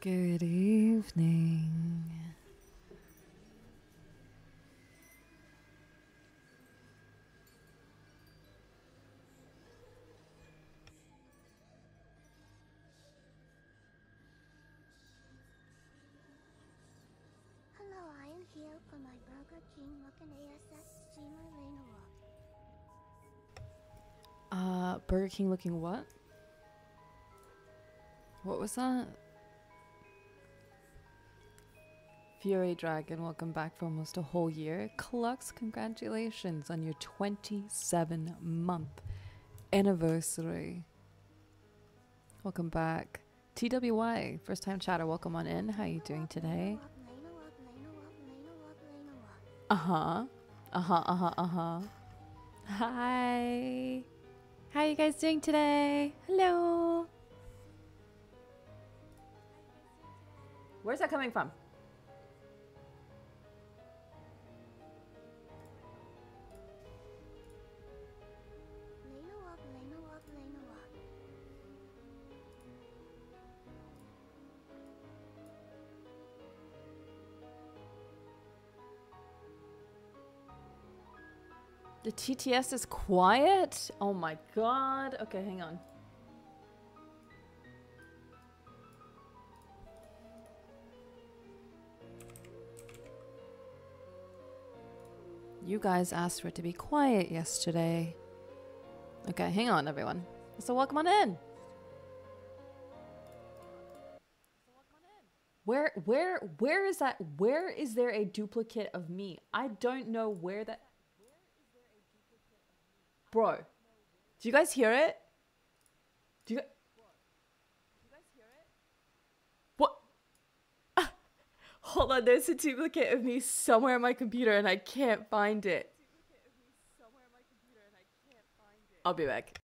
Good evening. Hello, I am here for my Burger King looking ASS streamer Layna Uh, Burger King looking what? What was that? Fury Dragon, welcome back for almost a whole year. Clux, congratulations on your 27 month anniversary. Welcome back. TWY, first time chatter, welcome on in. How are you doing today? Uh huh. Uh huh. Uh huh. Uh huh. Hi. How are you guys doing today? Hello. Where's that coming from? The TTS is quiet? Oh my god. Okay, hang on. You guys asked for it to be quiet yesterday. Okay, hang on, everyone. So, welcome on in. Where, where, where is that? Where is there a duplicate of me? I don't know where that. Bro, do you guys hear it? Do you? Guys hear it? What? Hold on, there's a duplicate of me somewhere on my computer and I can't find it. I'll be back.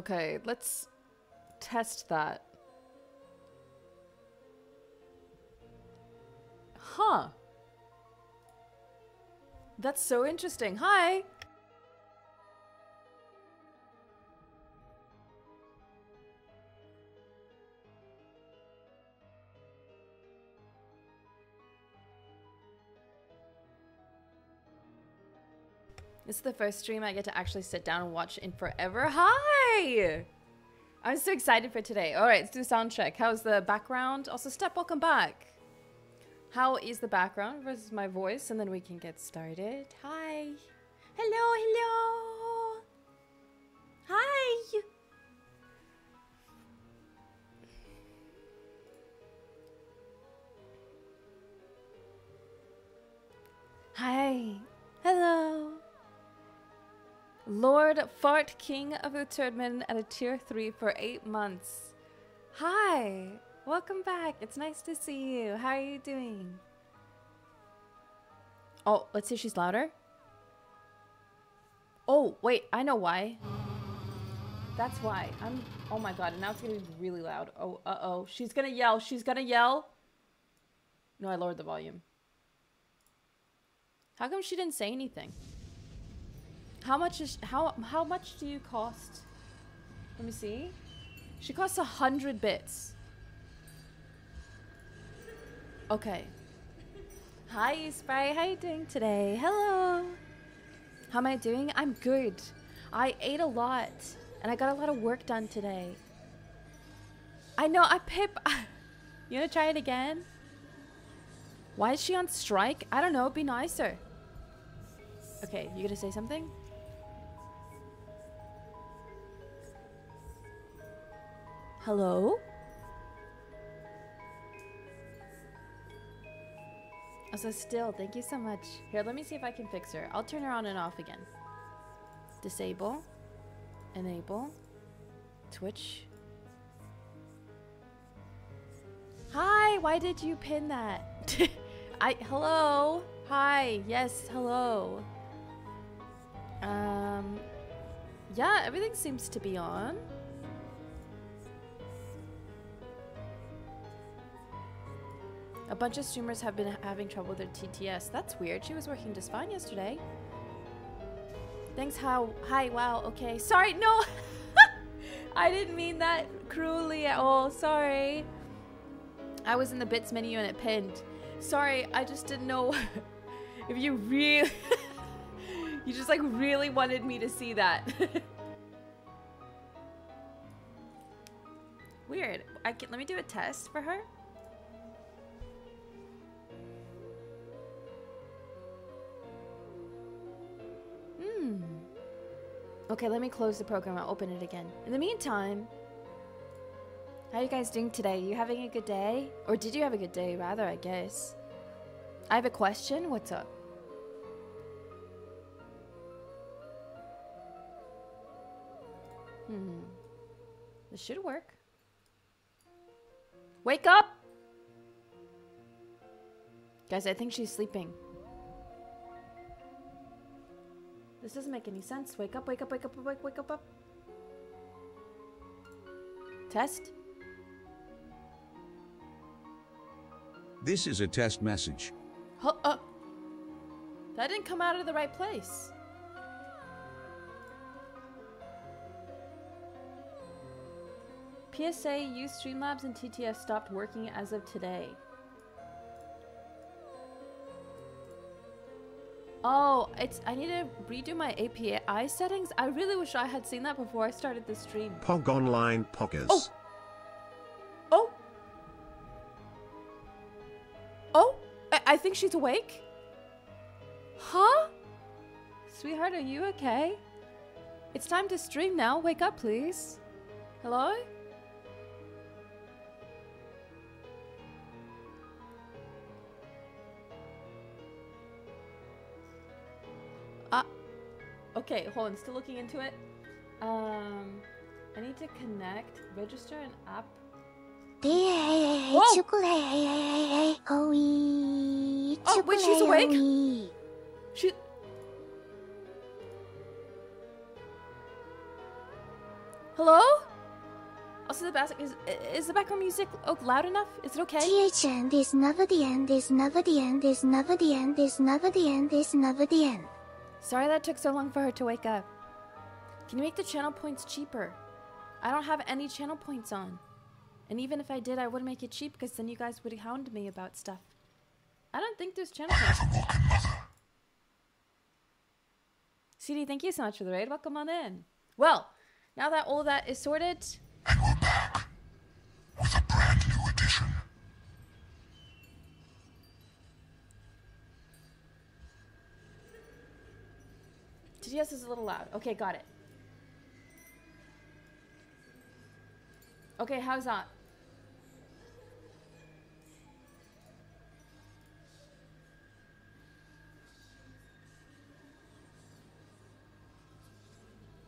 Okay, let's test that. Huh. That's so interesting. Hi. Is the first stream I get to actually sit down and watch in forever. Hi! I'm so excited for today. All right, let's do sound check. How's the background? Also, Step, welcome back. How is the background versus my voice? And then we can get started. Hi. Hello, hello. Hi. Hi. Hello. Lord Fart King of the Turdman at a tier 3 for 8 months. Hi. Welcome back. It's nice to see you. How are you doing? Oh, let's see she's louder. Oh, wait. I know why. That's why. I'm. Oh my god. And now it's gonna be really loud. Oh, uh oh. She's gonna yell. She's gonna yell. No, I lowered the volume. How come she didn't say anything? How much is how how much do you cost? Let me see. She costs a hundred bits. Okay. Hi Spray, how you doing today? Hello. How am I doing? I'm good. I ate a lot and I got a lot of work done today. I know, I pip. you wanna try it again? Why is she on strike? I don't know, be nicer. Okay, you gonna say something? Hello? Oh, so still, thank you so much. Here, let me see if I can fix her. I'll turn her on and off again. Disable. Enable. Twitch. Hi, why did you pin that? I, hello? Hi, yes, hello. Um, yeah, everything seems to be on. A bunch of streamers have been having trouble with their TTS. That's weird. She was working just fine yesterday. Thanks, how? Hi, wow, okay. Sorry, no! I didn't mean that cruelly at all. Sorry. I was in the bits menu and it pinned. Sorry, I just didn't know if you really. you just like really wanted me to see that. Weird. I can, let me do a test for her. Hmm. Okay, let me close the program. I'll open it again. In the meantime, how are you guys doing today? You having a good day? Or did you have a good day, rather, I guess? I have a question. What's up? Hmm. This should work. Wake up! Guys, I think she's sleeping. This doesn't make any sense. Wake up, wake up, wake up, wake, up, wake up, up. Test? This is a test message. Huh, uh, that didn't come out of the right place. PSA use Streamlabs and TTS stopped working as of today. Oh, it's I need to redo my API settings. I really wish I had seen that before I started the stream. Pog Online Poggers. Oh. Oh. Oh, I, I think she's awake. Huh? Sweetheart, are you okay? It's time to stream now. Wake up, please. Hello? Okay, hold on. Still looking into it. Um, I need to connect, register an app Hey, Whoa! chocolate, oh, Oh, wait, she's awake? wee. She. Hello? Also, the back is is the background music oh, loud enough? Is it okay? TH end is never the end, is never the end, is never the end, is never the end, is never the end. Sorry that took so long for her to wake up. Can you make the channel points cheaper? I don't have any channel points on. And even if I did, I wouldn't make it cheap because then you guys would hound me about stuff. I don't think there's channel points. CD, thank you so much for the raid. Welcome on in. Well, now that all that is sorted, And we're back with a brand new edition. TTS is a little loud. Okay, got it. Okay, how's that?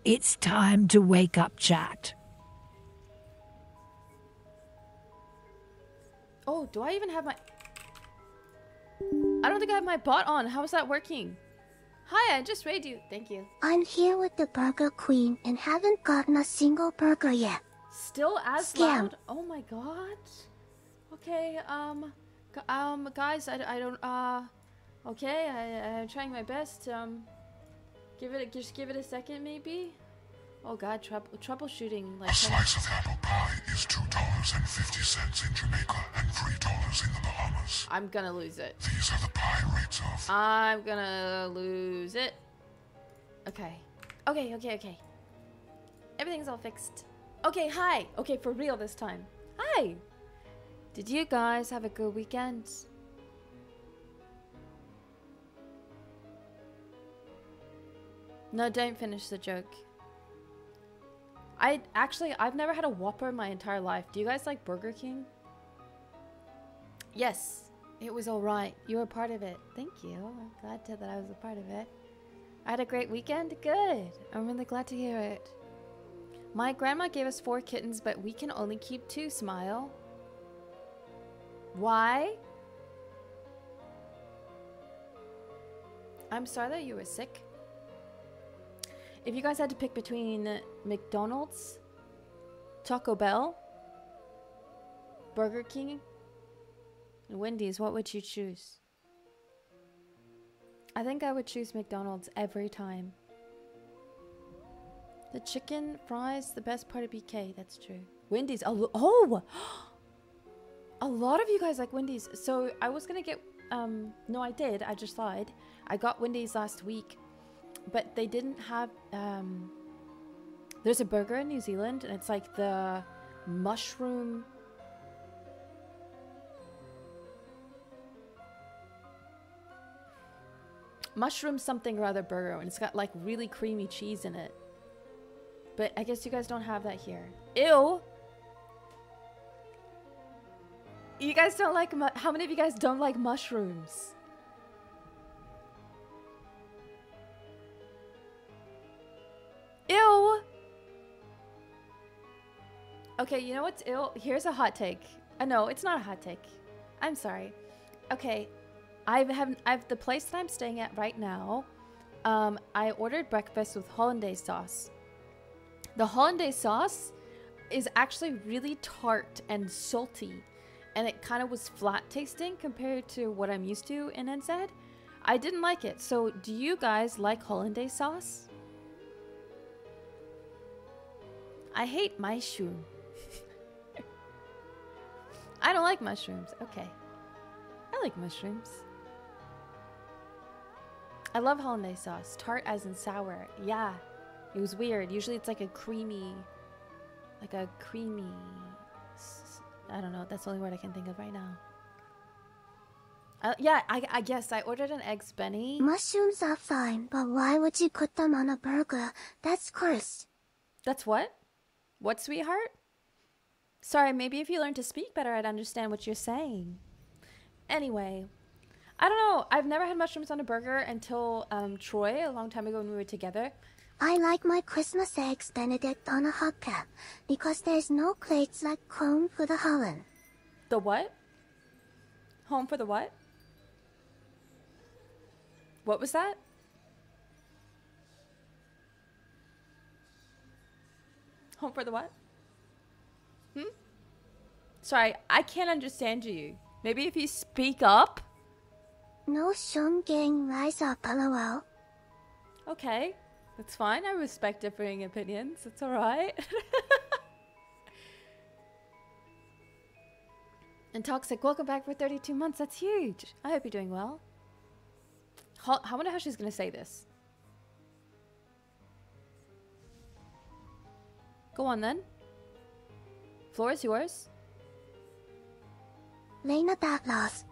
It's time to wake up, chat. Oh, do I even have my... I don't think I have my bot on. How is that working? Hi, I just read you. Thank you. I'm here with the Burger Queen and haven't gotten a single burger yet. Still as Scam. loud? Oh my god. Okay, um... Um, guys, I, I don't, uh... Okay, I, I'm trying my best. Um, give it, just give it a second, maybe. Oh god, trouble, troubleshooting. Like, A slice of apple pie is $2.50 in Jamaica and $3 in the Bahamas. I'm gonna lose it. These are the pie rates of I'm gonna lose it. Okay. Okay, okay, okay. Everything's all fixed. Okay, hi. Okay, for real this time. Hi. Did you guys have a good weekend? No, don't finish the joke. I actually, I've never had a Whopper in my entire life. Do you guys like Burger King? Yes. It was all right. You were part of it. Thank you. I'm glad to, that I was a part of it. I had a great weekend. Good. I'm really glad to hear it. My grandma gave us four kittens, but we can only keep two. Smile. Why? I'm sorry that you were sick. If you guys had to pick between McDonald's, Taco Bell, Burger King, and Wendy's, what would you choose? I think I would choose McDonald's every time. The chicken fries, the best part of BK. That's true. Wendy's. Oh, a lot of you guys like Wendy's. So I was gonna get. Um, no, I did. I just lied. I got Wendy's last week, but they didn't have. Um, there's a burger in New Zealand, and it's like the mushroom. Mushroom something or other burger, and it's got like really creamy cheese in it. But I guess you guys don't have that here. Ew! You guys don't like how many of you guys don't like mushrooms? Ew! Okay, you know what's ill? Here's a hot take. Uh, no, it's not a hot take. I'm sorry. Okay, I have I've the place that I'm staying at right now. Um, I ordered breakfast with hollandaise sauce. The hollandaise sauce is actually really tart and salty, and it kind of was flat tasting compared to what I'm used to in NZ. I didn't like it. So, do you guys like hollandaise sauce? I hate mushroom. I don't like mushrooms. Okay. I like mushrooms. I love hollandaise sauce. Tart as in sour. Yeah. It was weird. Usually it's like a creamy, like a creamy, I don't know. That's the only word I can think of right now. Uh, yeah, I, I guess I ordered an eggs benny. Mushrooms are fine, but why would you put them on a burger? That's cursed. That's what? What, sweetheart? Sorry, maybe if you learned to speak better, I'd understand what you're saying. Anyway, I don't know. I've never had mushrooms on a burger until um, Troy, a long time ago when we were together. I like my Christmas eggs Benedict on a hot hubcap because there's no plates like home for the Holland. The what? Home for the what? What was that? Home for the what? Sorry, I can't understand you. Maybe if you speak up? No shun gang lol. Okay, that's fine. I respect differing opinions. It's alright. and Toxic, welcome back for 32 months. That's huge. I hope you're doing well. How, I wonder how she's going to say this. Go on then. Floor is yours. Layna that loss.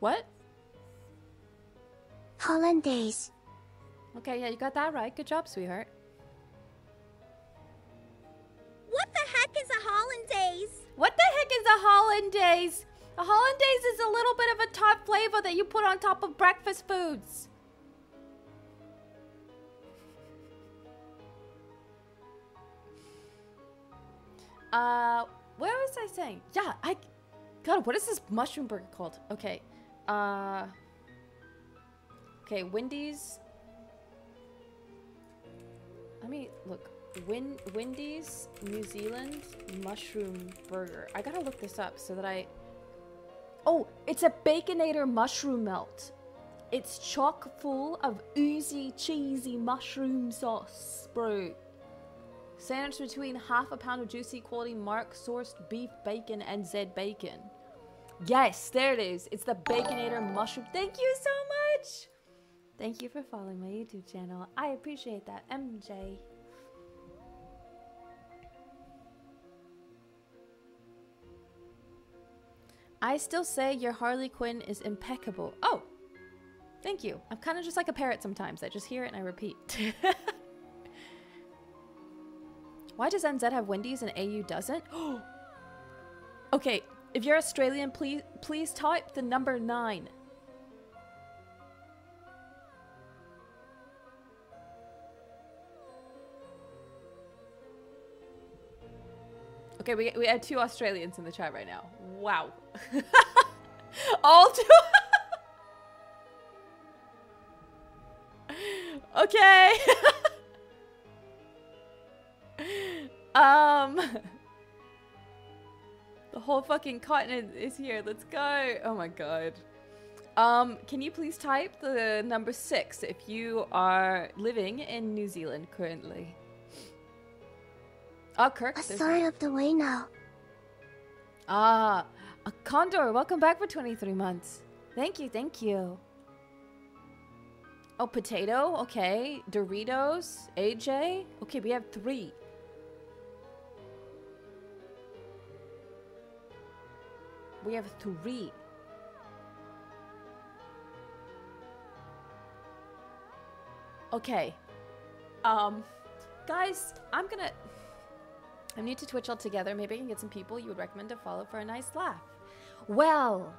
What? Hollandaise. Okay, yeah, you got that right. Good job, sweetheart. What the heck is a hollandaise? What the heck is a hollandaise? A hollandaise is a little bit of a tart flavor that you put on top of breakfast foods. Uh, where was I saying? Yeah, I. God, what is this mushroom burger called? Okay. Uh. Okay, Wendy's. Let me look. Win Wendy's New Zealand mushroom burger. I gotta look this up so that I. Oh, it's a Baconator mushroom melt. It's chock full of oozy, cheesy mushroom sauce, bro. Sandwiched between half a pound of juicy quality Mark sourced beef bacon and Zed bacon. Yes, there it is. It's the Baconator mushroom. Thank you so much. Thank you for following my YouTube channel. I appreciate that, MJ. I still say your Harley Quinn is impeccable. Oh, thank you. I'm kind of just like a parrot sometimes. I just hear it and I repeat. Why does NZ have Wendy's and AU doesn't? Okay, if you're Australian, please please type the number nine. Okay, we we have two Australians in the chat right now. Wow. All two. okay. um. The whole fucking continent is here. Let's go. Oh my god. Um, can you please type the number six if you are living in New Zealand currently? Oh, Kirk. A third of the way now. Ah, a Condor, welcome back for 23 months. Thank you, thank you. Oh, potato, okay. Doritos, AJ. Okay, we have three. We have three. Okay. Um, guys, I'm gonna. I'm new to Twitch all together. Maybe I can get some people you would recommend to follow for a nice laugh. Well,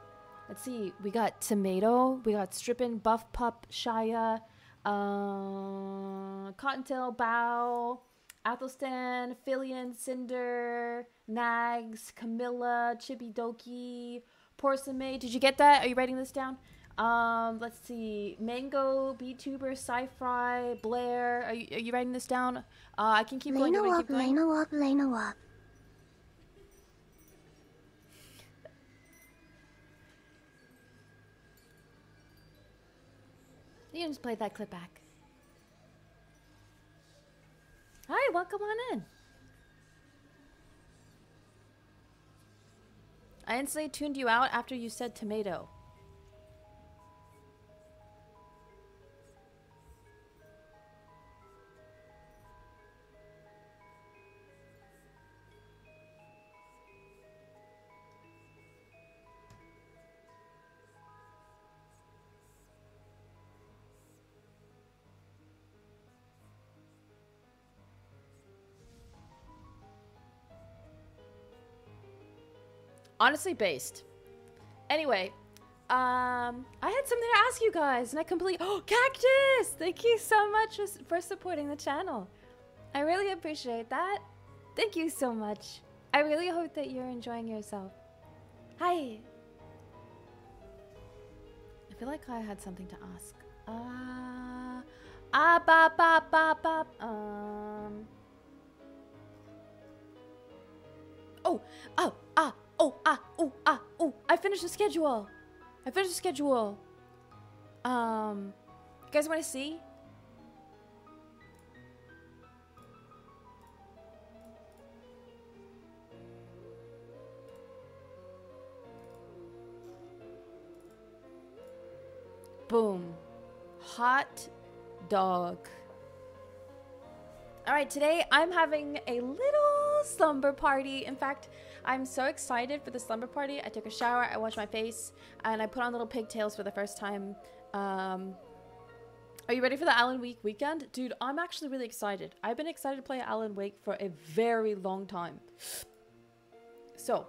let's see. We got Tomato. We got Strippin, Buff Pup, Shia, uh, Cottontail, Bow, Athelstan, Filian, Cinder, Nags, Camila, Chippy Doki, Porcelain Did you get that? Are you writing this down? Um, let's see. Mango, BTuber, Sci-Fry, Blair. Are you, are you writing this down? Uh, I can keep going. Layna You want Wop, to keep going? Layna Wop, Layna Wop. You can just play that clip back. Hi, welcome on in. I instantly tuned you out after you said tomato. Honestly based. Anyway, um, I had something to ask you guys, and I completely. Oh, cactus! Thank you so much for, supporting the channel. I really appreciate that. Thank you so much. I really hope that you're enjoying yourself. Hi. I feel like I had something to ask. Uh, ah, bop, bop, bop, bop. Um. Oh, oh, ah, oh, ah, oh, ah, oh. I finished the schedule. I finished the schedule. Um, you guys want to see? Boom. Hot dog. All right, today I'm having a little slumber party. In fact, I'm so excited for the slumber party. I took a shower, I washed my face, and I put on little pigtails for the first time. Um, are you ready for the Alan Wake weekend? Dude, I'm actually really excited. I've been excited to play Alan Wake for a very long time. So,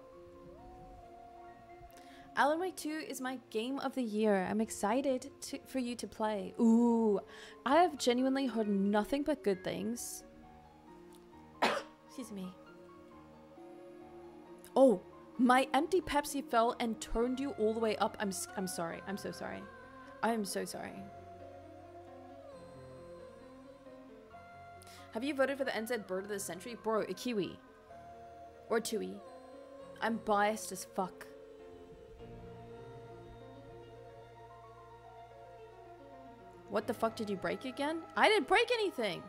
Alan Wake 2 is my game of the year. I'm excited to, for you to play. Ooh, I have genuinely heard nothing but good things. Excuse me. Oh, my empty Pepsi fell and turned you all the way up. I'm I'm sorry. I'm so sorry. I am so sorry. Have you voted for the NZ Bird of the Century? Bro, a Kiwi. Or Tui. I'm biased as fuck. What the fuck did you break again? I didn't break anything.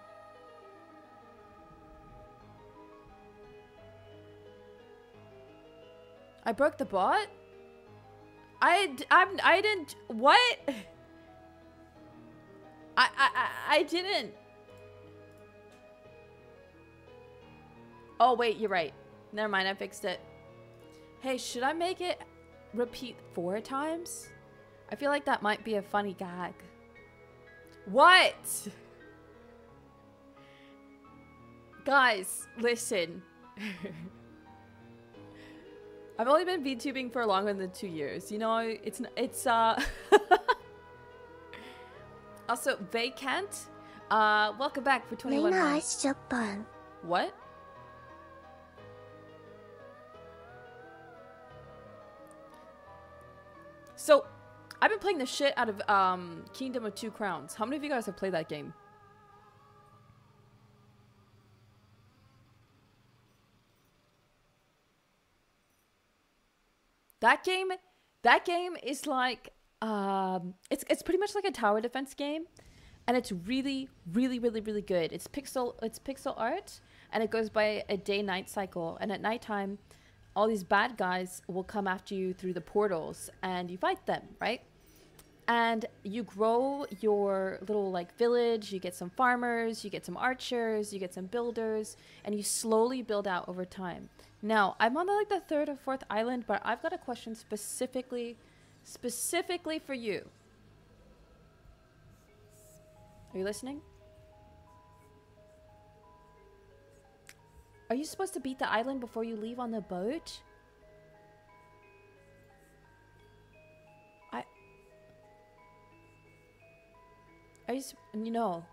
I broke the bot? I I'm I didn't what? I I, I didn't. Oh wait, you're right. Never mind, I fixed it. Hey, should I make it repeat four times? I feel like that might be a funny gag. What? Guys, listen. I've only been VTubing for longer than two years. You know, it's it's uh. also, vacant. Uh, welcome back for 21 Lena months. Japan. What? So, I've been playing the shit out of um, Kingdom of Two Crowns. How many of you guys have played that game? That game, that game is like, um, it's it's pretty much like a tower defense game, and it's really, really, really, really good. It's pixel, it's pixel art, and it goes by a day-night cycle. And at nighttime, all these bad guys will come after you through the portals, and you fight them, right? And you grow your little like village you get some farmers you get some archers you get some builders and you slowly build out over time. Now i'm on the, like the third or fourth island but i've got a question specifically specifically for you. Are you listening? Are you supposed to beat the island before you leave on the boat You, s- you know,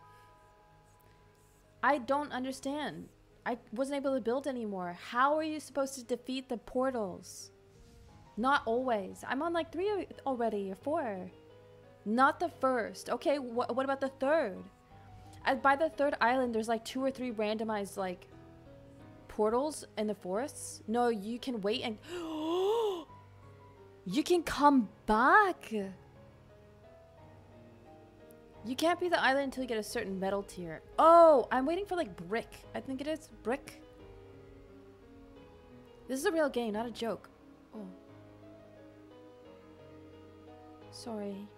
I don't understand. I wasn't able to build anymore. How are you supposed to defeat the portals? Not always. I'm on like three already or four. Not the first. Okay, wh- what about the third? By the third island, there's like two or three randomized like portals in the forests. No, you can wait and you can come back. You can't be the island until you get a certain metal tier. Oh, I'm waiting for like brick. I think it is brick. This is a real game, not a joke. Oh. Sorry.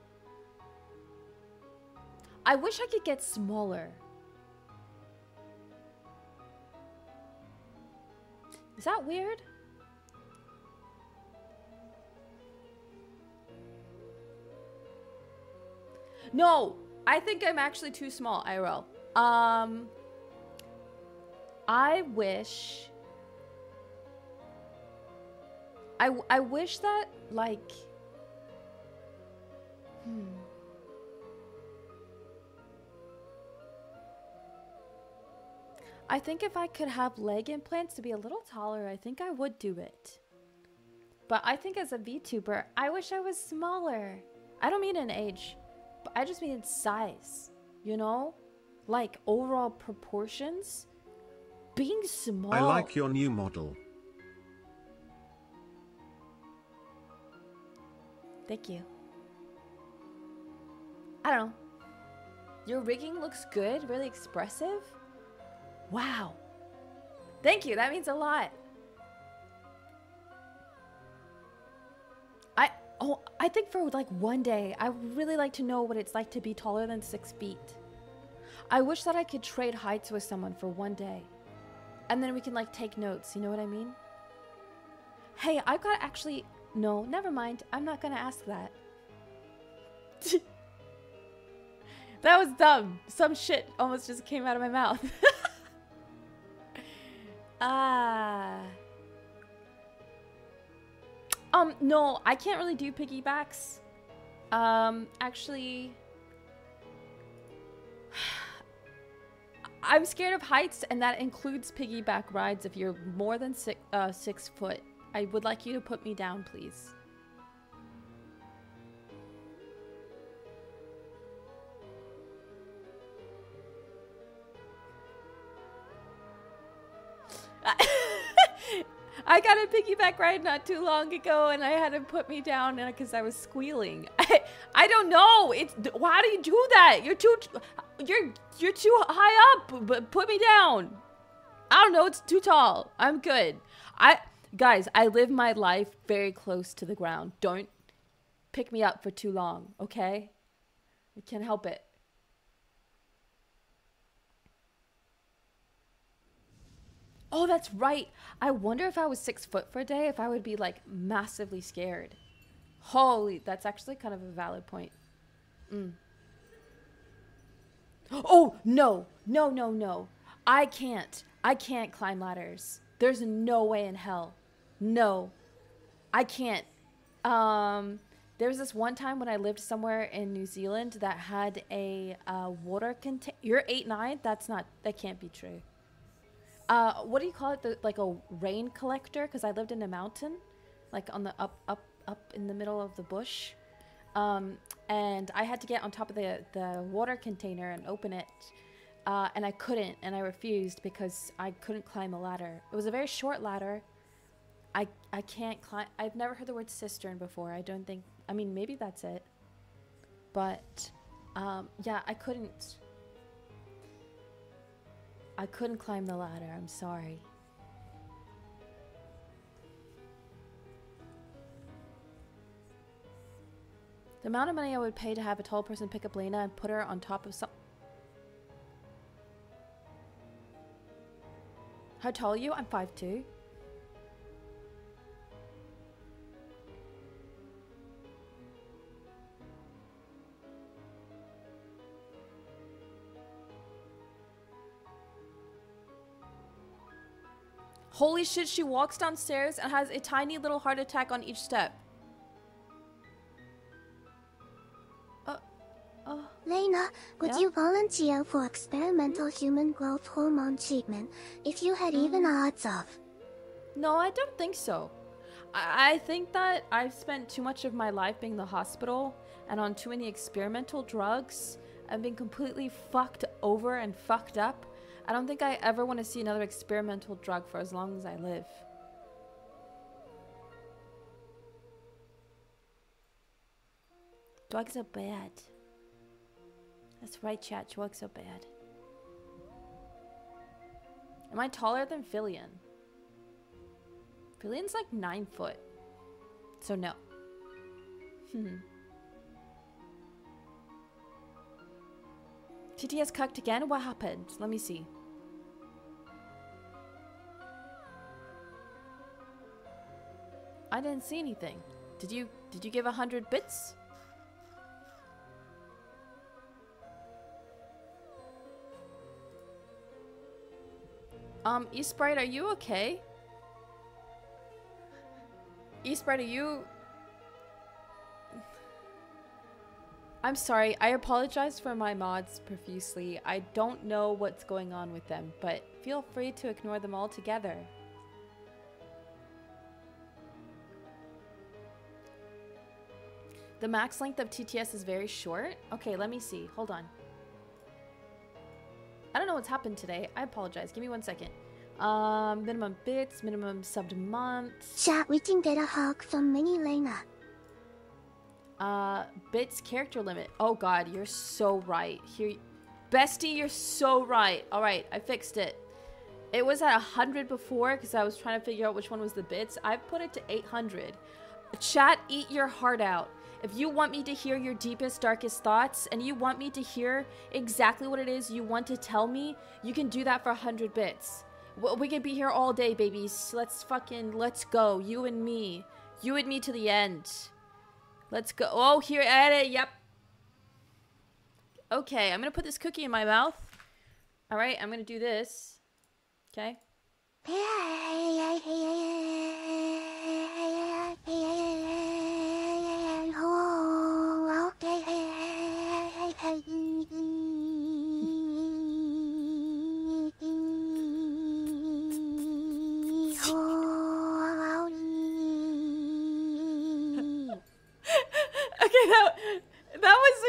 I wish I could get smaller. Is that weird? No, I think I'm actually too small, IRL. Um, I wish. I, I wish that, like. Hmm. I think if I could have leg implants to be a little taller, I think I would do it. But I think as a VTuber, I wish I was smaller. I don't mean in age, but I just mean size. You know? Like overall proportions. Being small. I like your new model. Thank you. I don't know. Your rigging looks good, really expressive. Wow. Thank you. That means a lot. Oh, I think for like one day, I would really like to know what it's like to be taller than six feet. I wish that I could trade heights with someone for one day. And then we can like take notes, you know what I mean? Hey, I've got actually no, never mind. I'm not gonna ask that. that was dumb. Some shit almost just came out of my mouth. Ah. Um, no, I can't really do piggybacks. Um, actually, I'm scared of heights, and that includes piggyback rides. If you're more than six, uh, six foot, I would like you to put me down, please. I got a piggyback ride not too long ago, and I had to put me down uh, because I was squealing. I, I don't know. It's why do you do that? You're too, you're you're too high up. But put me down. I don't know. It's too tall. I'm good. I guys, I live my life very close to the ground. Don't pick me up for too long, okay? I can't help it. Oh, that's right. I wonder if I was six foot for a day, if I would be like massively scared. Holy, that's actually kind of a valid point. Mm. Oh, no, no, no, no. I can't. I can't climb ladders. There's no way in hell. No. I can't. Um, there was this one time when I lived somewhere in New Zealand that had a uh, water container. You're eight nine. That's not. That can't be true. Uh, what do you call it? The, like a rain collector? Because I lived in a mountain, like on the up up up in the middle of the bush. Um, and I had to get on top of the the water container and open it. Uh, and I couldn't, and I refused because I couldn't climb a ladder. It was a very short ladder. I I can't climb. I've never heard the word cistern before. I don't think. I mean, maybe that's it. But um, yeah, I couldn't. I couldn't climb the ladder. I'm sorry. The amount of money I would pay to have a tall person pick up Layna and put her on top of some. How tall are you? I'm 5'2. Holy shit, she walks downstairs and has a tiny little heart attack on each step. Uh, oh. Layna, would Yeah? you volunteer for experimental human growth hormone treatment if you had even Mm. odds of? No, I don't think so. I, I think that I've spent too much of my life being in the hospital and on too many experimental drugs and being completely fucked over and fucked up. I don't think I ever want to see another experimental drug for as long as I live. Drugs are bad. That's right, chat. Drugs are bad. Am I taller than Filian? Filian's like nine foot. So no. Hmm. TTS cucked again? What happened? Let me see. I didn't see anything. Did you did you give a hundred bits? Um, Eastbright, are you okay? Eastbright, are you... I'm sorry, I apologize for my mods profusely. I don't know what's going on with them, but feel free to ignore them altogether. The max length of TTS is very short. Okay, let me see. Hold on. I don't know what's happened today. I apologize. Give me one second. Um, minimum bits, minimum subbed months. Chat, we can get a hug from Mini Layna. Uh, bits character limit. Oh god, you're so right. Here, bestie, you're so right. All right, I fixed it. It was at 100 before because I was trying to figure out which one was the bits. I put it to 800. Chat, eat your heart out. If you want me to hear your deepest, darkest thoughts and you want me to hear exactly what it is you want to tell me, you can do that for 100 bits. We can be here all day, babies. Let's fucking, let's go. You and me. You and me to the end. Let's go. Oh, here, edit. Yep. Okay, I'm gonna put this cookie in my mouth. All right, I'm gonna do this. Okay,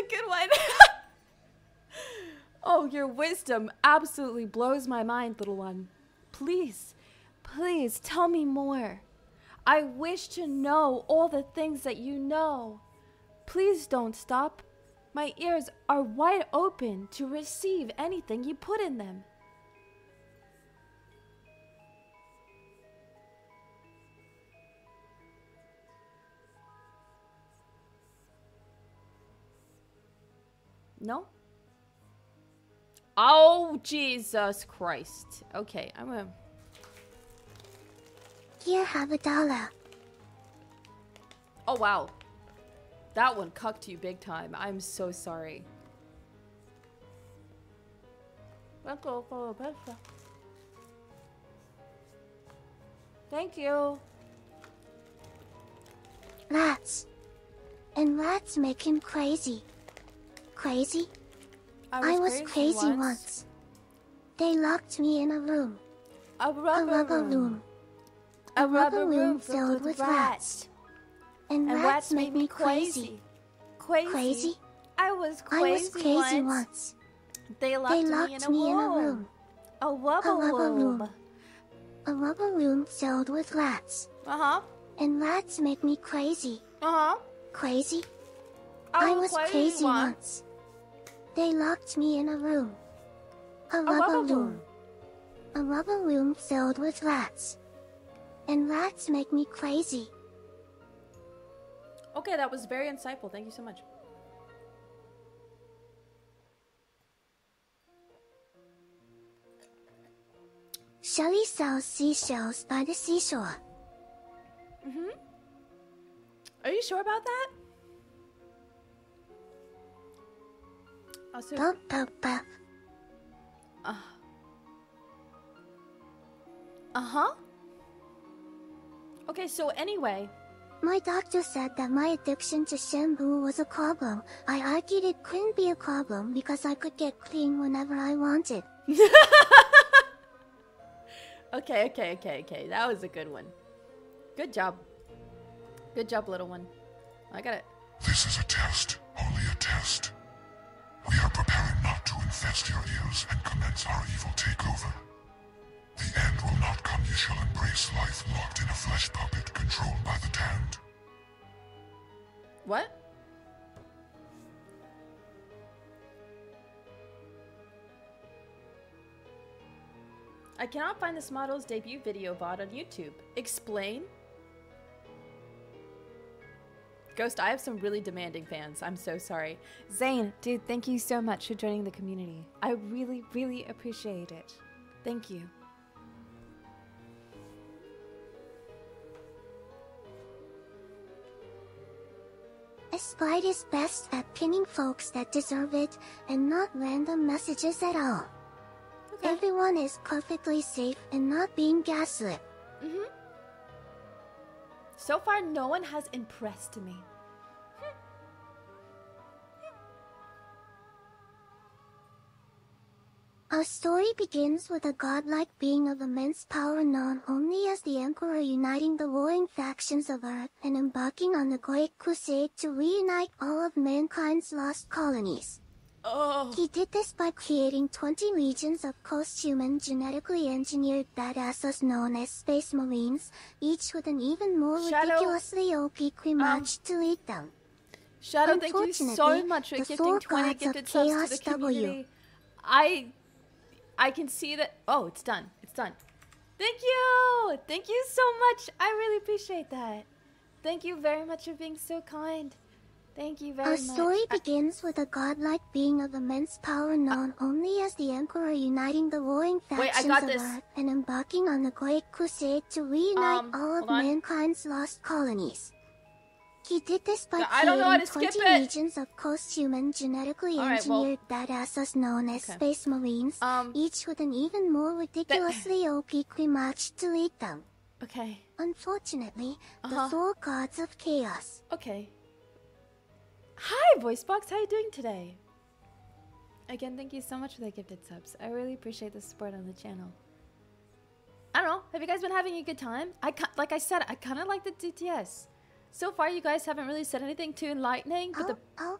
good one. oh, your wisdom absolutely blows my mind, little one. Please, please tell me more. I wish to know all the things that you know. Please don't stop. My ears are wide open to receive anything you put in them. No? Oh, Jesus Christ. Okay, I'm gonna. Here, have a dollar. Oh, wow. That one cucked you big time. I'm so sorry. Thank you. rats. And rats make him crazy. Crazy? I was crazy once. They locked me in a room. A A rubber, rubber room. room. A rubber rubber room filled with rats. And, And rats make me crazy. Crazy. Crazy? I was I crazy, was crazy once. once. They locked, They me, locked in a, me in a room. A rubber, A rubber room. room. A rubber room filled with rats. Uh huh. And rats make me crazy. Uh huh. Crazy? I, I was crazy once. They locked me in a room. A A rubber rubber room. A rubber room filled with rats. And rats make me crazy. Okay, that was very insightful. Thank you so much. Shelley sells seashells by the seashore. Mm-hmm. Are you sure about that? Also, Bump, bump, bump. uh huh. Okay, so anyway, My doctor said that my addiction to shampoo was a problem. I argued it couldn't be a problem because I could get clean whenever I wanted. okay, okay, okay, okay. That was a good one. Good job. Good job, little one. I got it. This is a test, only a test. We are preparing not to infest your ears and commence our evil takeover. The end will not come. You shall embrace life locked in a flesh puppet controlled by the damned. What? I cannot find this model's debut video VOD on YouTube. Explain? Ghost, I have some really demanding fans. I'm so sorry. Zane, dude, thank you so much for joining the community. I really, really appreciate it. Thank you. A spite is best at pinning folks that deserve it and not random messages at all. Okay. Everyone is perfectly safe and not being gaslit. Mm-hmm. So far, no one has impressed me. Our story begins with a godlike being of immense power known only as the Emperor uniting the warring factions of Earth and embarking on a great crusade to reunite all of mankind's lost colonies. Oh. He did this by creating 20 legions of post-human genetically engineered badasses known as Space Marines, each with an even more Shadow- ridiculously OP Primarch um. to lead them. Shadow, thank you so much for gifting four 20 gifted subs to the community. I I can see that Oh, it's done. It's done. Thank you. Thank you so much. I really appreciate that. Thank you very much for being so kind. Thank you very Our much. story I- begins with a godlike being of immense power known only as the Emperor uniting the warring Wait, factions got of this. Earth and embarking on a great crusade to reunite Um, all of mankind's lost colonies. He did this by No, I don't know how to creating 20 it. legions of post-human genetically All right, well- engineered badasses known as Okay. Space Marines, Um, each with an even more ridiculously OP Primarch to lead them. Okay. Unfortunately, Uh-huh. the four gods of chaos Okay. Hi, VoiceBox. How are you doing today? Again, thank you so much for the gifted subs. I really appreciate the support on the channel. I don't know. Have you guys been having a good time? I like I said, I kind of like the TTS. So far, you guys haven't really said anything too enlightening, but the Ow,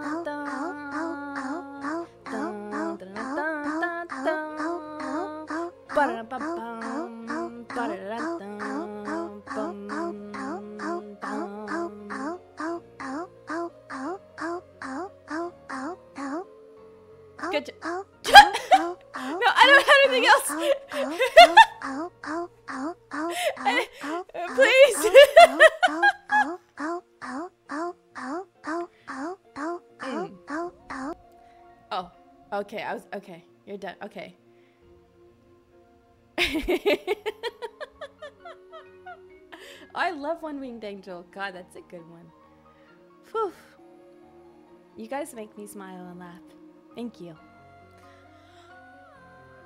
Good job. no, I don't have anything else. I, uh, please. mm. Oh, okay. I was okay. You're done. Okay. I love One Winged Angel. God, that's a good one. Whew. You guys make me smile and laugh. Thank you.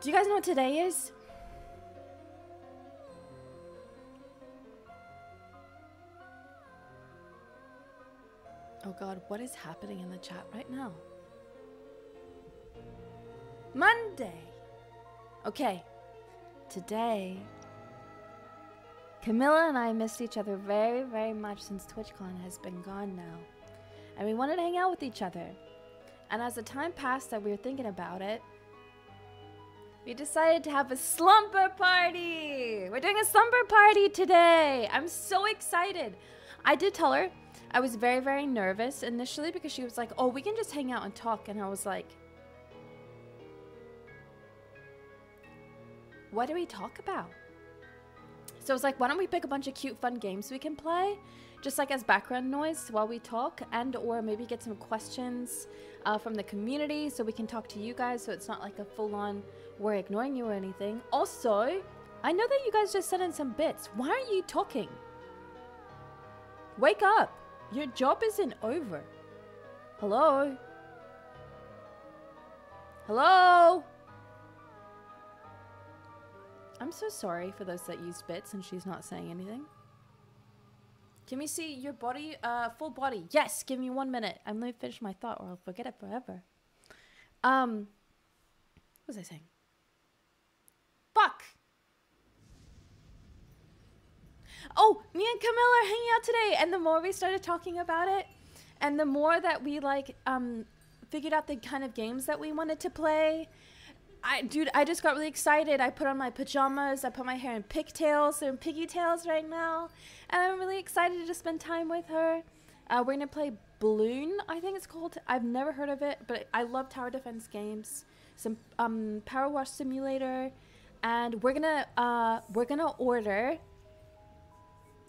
Do you guys know what today is? Oh god, what is happening in the chat right now? Monday! Okay, today, Camila and I missed each other very, very much since TwitchCon has been gone now. And we wanted to hang out with each other. And as the time passed that we were thinking about it, we decided to have a slumber party! We're doing a slumber party today! I'm so excited! I did tell her I was very, very nervous initially because she was like, oh, we can just hang out and talk. And I was like, what do we talk about? So I was like, why don't we pick a bunch of cute, fun games we can play? Just like as background noise while we talk and or maybe get some questions uh, from the community so we can talk to you guys so it's not like a full-on we're ignoring you or anything. Also, I know that you guys just sent in some bits. Why aren't you talking? Wake up! Your job isn't over. Hello? Hello? I'm so sorry for those that used bits and she's not saying anything. Can we see your body, uh, full body? Yes, give me one minute. I'm gonna finish my thought or I'll forget it forever. Um, what was I saying? Fuck! Oh, me and Camila are hanging out today, and the more we started talking about it, and the more that we like um figured out the kind of games that we wanted to play, I dude, I just got really excited. I put on my pajamas, I put my hair in pigtails, they're in piggytails right now, and I'm really excited to spend time with her. Uh, we're gonna play Balloon, I think it's called. I've never heard of it, but I love tower defense games. Some um, power wash simulator, and we're gonna uh, we're gonna order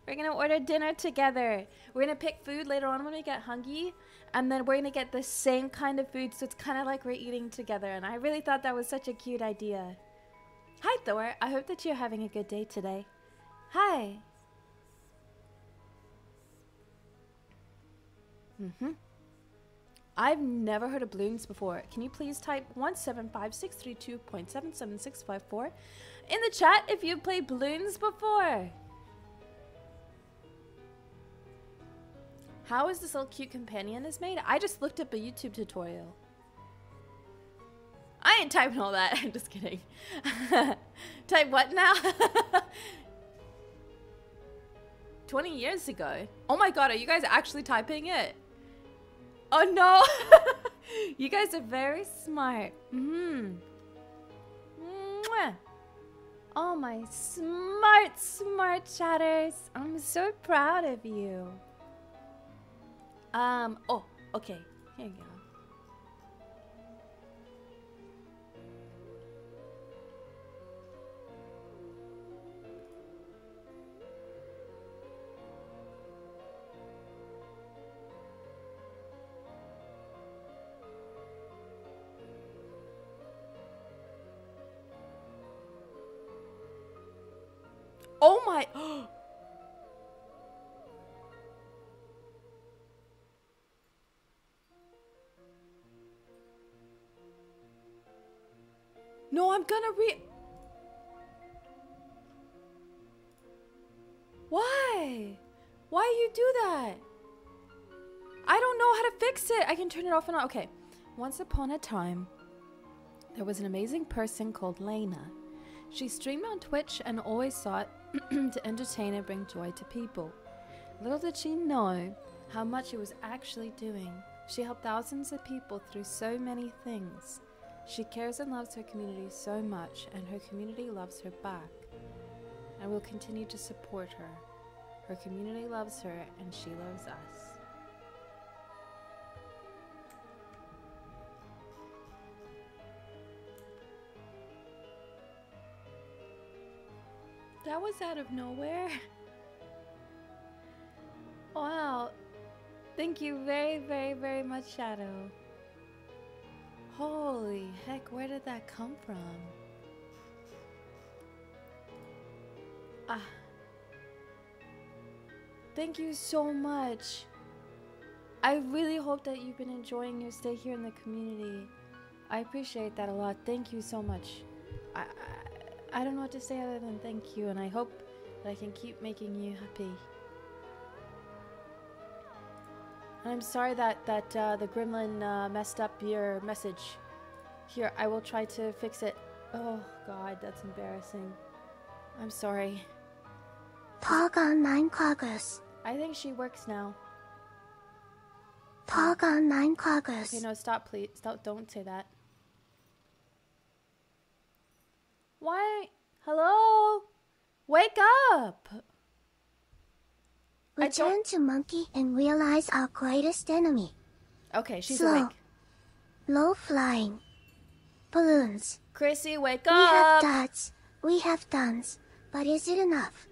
we're gonna order dinner together. We're gonna pick food later on when we get hungry, and then we're gonna get the same kind of food, so it's kind of like we're eating together. And I really thought that was such a cute idea. Hi, Thor. I hope that you're having a good day today. Hi. Mm-hmm. I've never heard of balloons before. Can you please type 1756322.77654 in the chat if you've played balloons before? How is this little cute companion is made? I just looked up a YouTube tutorial. I ain't typing all that. I'm just kidding. Type what now? 20 years ago. Oh my god, are you guys actually typing it? Oh no! you guys are very smart. Mm hmm. Oh my smart, smart chatters. I'm so proud of you. Um, oh, okay. Here you go. Oh my gonna re- Why? Why you do that? I don't know how to fix it. I can turn it off and on. Okay. Once upon a time, there was an amazing person called Layna. She streamed on Twitch and always sought to entertain and bring joy to people. Little did she know how much she was actually doing. She helped thousands of people through so many things. She cares and loves her community so much, and her community loves her back. And will continue to support her. Her community loves her, and she loves us. That was out of nowhere. Wow. Thank you very, very, very much, Shadow. Holy. Heck, where did that come from? Ah. Thank you so much. I really hope that you've been enjoying your stay here in the community. I appreciate that a lot. Thank you so much. I, I, I don't know what to say other than thank you, and I hope that I can keep making you happy. I'm sorry that that uh, the gremlin uh, messed up your message. Here, I will try to fix it. Oh God, that's embarrassing. I'm sorry. Talk online progress. I think she works now. Talk online progress. Okay, no, stop, please. Stop. Don't say that. Why? Hello? Wake up! Return to monkey and realize our greatest enemy. Okay, she's Slow. awake. Low flying. Balloons. Chrissy, wake up We have dots. We have guns. But is it enough?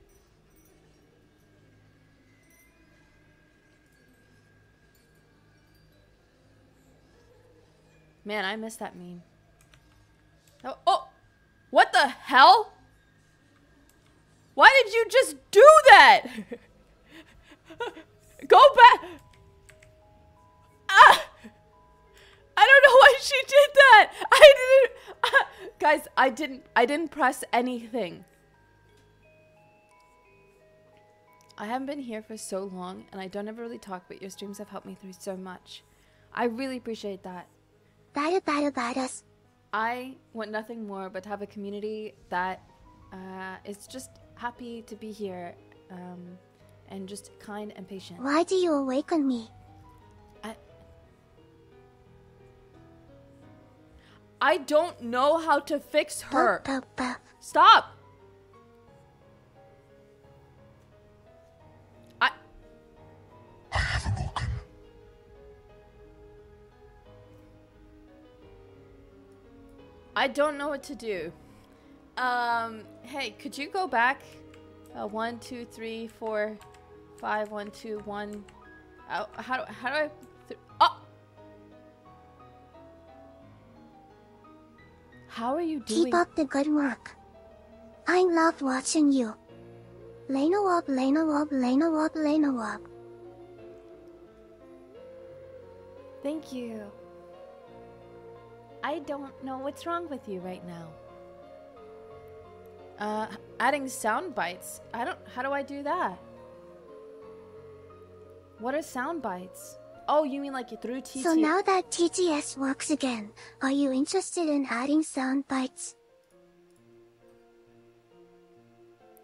Man, I missed that meme. Oh, oh! What the hell? Why did you just do that? Go back! Ah! I don't know why she did that! I didn't... ah, guys, I didn't... I didn't press anything. I haven't been here for so long, and I don't ever really talk, but your streams have helped me through so much. I really appreciate that. Bada bada badas. I want nothing more but to have a community that uh, is just happy to be here um, and just kind and patient. Why do you awaken me? I, I don't know how to fix her. Buh. Stop! I. I have awoken. I don't know what to do. Um, hey, could you go back? Uh, one, two, three, four, five, one, two, one. Uh, how do how do I? Th- oh. How are you doing? Keep up the good work. I love watching you. Layna Wob, Layna Wob, Layna Wob, Layna Wob. Thank you. I don't know what's wrong with you right now. Uh, adding sound bites. I don't. How do I do that? What are sound bites? Oh, you mean like through TT? So now that TTS works again, are you interested in adding sound bites?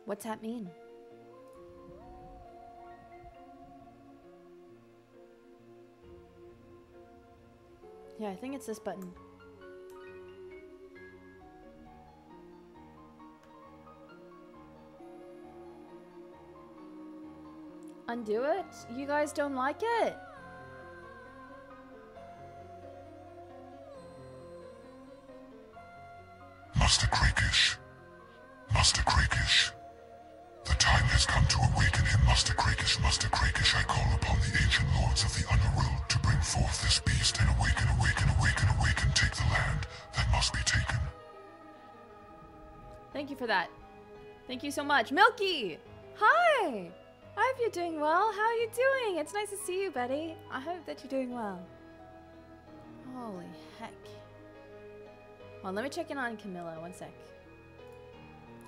What's that mean? Yeah, I think it's this button. Undo it? You guys don't like it? Master Krakish. Master Krakish. The time has come to awaken him, Master Krakish. Master Krakish, I call upon the ancient lords of the Underworld to bring forth this beast and awaken, awaken, awaken, awaken, take the land that must be taken. Thank you for that. Thank you so much. Milky! Hi! I hope you're doing well. How are you doing? It's nice to see you, Betty. I hope that you're doing well. Holy heck. Well, let me check in on Camila. One sec.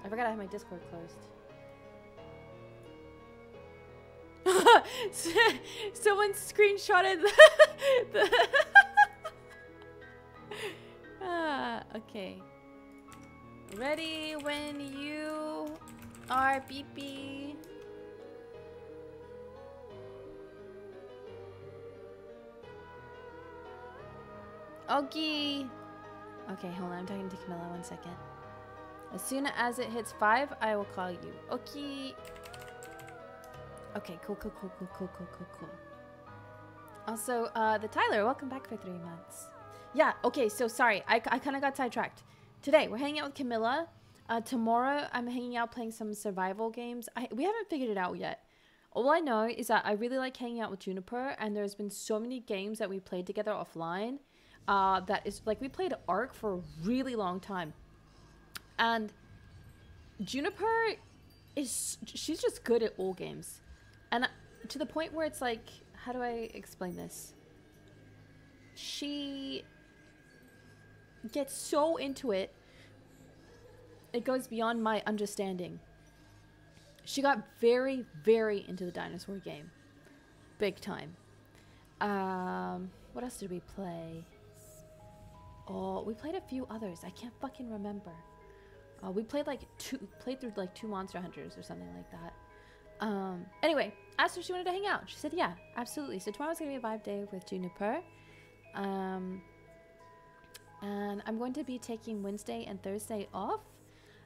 I forgot I had my Discord closed. Someone screenshotted the. the ah, okay. Ready when you are beepy. Okay. Okay, hold on. I'm talking to Camila. One second. As soon as it hits five, I will call you. Okay. Okay, cool, cool, cool, cool, cool, cool, cool, cool. Also, uh, the Tyler, welcome back for three months. Yeah, okay, so sorry. I, I kind of got sidetracked. Today, we're hanging out with Camila. Uh, tomorrow, I'm hanging out playing some survival games. I, we haven't figured it out yet. All I know is that I really like hanging out with Juniper, and there's been so many games that we played together offline. Uh, that is like we played Ark for a really long time, and Juniper is she's just good at all games, and to the point where it's like, how do I explain this? She gets so into it, it goes beyond my understanding. She got very, very into the dinosaur game, big time. Um, what else did we play? Oh, we played a few others. I can't fucking remember. Uh, we played like two, played through like two Monster Hunters or something like that. Um, anyway, asked her if she wanted to hang out. She said, yeah, absolutely. So tomorrow's gonna be a vibe day with Juniper. Um, and I'm going to be taking Wednesday and Thursday off.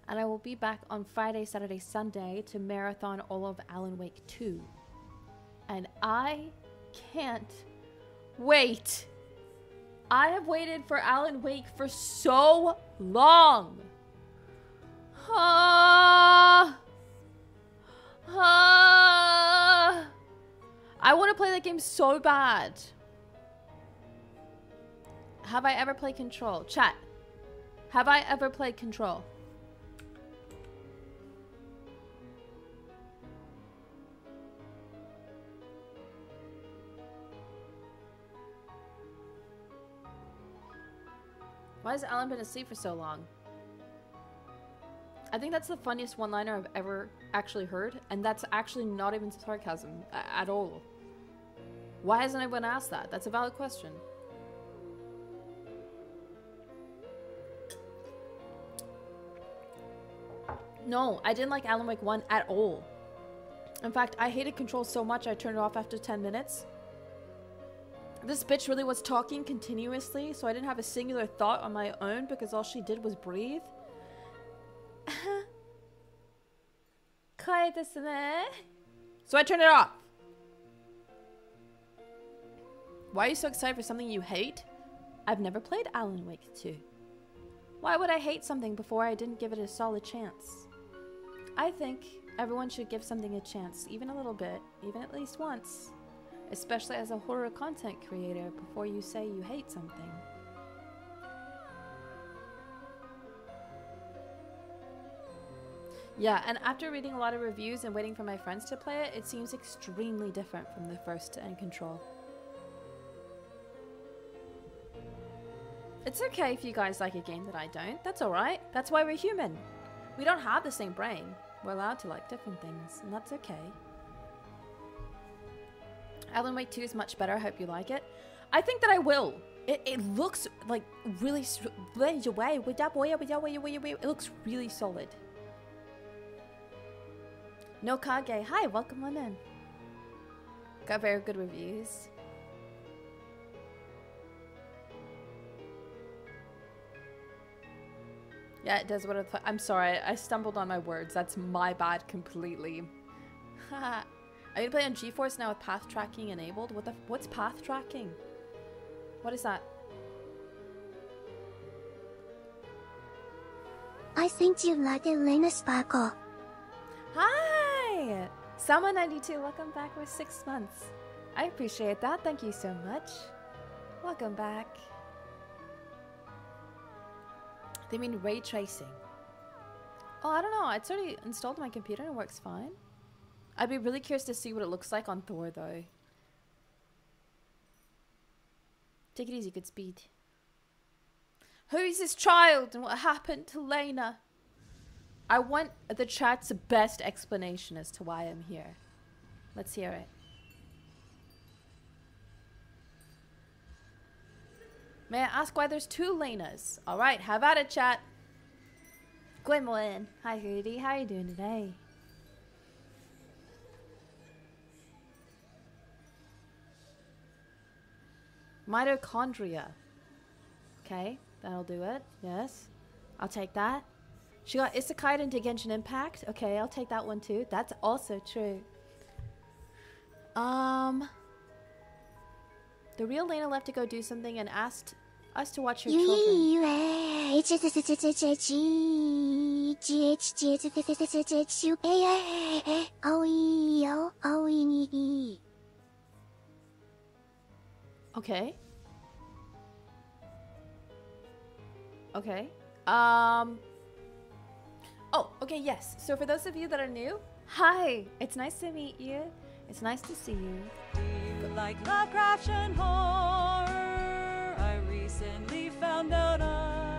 And I will be back on Friday, Saturday, Sunday to marathon all of Alan Wake 2. And I can't wait. I have waited for Alan Wake for so long. Ah. Ah. I want to play that game so bad. Have I ever played Control? Chat. Have I ever played Control? Why has Alan been asleep for so long? I think that's the funniest one-liner I've ever actually heard, and that's actually not even sarcasm at all. Why hasn't anyone asked that? That's a valid question. No, I didn't like Alan Wake 1 at all. In fact, I hated Control so much I turned it off after 10 minutes. This bitch really was talking continuously, so I didn't have a singular thought on my own because all she did was breathe. so I turned it off. Why are you so excited for something you hate? I've never played Alan Wake 2. Why would I hate something before I didn't give it a solid chance? I think everyone should give something a chance, even a little bit, even at least once especially as a horror content creator, before you say you hate something. Yeah, and after reading a lot of reviews and waiting for my friends to play it, it seems extremely different from the first end control. It's okay if you guys like a game that I don't. That's alright. That's why we're human. We don't have the same brain. We're allowed to like different things, and that's okay. Alan Wake 2 is much better. I hope you like it. I think that I will. It, it looks like really... It looks really solid. No Kage. Hi, welcome on in. Got very good reviews. Yeah, it does what I thought. I'm sorry, I stumbled on my words. That's my bad completely. I can play on GeForce now with path tracing enabled. What the? What's path tracing? What is that? I think you like Elena Sparkle. Hi! Sama92, welcome back for six months. I appreciate that. Thank you so much. Welcome back. They mean ray tracing. Oh, I don't know. It's already installed on my computer and it works fine. I'd be really curious to see what it looks like on Thor, though. Take it easy, good speed. Who is this child and what happened to Layna? I want the chat's best explanation as to why I'm here. Let's hear it. May I ask why there's two Laynas? Alright, have at it, chat. Gwendolyn. Hi, Hootie. How are you doing today? Mitochondria. Okay, that'll do it. Yes. I'll take that. She got Isekai into Genshin Impact. Okay, I'll take that one too. That's also true. Um... The real Layna left to go do something and asked us to watch her children. Okay. Okay. Um. Oh, okay, yes. So for those of you that are new, hi. It's nice to meet you. It's nice to see you. Like Lovecraft and horror, I recently found out about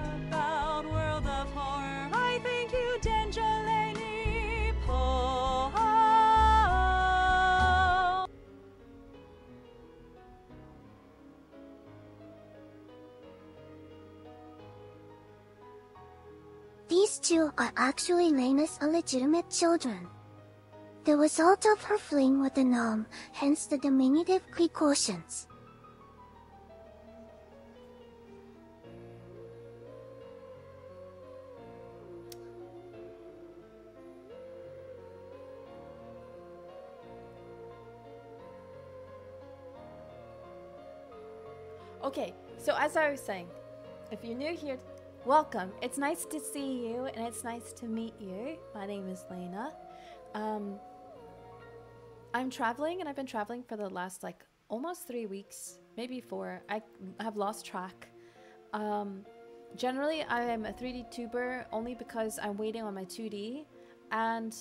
These two are actually Layna's illegitimate children. The result of her fling with the gnome, hence the diminutive precautions. Okay, so as I was saying, if you're new here, welcome. It's nice to see you and it's nice to meet you. My name is Layna. Um, I'm traveling and I've been traveling for the last like almost three weeks, maybe four. I have lost track. Um, generally, I am a 3D tuber only because I'm waiting on my 2D, and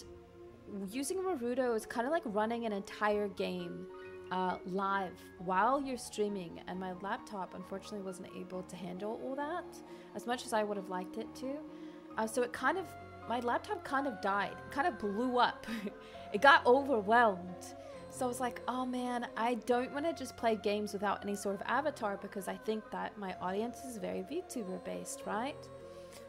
using Warudo is kind of like running an entire game uh, live while you're streaming, and my laptop unfortunately wasn't able to handle all that as much as I would have liked it to. Uh, so it kind of, my laptop kind of died, kind of blew up. it got overwhelmed. So I was like, oh man, I don't want to just play games without any sort of avatar because I think that my audience is very VTuber based, right?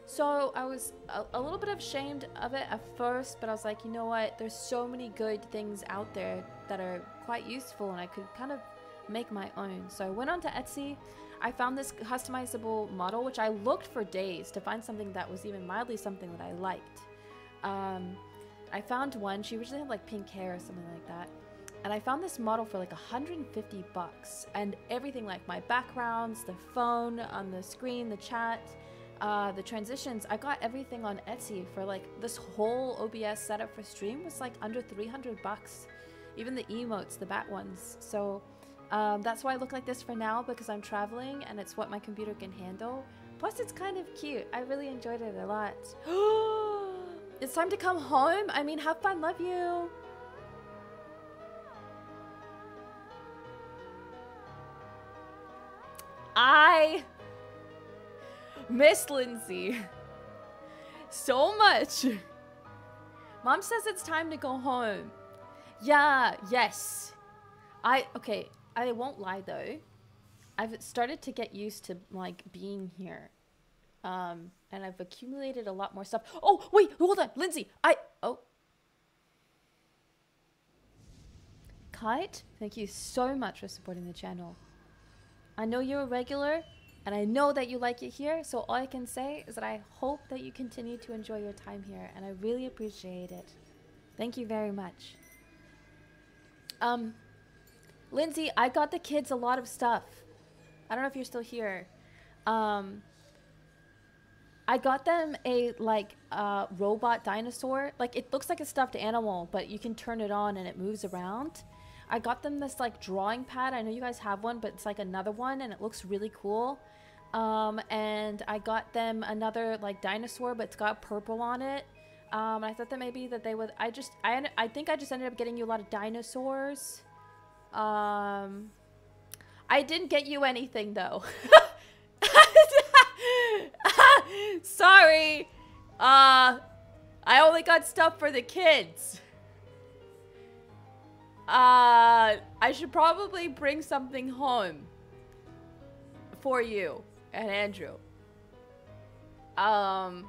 So I was a, a, little bit ashamed of it at first, but I was like, you know what? There's so many good things out there that are quite useful, and I could kind of make my own. So I went onto Etsy. I found this customizable model, which I looked for days to find something that was even mildly something that I liked. Um, I found one. She originally had like pink hair or something like that. And I found this model for like 150 bucks, and everything like my backgrounds, the phone on the screen, the chat uh, the transitions, I got everything on Etsy for like this whole OBS setup for stream was like under 300 bucks. Even the emotes, the bat ones. So um, that's why I look like this for now because I'm traveling and it's what my computer can handle. Plus, it's kind of cute. I really enjoyed it a lot. it's time to come home. I mean, have fun. Love you. I miss Lindsay so much. Mom says it's time to go home. Yeah, yes. I, okay, I won't lie though. I've started to get used to like being here. Um, and I've accumulated a lot more stuff. Oh, wait, hold on, Lindsay. I, oh. Kite, thank you so much for supporting the channel. I know you're a regular, and I know that you like it here, so all I can say is that I hope that you continue to enjoy your time here, and I really appreciate it. Thank you very much. Um, Lindsay, I got the kids a lot of stuff. I don't know if you're still here. Um, I got them a like uh, robot dinosaur. Like it looks like a stuffed animal, but you can turn it on and it moves around. I got them this like drawing pad. I know you guys have one, but it's like another one and it looks really cool. Um, and I got them another like dinosaur, but it's got purple on it. Um, I thought that maybe that they would. I just, I, I think I just ended up getting you a lot of dinosaurs. Um, I didn't get you anything though. Sorry. Uh, I only got stuff for the kids. Uh, I should probably bring something home for you and Andrew. Um,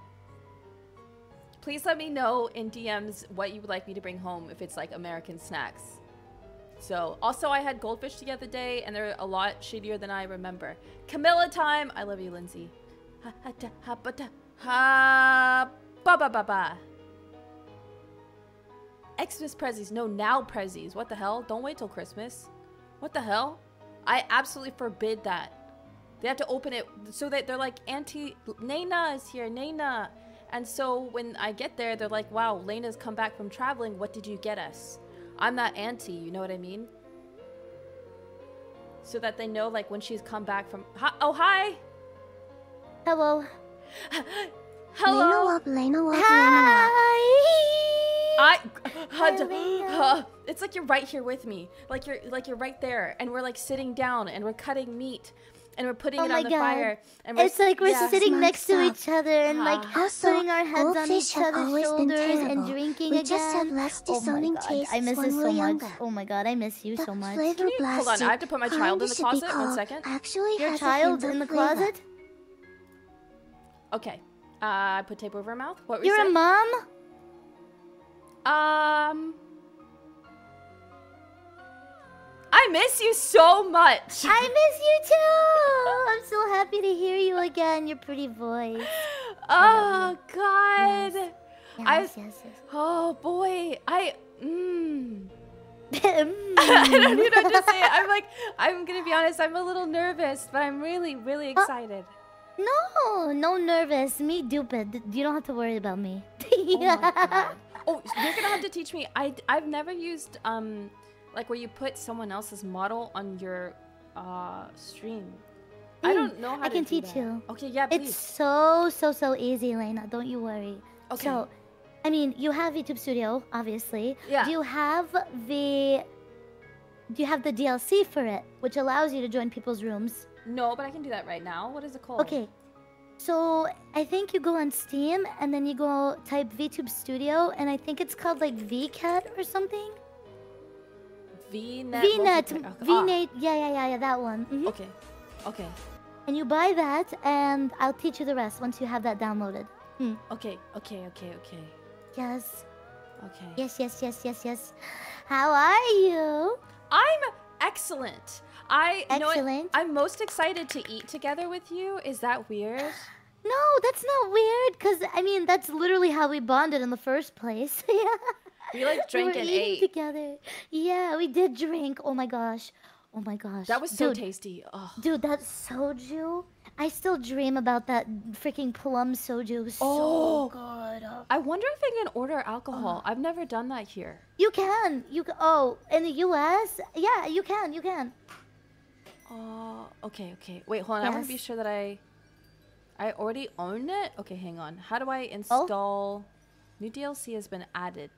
please let me know in DMs what you would like me to bring home if it's like American snacks. So, also I had goldfish the other day and they're a lot shittier than I remember. Camila time! I love you, Lindsay. Ha ha da ha ba ha ba ba ba ba. Xmas prezzies. No, now prezzies. What the hell? Don't wait till Christmas. What the hell? I absolutely forbid that. They have to open it so that they're like, Auntie Nana is here, Nana. And so when I get there, they're like, wow, Layna's come back from traveling. What did you get us? I'm not Auntie, you know what I mean? So that they know, like, when she's come back from. Hi oh, hi! Hello. Layna Hello. Wop, Layna Wop, Layna. I. Hello. Uh, it's like you're right here with me. Like you're like you're right there, and we're like sitting down, and we're cutting meat, and we're putting Oh it my on the God. fire. And we're It's like we're yeah. sitting Smart next to each other and like Ah. Also, putting our heads on goldfish each have other's shoulders and drinking We again. just have less oh my disowning god, tastes I miss when it we're so much. younger. Oh my god, I miss you The so much. flavor you- hold on, I have to put my child in the kinda should be closet. One called second. Actually Your has child in the flavor. closet? Okay. Uh, I put tape over her mouth. What were you? You're you a mom? Um. I miss you so much. I miss you too. I'm so happy to hear you again. Your pretty voice. oh God. Yes. I- Yes, yes, yes. Oh boy. I. Mm. I Mm. don't even know to say. I'm like, I'm gonna be honest. I'm a little nervous, but I'm really, really excited. no, no nervous. Me stupid. You don't have to worry about me. Oh my god. Oh, you're gonna have to teach me. I I've never used um, like where you put someone else's model on your uh stream. I Mm, don't know how I to can teach that. you. Okay, yeah, please. It's so so so easy, Layna. Don't you worry. Okay. So, I mean, you have VTube Studio, obviously. Yeah. Do you have the Do you have the DLC for it, which allows you to join people's rooms? no, but I can do that right now. What is it called? Okay. So I think you go on Steam and then you go type VTube Studio and I think it's called like VCat or something. VNet. VNet. Okay. VNet, yeah, yeah, yeah, yeah, that one. Mhm. Ah, okay. Okay. And you buy that, and I'll teach you the rest once you have that downloaded. Hmm. Okay. Okay. Okay. Okay. Yes, Okay. yes, yes, yes, yes, yes. How are you? I'm excellent. I? Excellent. I'm most excited to eat together with you. Is that weird? No, that's not weird, because, I mean, that's literally how we bonded in the first place. yeah. We like We drank were and eating ate. together. Yeah, we did drink. Oh my gosh. Oh my gosh. That was so Dude, tasty. Oh. Dude, that soju. I still dream about that freaking plum soju. Oh. good. Oh. I wonder if I can order alcohol. Uh-huh. I've never done that here. You can. You ca- oh, in the U.S. Yeah, you can. You can. Oh, okay, okay. Wait, hold on. I want to be sure that I I already own it. Okay, hang on. How do I Oh. install new DLC has been added.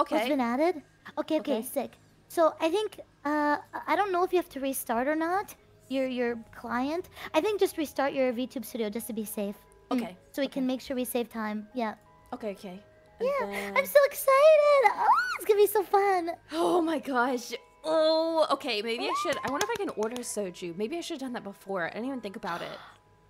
Okay. It's been added. Okay, okay, Okay. sick. So I think uh, I don't know if you have to restart or not. Your your client. I think just restart your VTube Studio just to be safe. Mm, Okay, So we can make sure we save time. Yeah. Okay, okay. And Yeah. then- I'm so excited. Oh, it's gonna be so fun. Oh my gosh. Oh, okay. Maybe I should. I wonder if I can order soju. Maybe I should have done that before. I didn't even think about it.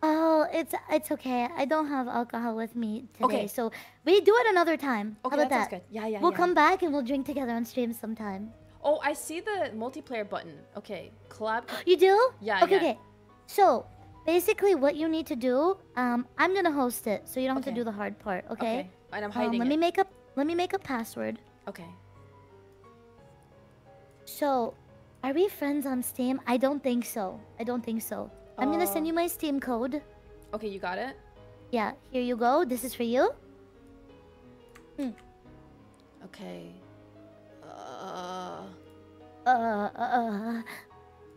Oh, it's it's okay. I don't have alcohol with me today, Okay. so we do it another time. Okay, How about that that? good. Yeah, yeah, We'll yeah. come back and we'll drink together on stream sometime. Oh, I see the multiplayer button. Okay, collab. You do? Yeah, Okay, yeah. okay. So basically, what you need to do, um, I'm gonna host it, so you don't have to do the hard part. Okay. Okay. And I'm Um, hiding let me make up. Let me make a password. Okay. So, are we friends on Steam? I don't think so. I don't think so. I'm gonna send Uh, you my Steam code. Okay, you got it. Yeah, here you go. This is for you. Hmm. Okay. Uh, Uh, uh, uh.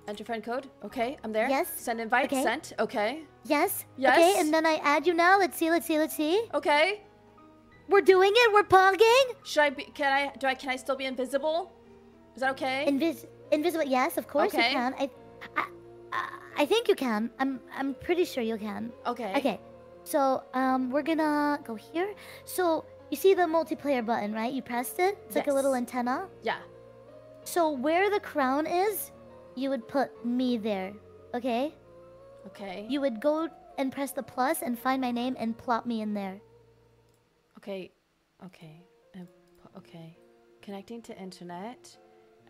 enter friend code. Okay, I'm there. Yes. Send invite. Okay. Sent. Okay. Yes. Yes. Okay, and then I add you now. Let's see. Let's see. Let's see. Okay. We're doing it. We're pogging. Should I be? Can I? Do I? Can I still be invisible? Is that okay? Invis invisible. Yes, of course Okay. you can. I, I, I, I think you can. I'm, I'm pretty sure you can. okay. Okay. So, um, we're gonna go here. So you see the multiplayer button, right? You pressed it. It's like a little antenna. Yeah. So where the crown is, you would put me there. Okay. Okay. You would go and press the plus and find my name and plop me in there. Okay. Okay. Okay. Connecting to internet,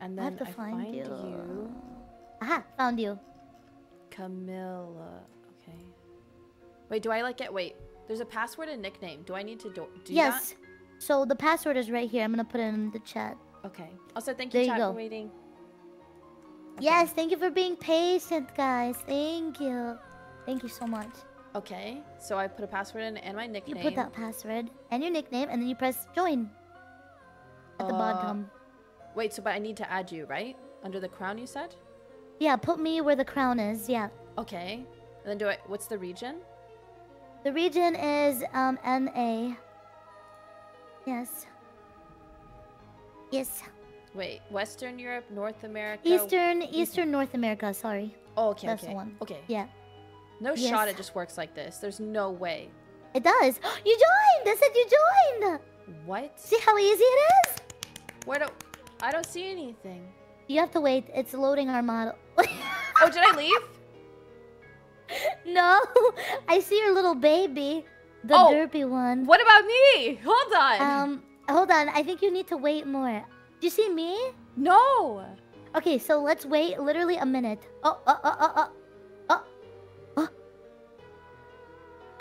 and I then have to find you. you, Aha! Found you. Camila. Okay. Wait. Do I like get? Wait. There's a password and nickname. Do I need to do, do yes. So the password is right here. I'm gonna put it in the chat. Okay. Also, thank There you, you chat, go. for waiting. Yes, thank you for being patient, guys. Thank you. Thank you so much. Okay. So I put a password in and my nickname. You put that password and your nickname, and then you press join at the Uh, bottom. Wait. So, but I need to add you, right? Under the crown, you said. Yeah, put me where the crown is. Yeah. Okay. And then do I? What's the region? The region is um NA. Yes. Yes. Wait, Western Europe, North America. Eastern Eastern North America, sorry. Oh, okay, That's okay. the one. Okay. Yeah. No Yes. shot. It just works like this. There's no way. It does. You joined! I said you joined! What? See how easy it is? Where do? I don't see anything. You have to wait. It's loading our model. Oh, did I leave? no! I see your little baby. The Oh, derpy one. What about me? Hold on. Um, hold on. I think you need to wait more. Do you see me? no. Okay, so let's wait literally a minute. Oh, oh, oh, oh, oh. Oh. oh.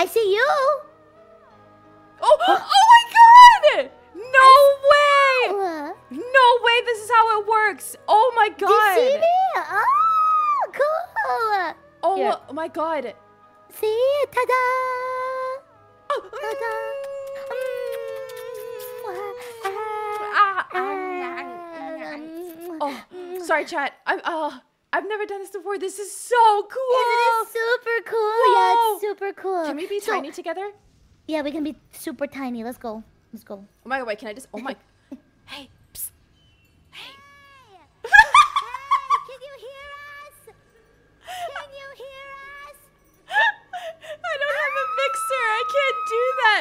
I see you! Oh, oh my god! No way! No way! This is how it works. Oh my Do god! you see me? Oh, cool! Oh Here. my god! See? Ta-da! Oh, Ta-da! ah, Mm. oh, sorry, chat. I'm uh, I've never done this before. This is so cool. Isn't it super cool? Yeah, Whoa. it's super cool. Can we be So- tiny together? Yeah, we can be super tiny. Let's go. Let's go. Oh my god! Wait, can I just? Oh my! hey.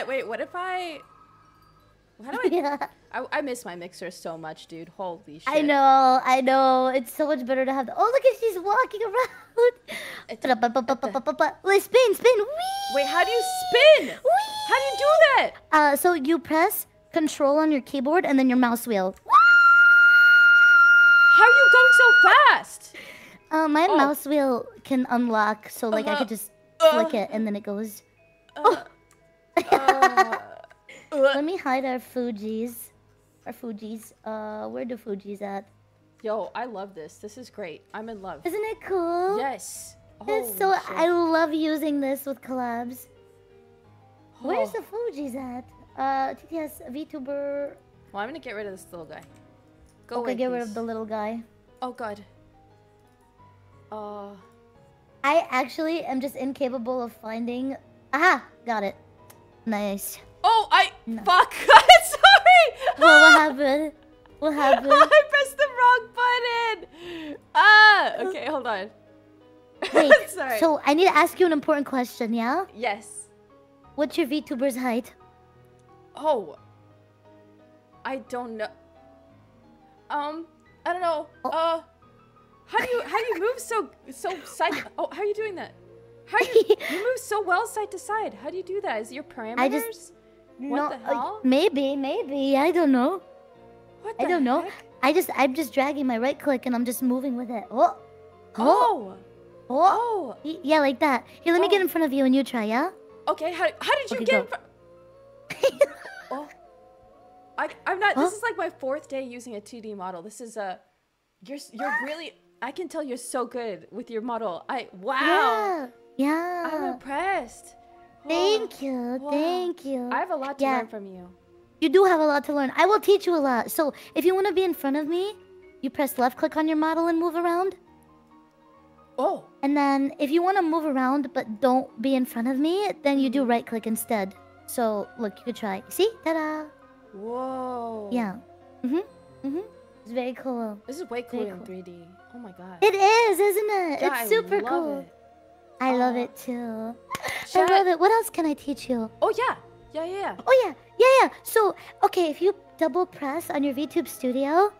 That. Wait, what if I? How do I? yeah. I, I miss my mixer so much, dude. Holy shit. I know, I know. It's so much better to have the. Oh, look at she's walking around. Wait, spin, spin. Whee! Wait, how do you spin? Whee! How do you do that? Uh, so you press Control on your keyboard and then your mouse wheel. How are you going so fast? Uh, my Oh. mouse wheel can unlock, so like I Uh, could just uh, flick it and then it goes. Uh, uh, Let me hide our Fuji's. Our Fuji's. Uh, where the Fuji's at? Yo, I love this. This is great. I'm in love. Isn't it cool? Yes. It's so shit. I love using this with collabs. Where's Oh. the Fuji's at? Uh, TTS VTuber. Well, I'm gonna get rid of this little guy. Go okay, away, get rid of the little guy. Oh god. Uh. I actually am just incapable of finding. Aha, got it. Nice. Oh, I. No. Fuck. Sorry. Well, what happened? What happened? I pressed the wrong button. Ah. Okay, hold on. Wait. Sorry. So I need to ask you an important question. Yeah. yes. What's your VTuber's height? Oh. I don't know. Um. I don't know. Oh. Uh. How do you how do you move so so side? Oh, how are you doing that? How you you move so well side to side? How do you do that? Is it your parameters? I just- What no, the uh, hell? maybe, maybe. I don't know. What I don't know. I just, I'm just dragging my right click and I'm just moving with it. Oh, Oh. oh, oh. Oh. Yeah, like that. Here, let me get Oh. in front of you and you try, yeah? Okay. How how did you Okay, get? go. in fr- oh. I I'm not. This is like my fourth day using a 2D model. This is a. You're you're really. I can tell you're so good with your model. I wow. Yeah, I'm impressed. Thank you, wow. thank you. I have a lot to Yeah. learn from you. You do have a lot to learn. I will teach you a lot. So if you want to be in front of me, you press left click on your model and move around. Oh. And then if you want to move around but don't be in front of me, then you do right click instead. So look, you could try. See? Ta-da! Whoa. Yeah. Mm-hmm. Mm-hmm. It's very cool. This is way cooler in 3D. Oh my god. It is, isn't it? Yeah, it's super cool. it. I love it too. I Chat- love it. What else can I teach you? Oh yeah. Yeah yeah yeah. Oh yeah, yeah, yeah. So okay, if you double press on your VTube Studio,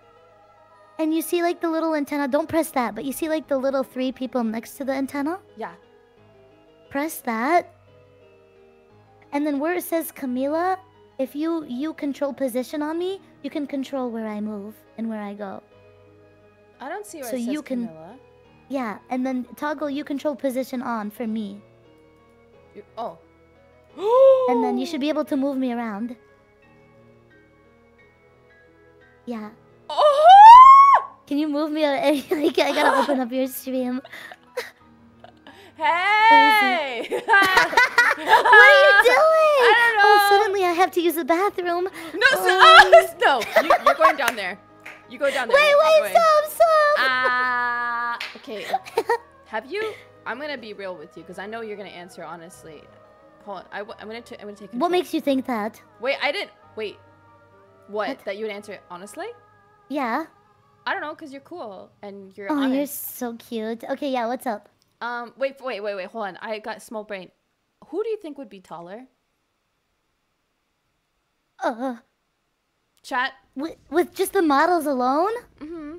and you see like the little antenna, don't press that, but you see like the little three people next to the antenna. Yeah. Press that, and then where it says Camila, if you you control position on me, you can control where I move and where I go. I don't see where So it says you can- Camila. Yeah, and then toggle you control position on for me, You- oh. and then you should be able to move me around. Yeah. Oh! Can you move me? I gotta open up your stream. Hey! What are you doing? I don't know. Oh, suddenly I have to use the bathroom. No, so, Um, no, you, you're going down there. You go down there. Wait, wait, stop, stop. Ah, okay. Have you? I'm gonna be real with you because I know you're gonna answer honestly. hold on. I, w- I'm gonna. T- I'm gonna take. What makes you think that? Wait, I didn't. Wait. What? What? That you would answer honestly? Yeah. I don't know, cause you're cool and you're Oh, honest. you're so cute. Okay, yeah. What's up? Um. Wait. Wait. Wait. Wait. Hold on. I got small brain. Who do you think would be taller? Uh, Chat. With, with just the models alone? Mm-hmm.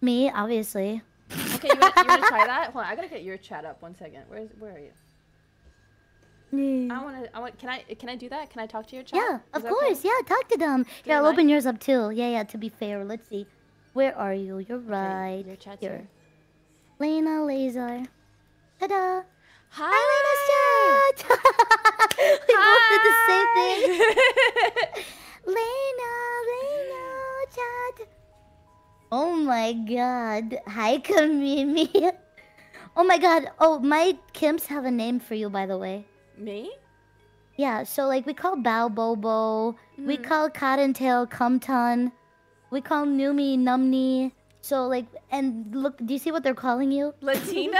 Me, obviously. Okay. You wanna, you wanna try that? Hold on. I gotta get your chat up. One second. Where's Where are you? I wanna. I want. Can I? Can I do that? Can I talk to your chat? Yeah, Is of that okay? course. Yeah, talk to them. Do you I'll mind? open yours up too. Yeah, yeah. To be fair, let's see. Where are you? You're right. your chat's here. here. Layna Lazar. Ta-da! Hi. Hi, Layna's chat. we both did the same thing. Layna, Layna, chat. Oh my god. Hi, Kamimi. Oh my god. Oh, my Kims have a name for you, by the way. Me? Yeah, so like we call Bao Bobo, we Mm. call Cottontail Cumton, we call Numi Numni. So like, and look, do you see what they're calling you? Latina?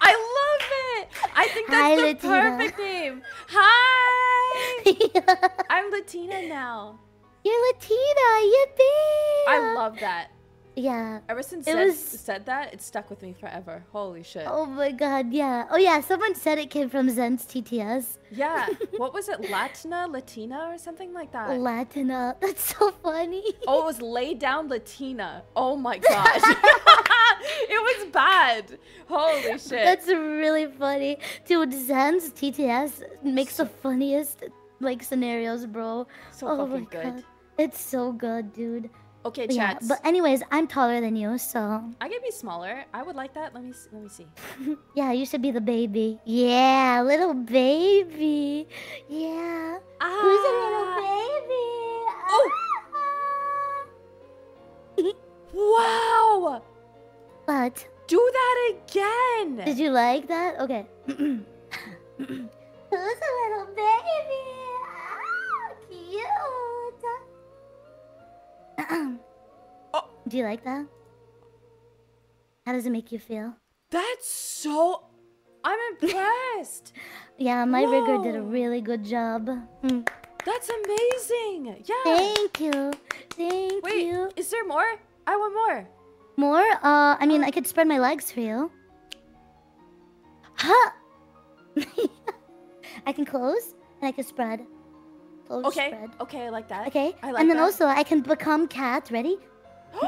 I love it. I think that's Hi, the Latina. perfect name. Hi. I'm Latina now. You're Latina, yippee! I love that. Yeah. Ever since It Zed was- said that, it stuck with me forever. Holy shit. Oh my god, yeah. Oh yeah, someone said it came from Zen's TTS. Yeah. What was it? Latina, Latina, or something like that? Latina. That's so funny. oh, it was lay down Latina. Oh my gosh. it was bad. Holy shit. That's really funny. Dude, Zen's TTS makes the funniest like scenarios, bro. So oh fucking my good. god. It's so good, dude. Okay, But yeah, but anyways, I'm taller than you, so I could be smaller. I would like that. Let me s- let me see. yeah, you should be the baby. Yeah, little baby. Yeah. Who's a little baby? Oh! wow! But Do that again. did you like that? Okay. Who's a little baby? Ah, cute. Oh. Do you like that? How does it make you feel? That's so. I'm impressed. Yeah, my rigger did a really good job. Hmm. That's amazing. Yeah. Thank you. Thank Wait, you. is there more? I want more. More? Uh, I mean, I could spread my legs for you. Huh! I can close and I can spread. Okay. spread. Okay, I like that. Okay. I like and then that. also I can become cat. Ready?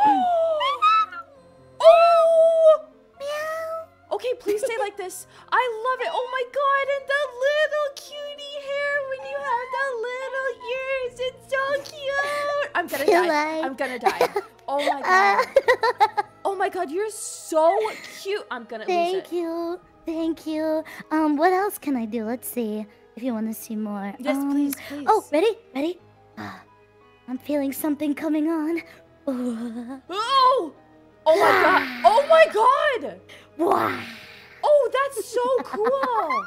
oh! Meow. Okay, please stay like this. I love it. Oh my god, and the little cutie hair when you have the little ears. It's so cute. I'm gonna Feel die. like- I'm gonna die. Oh my god. Oh my god, you're so cute. I'm gonna lose it. Thank you. Thank you. Um, what else can I do? Let's see. If you want to see more. Yes, Um, please, please. Oh, ready? Ready? Ah, I'm feeling something coming on. Ooh. Oh! Oh my god. Oh my god. Wow. Oh, that's so cool.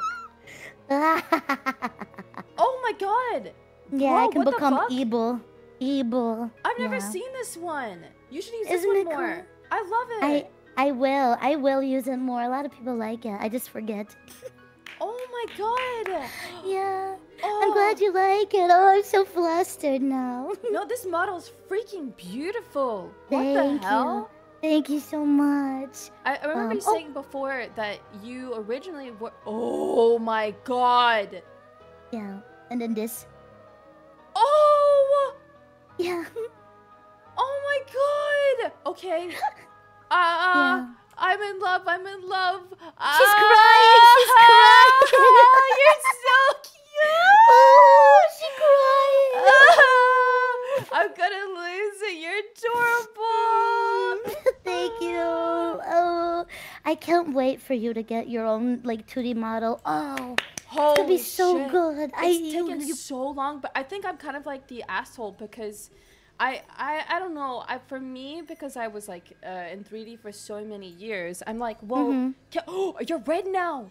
Oh my god. yeah, Bro, I can become evil. Evil. I've never Yeah. seen this one. You should use Isn't this it one more. cool? I love it. I I will. I will use it more. A lot of people like it. I just forget. Oh my god. Yeah. Oh. I'm glad you like it. Oh, I'm so flustered now. No, this model's freaking beautiful. Thank what the hell? you. Thank you so much. I, I remember Um, you oh. saying before that you originally were. Oh my god. Yeah. And then this. Oh. Yeah. Oh my god. Okay. Uh, Yeah. I'm in love. I'm in love. She's Ah, crying, she's crying. You're so cute. Oh, she crying. Ah, I'm gonna lose it. You're adorable. Thank you. Oh, I can't wait for you to get your own like 2D model. Oh, Holy it's gonna be so shit. good. I It's you, taken you, so long, but I think I'm kind of like the asshole because I I, I don't know. I for me because I was like uh, in 3D for so many years. I'm like, well, Mhm. ca- oh, you're red now.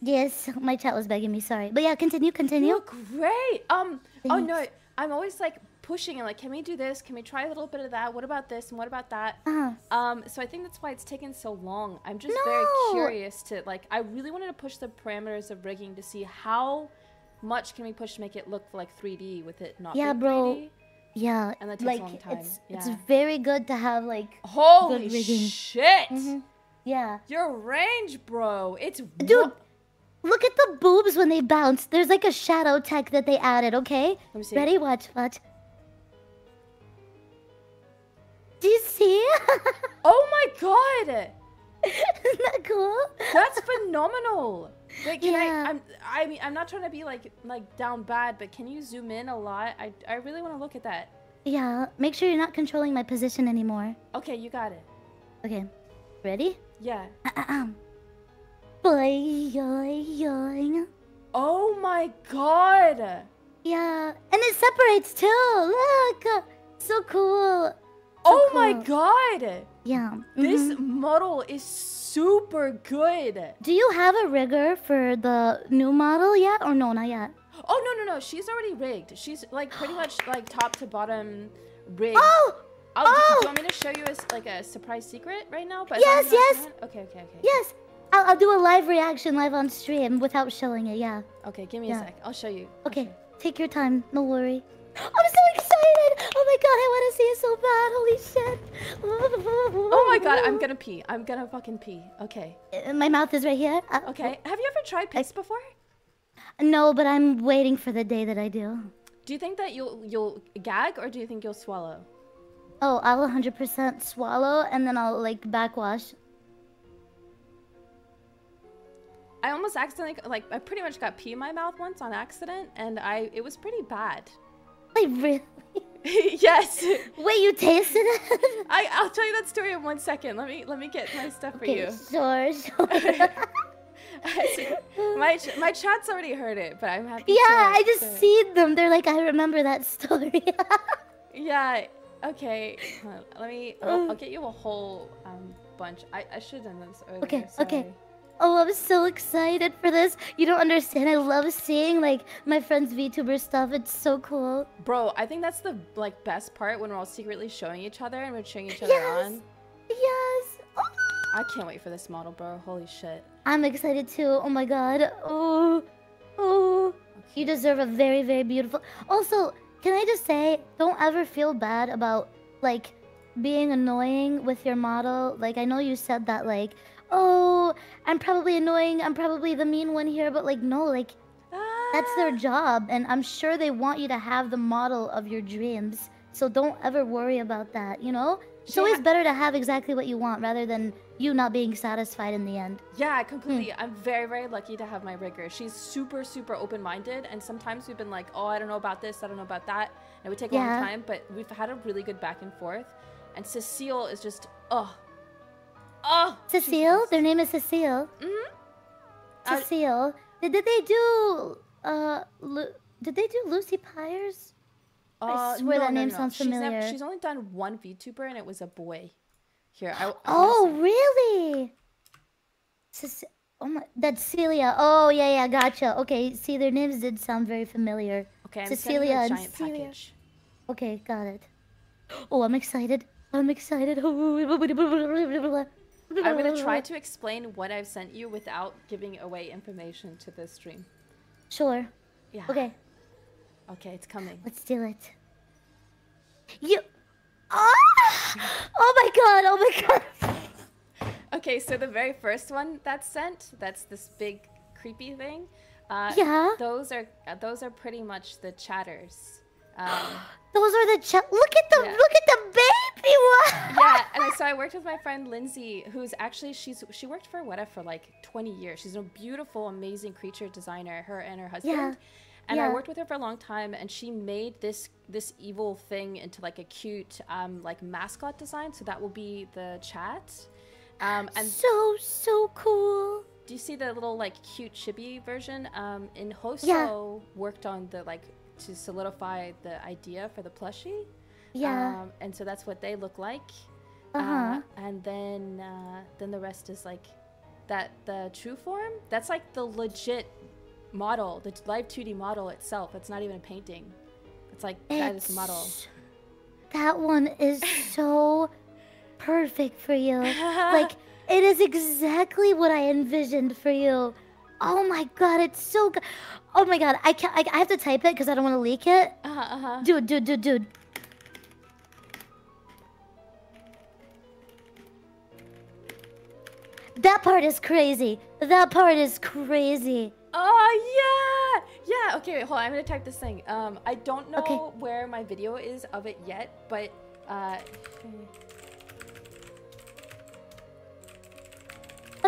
yes, my chat was begging me. Sorry, but yeah, continue, continue. You look great. Um. Oh no, I'm always like pushing and like, can we do this? Can we try a little bit of that? What about this? And what about that? Uh, Um, so I think that's why it's taken so long. I'm just very curious to like. I really wanted to push the parameters of rigging to see how much can we push to make it look like 3D with it not Yeah, bro. 3D. Yeah, And that takes a like long time, it's it's very good to have like Holy rigging. shit! Mhm. yeah. Your range, bro. It's Dude, look at the boobs when they bounce. There's like a shadow tech that they added, okay? Let me see. Ready? Watch, watch. Do you see? Oh my god! Isn't that cool? That's phenomenal. Wait, can Yeah. I? I'm. I mean, I'm not trying to be like like down bad, but can you zoom in a lot? I I really want to look at that. Yeah, make sure you're not controlling my position anymore. Okay, you got it. Okay, ready? Yeah. Ahem. Boy, yoy, yoy. Oh my god! Yeah, and it separates too. Look, so cool. Oh my god! Yeah. This mhm. model is super good. Do you have a rigger for the new model yet, or no, not yet? Oh no no no! She's already rigged. She's like pretty much like top to bottom rigged. Oh, I'll, do, do oh! you want me to show you as like a surprise secret right now? But Yes, yes. Okay okay okay. yes. I'll, I'll do a live reaction live on stream without showing it. Yeah. Okay, give me Yeah. a sec. I'll show you. I'll Okay, show you. take your time. No worry. I'm so excited! Oh my god, I want to see it so bad. Holy shit! Oh my god, I'm gonna pee. I'm gonna fucking pee. Okay. Uh, My mouth is right here. Uh, Okay. Have you ever tried piss before? No, but I'm waiting for the day that I do. Do you think that you'll you'll gag or do you think you'll swallow? Oh, I'll 100% swallow and then I'll like backwash. I almost accidentally like I pretty much got pee in my mouth once on accident and I it was pretty bad. Wait, really? yes. Wait, you tasted it? I I'll tell you that story in one second. Let me let me get my stuff for you. sure, sure. my ch- my chat's already heard it, but I'm happy. yeah, I just seen them. They're like, I remember that story. Yeah. Okay. Let me. I'll, I'll get you a whole um bunch. I I should have done this earlier. Okay, okay. Oh, I'm so excited for this. You don't understand. I love seeing like my friends' VTuber stuff. It's so cool. Bro, I think that's the like best part when we're all secretly showing each other and we're cheering each other Yes. on. Yes. Oh. I can't wait for this model, bro. Holy shit. I'm excited too. Oh my god. Oh. Oh. You deserve a very, very beautiful. Also, can I just say, don't ever feel bad about like being annoying with your model. Like I know you said that like, oh, I'm probably annoying. I'm probably the mean one here, but like no, like that's their ah. job and I'm sure they want you to have the model of your dreams. So don't ever worry about that, you know? It's She always better to have exactly what you want rather than you not being satisfied in the end. Yeah, completely. Hmm. I'm very, very lucky to have my rigger. She's super, super open minded. And sometimes we've been like, oh, I don't know about this, I don't know about that. And it would take a Yeah. long time, but we've had a really good back and forth. And Cecile is just, oh, oh. Cecile, their name is Cecile. Mm-hmm. I- Cecile. Did, did they do uh Lu- did they do Lucy Pyres? I swear that name sounds She's familiar. she's only done one VTuber, and it was a boy. Here, I. Oh, really? Cece- oh my, that's Celia. Oh yeah, yeah, gotcha. Okay, see, their names did sound very familiar. Okay, I'm Cecilia a and giant Celia. package. Okay, got it. Oh, I'm excited. I'm excited. I'm gonna try to explain what I've sent you without giving away information to the stream. Sure. Yeah. Okay, Okay, it's coming. let's do it. You. Ah! Oh my god! Oh my god! Okay, so the very first one that's sent, that's this big creepy thing. Uh, Yeah. Those are those are pretty much the chatters. Um, Those are the look at the Yeah. look at the baby one. yeah, and so I worked with my friend Lindsay, who's actually she's she worked for Weta for like 20 years. She's a beautiful, amazing creature designer. Her and her husband. Yeah. And I worked with her for a long time, and she made this this evil thing into like a cute um, like mascot design. So that will be the chat. Um, and So so cool. do you see the little like cute chibi version? Um, in Hoso Yeah. worked on the like to solidify the idea for the plushie. Yeah. Um, and so that's what they look like. Uh-huh. Uh, and then uh, then the rest is like that the true form. That's like the legit model, the live 2D model itself. It's not even a painting. It's like that is the model. That one is so perfect for you. like it is exactly what I envisioned for you. Oh my god, it's so good. Oh my god, I can't. I, I have to type it because I don't want to leak it. Uh huh. Uh-huh. Dude, dude, dude, dude. That part is crazy. That part is crazy. Oh yeah, yeah. Okay, wait, hold on. I'm gonna type this thing. Um, I don't know Okay. where my video is of it yet, but uh,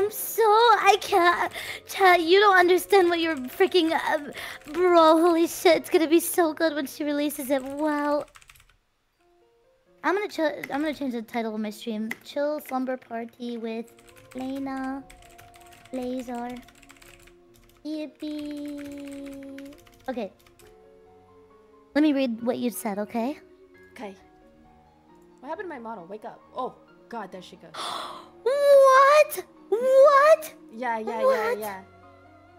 I'm so I can't. Chat, you don't understand what you're freaking, uh, bro. Holy shit! It's gonna be so good when she releases it. Wow. I'm gonna chill. I'm gonna change the title of my stream. Chill slumber party with Layna, Lazar, Yippee. Okay. Let me read what you said. Okay. okay. What happened to my model? Wake up. Oh God, there she goes. What? What? Yeah, yeah, What? yeah, yeah.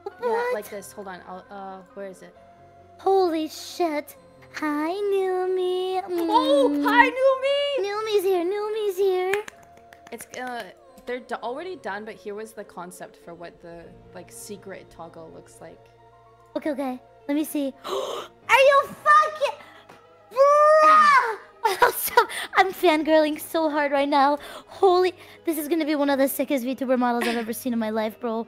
What? Yeah, like this. Hold on. I'll, uh, where is it? Holy shit. Hi, Numi. Oh, Mm. hi, Numi. Numi's here. Numi's here. It's uh, they're do- already done, but here was the concept for what the like secret toggle looks like. Okay, okay. Let me see. Are you so- I'm fangirling so hard right now. Holy... This is gonna be one of the sickest VTuber models I've ever seen in my life, bro.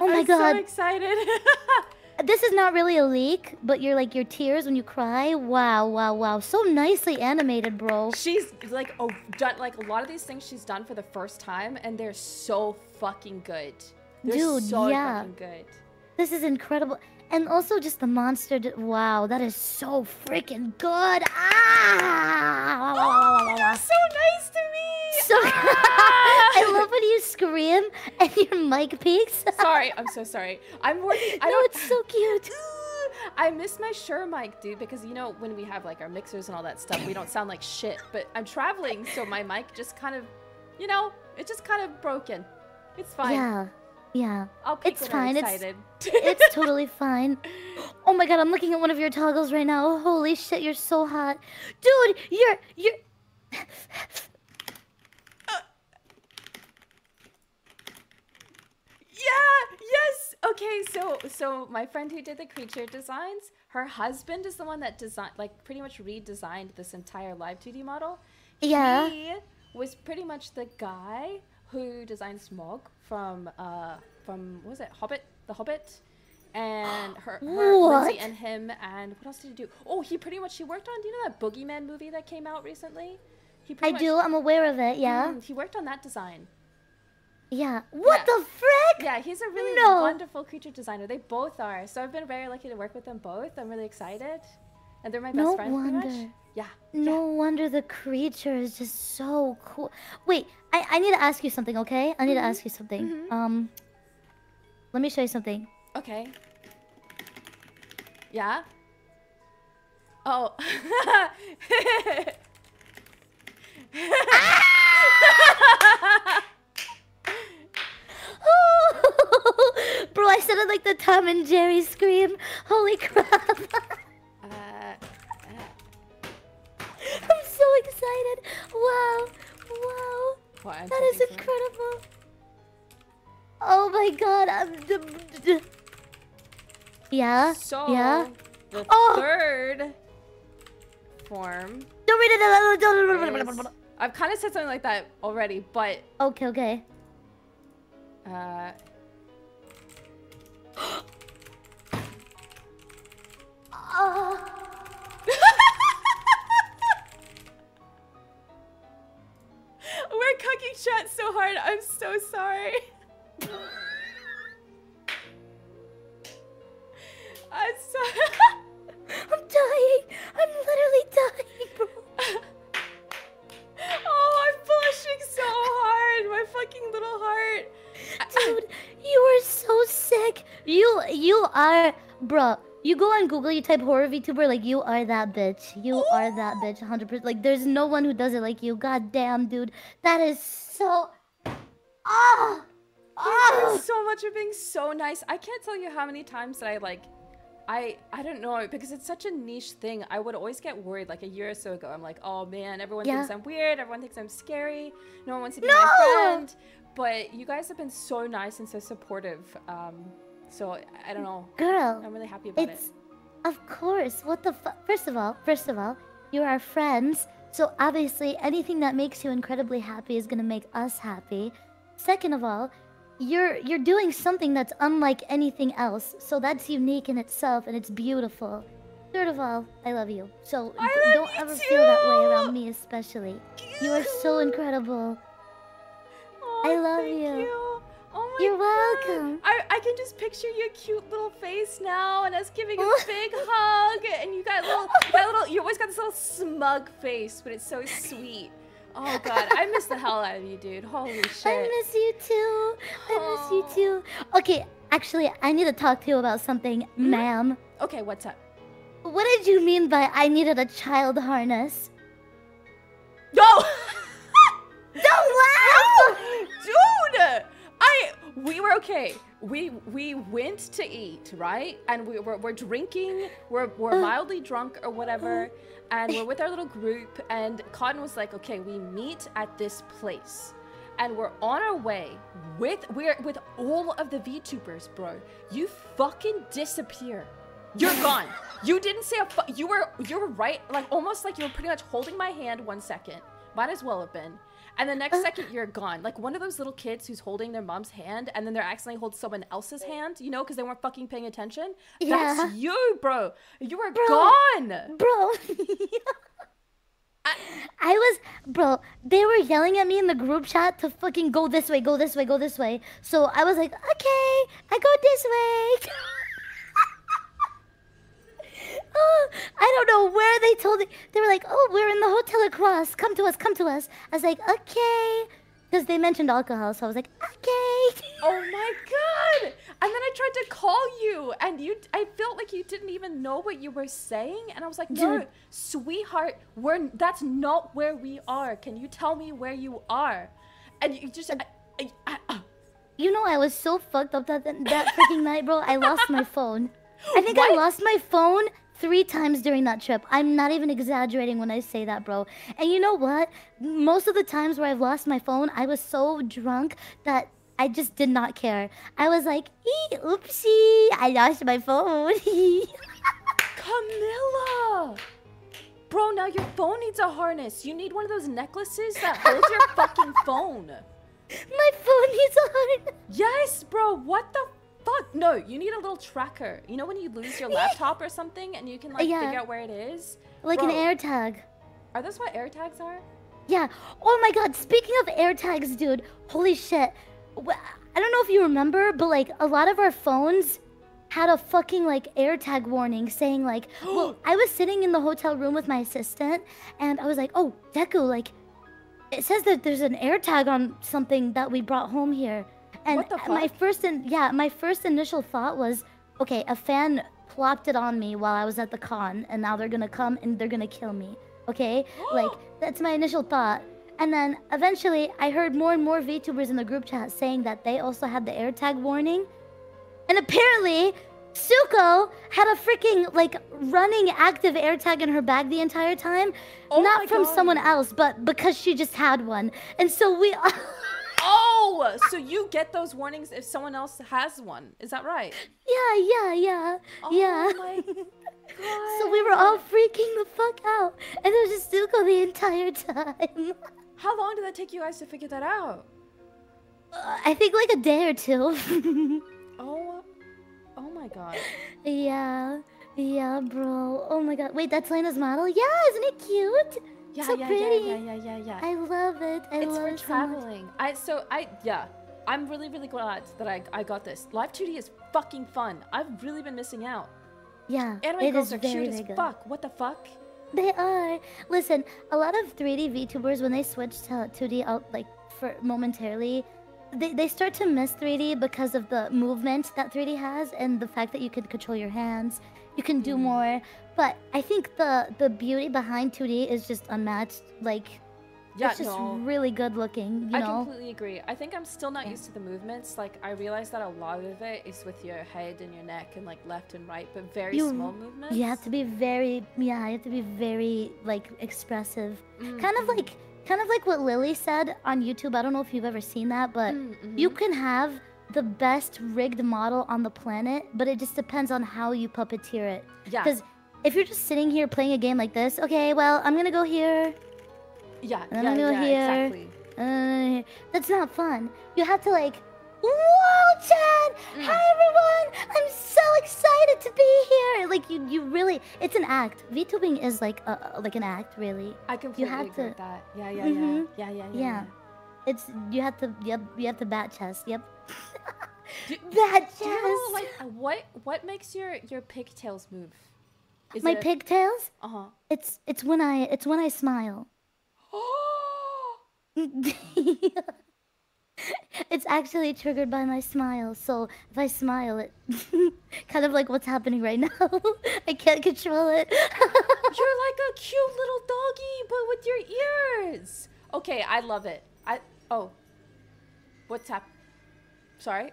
Oh my God. I'm so excited. This is not really a leak, but you're like your tears when you cry. Wow, wow, wow. So nicely animated, bro. she's like oh, done like a lot of these things she's done for the first time, and they're so fucking good. They're Dude, so yeah. fucking good. This is incredible. And also just the monster. d- Wow, that is so freaking good. Ah! You're so nice to me. So I love when you scream and your mic peaks. sorry, I'm so sorry. I'm working. I no, don't. it's so cute. I miss my Shure mic, dude, because you know when we have like our mixers and all that stuff, we don't sound like shit. But I'm traveling, so my mic just kind of, you know, it's just kind of broken. It's fine. Yeah, yeah. I'll It's fine. I'm It's it's totally fine. Oh my god, I'm looking at one of your toggles right now. Oh, holy shit, you're so hot, dude. You're you're. Uh, yeah. Yes. Okay. So so my friend who did the creature designs, her husband is the one that designed, like, pretty much redesigned this entire live 2D model. Yeah. He was pretty much the guy who designed Smaug from uh from what was it Hobbit, The Hobbit, and her, her Lindsay and him and what else did he do? Oh, he pretty much he worked on. Do you know that Boogeyman movie that came out recently? He I much- do. I'm aware of it. Yeah. Mm, he worked on that design. Yeah. What Yeah. the frick? Yeah, he's a really No. wonderful creature designer. They both are. So I've been very lucky to work with them both. I'm really excited. And they're my best No friends pretty much. wonder. Yeah. No wonder the creature is just so cool. Wait, I, I need to ask you something, okay? I need to ask you something. Um, let me show you something. Okay. Yeah? Oh. Bro, I said it like the Tom and Jerry scream. Holy crap. excited. Wow. Wow. What, That is incredible. Oh my god. I'm yeah? So, yeah? the Oh! third form. Don't read it. Don't read is- it. I've kind of said something like that already, but Okay, okay. uh, Oh. Chat so hard. I'm so sorry. I'm sorry. I'm dying. I'm literally dying, bro. oh, I'm blushing so hard. My fucking little heart. Dude, you are so sick. You you are bro. You go on Google, you type horror VTuber, like you are that bitch. You are that bitch, 100%. Like there's no one who does it like you. God damn, dude. That is so Ah! Thank you Ah! so much for being so nice. I can't tell you how many times that I like I I don't know because it's such a niche thing. I would always get worried like a year or so ago. I'm like, oh man, everyone thinks I'm weird. Everyone thinks I'm scary. No one wants to be No! my friend. But you guys have been so nice and so supportive. Um, so I, don't know. Girl, I'm really happy about it's it. of course. What the fuck? First of all, first of all, you're our friends, so obviously anything that makes you incredibly happy is gonna make us happy. Second of all, you're you're doing something that's unlike anything else, so that's unique in itself and it's beautiful. Third of all, I love you. So love don't you ever feel that way around me, especially. You are so incredible. I love thank you. Oh You're God. welcome. I, I can just picture your cute little face now and us giving a big hug and you got little you got little you always got this little smug face, but it's so sweet. Oh god, I miss the hell out of you, dude. Holy shit. I miss you too. I miss you too. Okay, actually, I need to talk to you about something, Hmm? ma'am. okay, what's up? What did you mean by I needed a child harness? Yo! Don't laugh! Dude! I we were okay. We we went to eat, right? And we were we're drinking, we're we're uh. mildly drunk or whatever, and we're with our little group and Cotton was like, "Okay, we meet at this place." And we're on our way with we're with all of the VTubers, bro. You fucking disappear. You're gone. You didn't say a fu- you were you were right like almost like you were pretty much holding my hand one second. Might as well have been. And the next uh. second you're gone. Like one of those little kids who's holding their mom's hand and then they're accidentally hold someone else's hand, you know, because they weren't fucking paying attention. Yeah. That's you, bro. You were Bro. gone. Bro. I- I was, bro, they were yelling at me in the group chat to fucking go this way, go this way, go this way. So I was like, okay, I go this way. oh, I don't know where they told me. They were like, oh, we're in the hotel across. Come to us, come to us. I was like, okay. Because they mentioned alcohol, so I was like, okay. Oh my god! And then I tried to call you, and you I felt like you didn't even know what you were saying, and I was like, no, Dude. sweetheart, we're that's not where we are. Can you tell me where you are? And you just I, I, I, uh, You know, I was so fucked up that that freaking night, bro. I lost my phone. I think I lost my phone three times during that trip. I'm not even exaggerating when I say that, bro. And you know what? Most of the times where I've lost my phone, I was so drunk that I just did not care. I was like, "Ee, oopsie, I lost my phone. Camila! Bro, now your phone needs a harness. You need one of those necklaces that holds your fucking phone. my phone needs a harness. Yes, bro. What the fuck? No, you need a little tracker. You know when you lose your laptop or something and you can like Yeah. figure out where it is? Like an Bro, AirTag. Are those what AirTags are? Yeah. Oh my god, speaking of AirTags, dude, holy shit. I don't know if you remember, but like a lot of our phones had a fucking like AirTag warning saying like, well, I was sitting in the hotel room with my assistant and I was like, "Oh, Deku, like it says that there's an AirTag on something that we brought home here." And my first in- yeah, my first initial thought was, "Okay, a fan plopped it on me while I was at the con and now they're going to come and they're going to kill me." Okay? like that's my initial thought. And then eventually I heard more and more VTubers in the group chat saying that they also had the AirTag warning. And apparently Suko had a freaking like running active AirTag in her bag the entire time. Oh Not from God. someone else, but because she just had one. And so we Oh, so you get those warnings if someone else has one. Is that right? Yeah, yeah, yeah. yeah. Oh my god. So we were all freaking the fuck out. And there was just Suko the entire time. How long did that take you guys to figure that out? Uh, I think like a day or two. Oh, oh my god. Yeah, yeah, bro. Oh my god. Wait, that's Layna's model? Yeah, isn't it cute? Yeah, so yeah, pretty. yeah, yeah, yeah, yeah, yeah. I love it. I it's love for it so traveling. I so I yeah. I'm really really glad that I I got this. Live 2D is fucking fun. I've really been missing out. Yeah, Anime it girls is are cute as good. fuck. What the fuck? They are. Listen, a lot of 3D VTubers when they switch to 2D out like for momentarily, they, they start to miss 3D because of the movement that 3D has and the fact that you can control your hands. You can do more. But I think the the beauty behind 2D is just unmatched. Like Yeah, it's just no. really good looking. You I know. completely agree. I think I'm still not Yeah. used to the movements. Like I realize that a lot of it is with your head and your neck and like left and right, but very You- small movements. You have to be very yeah, you have to be very like expressive. Mm, Kind of mm, like kind of like what Lily said on YouTube. I don't know if you've ever seen that, but mm, you mhm. can have the best rigged model on the planet, but it just depends on how you puppeteer it. yeah, Because if you're just sitting here playing a game like this, okay, well, I'm gonna go here, yeah, and yeah, I'm gonna yeah, go here. exactly. uh, that's not fun. You have to like, whoa, Chad! Mm. Hi everyone! I'm so excited to be here. Like you, you really, it's an act. VTubing is like a, like an act, really. I completely have agree to- with that. Yeah, yeah, Mhm. yeah, yeah, yeah, yeah. Yeah. It's you have to, yep, you have to bat chest. Yep. Do, bat do you know, like uh, what what makes your your pigtails move? Is My it- pigtails? Uh-huh. It's it's when I it's when I smile. it's actually triggered by my smile. So if I smile, it kind of like what's happening right now. I can't control it. You're like a cute little doggy, but with your ears. Okay, I love it. I oh, what's hap? Sorry.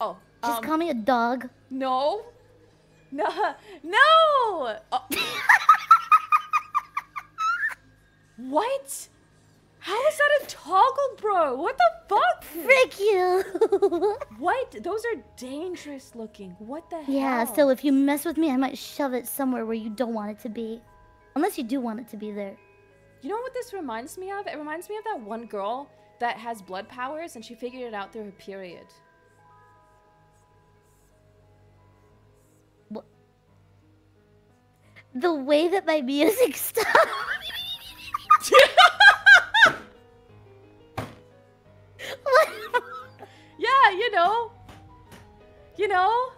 Oh, Just um, call me a dog. no, no, no. Oh. what? How is that a toggle, bro? What the fuck? Frick you. What? Those are dangerous looking. What the hell? yeah. So if you mess with me, I might shove it somewhere where you don't want it to be, unless you do want it to be there. You know what this reminds me of? It reminds me of that one girl that has blood powers and she figured it out through her period. What The way that my music stopped. Yeah, you know. You know?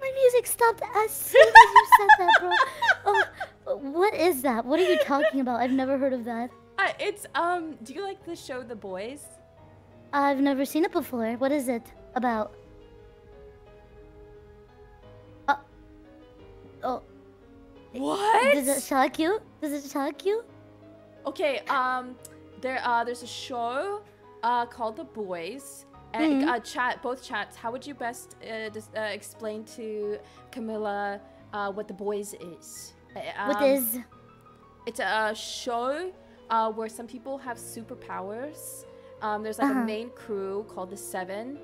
My music stopped as soon as you said that, bro. Oh, what is that? What are you talking about? I've never heard of that. Uh, it's um do you like the show The Boys? I've never seen it before. What is it about? Uh, oh, What? does it shock you? Does it shock you? Okay, um there uh there's a show uh called The Boys. And Mhm. uh chat both chats, how would you best uh, dis- uh, explain to Camila uh what The Boys is? Uh, What um, is? It's a show uh, where some people have superpowers. Um, there's like Uh-huh. a main crew called the Seven,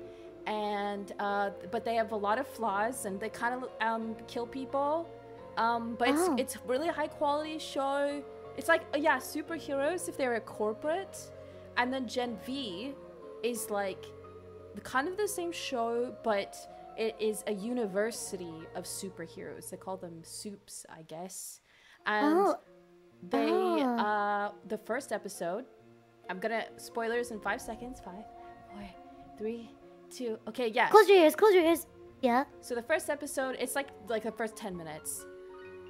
and uh, but they have a lot of flaws and they kind of um, kill people. Um, but it's Oh. it's really high quality show. It's like uh, yeah, superheroes if they're a corporate, and then Gen V is like the kind of the same show, but it is a university of superheroes. They call them soups, I guess. And Oh. They Oh. uh the first episode i'm gonna spoilers in five seconds five four three two okay yeah Close your ears. Close your ears. Yeah. so the first episode it's like like the first 10 minutes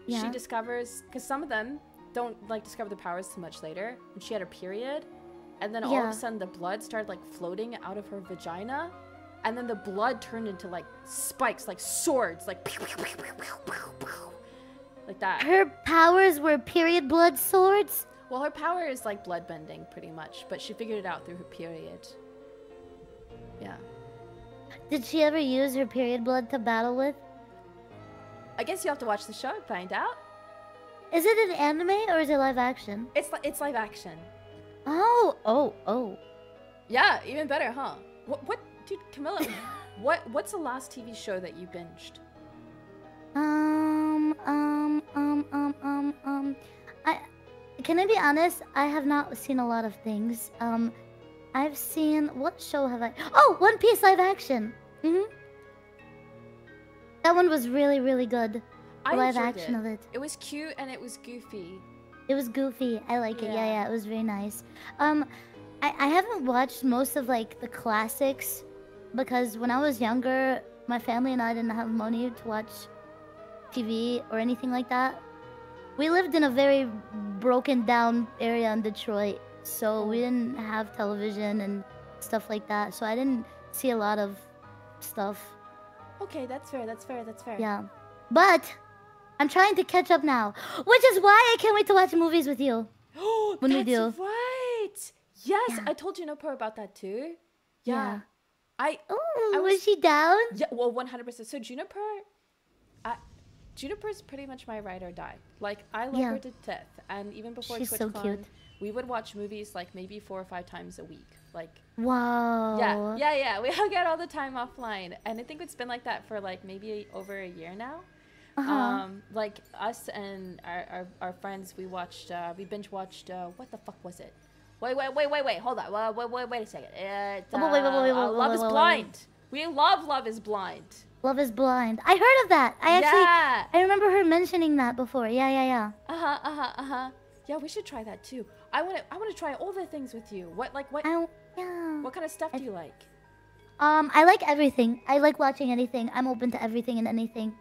Yeah. she discovers because some of them don't like discover the powers too much later when she had her period and then all of a sudden the blood started like floating out of her vagina and then the blood turned into like spikes like swords like pew, pew, pew, like that Her powers were period blood swords. Well, her power is like blood bending, pretty much, but she figured it out through her period. Yeah. Did she ever use her period blood to battle with? I guess you have to watch the show and find out. Is it an anime or is it live action? It's li- it's live action. Oh, oh, oh. Yeah, even better, huh? What what dude, Camila? what what's the last TV show that you binged? Um, um, um, um, um, um. I can I be honest? I have not seen a lot of things. Um, I've seen what show have I? Oh, One Piece live action. Mhm. That one was really, really good. I live action it. of it. It was cute and it was goofy. It was goofy. I like it. Yeah, Yeah. yeah, it was very nice. Um, I, I haven't watched most of like the classics because when I was younger, my family and I didn't have money to watch TV or anything like that. We lived in a very broken down area in Detroit, so we didn't have television and stuff like that. So I didn't see a lot of stuff. Okay, that's fair. That's fair. That's fair. Yeah. But I'm trying to catch up now, which is why I can't wait to watch movies with you. when we That's do. Right. Yes, Yeah. I told Juniper about that too. Yeah. Yeah. I Oh, I was, was- she down? yeah, well, one hundred percent. So Juniper, Juniper's pretty much my ride or die. Like I love Yeah. her to death, and even before She's so TwitchCon, cute. we would watch movies like maybe four or five times a week. Like Wow. yeah, yeah, yeah. We hung out all the time offline, and I think it's been like that for like maybe over a year now. Uh-huh. Um, like us and our, our, our friends, we watched, uh, we binge watched. Uh, what the fuck was it? Wait, wait, wait, wait, wait. Hold on. Wait, wait, wait, wait a second. It's, uh, Oh, wait, wait, wait, wait, uh, Love is blind. We love Love is Blind. Love is blind. I heard of that. I actually yeah. I remember her mentioning that before. Yeah, yeah, yeah. Uh huh. Uh huh. Uh huh. Yeah, we should try that too. I want to. I want to try all the things with you. What like what? I yeah. What kind of stuff do you like? Um, I like everything. I like watching anything. I'm open to everything and anything.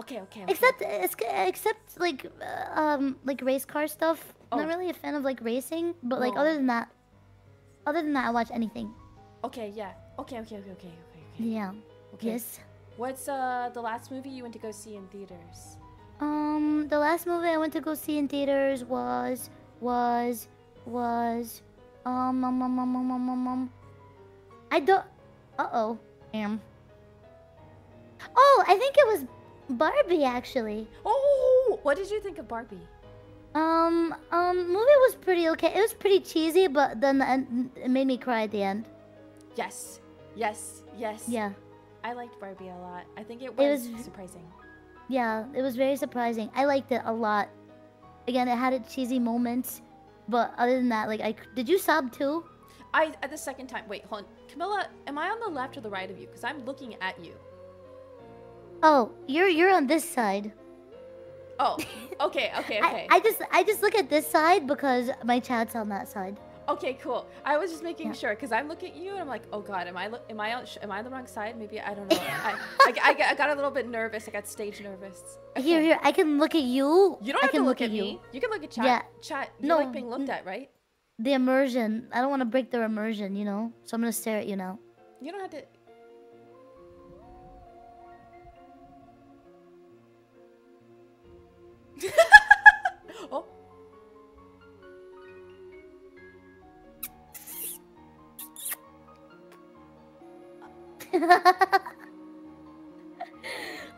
Okay. Okay. okay. Except except like uh, um like race car stuff. I'm Oh. not really a fan of like racing, but like Oh. other than that, other than that, I watch anything. Okay. Yeah. Okay. Okay. Okay. Okay. Okay. okay. Yeah. Okay. Yes. What's uh the last movie you went to go see in theaters? Um, the last movie I went to go see in theaters was was was um um um um um um, um, um. I don't. Uh oh. Damn. Oh, I think it was Barbie actually. Oh, what did you think of Barbie? Um, um, movie was pretty okay. It was pretty cheesy, but then the end, it made me cry at the end. Yes. Yes. Yes. Yeah, I liked Barbie a lot. I think it was, was- surprising. yeah, it was very surprising. I liked it a lot. Again, it had its cheesy moments, but other than that, like, I did you sob too? I at the second time. Wait, hold on. Camila, am I on the left or the right of you? Because I'm looking at you. Oh, you're you're on this side. Oh. Okay. Okay. Okay. I, I just I just look at this side because my chat's on that side. Okay. Cool. I was just making Yeah. sure because I'm looking at you and I'm like, oh god, am I am I on, am I on the wrong side? Maybe I don't know. I, I, I, got- I got a little bit nervous. I got stage nervous. Here, Okay. here, I can look at you. You don't I have can to look, look, at you. me. You can look at chat. Yeah. Chat. You No, like being looked at, right? The immersion. I don't want to break their immersion, you know. So I'm gonna stare at you now. You don't have to.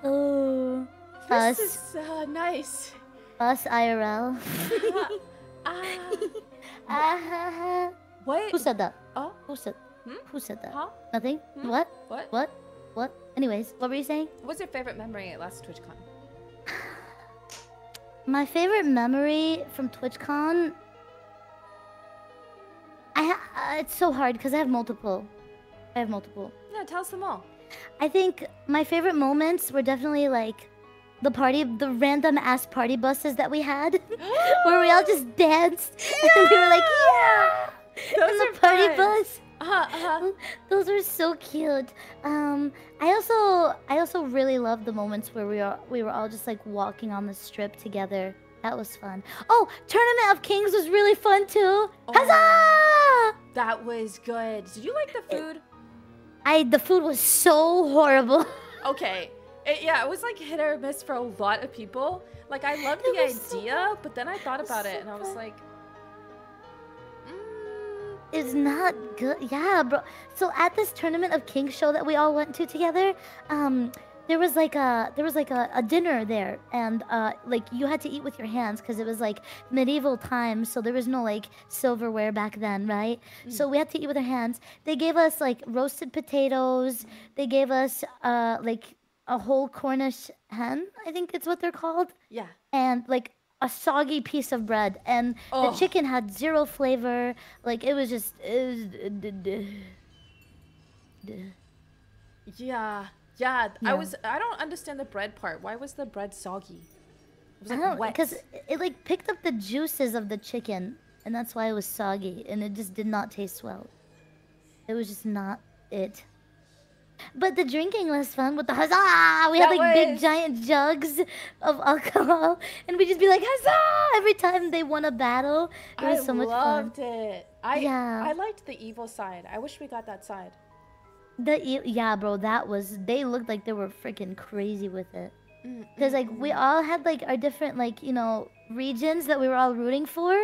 oh, This us, is uh, nice. us IRL. Ah. Ah, what? Who said that? Oh. Who said? Hmm? Who said that? Huh? Nothing. Hmm? What? What? What? What? Anyways, what were you saying? What's your favorite memory at last TwitchCon? My favorite memory from TwitchCon. I ha- uh, it's so hard because I have multiple. I have multiple. No, tell us them all. I think my favorite moments were definitely like the party, the random ass party buses that we had, where we all just danced and we were like, yeah, Those in the are party fun. bus. Uh-huh, uh-huh. Those were so cute. Um, I also, I also really loved the moments where we are, we were all just like walking on the strip together. That was fun. Oh, Tournament of Kings was really fun too. Oh. Huzzah! That was good. Did you like the food? I, the food was so horrible. Okay. It, yeah, it was like hit or miss for a lot of people. Like I loved It the was so idea, but then I thought about so it and I was like, mm, It's not good. Yeah, bro. So at this tournament of kings show that we all went to together, um, there was like a there was like a, a dinner there, and uh, like you had to eat with your hands because it was like medieval times, so there was no like silverware back then, right? So we had to eat with our hands. They gave us like roasted potatoes. They gave us uh like a whole Cornish hen, I think it's what they're called yeah. and like a soggy piece of bread and Oh. the chicken had zero flavor like it was just it was, d- d- d- Yeah. Yeah. I was I don't understand the bread part. Why was the bread soggy? It was I don't wet. because it, it like picked up the juices of the chicken and that's why it was soggy and it just did not taste well it was just not it but the drinking was fun with the huzzah we had That like big giant jugs of alcohol and we'd just be like huzzah every time they won a battle it was I so much fun loved it. I Yeah. I liked the evil side. I wish we got that side. The e- yeah, bro, that was they looked like they were freaking crazy with it. Mm, Cause like we all had like our different like you know regions that we were all rooting for,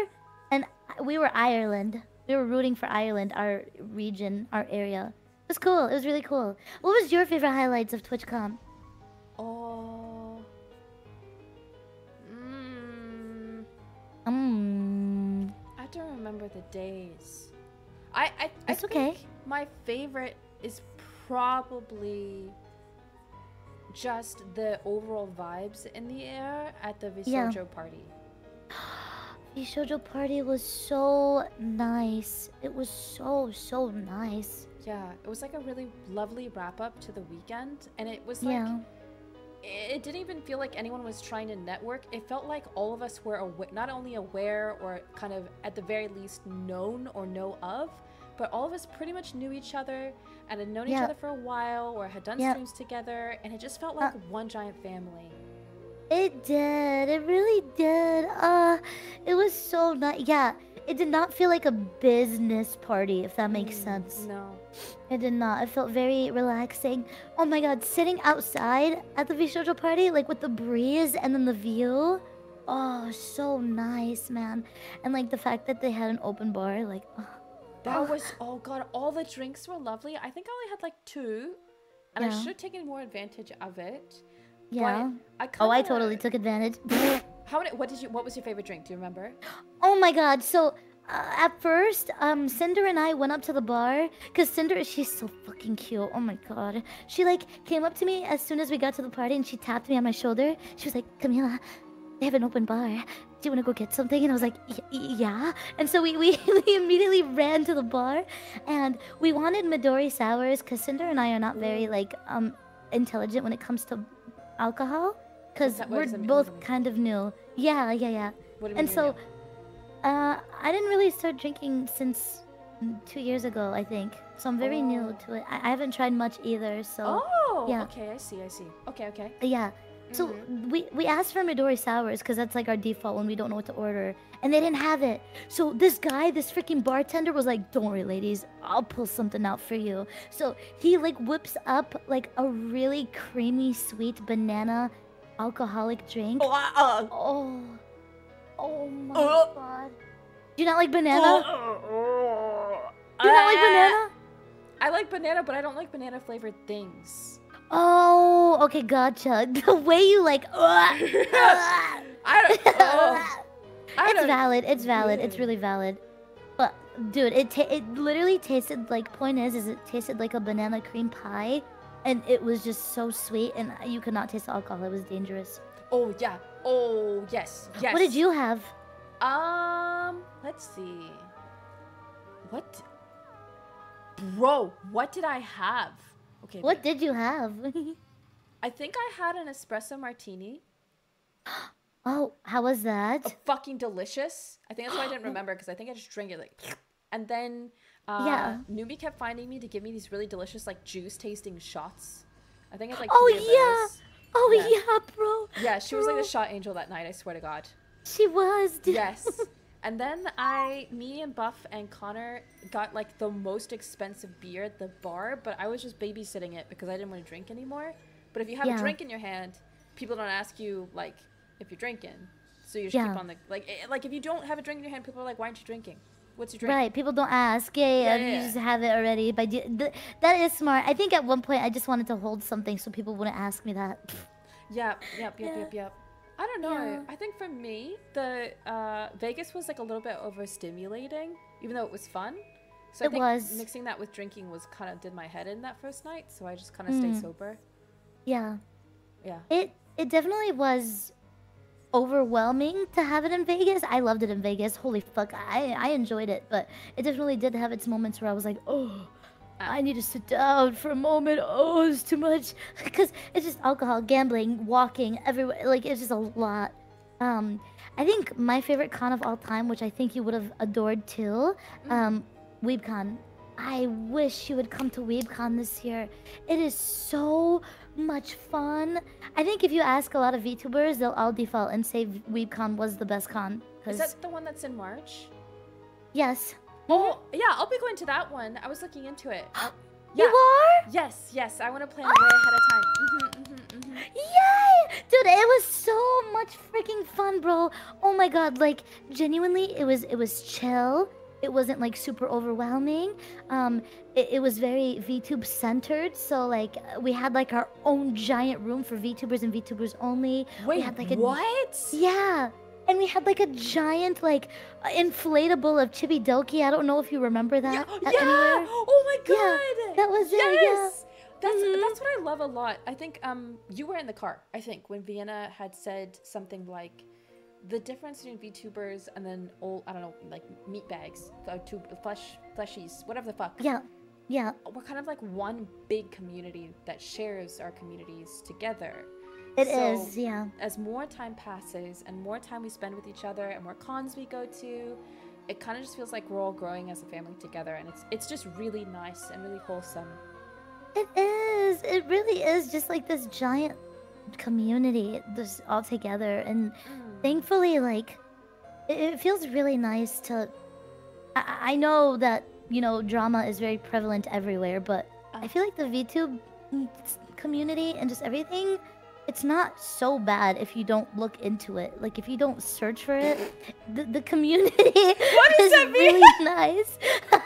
and we were Ireland. We were rooting for Ireland, our region, our area. It was cool. It was really cool. What was your favorite highlights of TwitchCon? Oh. Mm, Um, I don't remember the days. I I, I That's okay. think my favorite is probably just the overall vibes in the air at the Yeah. VShojo party. the shoujo party was so nice. It was so so nice. Yeah, it was like a really lovely wrap up to the weekend, and it was like Yeah. it didn't even feel like anyone was trying to network. It felt like all of us were awa- not only aware or kind of at the very least known or know of, but all of us pretty much knew each other and had known each other for a while or had done Yeah. streams together, and it just felt Uh, like one giant family. It did. It really did. Uh, it was so nice. Yeah, it did not feel like a business party, if that makes Mm, sense. No. It did not. It felt very relaxing. Oh my god, sitting outside at the VShojo party, like with the breeze and then the view. Oh, so nice, man. And like the fact that they had an open bar, like, oh, That was oh god, all the drinks were lovely. I think I only had like two, and I should have taken more advantage of it. yeah. I Oh, I totally took advantage. How many? What did you? What was your favorite drink? Do you remember? Oh my god, so uh, at first, um, Cinder and I went up to the bar because Cinder, she's so fucking cute. Oh my god. She like came up to me as soon as we got to the party and she tapped me on my shoulder. She was like, Camila, they have an open bar. Do you want to go get something? And I was like, "Y- y- yeah. And so we, we, we immediately ran to the bar and we wanted Midori sours because Cinder and I are not very like um intelligent when it comes to alcohol because we're both What does that kind of new. Yeah, yeah, yeah. And so, uh, I didn't really start drinking since mm, two years ago, I think. So I'm very new Oh. to it. I, I haven't tried much either. So Oh, yeah. okay, I see, I see. Okay, okay. yeah. So Mm-hmm. we we asked for Midori sours because that's like our default when we don't know what to order, and they didn't have it. So this guy, this freaking bartender, was like, "Don't worry, ladies, I'll pull something out for you." So he like whips up like a really creamy, sweet banana alcoholic drink. Oh, uh, Oh, oh my Uh. god! Do you not like banana? uh, Do you not like uh, banana? I like banana, but I don't like banana flavored things. Oh, okay, gotcha. The way you like, I don't. Oh, I it's don't- valid. It's valid. It's really valid. But dude, it ta- it literally tasted like. Point is, is it tasted like a banana cream pie, and it was just so sweet, and you could not taste alcohol. It was dangerous. Oh yeah. Oh yes. Yes. What did you have? Um. Let's see. What? Bro, what did I have? Okay. What did you have? I think I had an espresso martini. oh, how was that? Fucking delicious. I think that's why I didn't remember because I think I just drank it like. And then, uh, Yeah. Newbie kept finding me to give me these really delicious like juice tasting shots. I think it's like. Oh yeah. Oh Yeah. yeah, bro. Yeah, she was like the shot angel that night. I swear to God. She was. Dude. Yes. And then I, me and Buff and Connor got like the most expensive beer at the bar, but I was just babysitting it because I didn't want to drink anymore. But if you have Yeah. a drink in your hand, people don't ask you like if you're drinking, so you just Yeah. keep on the like eh, like if you don't have a drink in your hand, people are like, why aren't you drinking? What's your drink? Right, people don't ask. Yeah, yeah, Yeah, you just have it already. But th- that is smart. I think at one point I just wanted to hold something so people wouldn't ask me that. Yep, yep, yep, Yeah. yep, yep. I don't know. Yeah. I think for me, the uh, Vegas was like a little bit overstimulating, even though it was fun. So I think was. mixing that with drinking was kind of did my head in that first night. So I just kind of stayed Mm. sober. Yeah, Yeah. it it definitely was overwhelming to have it in Vegas. I loved it in Vegas. Holy fuck, I I enjoyed it, but it definitely did have its moments where I was like, oh. I need to sit down for a moment. Oh, it's too much. Because it's just alcohol, gambling, walking, everywhere. Like, it's just a lot. Um, I think my favorite con of all time, which I think you would have adored too, um, WeebCon. I wish you would come to WeebCon this year. It is so much fun. I think if you ask a lot of VTubers, they'll all default and say WeebCon was the best con. Is that the one that's in March? yes, Oh, yeah. I'll be going to that one. I was looking into it. I'll- you are. Yes, yes. I want to plan way ahead of time. hmm hmm hmm Yay! Dude, it was so much freaking fun, bro. Oh my god, like genuinely it was it was chill. it wasn't like super overwhelming. Um, it, it was very VTube centered. So like we had like our own giant room for VTubers and VTubers only. we Wait, had like a what? yeah. And we had like a giant like uh, inflatable of Chibidoki. I don't know if you remember that. yeah. anywhere. Oh my god. Yeah, that was it, yeah. Yes. That's Mhm. that's what I love a lot. I think um you were in the car. I think when Vienna had said something like the difference between VTubers and then old I don't know like meat bags, uh, tube flesh fleshies, whatever the fuck. Yeah. Yeah. We're kind of like one big community that shares our communities together. It So, is. Yeah. As more time passes and more time we spend with each other and more cons we go to, it kind of just feels like we're all growing as a family together, and it's it's just really nice and really wholesome. It is. It really is just like this giant community just all together. And thankfully, like, it, it feels really nice to. I, I know that, you know, drama is very prevalent everywhere, but I feel like the VTube mm, community and just everything. It's not so bad if you don't look into it. Like if you don't search for it, the, the community is that mean? really nice.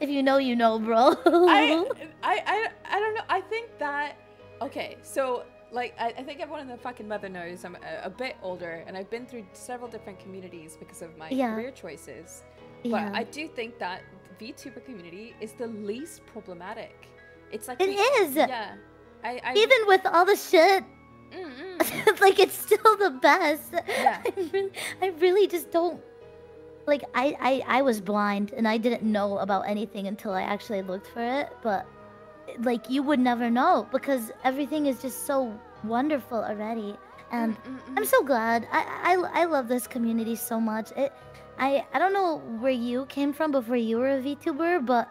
if you know, you know, bro. I, I, I, I don't know. I think that okay. So like, I, I think everyone in the fucking mother knows I'm a, a bit older, and I've been through several different communities because of my Yeah. career choices. Yeah. But I do think that the VTuber community is the least problematic. It's like It we- is. Yeah. I, I Even with all the shit, Mm, mm. like it's still the best. Yeah. I really, I really just don't. Like I, I, I was blind and I didn't know about anything until I actually looked for it. But like you would never know because everything is just so wonderful already. And Mm, I'm so glad. I, I, I love this community so much. It, I, I don't know where you came from before you were a VTuber, but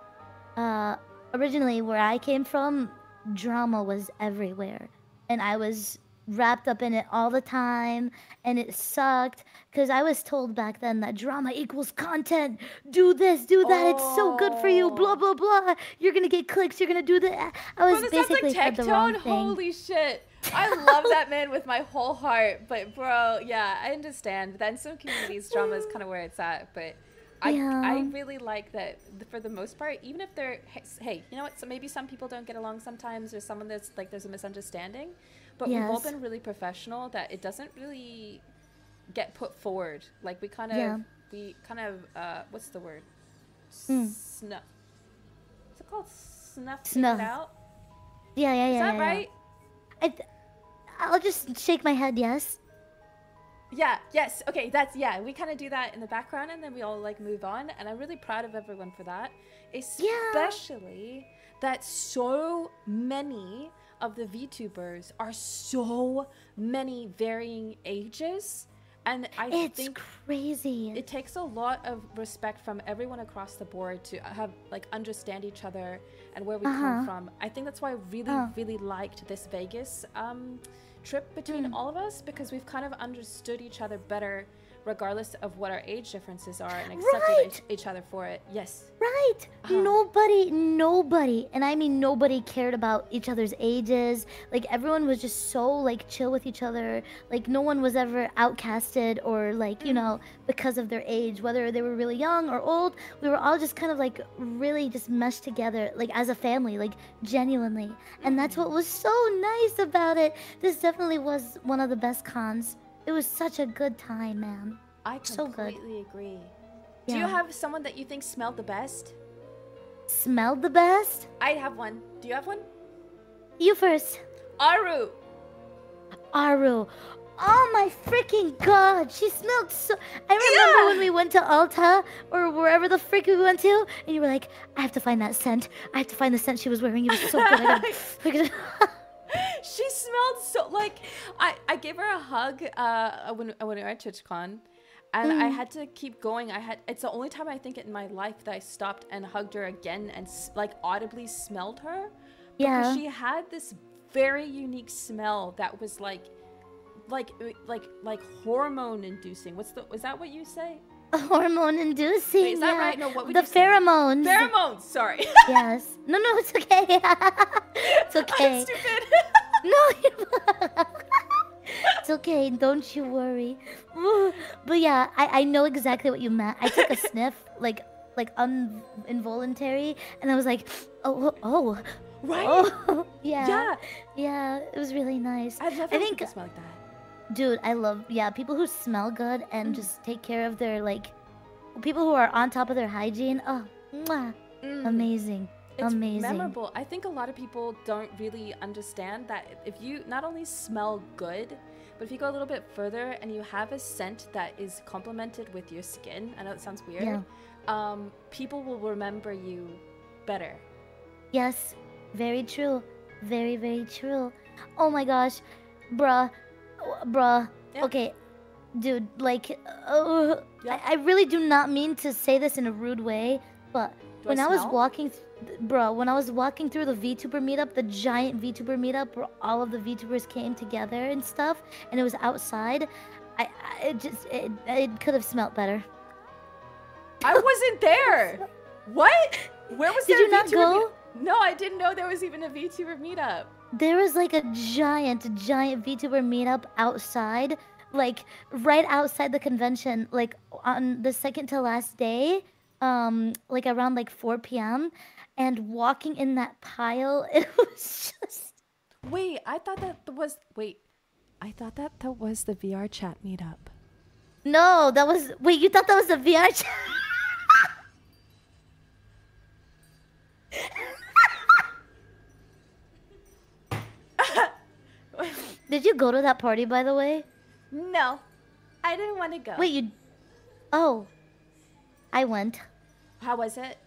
uh, originally where I came from, drama was everywhere, and I was wrapped up in it all the time, and it sucked because I was told back then that drama equals content. Do this, do that. It's so good for you. Blah blah blah. You're gonna get clicks. You're gonna do that. I was Bro, like basically fed the wrong thing. Holy shit. I love that man with my whole heart. But bro, yeah, I understand. That in some communities, drama is kind of where it's at. But I, I really like that for the most part, even if they're, hey, you know what? So maybe some people don't get along sometimes, or someone that's like there's a misunderstanding. But we've all been really professional that it doesn't really get put forward. Like we kind of, Yeah. we kind of, uh, what's the word? Mm. Snuff. What's it called? Snuff. it out. Yeah, yeah, yeah. Is that yeah, yeah. right? I, th- I'll just shake my head. Yes. Yeah, yes. Okay, that's yeah, we kind of do that in the background and then we all like move on and I'm really proud of everyone for that. Especially that so many of the VTubers are so many varying ages and I think It's think crazy. it takes a lot of respect from everyone across the board to have like understand each other and where we Uh-huh. come from. I think that's why I really, Uh. really liked this Vegas um, trip between Mm. all of us because we've kind of understood each other better, regardless of what our age differences are, and accepted Right. each, each other for it. Yes. Right. Uh-huh. Nobody, nobody, and I mean nobody cared about each other's ages. Like everyone was just so like chill with each other. Like no one was ever outcasted or like, you know, because of their age, whether they were really young or old. We were all just kind of like really just meshed together like as a family, like genuinely. And that's what was so nice about it. This definitely was one of the best cons. It was such a good time, man. I So completely agree. Do you have someone that you think smelled the best? Smelled the best? I have one. Do you have one? You first. Aru. Aru. Oh my freaking god, she smelled so. I remember when we went to Alta or wherever the freak we went to, and you were like, "I have to find that scent. I have to find the scent she was wearing. It was so good." I gotta- she smelled so like I I gave her a hug uh when when we were at TwitchCon, and I Mm. had to keep going. I had it's the only time I think in my life that I stopped and hugged her again and like audibly smelled her. Yeah. Because she had this very unique smell that was like like like like hormone inducing. What's the was that what you say? hormone inducing. Wait, is that right? No, what would the you say? pheromones. Pheromones. Sorry. yes. No, no, it's okay. it's okay. I'm stupid. No, It's okay, don't you worry. But yeah, I, I know exactly what you meant. I took a sniff, like like un involuntary, and I was like, oh oh, oh. Right? oh yeah, Yeah. yeah. It was really nice. I've never I think, smell like that. Dude, I love yeah people who smell good and Mm. just take care of their like people who are on top of their hygiene. Oh, mwah, Mm. amazing, It's amazing. memorable. I think a lot of people don't really understand that if you not only smell good, but if you go a little bit further and you have a scent that is complemented with your skin, I know it sounds weird, Yeah. um, people will remember you better. Yes, very true. Very, very true. Oh my gosh. Bruh. Bruh. Yeah. Okay. Dude, like, uh, Yeah. I, I really do not mean to say this in a rude way, but Do when I I, was walking, th- bruh, when I was walking through the VTuber meetup, the giant VTuber meetup where all of the VTubers came together and stuff, and it was outside, I, I it just, it, it could have smelled better. I wasn't there. What? Where was Did there you not VTuber go? No, I didn't know there was even a VTuber meetup. There was like a giant, giant VTuber meetup outside, like right outside the convention, like on the second to last day, um, like around like 4 p.m. And walking in that pile, it was just. Wait, I thought that was wait. I thought that that was the VR chat meetup. No, that was. Wait, you thought that was the VR chat? Did you go to that party, by the way? No, I didn't want to go. Wait, you. Oh. I went. how was it?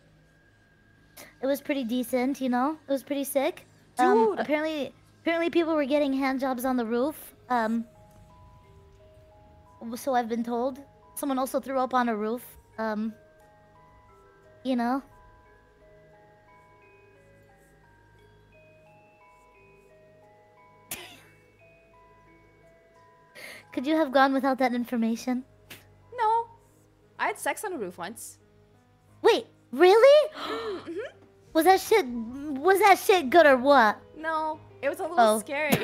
It was pretty decent, you know. It was pretty sick. Um, Dude. apparently, apparently people were getting hand jobs on the roof. Um, so I've been told. Someone also threw up on a roof. Um, you know. Could you have gone without that information? No, I had sex on a roof once. Wait, really? Mm-hmm. Mm-hmm. Was that shit? Was that shit good or what? No, it was a little Oh. scary.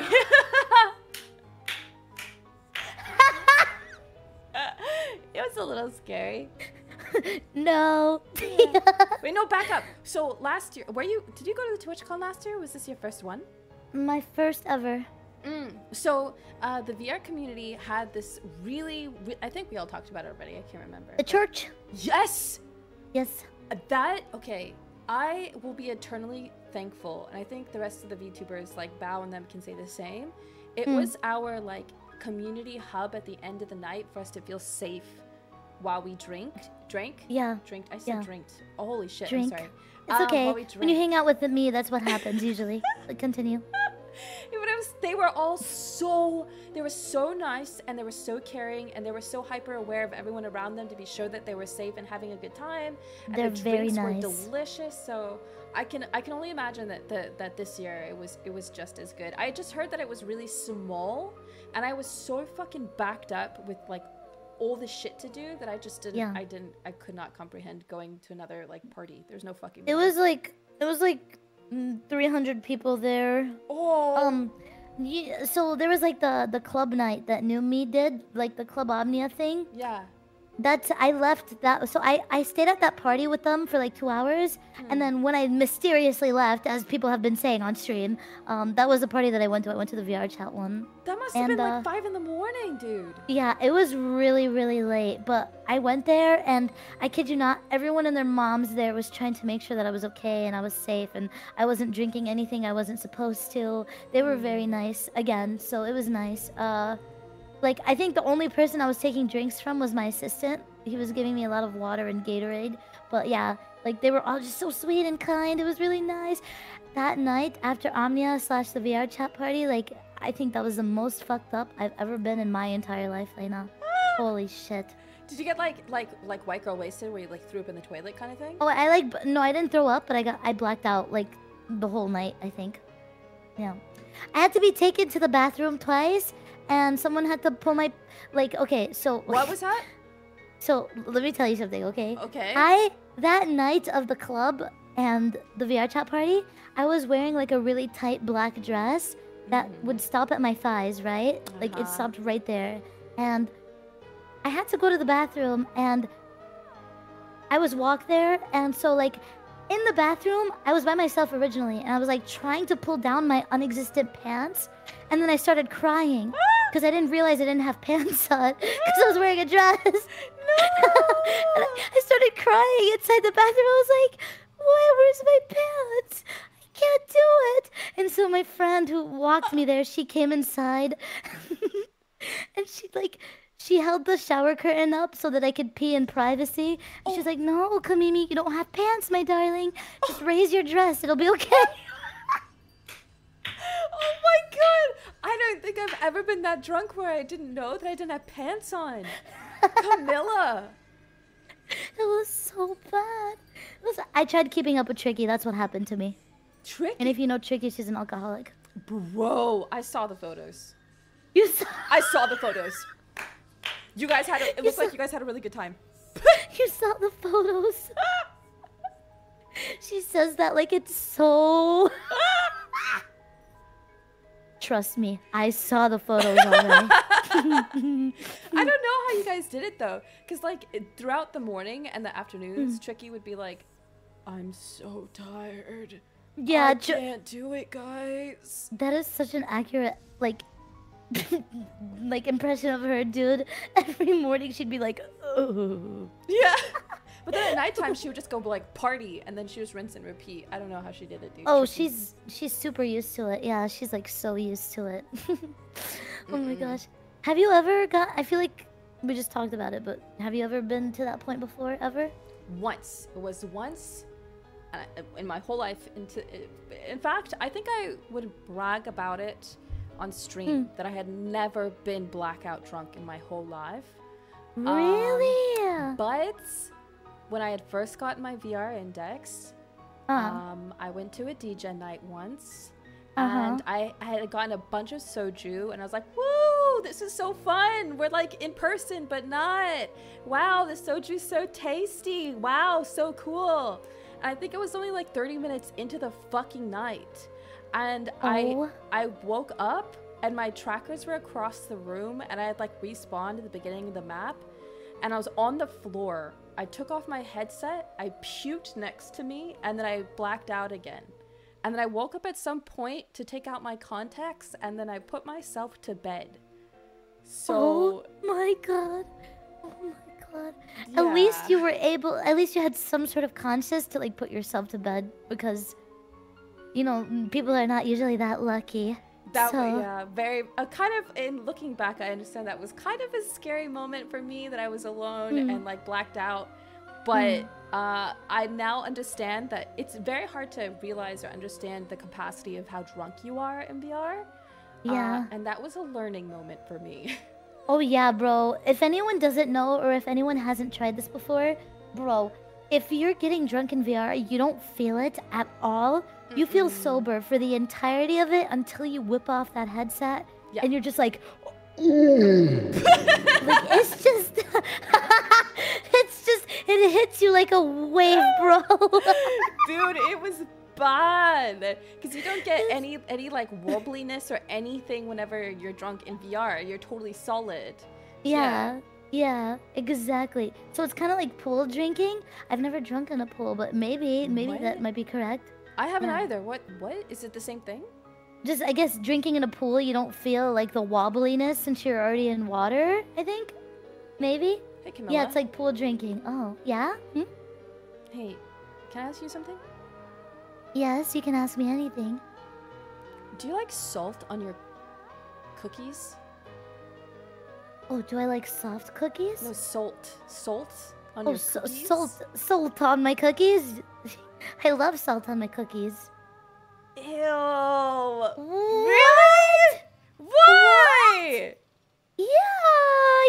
it was a little scary. No. Wait, no, back up. So last year, were you? Did you go to the TwitchCon last year? Was this your first one? My first ever. Mm. So uh, the VR community had this really. Re- I think we all talked about it already. I can't remember. The church. Yes, Yes. that okay. I will be eternally thankful, and I think the rest of the VTubers like Bao and them can say the same. It Hmm. was our like community hub at the end of the night for us to feel safe while we drink. Drank. Yeah. Drink. I said Yeah. drinked. Oh, holy shit! Drink. I'm sorry. It's Um, okay. while we When you hang out with me, that's what happens usually. But Continue. Yeah, but it was, they were all so they were so nice and they were so caring and they were so hyper aware of everyone around them to be sure that they were safe and having a good time. And They're the very drinks nice. were delicious. So I can I can only imagine that the, that this year it was it was just as good. I just heard that it was really small and I was so fucking backed up with like all the shit to do that I just didn't Yeah. I didn't I could not comprehend going to another like party. There's no fucking It way. was like it was like 300 people there. oh Um, yeah, so there was like the the club night that New Me did, like the Club Omnia thing. yeah. That's I left that. So I I stayed at that party with them for like two hours, Hmm. and then when I mysteriously left, as people have been saying on stream, um, that was the party that I went to. I went to the VR chat one. That must have And, been uh, like five in the morning, dude. Yeah, it was really, really late, but I went there and I kid you not, everyone and their moms there was trying to make sure that I was okay and I was safe and I wasn't drinking anything I wasn't supposed to. They were very nice again, so it was nice. Uh like I think the only person I was taking drinks from was my assistant. He was giving me a lot of water and Gatorade, but yeah, like they were all just so sweet and kind. It was really nice. That night after Omnia slash the VR chat party, like I think that was the most fucked up I've ever been in my entire life, Layna. Holy shit. Did you get like like like white girl wasted where you like threw up in the toilet kind of thing? Oh, I like no, I didn't throw up, but I got I blacked out like the whole night. I think. Yeah, I had to be taken to the bathroom twice, and someone had to pull my like. Okay, so What was that? So let me tell you something, okay? Okay. I that night of the club and the VR chat party, I was wearing like a really tight black dress that would stop at my thighs, right? Like it Uh-huh. stopped right there. And I had to go to the bathroom and I was walked there and so like in the bathroom, I was by myself originally and I was like trying to pull down my unexistent pants and then I started crying because I didn't realize I didn't have pants on because I was wearing a dress. No. and I, I started crying inside the bathroom. I was like, "Where? Where's my pants? I can't do it." And so my friend who walked me there, she came inside, and she like. She held the shower curtain up so that I could pee in privacy. And she's oh. like, No, Kamimi, you don't have pants, my darling. Oh. Just raise your dress. It'll be okay. Oh my god! I don't think I've ever been that drunk where I didn't know that I didn't have pants on. Camila! It was so bad. Was, I tried keeping up with Tricky. That's what happened to me. Tricky? And if you know Tricky, she's an alcoholic. Bro, I saw the photos. You saw, I saw the photos. You guys had a, it You looks like you guys had a really good time. you saw the photos. she says that like it's so. Trust me, I saw the photos already. I don't know how you guys did it though, because like throughout the morning and the afternoons, mm. Tricky would be like, "I'm so tired. Yeah, I can't do it, guys." that is such an accurate like. Like impression of her, dude. Every morning she'd be like, "Oh." Yeah. But then at nighttime she would just go like party, and then she was rinse and repeat. I don't know how she did it, dude. Oh, she's she's super used to it. Yeah, she's like so used to it. oh my gosh. Have you ever got I feel like we just talked about it, but have you ever been to that point before ever? once. It was once uh, in my whole life. Into, in fact, I think I would brag about it on stream that I had never been blackout drunk in my whole life. Um, Really? But when I had first gotten my VR index, uh, um, I went to a DJ night once. Uh-huh. And I, I had gotten a bunch of soju, and I was like, "Woo! This is so fun. We're like in person, but not. Wow, the soju's so tasty. Wow, so cool." I think it was only like 30 minutes into the fucking night, and Oh. I I woke up and my trackers were across the room, and I had like respawned at the beginning of the map, and I was on the floor. I took off my headset, I puked next to me, and then I blacked out again. And then I woke up at some point to take out my contacts, and then I put myself to bed. So oh my god. Oh my god. At least you were able at least you had some sort of conscience to like put yourself to bed because you know, people are not usually that lucky. that so, yeah, very uh, kind of in looking back, I understand that was kind of a scary moment for me that I was alone Mm. and like blacked out. But uh, I now understand that it's very hard to realize or understand the capacity of how drunk you are in VR. Yeah. Uh, and that was a learning moment for me. Oh yeah, bro. If anyone doesn't know or if anyone hasn't tried this before, bro, if you're getting drunk in VR, you don't feel it at all. You feel mm-hmm. sober for the entirety of it until you whip off that headset Yeah. and you're just like like it's just it's just it hits you like a wave, bro. dude it was bad because you don't get any any like wobbliness or anything whenever you're drunk in vr you're totally solid Yeah, yeah, exactly. So it's kind of like pool drinking. I've never drunk in a pool, but maybe, maybe that might be correct. I haven't Yeah. either what what is it the same thing Just, I guess, drinking in a pool, you don't feel like the wobbliness since you're already in water. I think, maybe. hey camila Yeah, it's like pool drinking. Oh, yeah. Hmm? hey can i ask you something Yes, you can ask me anything. do you like salt on your cookies Oh, do I like soft cookies? no salt salt on oh, your so, cookies salt, salt on my cookies. I love salt on my cookies. ew Really? why Yeah,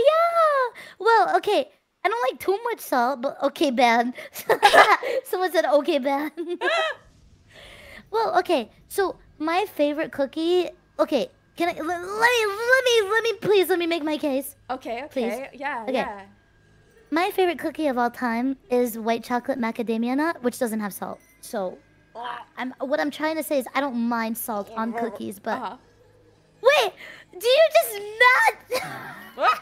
yeah. Well, okay. I don't like too much salt, but okay, Ben. Someone said okay, Ben. well, okay. So my favorite cookie. Okay, can I let, let me let me let me please let me make my case. okay Please. okay yeah Okay. yeah My favorite cookie of all time is white chocolate macadamia nut, which doesn't have salt. So, I'm what I'm trying to say is I don't mind salt on cookies, but uh-huh. Wait, do you just not?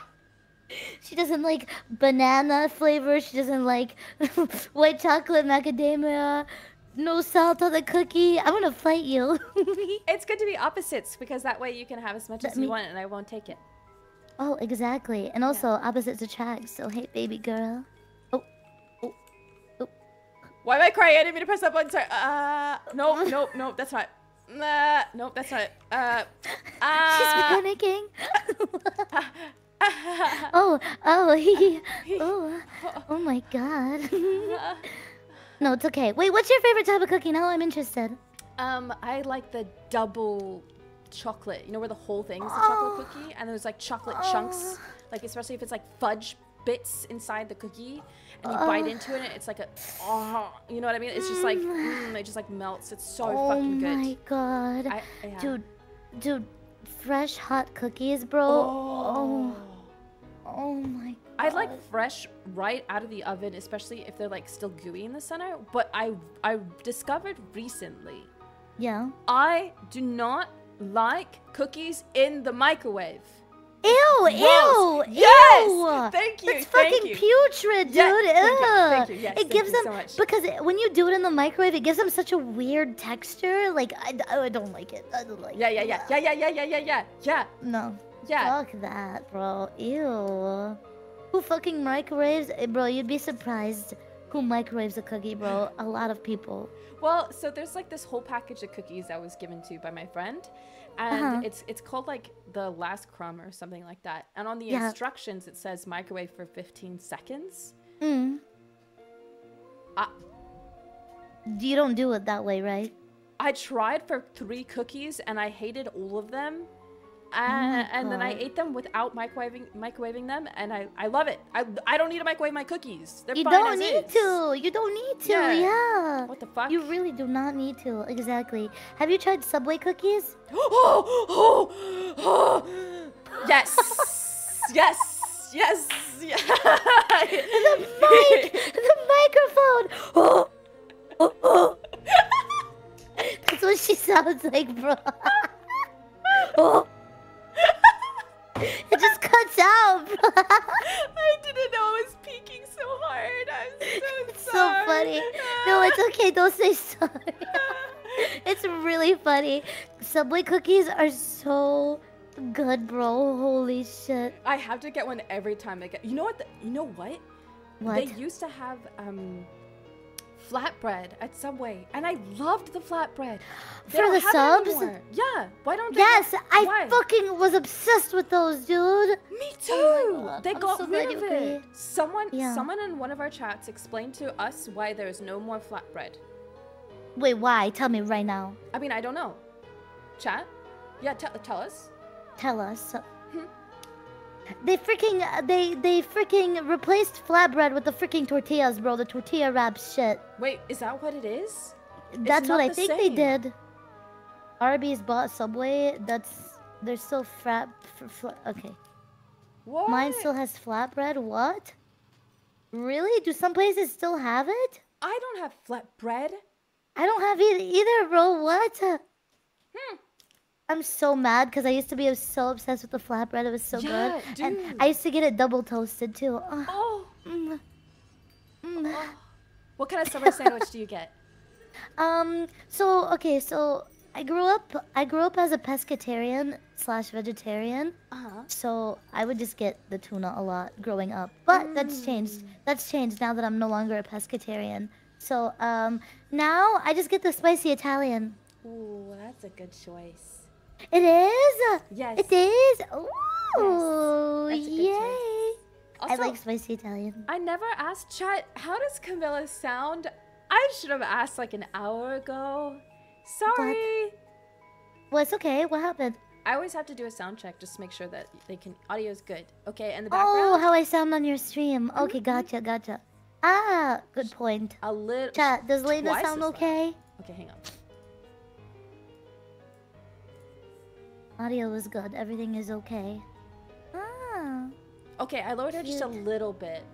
she doesn't like banana flavor. She doesn't like white chocolate macadamia. No salt on the cookie. I'm gonna fight you. It's good to be opposites because that way you can have as much Let as you want and I won't take it. Oh, exactly. And also opposites attract. So hey, baby girl. Oh. Oh. oh. Why am I crying? I didn't mean to press that button. Sorry. Uh, no, no, no, that's not. Nah, no, that's not. Uh, She's uh, panicking. oh, oh, he, oh, oh my god. no, it's okay. Wait, what's your favorite type of cookie? Now I'm interested. um, I like the double chocolate. You know where the whole thing's a chocolate cookie and there's like chocolate chunks, like especially if it's like fudge bits inside the cookie and you bite into it. It's like a, oh, you know what I mean? It's just like, mm, it just like melts. It's so oh fucking good. Oh my god. I, yeah. Dude, dude, fresh hot cookies, bro. Oh, oh, my I like fresh right out of the oven, especially if they're like still gooey in the center. But I I discovered recently Yeah. I do not like cookies in the microwave. Ew, Gross. ew, yes! Ew. Thank you. It's fucking you. putrid, dude. Yes, you, Thank you. yes, it gives them so because it, when you do it in the microwave, it gives them such a weird texture. Like I, I don't like it. I don't like. Yeah, it. yeah, yeah, yeah, yeah, yeah, yeah, yeah, yeah. No. Yeah. Fuck that, bro. Ew. Who fucking microwaves, eh, bro? You'd be surprised who microwaves a cookie, bro. A lot of people. Well, so there's like this whole package of cookies that was given to by my friend, and Uh-huh. it's it's called like the last crumb or something like that. And on the Yeah. instructions, it says microwave for 15 seconds. Mm. I, You don't do it that way, right? I tried for three cookies and I hated all of them. My Uh, and then I ate them without microwaving microwaving them, and I, I love it. I, I don't need to microwave my cookies. They're You don't need is. to. You don't need to. Yeah. Yeah. What the fuck? You really do not need to. Exactly. Have you tried Subway cookies? oh, oh, oh. Yes. yes. Yes. Yeah. the mic, the microphone. Oh, oh, oh. That's what she sounds like, bro. oh. It just cuts out. I didn't know I was peeking so hard. I'm so It's so funny. No, it's okay. Don't say sorry. it's really funny. Subway cookies are so good, bro. Holy shit. I have to get one every time they get. You know what? The, you know what? What? They used to have um flatbread at Subway, and I loved the flatbread. They For the subs? Yeah. Why don't they? Yes, I why? fucking was obsessed with those, dude. Me too. Oh they I'm got so rid of it. agree. Someone, Yeah. someone in one of our chats explained to us why there's no more flatbread. Wait, why? Tell me right now. I mean, I don't know. Chat? Yeah, tell tell us. Tell us. Hmm. They freaking they they freaking replaced flatbread with the freaking tortillas, bro. The tortilla wrap shit. Wait, is that what it is? That's what I the think same. they did. Arby's bought Subway. That's they're still frat. F- fl- okay, What? mine still has flatbread. What? Really? Do some places still have it? I don't have flatbread. I don't have it either, bro. What? Hmm. I'm so mad because I used to be so obsessed with the flatbread. It was so Yeah, good, and. I used to get it double toasted too. Oh. Mm. Mm. What kind of summer sandwich do you get? Um. So okay. So I grew up. I grew up as a pescatarian slash vegetarian. Uh huh. So I would just get the tuna a lot growing up. But that's changed. That's changed now that I'm no longer a pescatarian. So um now I just get the spicy Italian. Ooh, that's a good choice. It is. Yes. It is. Ooh, good yay! choice. I like spicy Italian. I never asked chat. How does Camila sound? I should have asked like an hour ago. Sorry. Well, it's okay. What happened? I always have to do a sound check just to make sure that they can audio is good. Okay, and the background. Oh, how I sound on your stream. Okay, gotcha, gotcha. Ah, good point. a little. Chat, does Layna sound loud. okay? Okay, hang on. Audio is good. Everything is okay. Ah. Okay, I lowered it just a little bit.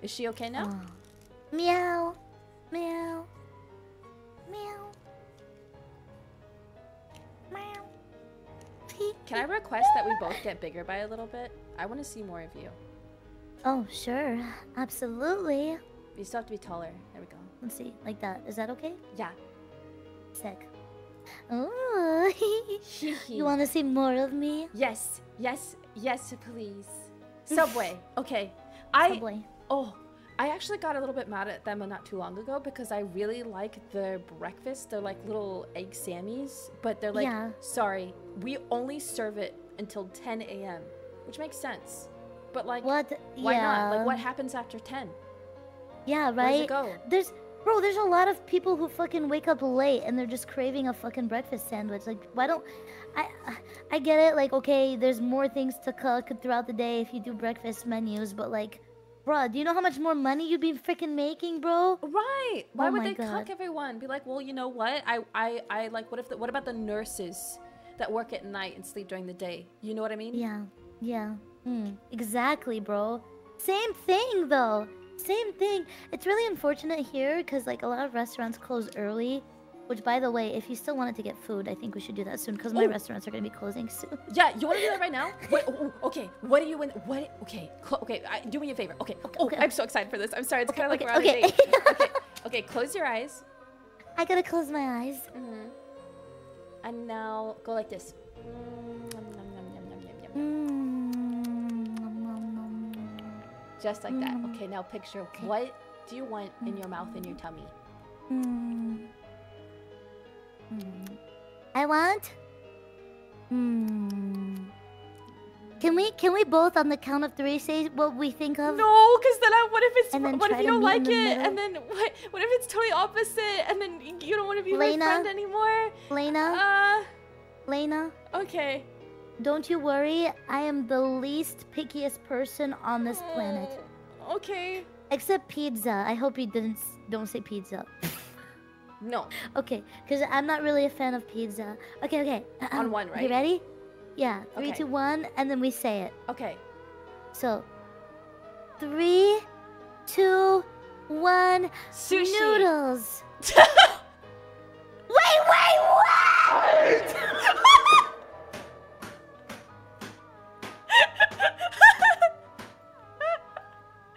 Is she okay now? Oh. Meow. Meow. Meow. Meow. Can I request that we both get bigger by a little bit? I want to see more of you. Oh, sure. Absolutely. You still have to be taller. There we go. Let's see. Like that. Is that okay? Yeah. Sick. Ooh. you want to see more of me? Yes, yes, yes, please. Subway. Okay. I Subway. Oh, I actually got a little bit mad at them not too long ago because I really like their breakfast. They're like little egg sammies, but they're like, Yeah. sorry, we only serve it until 10 a.m., which makes sense. But like, What? why not? Like, what happens after 10? Yeah, Where does right. it go? There's, bro. There's a lot of people who fucking wake up late and they're just craving a fucking breakfast sandwich. Like, why don't? I, I get it. Like, okay, there's more things to cook throughout the day if you do breakfast menus, but like, bro, do you know how much more money you'd be freaking making, bro? Right. Why Oh would they God. cook everyone? Be like, well, you know what? I, I, I like. What if? The, what about the nurses that work at night and sleep during the day? You know what I mean? Yeah, yeah. Mm, exactly, bro. Same thing though. Same thing. It's really unfortunate here because like a lot of restaurants close early. Which, by the way, if you still wanted to get food, I think we should do that soon because my Ooh. restaurants are gonna be closing soon. Yeah, you want to do that right now? Wait, oh, okay. What do you want? What? Okay, cl- okay. I, do me a favor. Okay. Oh, okay. I'm so excited for this. I'm sorry. It's kind of like okay, we're on okay. a date. okay. Okay. Close your eyes. I gotta close my eyes. hmm And now go like this. Mm, nom, Just like that. Mm. Okay. Now picture what do you want in your mouth and your tummy? Mm. Mm. I want. Mm. Can we can we both on the count of three say what we think of? No, because then I, what if it's what if you don't like it, and then what? What if it's totally opposite, and then you don't want to be my Layna? friend anymore? Layna, Uh, Layna, okay. Don't you worry. I am the least pickiest person on this planet, Oh, Okay. except pizza. I hope you didn't don't say pizza. No. Okay, because I'm not really a fan of pizza. Okay, okay. On one, right? You ready? Yeah. Three, Okay. two, one, and then we say it. Okay. So, three, two, one. Sushi. Noodles. wait, wait, what?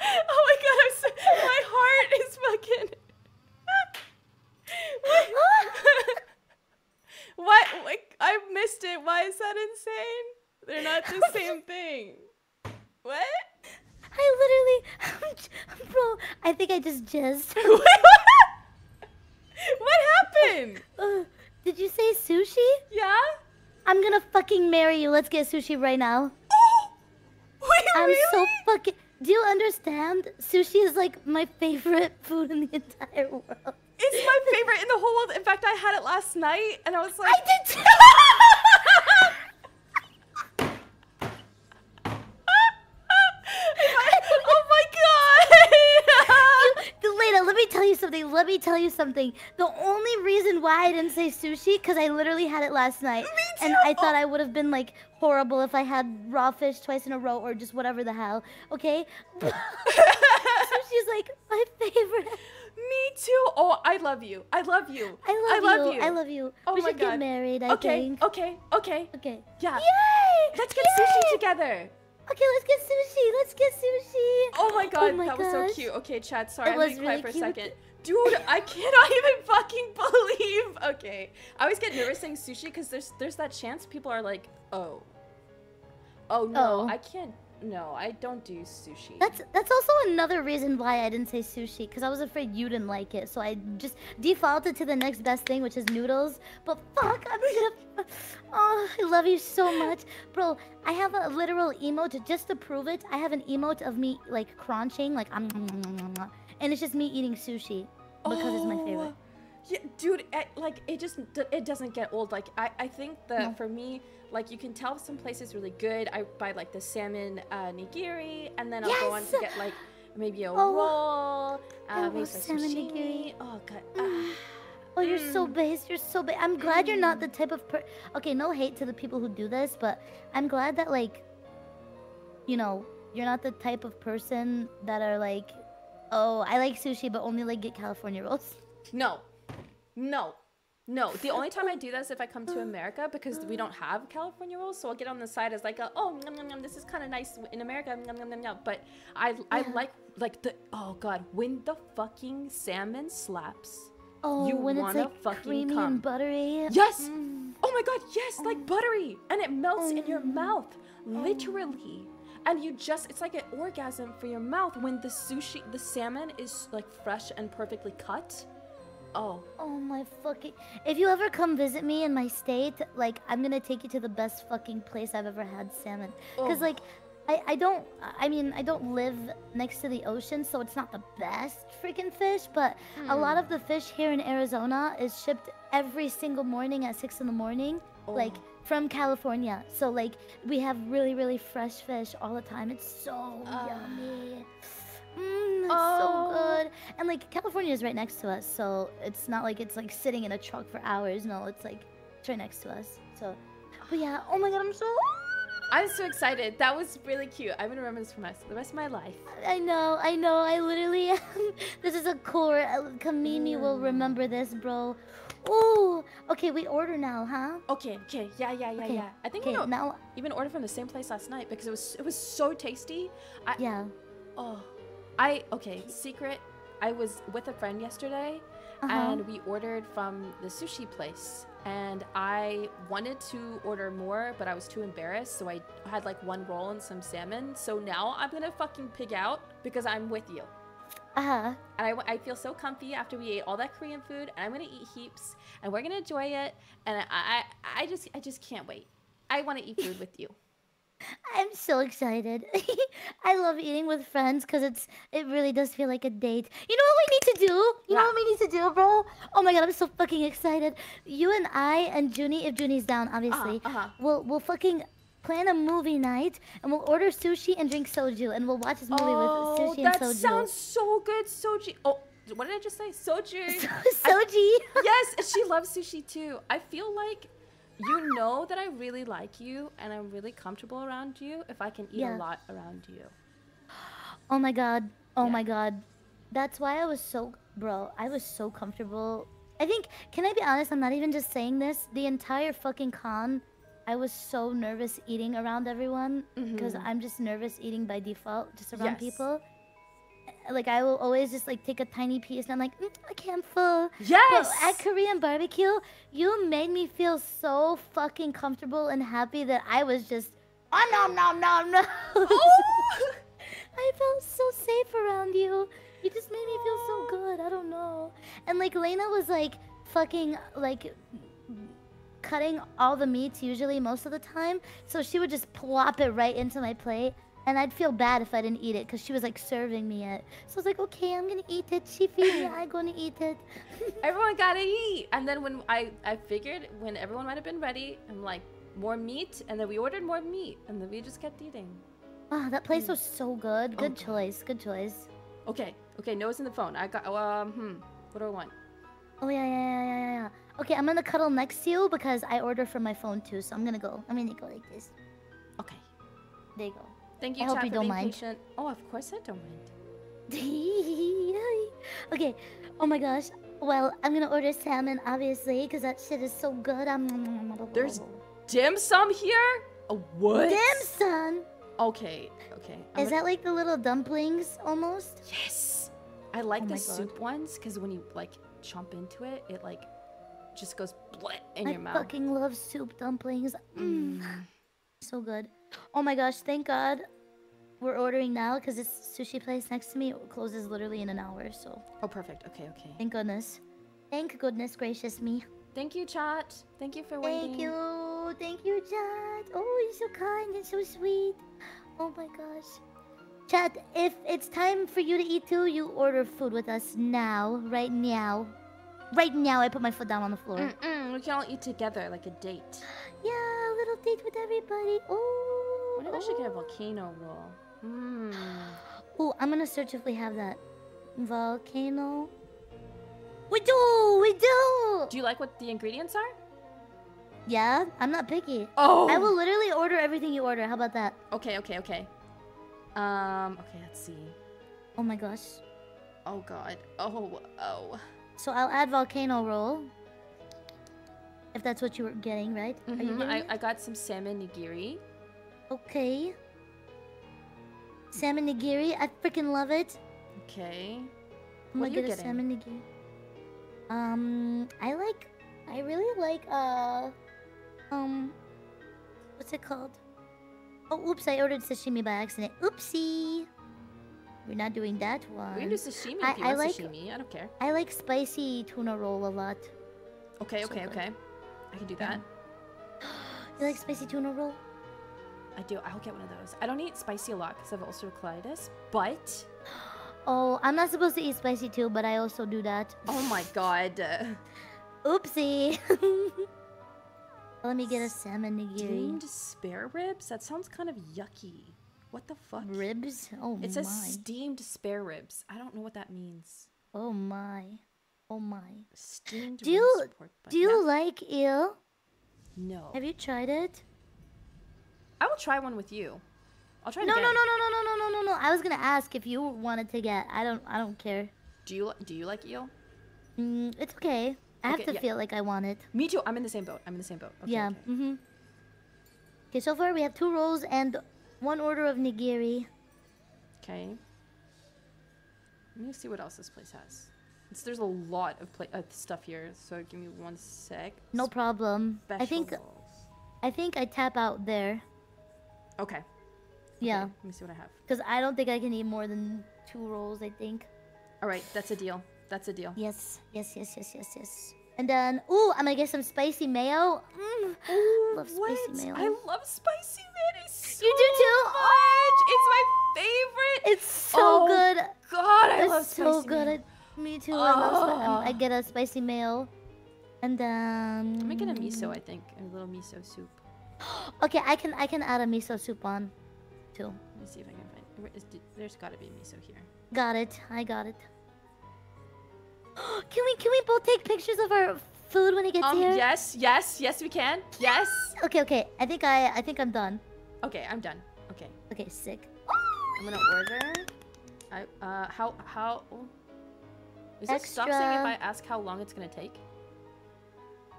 Oh my god, I'm so, my heart is fucking. what? Like, I missed it. Why is that insane? They're not the same thing. What? I literally, bro. I think I just jizzed. what happened? Uh, did you say sushi? Yeah. I'm gonna fucking marry you. Let's get sushi right now. Wait, I'm really? so fucking. Do you understand? Sushi is like my favorite food in the entire world. It's my favorite in the whole world. In fact, I had it last night, and I was like, I did too. oh my god! Delena, let me tell you something. Let me tell you something. The only reason why I didn't say sushi, because I literally had it last night. And I thought I would have been like horrible if I had raw fish twice in a row or just whatever the hell. Okay? Sushi's like my favorite. Me too. Oh, I love you. I love you. I love, love you. you. I love you. Oh we my should get married, I okay, think. okay, okay. Okay. Yeah. Yay! Let's get Yay! sushi together. Okay, let's get sushi. Let's get sushi. Oh my god, oh my that was so cute. Okay, Chad, sorry, It I'm was being quiet really for a second. Dude, I cannot even fucking believe. Okay, I always get nervous saying sushi because there's there's that chance people are like, oh, oh no, Oh. I can't. No, I don't do sushi. That's that's also another reason why I didn't say sushi because I was afraid you didn't like it. So I just defaulted to the next best thing, which is noodles. But fuck, I'm gonna. Oh, I love you so much, bro. I have a literal emote just to prove it. I have an emote of me like crunching, like um, and it's just me eating sushi because it's my favorite. Oh, Yeah, dude, like it just it doesn't get old. Like I, I think that No. for me, like you can tell some place is really good. I buy like the salmon uh, nigiri, and then I'll go on to get like maybe a Oh, roll, uh, maybe some salmon sashimi. nigiri. Oh god. ah. Oh, you're so Mm. base. You're so base. I'm glad you're not the type of per. Okay, no hate to the people who do this, but I'm glad that like, you know, you're not the type of person that are like, oh, I like sushi, but only like get California rolls. No, no, No, the only time I do this if I come to America because we don't have California rolls, so I'll get on the side as like, a, oh, nom, nom, nom, this is kind of nice in America, but I I like like the oh god when the fucking salmon slaps. Oh, You when it's wanna like fucking creamy come. and buttery. Yes. Mm. Oh my god, yes, like mm. buttery, and it melts in your mm. mouth, mm. literally. And you just, it's like an orgasm for your mouth when the sushi, the salmon is like fresh and perfectly cut. Oh, Oh my fucking! If you ever come visit me in my state, like I'm gonna take you to the best fucking place I've ever had salmon. Oh. Cause Oh. like, I I don't I mean I don't live next to the ocean, so it's not the best freaking fish. But a lot hmm. of the fish here in Arizona is shipped every single morning at six in the morning, oh. like Oh. from California. So like we have really really fresh fish all the time. It's so ah. yummy. Mmm, it's Oh. so good. And like California is right next to us, so it's not like it's like sitting in a truck for hours. No, it's like it's right next to us. So, but yeah. Oh my god, I'm so. I'm so excited. That was really cute. I'm gonna remember this for the rest of my life. I know, I know. I literally am. this is a core. uh, Kamimi will Mm. remember this, bro. Oh, Okay, we order now, huh? Okay, okay, yeah, yeah, yeah, Okay, yeah. I think okay, we don't now- even ordered from the same place last night because it was it was so tasty. I, Yeah. Oh, I okay. Secret. I was with a friend yesterday, Uh-huh. and we ordered from the sushi place. And I wanted to order more, but I was too embarrassed, so I had like one roll and some salmon. So now I'm gonna fucking pig out because I'm with you. Uh huh. And I, I feel so comfy after we ate all that Korean food, and I'm gonna eat heaps, and we're gonna enjoy it. And I, I, I just, I just can't wait. I want to eat food with you. I'm so excited. I love eating with friends because it's it really does feel like a date. You know what we need to do? You know what we need to do, bro? Oh my god, I'm so fucking excited. You and I and Junie, if Junie's down, obviously, uh-huh. we'll we'll fucking plan a movie night and we'll order sushi and drink soju and we'll watch this movie oh, with sushi that and soju. that sounds so good, soju. Oh, what did I just say? Soju. Soji. yes, she loves sushi too. I feel like you know that I really like you and I'm really comfortable around you if I can eat Yeah. a lot around you. Oh my god. Oh my god. That's why I was so bro, I was so comfortable. I think can I be honest, I'm not even just saying this. The entire fucking con I was so nervous eating around everyone because mm-hmm. I'm just nervous eating by default just around. Yes. people. Like I will always just like take a tiny piece and I'm like, mm, okay, I'm full. Yes! But at Korean barbecue, you made me feel so fucking comfortable and happy that I was just, oh no no no no. I felt so safe around you. You just made me feel so good. I don't know. And like Layna was like fucking like cutting all the meats usually most of the time. So she would just plop it right into my plate. And I'd feel bad if I didn't eat it because she was like serving me it. So I was like, okay, I'm gonna eat it. She feed me, I'm gonna eat it. Everyone gotta eat. And then when I, I figured when everyone might have been ready, I'm like, more meat. And then we ordered more meat. And then we just kept eating. Oh, that place was so good. Good God. choice. Good choice. Okay, okay, Noah's in the phone. I got, um, hmm, what do I want? Oh yeah, yeah, yeah, yeah, yeah, yeah. Okay, I'm gonna cuddle next to you because I order from my phone too. So I'm gonna go. I'm gonna go like this. Okay. There you go. Thank you, I hope you for don't mind. patient. Oh, of course I don't mind. okay. Oh my gosh. Well, I'm gonna order salmon, obviously, because that shit is so good. I'm. There's dim sum here? A what? dim sum. Okay, okay. I'm Is gonna- that like the little dumplings almost? Yes. I like Oh the soup ones because when you like chomp into it, it like just goes in I your mouth. fucking love soup dumplings. Mm. So good. Oh my gosh, thank God we're ordering now because this sushi place next to me closes literally in an hour. So Oh, perfect. Okay, okay. thank goodness. Thank goodness gracious me. Thank you, chat. Thank you for waiting. Thank you. Thank you, Chad. Oh, you're so kind and so sweet. Oh my gosh. Chad, if it's time for you to eat too, you order food with us now. Right now. Right now, I put my foot down on the floor. Mm-mm, we can all eat together like a date. Yeah, a little date with everybody. Oh. What if I should get a volcano roll? Mmm. Oh, I'm gonna search if we have that. Volcano. We do! We do! Do you like what the ingredients are? Yeah, I'm not picky. Oh. I will literally order everything you order. How about that? Okay, okay, okay. Um. Okay, let's see. Oh my gosh. Oh God. Oh. Oh. So I'll add volcano roll. If that's what you were getting, right? Are you Mhm, getting I, it? I got some salmon nigiri. Okay. Salmon nigiri, I freaking love it. Okay. I'm What gonna are you get a getting? salmon nigiri. Um, I like, I really like, uh, um, what's it called? Oh, oops, I ordered sashimi by accident. Oopsie. We're not doing that one. We can do sashimi I- if you I want like- sashimi. I don't care. I like spicy tuna roll a lot. Okay, okay, okay. I can do that. You like spicy tuna roll? I do. I'll get one of those. I don't eat spicy a lot because I have ulcerative colitis, but Oh, I'm not supposed to eat spicy too, but I also do that. oh my god. Oopsie. Let me get a salmon nigiri. Steamed spare ribs? That sounds kind of yucky. What the fuck? Ribs? Oh It my. says steamed spare ribs. I don't know what that means. Oh my. Oh my. Steamed Do you do you like eel? No. Have you tried it? I will try one with you. I'll try No, no, again. no, no, no, no, no, no, no, no. I was gonna ask if you wanted to get. I don't. I don't care. Do you do you like eel? Mm, it's okay. I have to yeah. feel like I want it. Me too. I'm in the same boat. I'm in the same boat. Okay, yeah. Okay. Mm-hmm. Okay. So far we have two rolls and one order of nigiri. Okay. Let me see what else this place has. It's, there's a lot of pla- uh, stuff here, so give me one sec. No problem. I think. Specials. I think I tap out there. Okay. okay, Yeah. Let me see what I have. Because I don't think I can eat more than two rolls. I think. All right, that's a deal. That's a deal. Yes. Yes. Yes. Yes. Yes. Yes. And then, ooh, I'm gonna get some spicy mayo. Mm, love spicy what? mayo. I love spicy mayo So You do too? Much. It's my favorite. It's so Oh, good. God, I it's love so spicy good. mayo. I, me too. I love. Spi- um, I Ah. get a spicy mayo, and then. I'm gonna get a miso, I think, a little miso soup. Okay, I can I can add a miso soup on, too. Let me see if I can find. Is, there's got to be miso here. Got it. I got it. can we can we both take pictures of our food when it gets Um. here? Yes. Yes. Yes. We can. Yes. Okay. Okay. I think I I think I'm done. Okay. I'm done. Okay. Okay. Sick. I'm gonna order. I uh how how is it stop saying if I ask how long it's gonna take?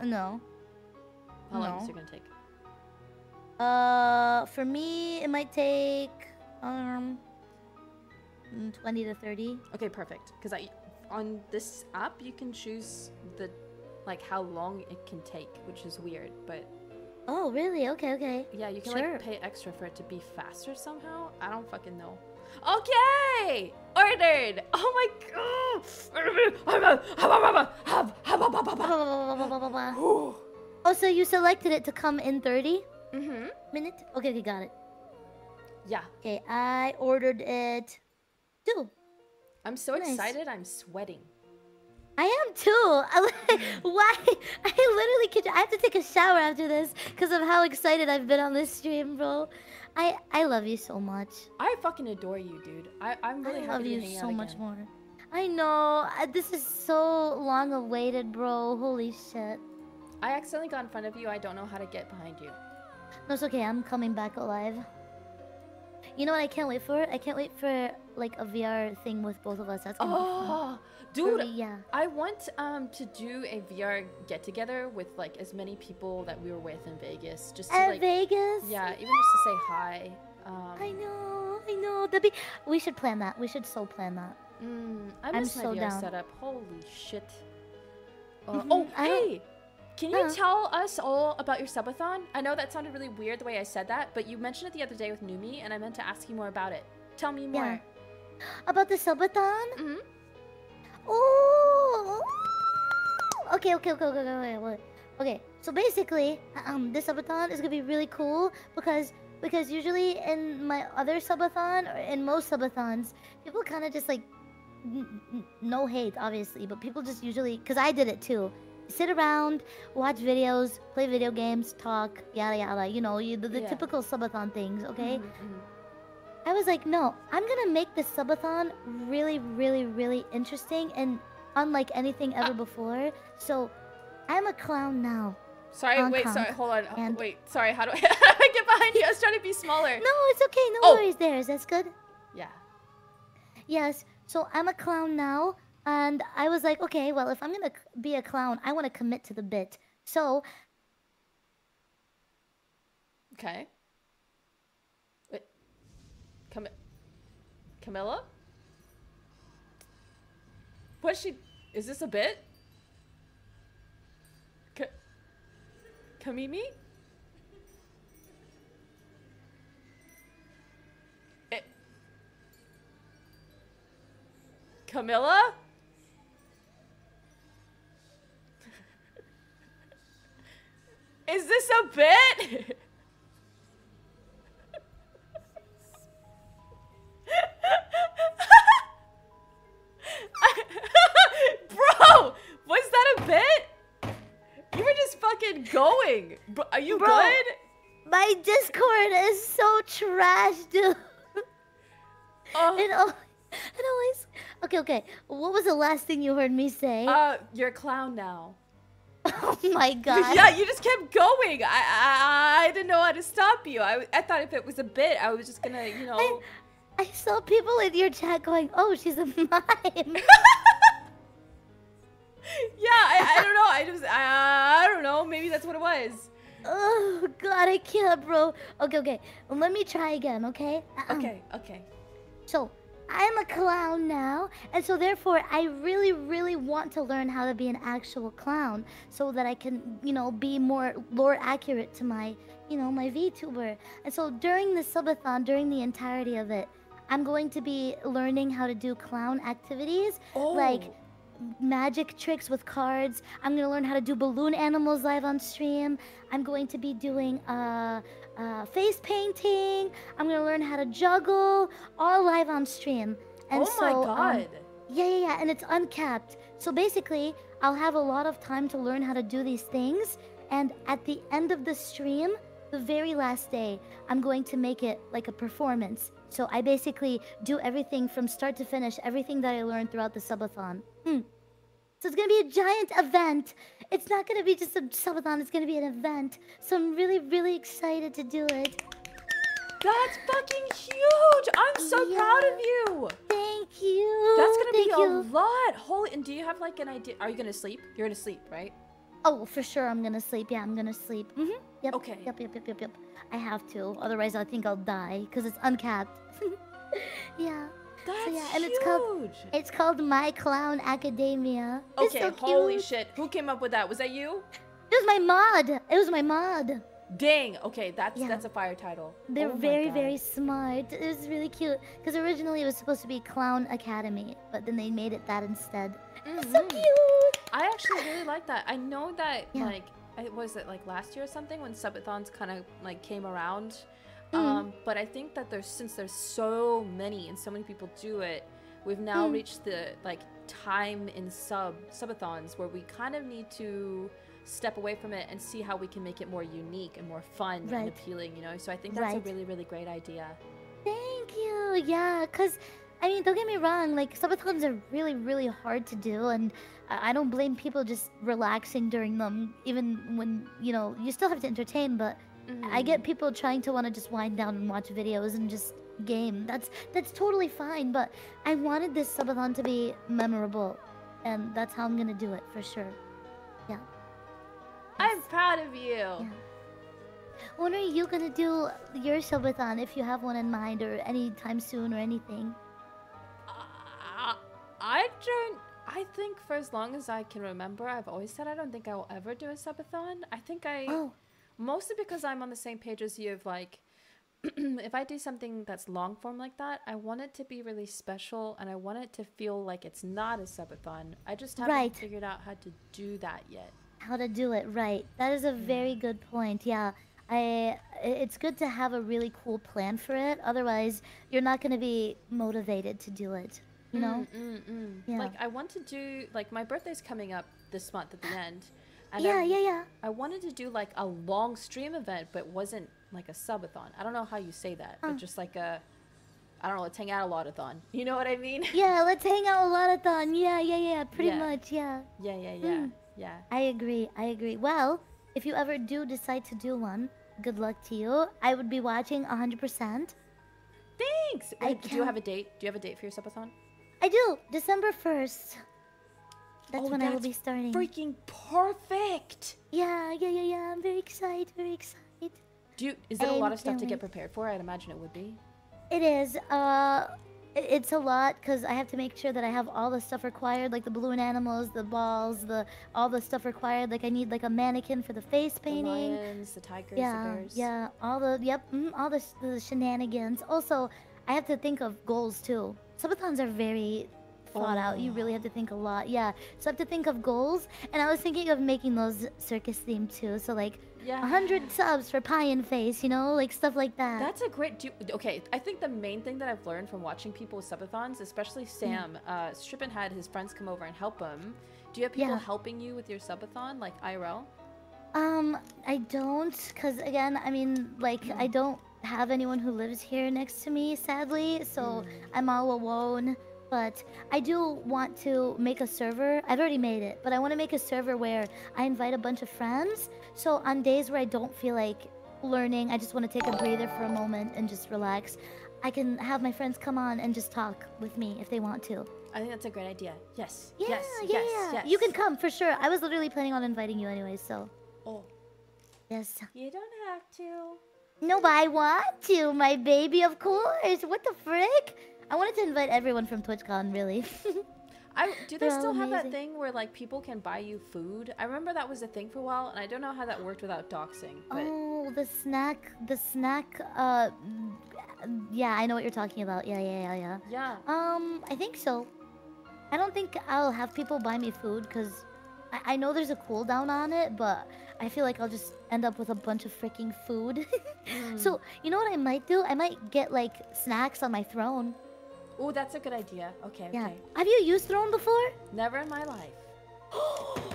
No. How long is it gonna take? Uh, for me, it might take um mm, 20 to 30. Okay, perfect. Because I on this app you can choose the like how long it can take, which is weird, but Oh, really? Okay. Okay. yeah, you can Sure. like pay extra for it to be faster somehow. I don't fucking know. Okay, ordered. Oh my god. Oh, so you selected it to come in 30 mhm. minute? Okay, okay, got it. Yeah, Okay, I ordered it too. I'm so Nice. excited. I'm sweating. I am too. I why? I literally could. I have to take a shower after this because of how excited I've been on this stream, bro. I I love you so much. I fucking adore you, dude. I I'm really I happy love you so much again. more. I know. I- This is so long awaited, bro. Holy shit. I accidentally got in front of you. I don't know how to get behind you. No, it's okay. I'm coming back alive. You know what I can't wait for? it. I can't wait for like a VR thing with both of us. That's gonna be fun. Oh, dude, me, yeah. I want um to do a VR get together with like as many people that we were with in Vegas, just to At like Vegas. yeah, even just to say hi. Um, I know. I know. That'd be. We should plan that. We should so plan that. Mm, I I'm miss my so VR down. setup. Holy shit. Uh, Mhm, Oh, I hey! Can you Uh. tell us all about your subathon? I know that sounded really weird the way I said that, but you mentioned it the other day with Numi, and I meant to ask you more about it. Tell me more. Yeah. About the subathon? Mhm. Ooh. Okay, okay, okay, okay, okay, okay. Okay, so basically, um, this subathon is gonna be really cool because because usually in my other subathon or in most subathons, people kind of just like no hate, obviously, but people just usually because I did it too. Sit around, watch videos, play video games, talk, yada yada. You know, you, the, the Yeah. typical subathon things. Okay. Mhm, mhm. I was like, no, I'm gonna make this subathon really, really, really interesting and unlike anything ever before. So, I'm a clown now. Sorry, Hong wait, Kong sorry, hold on. and- Wait, sorry, how do I get behind you? I was trying to be smaller. No, it's okay. No Oh. worries. there. Is that's good. Yeah. Yes. So I'm a clown now, and I was like, okay, well, if I'm gonna be a clown, I want to commit to the bit. So Okay. Wait. Cam- Camila? What's she? Is this a bit? Ka- Kamimi? It- eh. Camila? Is this a bit? Bro, was that a bit? You were just fucking going. Are you Bro. good? my Discord is so trash, dude. Oh, It, al- it always. Okay, okay. What was the last thing you heard me say? uh, you're a clown now. oh my god. Yeah, you just kept going. I, I, I didn't know how to stop you. I, I thought if it was a bit, I was just gonna, you know. I saw people in your chat going, "Oh, she's a mime." Yeah, I, I don't know. I just, I, I don't know. Maybe that's what it was. oh god, I can't, bro. Okay, okay. Let me try again, okay? Uh-uh. Okay, okay. So, I'm a clown now, and so therefore I really, really want to learn how to be an actual clown so that I can, you know, be more lore accurate to my, you know, my VTuber. And so during the subathon, during the entirety of it, I'm going to be learning how to do clown activities like Oh. magic tricks with cards. I'm gonna learn how to do balloon animals live on stream. I'm going to be doing uh, uh, face painting. I'm gonna learn how to juggle, all live on stream. And oh my so, um, god. yeah, yeah, yeah, and it's uncapped. So basically, I'll have a lot of time to learn how to do these things. And at the end of the stream, the very last day, I'm going to make it like a performance. So I basically do everything from start to finish, everything that I learned throughout the subathon. Hmm. So it's gonna be a giant event. It's not gonna be just a subathon, it's gonna be an event. So I'm really, really excited to do it. That's fucking huge. I'm so proud of you. Thank you. That's gonna Thank be a lot. Holy, and do you have like an idea? Are you gonna sleep? You're gonna sleep, right? Oh, for sure, I'm gonna sleep. Yeah, I'm gonna sleep. Mm-hmm. Yep. Okay. Yep, yep, yep, yep, yep. I have to. Otherwise, I think I'll die because it's uncapped. yeah. That's yeah, huge. and it's called- It's called My Clown Academia. Okay, so holy shit. Who came up with that? Was that you? It was my mod. It was my mod. Dang. Okay, that's Yeah. that's a fire title. They're Oh very, very smart. It was really cute. Because originally it was supposed to be Clown Academy, but then they made it that instead. It's so Mhm. cute. I actually really like that. I know that Yeah. like I was it like last year or something when subathons kind of like came around. Mm. Um, but I think that there's since there's so many and so many people do it, we've now Mm. reached the like time in sub subathons where we kind of need to step away from it and see how we can make it more unique and more fun and appealing, you know? So I think that's Right. a really really great idea. Thank you. Yeah, because, I mean, don't get me wrong, like, subathons are really, really hard to do, and I don't blame people just relaxing during them, even when, you know, you still have to entertain, but I get people trying to want to just wind down and watch videos and just game. That's that's totally fine, but I wanted this subathon to be memorable, and that's how I'm gonna do it for sure. Yeah. I'm proud of you. Yeah. When are you gonna do your subathon if you have one in mind or anytime soon or anything? Uh, I don't. I think for as long as I can remember, I've always said I don't think I will ever do a subathon. I think I Oh, mostly because I'm on the same page as you of like if I do something that's long form like that, I want it to be really special and I want it to feel like it's not a subathon. I just haven't Right. figured out how to do that yet. how to do it right. That is a very good point. Yeah. I i- it's good to have a really cool plan for it. Otherwise, you're not going to be motivated to do it. You know? Mm, mm, mm. Yeah. Like I want to do like my birthday's coming up this month at the end. And yeah, I, yeah, yeah. I wanted to do like a long stream event, but wasn't like a subathon. I don't know how you say that, Uh. but just like a, I don't know, let's hang out a lot-a-thon. You know what I mean? Yeah, let's hang out a lot of thon. Yeah, yeah, yeah. Pretty Yeah. much, yeah. yeah, yeah, yeah, Mm. yeah. I agree. I agree. Well, if you ever do decide to do one, good luck to you. I would be watching 100%. Thanks. I Wait, do you have a date? Do you have a date for your subathon? I do. December 1st. That's Oh, when I will be starting. Freaking perfect. Yeah, yeah, yeah, yeah. I'm very excited, very excited. Do you, is it a I'm lot of stuff to get prepared for? I'd imagine it would be. It is. Uh, it's a lot because I have to make sure that I have all the stuff required, like the balloon animals, the balls, the all the stuff required. Like I need like a mannequin for the face painting. The painting. lions, the tigers, yeah, the bears. yeah, all the yep, mm, all the, sh- the shenanigans. Also, I have to think of goals too. Subathons are very thought out. You really have to think a lot. Yeah, so I have to think of goals, and I was thinking of making those circus themed too. So like, Yeah. a hundred subs for pie and face, you know, like stuff like that. That's a great. Do, okay, I think the main thing that I've learned from watching people with subathons, especially Mm. Sam, uh, Strippin had his friends come over and help him. Do you have people Yeah. helping you with your subathon, like IRL? Um, I don't, cause again, I mean, like, I don't have anyone who lives here next to me, sadly. So I'm all alone. But I do want to make a server. I've already made it, but I want to make a server where I invite a bunch of friends. So on days where I don't feel like learning, I just want to take a breather for a moment and just relax. I can have my friends come on and just talk with me if they want to. I think that's a great idea. Yes. Yeah, yes. yeah, yes. yeah. Yes. You can come for sure. I was literally planning on inviting you anyway, so Oh, yes. you don't have to. No, but I want to, my baby, of course. What the frick? I wanted to invite everyone from TwitchCon, really. I do they They're still have that thing where like people can buy you food? I remember that was a thing for a while, and I don't know how that worked without doxing. But oh, the snack, the snack, uh, mm, yeah, I know what you're talking about. Yeah, yeah, yeah, yeah. yeah, Um, I think so. I don't think I'll have people buy me food because I, I know there's a cooldown on it, but I feel like I'll just end up with a bunch of freaking food. So, you know what I might do? I might get like snacks on my throne. Oh, that's a good idea. Okay, Yeah. okay. Have you used throne before? Never in my life.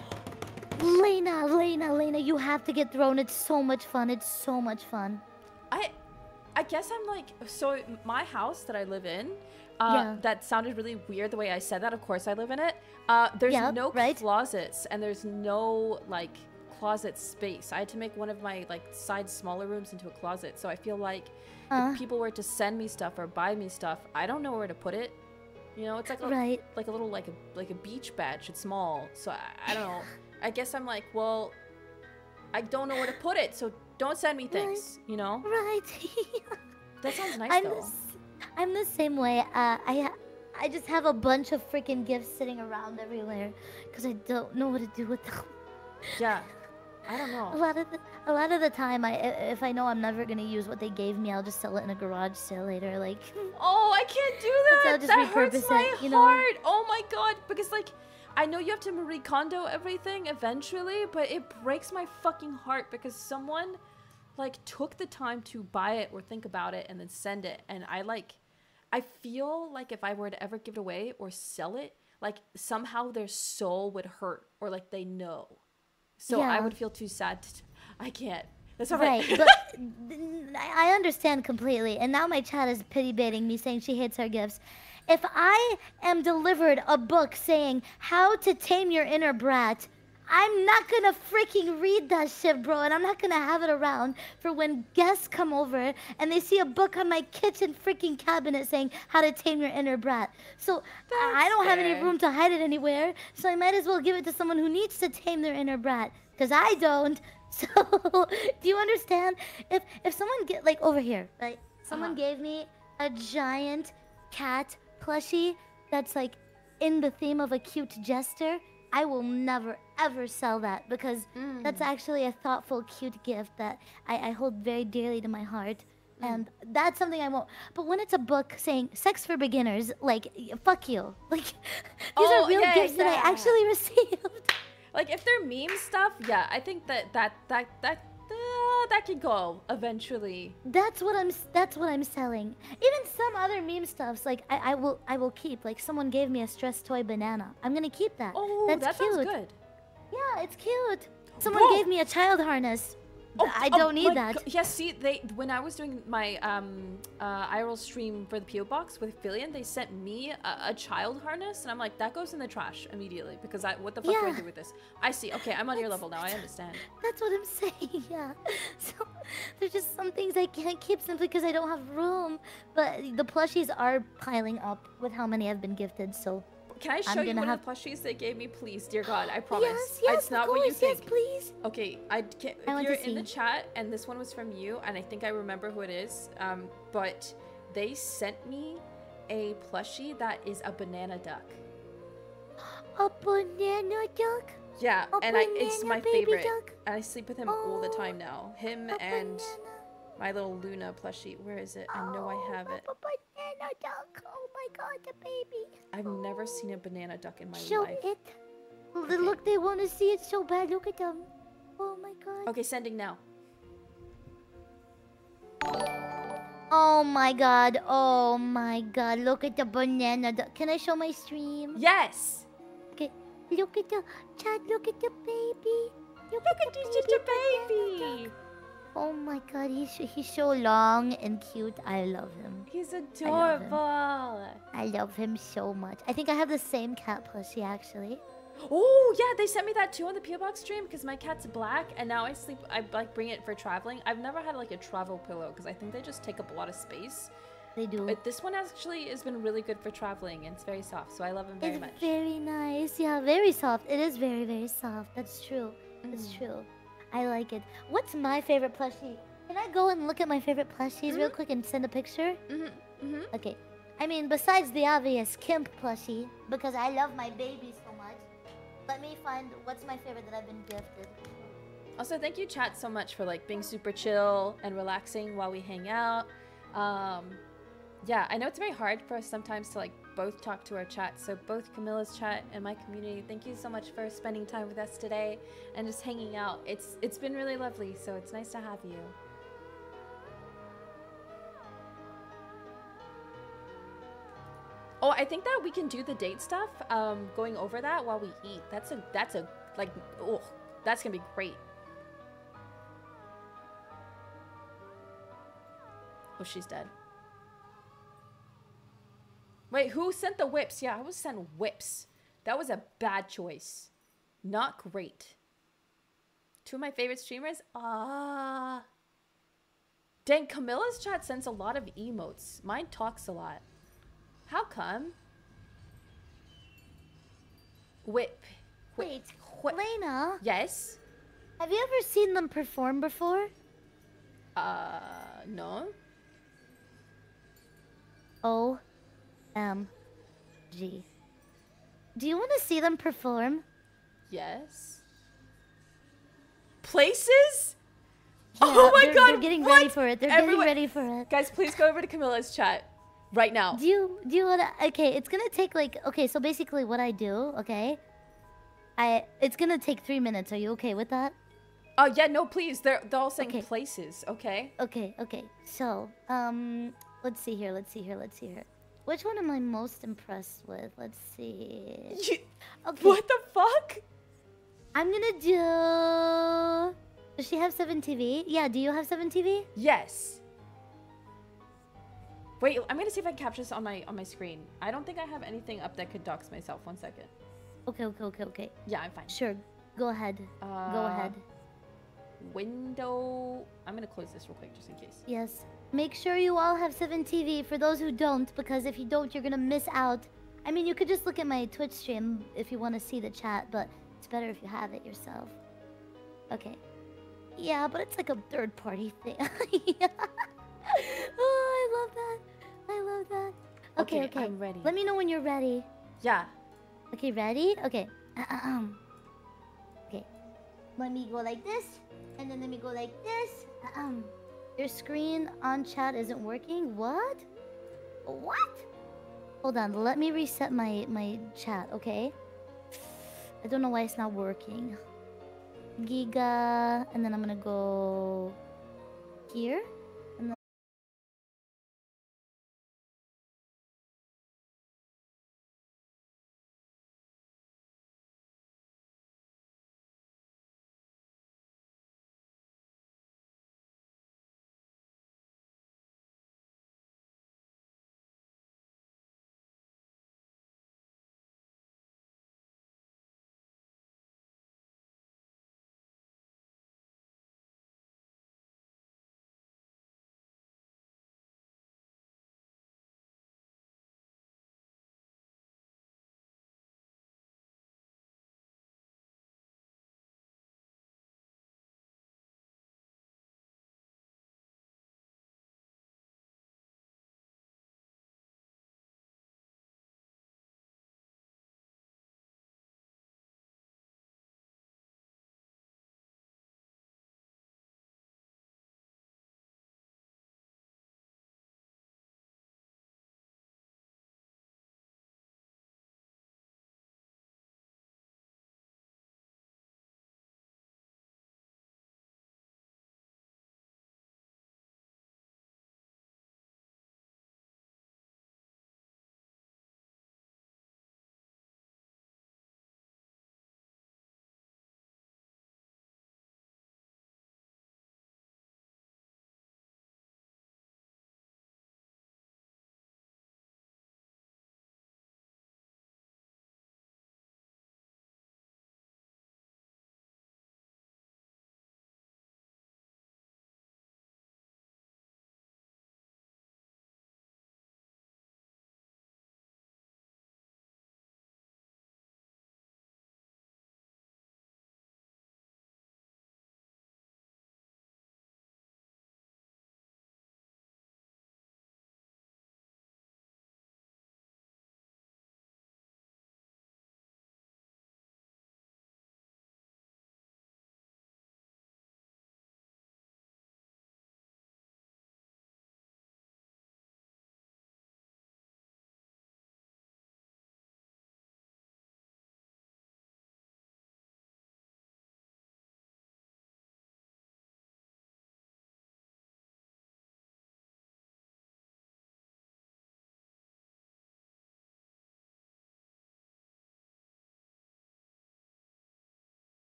Layna, Layna, Layna, you have to get Throne. It's so much fun. It's so much fun. I I guess I'm like so my house that I live in uh, Yeah. that sounded really weird the way I said that. Of course I live in it. Uh, there's Yep, no right. closets and there's no like closet space. I had to make one of my like side smaller rooms into a closet. So I feel like Uh. if people were to send me stuff or buy me stuff, I don't know where to put it. You know, it's like a, Right. like a little like a like a beach badge. It's small, so I, I don't know. I guess I'm like, well, I don't know where to put it, so don't send me things. You know, Right. that sounds nice I'm though. the, I'm the same way. Uh, I I just have a bunch of freaking gifts sitting around everywhere because I don't know what to do with them. Yeah, I don't know. A lot of the, a lot of the time, I if I know I'm never gonna use what they gave me, I'll just sell it in a garage sale later. Like, Oh, I can't do I'll that. just that hurts my it, you know? heart. Oh my god, because like. I know you have to Marie Kondo everything eventually, but it breaks my fucking heart because someone like took the time to buy it or think about it and then send it and I like I feel like if I were to ever give it away or sell it, like somehow their soul would hurt or like they know. So I would feel too sad. To, I can't. That's all right? right. but I I understand completely. And now my chat is pity baiting me, saying she hates her gifts. If I am delivered a book saying how to tame your inner brat, I'm not gonna freaking read that shit, bro, and I'm not gonna have it around for when guests come over and they see a book on my kitchen freaking cabinet saying how to tame your inner brat. So I I don't have any room to hide it anywhere, so I might as well give it to someone who needs to tame their inner brat, cause I don't. So do you understand? If if someone get like over here, like Someone Uh-huh. gave me a giant cat plushie that's like in the theme of a cute jester. I will never ever sell that because that's mm. actually a thoughtful, cute gift that I, I hold very dearly to my heart. Mm. And that's something I won't. But when it's a book saying "sex for beginners," like fuck you. Like these Oh, are real yeah, gifts that. I actually received. Like if they're meme stuff, yeah, I think that that that that uh, that could go eventually. That's what I'm. That's what I'm selling. Even some other meme stuffs, like I, I will, I will keep. Like someone gave me a stress toy banana. I'm gonna keep that. Oh, that's that cute. sounds good. Yeah, it's cute. Someone Whoa. gave me a child harness. Oh, I oh don't need that. go- Yeah, see, they when I was doing my um uh IRL stream for the PO box with Filian, they sent me a, a child harness, and I'm like, that goes in the trash immediately because I what the fuck do I Yeah. do with this? I see. Okay, I'm on your level now. I understand. That's what I'm saying. Yeah. So there's just some things I can't keep simply because I don't have room. But the plushies are piling up with how many I've been gifted. So can I show you one have- of the plushies they gave me, please, dear God? I promise. Yes, yes, it's not of what you course, yes, please. Okay, I can't. I want you're to in the chat, and this one was from you, and I think I remember who it is. Um, but they sent me a plushie that is a banana duck. A banana duck. Yeah, A and I, it's my baby favorite. duck? And I sleep with him all the Oh, time now. Him and banana. my little Luna plushie. Where is it? I know I have it. Banana duck. Oh my god, the baby. I've never seen a banana duck in my Show life. it. Okay. Look, they want to see it so bad. Look at them. Oh my god. Okay, sending now. Oh my god. Oh my god. Look at the banana duck. Can I show my stream? Yes. Okay. Look at the Chad. Look at the baby. Look, Look at the this, just a banana baby. Oh my god, he's he's so long and cute. I love him. He's love him. adorable. I love him so much. I think I have the same cat plushie actually. Oh yeah, they sent me that too on the PO box stream because my cat's black, and now I sleep. I like bring it for traveling. I've never had like a travel pillow because I think they just take up a lot of space. They do. But this one actually has been really good for traveling, and it's very soft, so I love him very it's much. very nice. Yeah, very soft. It is very very soft. That's true. That's Mm. true. I like it. What's my favorite plushie? Can I go and look at my favorite plushies real quick and send a picture? Mhm, mhm. Okay. I mean, besides the obvious Kemp plushie, because I love my baby so much. Let me find what's my favorite that I've been gifted. Also, thank you, chat, so much for like being super chill and relaxing while we hang out. Um, yeah, I know it's very hard for us sometimes to like both talk to our chat. So both Camila's chat and my community, thank you so much for spending time with us today and just hanging out. It's it's been really lovely. So it's nice to have you. Oh, I think that we can do the date stuff. Um, going over that while we eat. That's a that's a like oh, that's gonna be great. Oh, she's dead. Wait, who sent the whips? Yeah, I was sent whips. That was a bad choice. Not great. Two of my favorite streamers? Ah. Dang, Camila's chat sends a lot of emotes. Mine talks a lot. How come? Whip. Wait, Whip. Layna, Yes? have you ever seen them perform before? Uh, no? O M G. Do you want to see them perform? Yes? Places? Yeah, oh my they're, god! They're getting ready for it. They're Everyone- getting ready for it. Guys, please go over to Camila's chat right now. Do you do you wanna? Okay, it's gonna take like okay. So basically, what I do, okay, I it's gonna take three minutes. Are you okay with that? Oh yeah, no, please. They're they're all saying Okay. places. Okay. Okay, okay. So um, let's see here. Let's see here. Let's see here. Which one am I most impressed with? Let's see. You- Okay, what the fuck? I'm gonna do. Does she have seven TV? Yeah. Do you have seven TV? Yes. Wait, I'm gonna see if I can capture this on my on my screen. I don't think I have anything up that could dox myself. One second. Okay, okay, okay, okay. Yeah, I'm fine. Sure. Go ahead. Go Uh, ahead. Window. I'm gonna close this real quick just in case. Yes. Make sure you all have 7 TV for those who don't, because if you don't, you're gonna miss out. I mean, you could just look at my Twitch stream if you want to see the chat, but it's better if you have it yourself. Okay. Yeah, but it's like a third party thing. Yeah. Oh, I love that. I love that. Okay, Okay, okay. I'm ready. Let me know when you're ready. Yeah. Okay, ready? Okay. Okay. Let me go like this, and then let me go like this. Your screen on chat isn't working. What? What? Hold on. Let me reset my my chat. Okay. I don't know why it's not working. Giga, and then I'm gonna go here.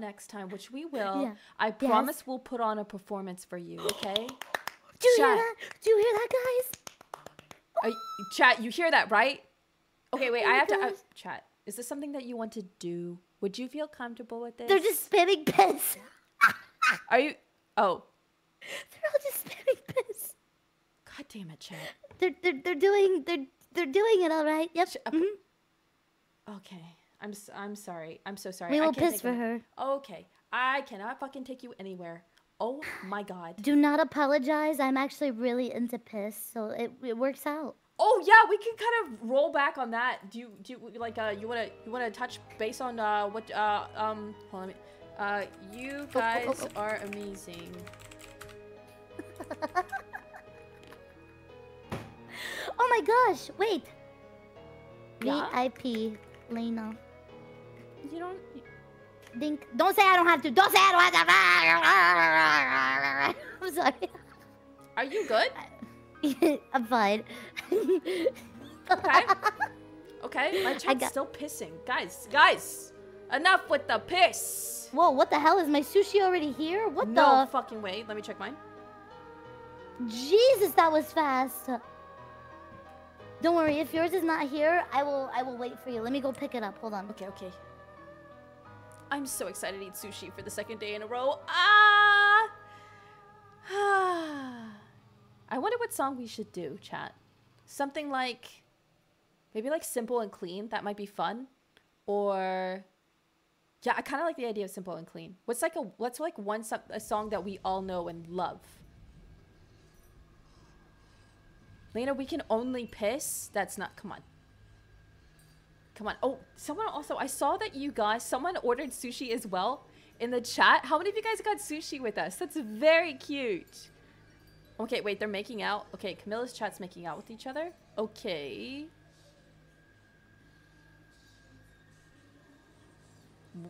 Next time, which we will. Yeah. I Yes. promise we'll put on a performance for you, okay? Do you hear that? Do you hear that, guys? Uh, chat, you hear that, right? Okay, wait, Oh I have to. Uh, chat, is this something that you want to do? Would you feel comfortable with this? They're just spamming piss. Are you. Oh. They're all just spamming piss. God damn it, chat. They're they're they're doing they're they're doing it all right. Yep. mhm. Okay. I'm I'm sorry. I'm so sorry. We I will can't piss for her. Okay. I cannot fucking take you anywhere. Oh my god. Do not apologize. I'm actually really into piss, so it it works out. Oh yeah, we can kind of roll back on that. Do you do you, like uh you wanna you wanna touch base on uh what uh um hold on, me uh you oh, guys oh. are amazing. Oh my gosh! Wait. Yeah? VIP Layna. You don't Dink. Don't say I don't have to. Don't say I don't have to. I'm sorry. Are you good? I'm fine. Okay. Okay, my chat's got- still pissing. Guys, guys, enough with the piss. Whoa! What the hell is my sushi already here? What No the? fucking way. Let me check mine. Jesus, that was fast. Don't worry, if yours is not here, I will I will wait for you. Let me go pick it up. Hold on. Okay, okay. I'm so excited to eat sushi for the second day in a row. Ah! I wonder what song we should do, chat. Something like maybe like simple and clean. That might be fun. Or yeah, I kind of like the idea of simple and clean. What's like a what's like one so- a song that we all know and love? Layna, we can only piss. That's not. Come on. Come on. Oh, someone also. I saw that you guys. Someone ordered sushi as well in the chat. How many of you guys got sushi with us? That's very cute. Okay, wait. They're making out. Okay, Camila's chat's making out with each other. Okay.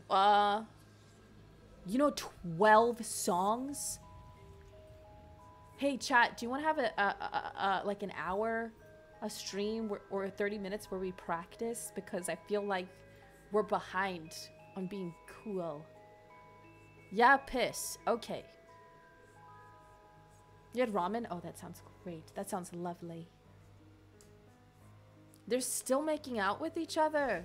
Uh. You know, twelve songs. Hey, chat. Do you want to have a, a, a, a like an hour, a stream where, or thirty minutes where we practice? Because I feel like we're behind on being cool. Yeah, piss. Okay. You had ramen? Oh, that sounds great. That sounds lovely. They're still making out with each other.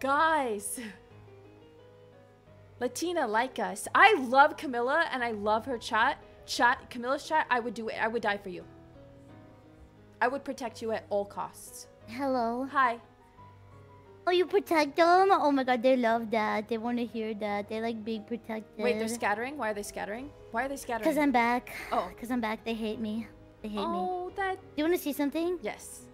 Guys. Latina like us. I love Camila and I love her chat. Chat, Camila's chat, I would do it. I would die for you. I would protect you at all costs. Hello. Hi. Oh, you protect them? Oh my god, they love that. They want to hear that. They like being protected. Wait, they're scattering? Why are they scattering? Why are they scattering? Because I'm back. Oh. Because I'm back. They hate me. They hate me. Oh, that. Do you want to see something? Yes.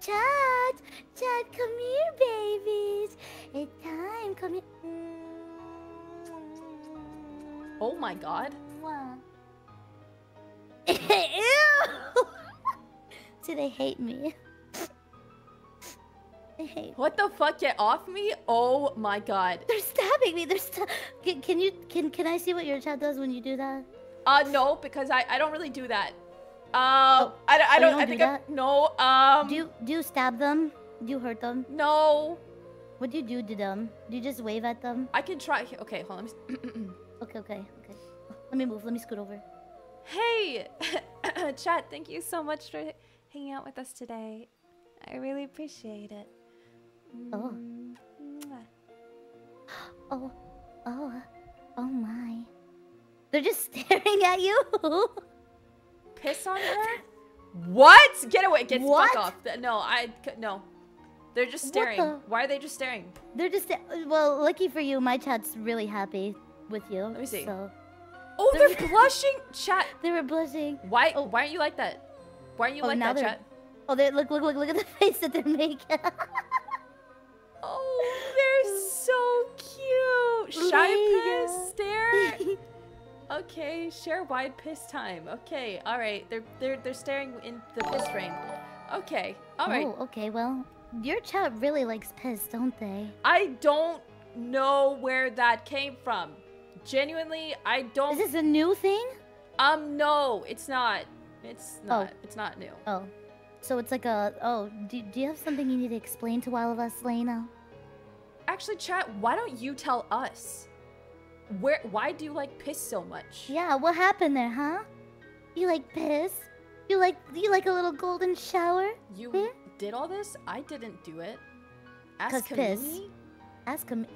Chad! Chad, come here, babies. It's time. Come here. Oh my god. Ew! See, they hate me. They hate What the fuck? Get off me? Oh my god. They're stabbing me. They're sta- can, can you can can I see what your chat does when you do that? Uh, no, because I, I don't really do that. Uh, I, don't- I oh, don't, don't I do think I, that? no, um, Do you do you stab them? Do you hurt them? no. What do you do to them? Do you just wave at them? I can try. Okay, hold on. Me Okay, okay, okay. Let me move. Let me scoot over. Hey, chat, thank you so much for hanging out with us today. I really appreciate it. Oh. Mm, mwah. Oh, oh, oh my. They're just staring at you. Piss on her? What? Get away. Get the What? fuck off. No, I no. They're just staring. the- Why are they just staring? They're just uh, well, lucky for you, my chat's really happy with you. Let me see. So Oh, they're blushing. Chat. they were blushing. Why, Oh. why aren't you like that? Why aren't you Oh, like now that, chat? Oh, they look, look, look, look at the face that they're making. Oh, they're so cute. Shy piss stare. Okay, share wide piss time. Okay, all right. They're they're they're staring in the piss rain. Okay, all right. Oh, okay. Well, your chat really likes piss, don't they? I don't know where that came from. Genuinely, I don't. This is this a new thing? Um, no, it's not. It's not. It's not new. Oh, so it's like a. Oh, do, do you have something you need to explain to all of us, Layna? actually, chat. Why don't you tell us? Where? Why do you like piss so much? Yeah, what happened there, huh? You like piss? You like you like a little golden shower? You Hmm? did all this? I didn't do it. Ask piss. Ask him.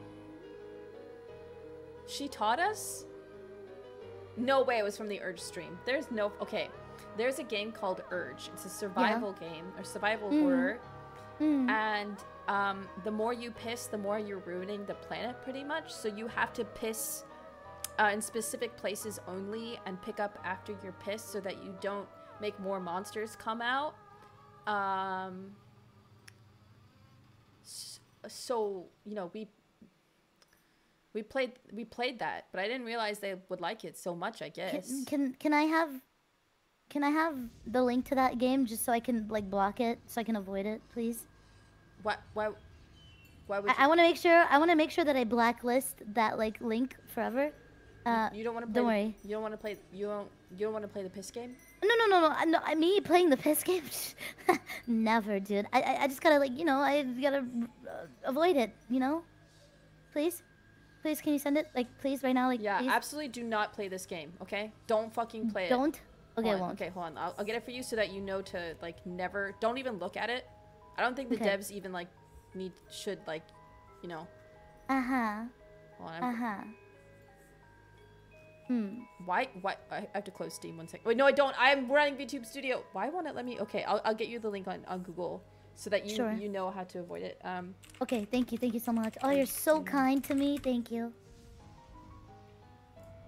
She taught us? No way, it was from the Urge stream. There's no. Okay. There's a game called Urge. It's a survival game or survival Mm. horror. Hmm. And um, the more you piss, the more you're ruining the planet, pretty much. So you have to piss uh, in specific places only and pick up after your piss so that you don't make more monsters come out. Um, so you know we we played we played that, but I didn't realize they would like it so much. I guess. Can, can can I have can I have the link to that game just so I can like block it so I can avoid it, please? Why? Why? Why would I, I want to make sure I want to make sure that I blacklist that like link forever. Uh, you don't want to? don't worry. You don't want to play. You don't. You don't want to play the piss game. No, no, no, no. No I- me playing the piss game, never, dude. I, I, I just gotta like, you know, I gotta uh, avoid it. You know, please, please, can you send it? Like, please, right now, like, Yeah, please? absolutely do not play this game, okay? Don't fucking play it. Don't. Okay, I Hold on, won't. Okay, hold on. I'll, I'll get it for you so that you know to like never. Don't even look at it. I don't think the Okay. devs even like need should like, you know. Uh huh. Uh huh. Hmm. Why? Why? I have to close Steam one second. Wait, no, I don't. I'm running VTube Studio. Why won't it let me? Okay, I'll, I'll get you the link on, on Google so that you Sure. you know how to avoid it. Um, Okay, thank you, thank you so much. Oh, you're so kind to me. Thank you.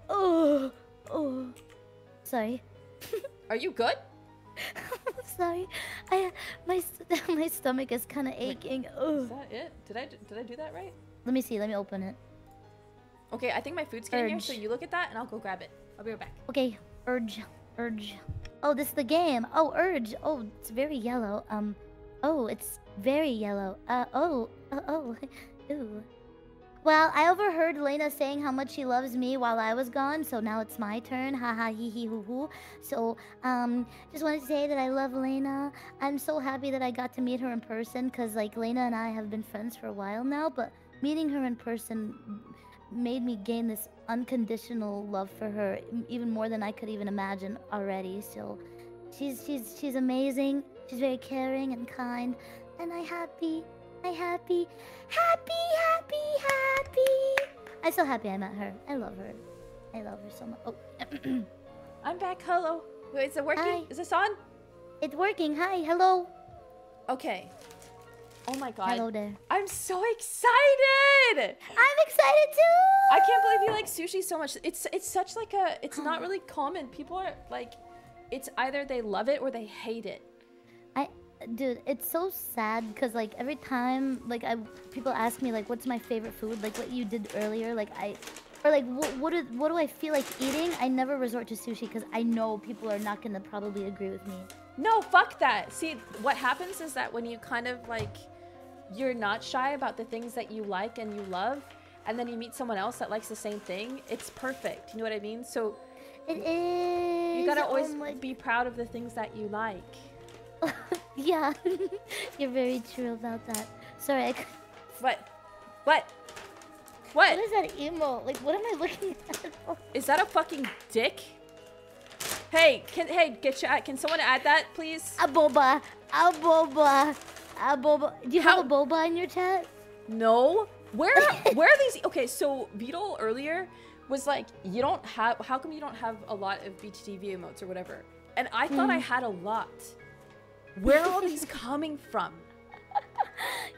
Oh, oh. Sorry. Are you good? I'm Sorry. I my my stomach is kind of aching. Is Oh. that it? Did I did I do that right? Let me see. Let me open it. Okay, I think my food's getting here, so you look at that and I'll go grab it. I'll be right back. Okay, urge, urge. Oh, this is the game. Oh, urge. Oh, it's very yellow. Um, oh, it's very yellow. Uh, oh, uh, oh, ooh. Well, I overheard Layna saying how much she loves me while I was gone, so now it's my turn. Ha ha hee hee hoo hoo. So, um, just wanted to say that I love Layna. I'm so happy that I got to meet her in person, cause like Layna and I have been friends for a while now, but meeting her in person made me gain this unconditional love for her even more than I could even imagine already. So she's she's she's amazing. She's very caring and kind, and I happy, I happy, happy, happy, happy. I'm so happy I met her. I love her. I love her so much. Oh, I'm back. Hello. Is it working? Hi. Is this on? it's working. Hi, hello, Okay. Oh my god. hello there. I'm so excited! I'm excited too. I can't believe you like sushi so much. It's it's such like a it's not really common. People are like it's either they love it or they hate it. Dude, it's so sad because like every time like I people ask me like what's my favorite food like what you did earlier like I or like what what do, what do I feel like eating I never resort to sushi because I know people are not gonna probably agree with me. No, fuck that. See, what happens is that when you kind of like you're not shy about the things that you like and you love and then you meet someone else that likes the same thing, it's perfect. You know what I mean? So It is. you gotta oh always um, my- be proud of the things that you like. yeah, you're very true about that. Sorry, I, What? What? What? what is that emo? Like, what am I looking at? Is that a fucking dick? Hey, can hey get your can someone add that please? A boba, a boba, a boba. Do you have a boba in your chat? No. Where where are these? Okay, so Beetle earlier was like, you don't have. How come you don't have a lot of BTTV emotes or whatever? And I thought I Hmm. had a lot. Where are all these coming from?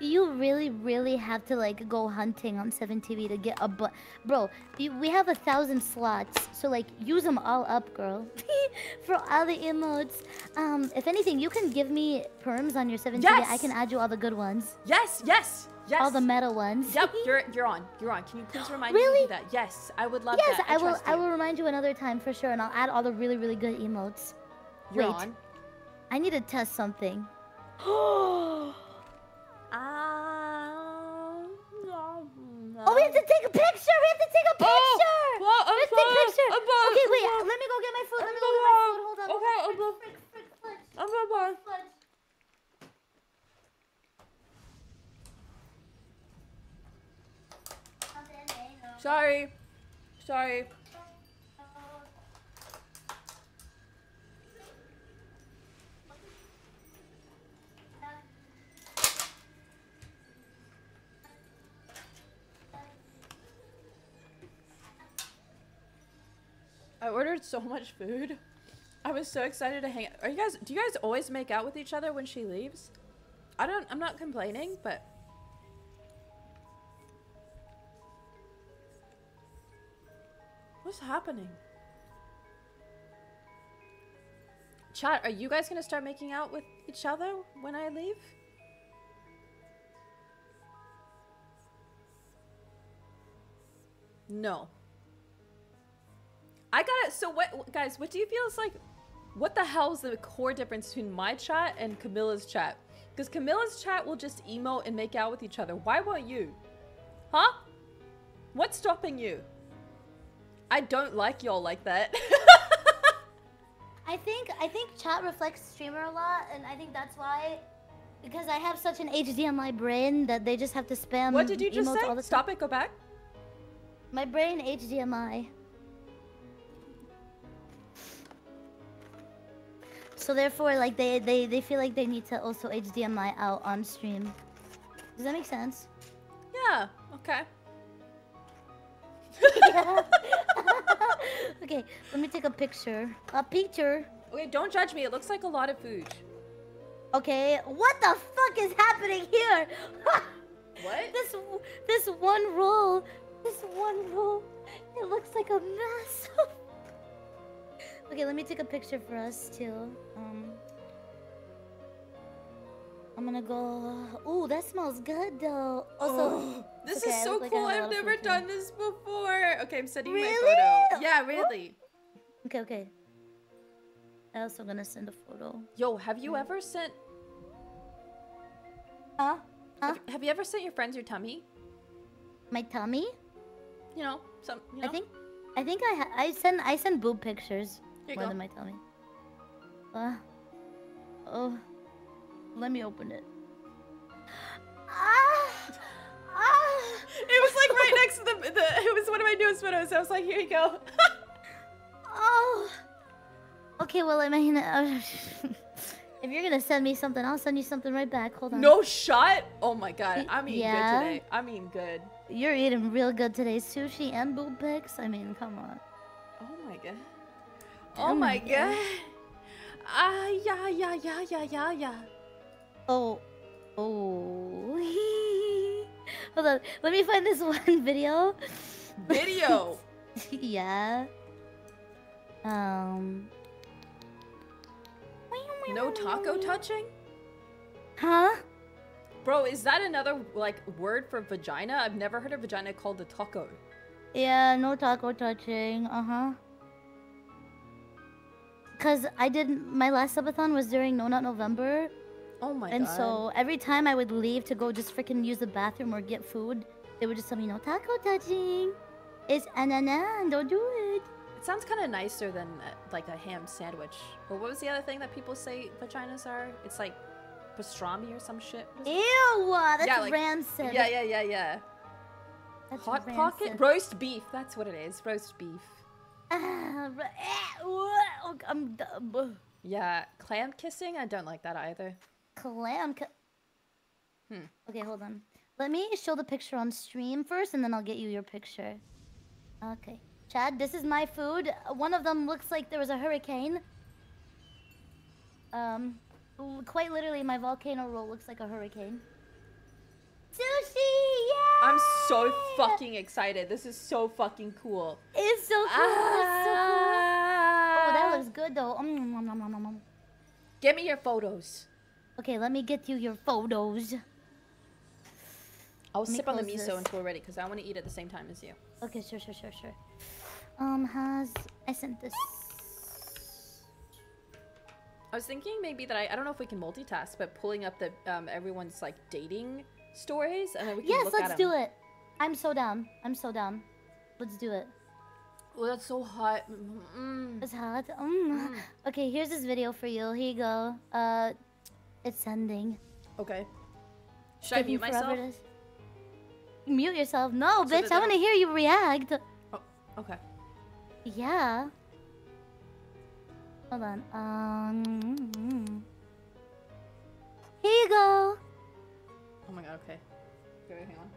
You really, really have to like go hunting on 7TV to get a bu- Bro, we have a thousand slots, so like use them all up, girl. For all the emotes. Um, if anything, you can give me perms on your 7TV. I can add you all the good ones. Yes, yes, yes. All the meta ones. Yep, you're you're on. You're on. Can you please remind me Really? do that? Yes, I would love yes, that. I will. trust I will remind you another time for sure, and I'll add all the really, really good emotes. You're Wait, on. I need to test something. Um, oh, we have to take a picture. We have to take a oh, picture. well, I'm Let's take a picture. I'm. Okay, wait. Let me go get my food. Let me go get my food. Hold on. Okay. I'm. Frick, frick, frick. I'm. Fudge. Sorry. Sorry. I ordered so much food. I was so excited to hang. out. Are you guys? Do you guys always make out with each other when she leaves? I don't. I'm not complaining, but what's happening? Chat, are you guys gonna start making out with each other when I leave? No. I got it. So what, guys? What do you feel is like? What the hell is the core difference between my chat and Camila's chat? Because Camila's chat will just emote and make out with each other. Why won't you? Huh? What's stopping you? I don't like y'all like that. I think I think chat reflects streamer a lot, and I think that's why. Because I have such an HDMI brain that they just have to spam. what did you just say? Stop it. Go back. My brain HDMI. So therefore, like they they they feel like they need to also HDMI out on stream. Does that make sense? Yeah. Okay. okay, let me take a picture. A picture. Okay. Don't judge me. It looks like a lot of food. Okay, what the fuck is happening here? What? this this one roll, this one roll, it looks like a mess. Okay, let me take a picture for us too. Um, I'm gonna go. Ooh, that smells good though. Also, This okay, is so cool. like I cool. have a I've never done this before. Okay, I'm sending Really? my photo. Yeah, really. okay, okay. I also gonna send a photo. Yo, have you ever sent? Huh? Huh? Have, have you ever sent your friends your tummy? My tummy? You know, some. You know? I think, I think I ha- I send I send boob pictures Here you more go. than my tummy. Uh, oh, let me open it. Ah, ah. It was like right next to the, the. It was one of my newest photos. I was like, here you go. Oh. Okay, well, I mean, uh, if you're gonna send me something, I'll send you something right back. Hold on. no shot. Oh my god. I mean yeah? good today. I mean good. You're eating real good today. Sushi and boob pics. I mean, come on. Oh my god. Oh my god. Ah yeah yeah yeah yeah yeah yeah. Oh. Oh. Hold on. Let me find this one video. Video. yeah. Um. No taco touching? Huh? Bro, is that another like word for vagina? I've never heard a vagina called a taco. Yeah, no taco touching. Uh huh. Cause I did my last subathon was during No Not November, Oh my and god. so every time I would leave to go just freaking use the bathroom or get food, they would just tell me no taco touching. It's anana, don't do it. it sounds kind of nicer than uh, like a ham sandwich. Or what was the other thing that people say vaginas are? It's like pastrami or some shit. What is it? Ew, that's Yeah, like- rancid. Yeah, yeah, yeah, yeah. That's Hot rancid. pocket roast beef. That's what it is. Roast beef. I'm dumb. Yeah, clam kissing. I don't like that either. Clam. Hmm. Okay, hold on. Let me show the picture on stream first, and then I'll get you your picture. Okay. Chad, this is my food. One of them looks like there was a hurricane. Um, quite literally, my volcano roll looks like a hurricane. Sushi! Yeah! I'm so fucking excited. This is so fucking cool. It's so cool. it's so cool. Oh, that Ah. looks good though. Mm, mm, mm. Give me your photos. Okay, let me get you your photos. I'll sip on the miso this. until we're ready because I want to eat at the same time as you. Okay, sure, sure, sure, sure. Um, has I sent this? I was thinking maybe that I, I don't know if we can multitask, but pulling up the um, everyone's like dating stories and then we can Yes, look let's at do it. I'm so down. I'm so down. Let's do it. Oh, that's so hot. Mm. It's hot. Mm. Okay, here's this video for you. Here you go. Uh, it's sending. Okay. Should I mute myself? to- mute yourself. No, So bitch. I want to hear you react. Oh, okay. Yeah. Hold on. Um. Here you go. Oh my god, okay. Okay, wait, hang on.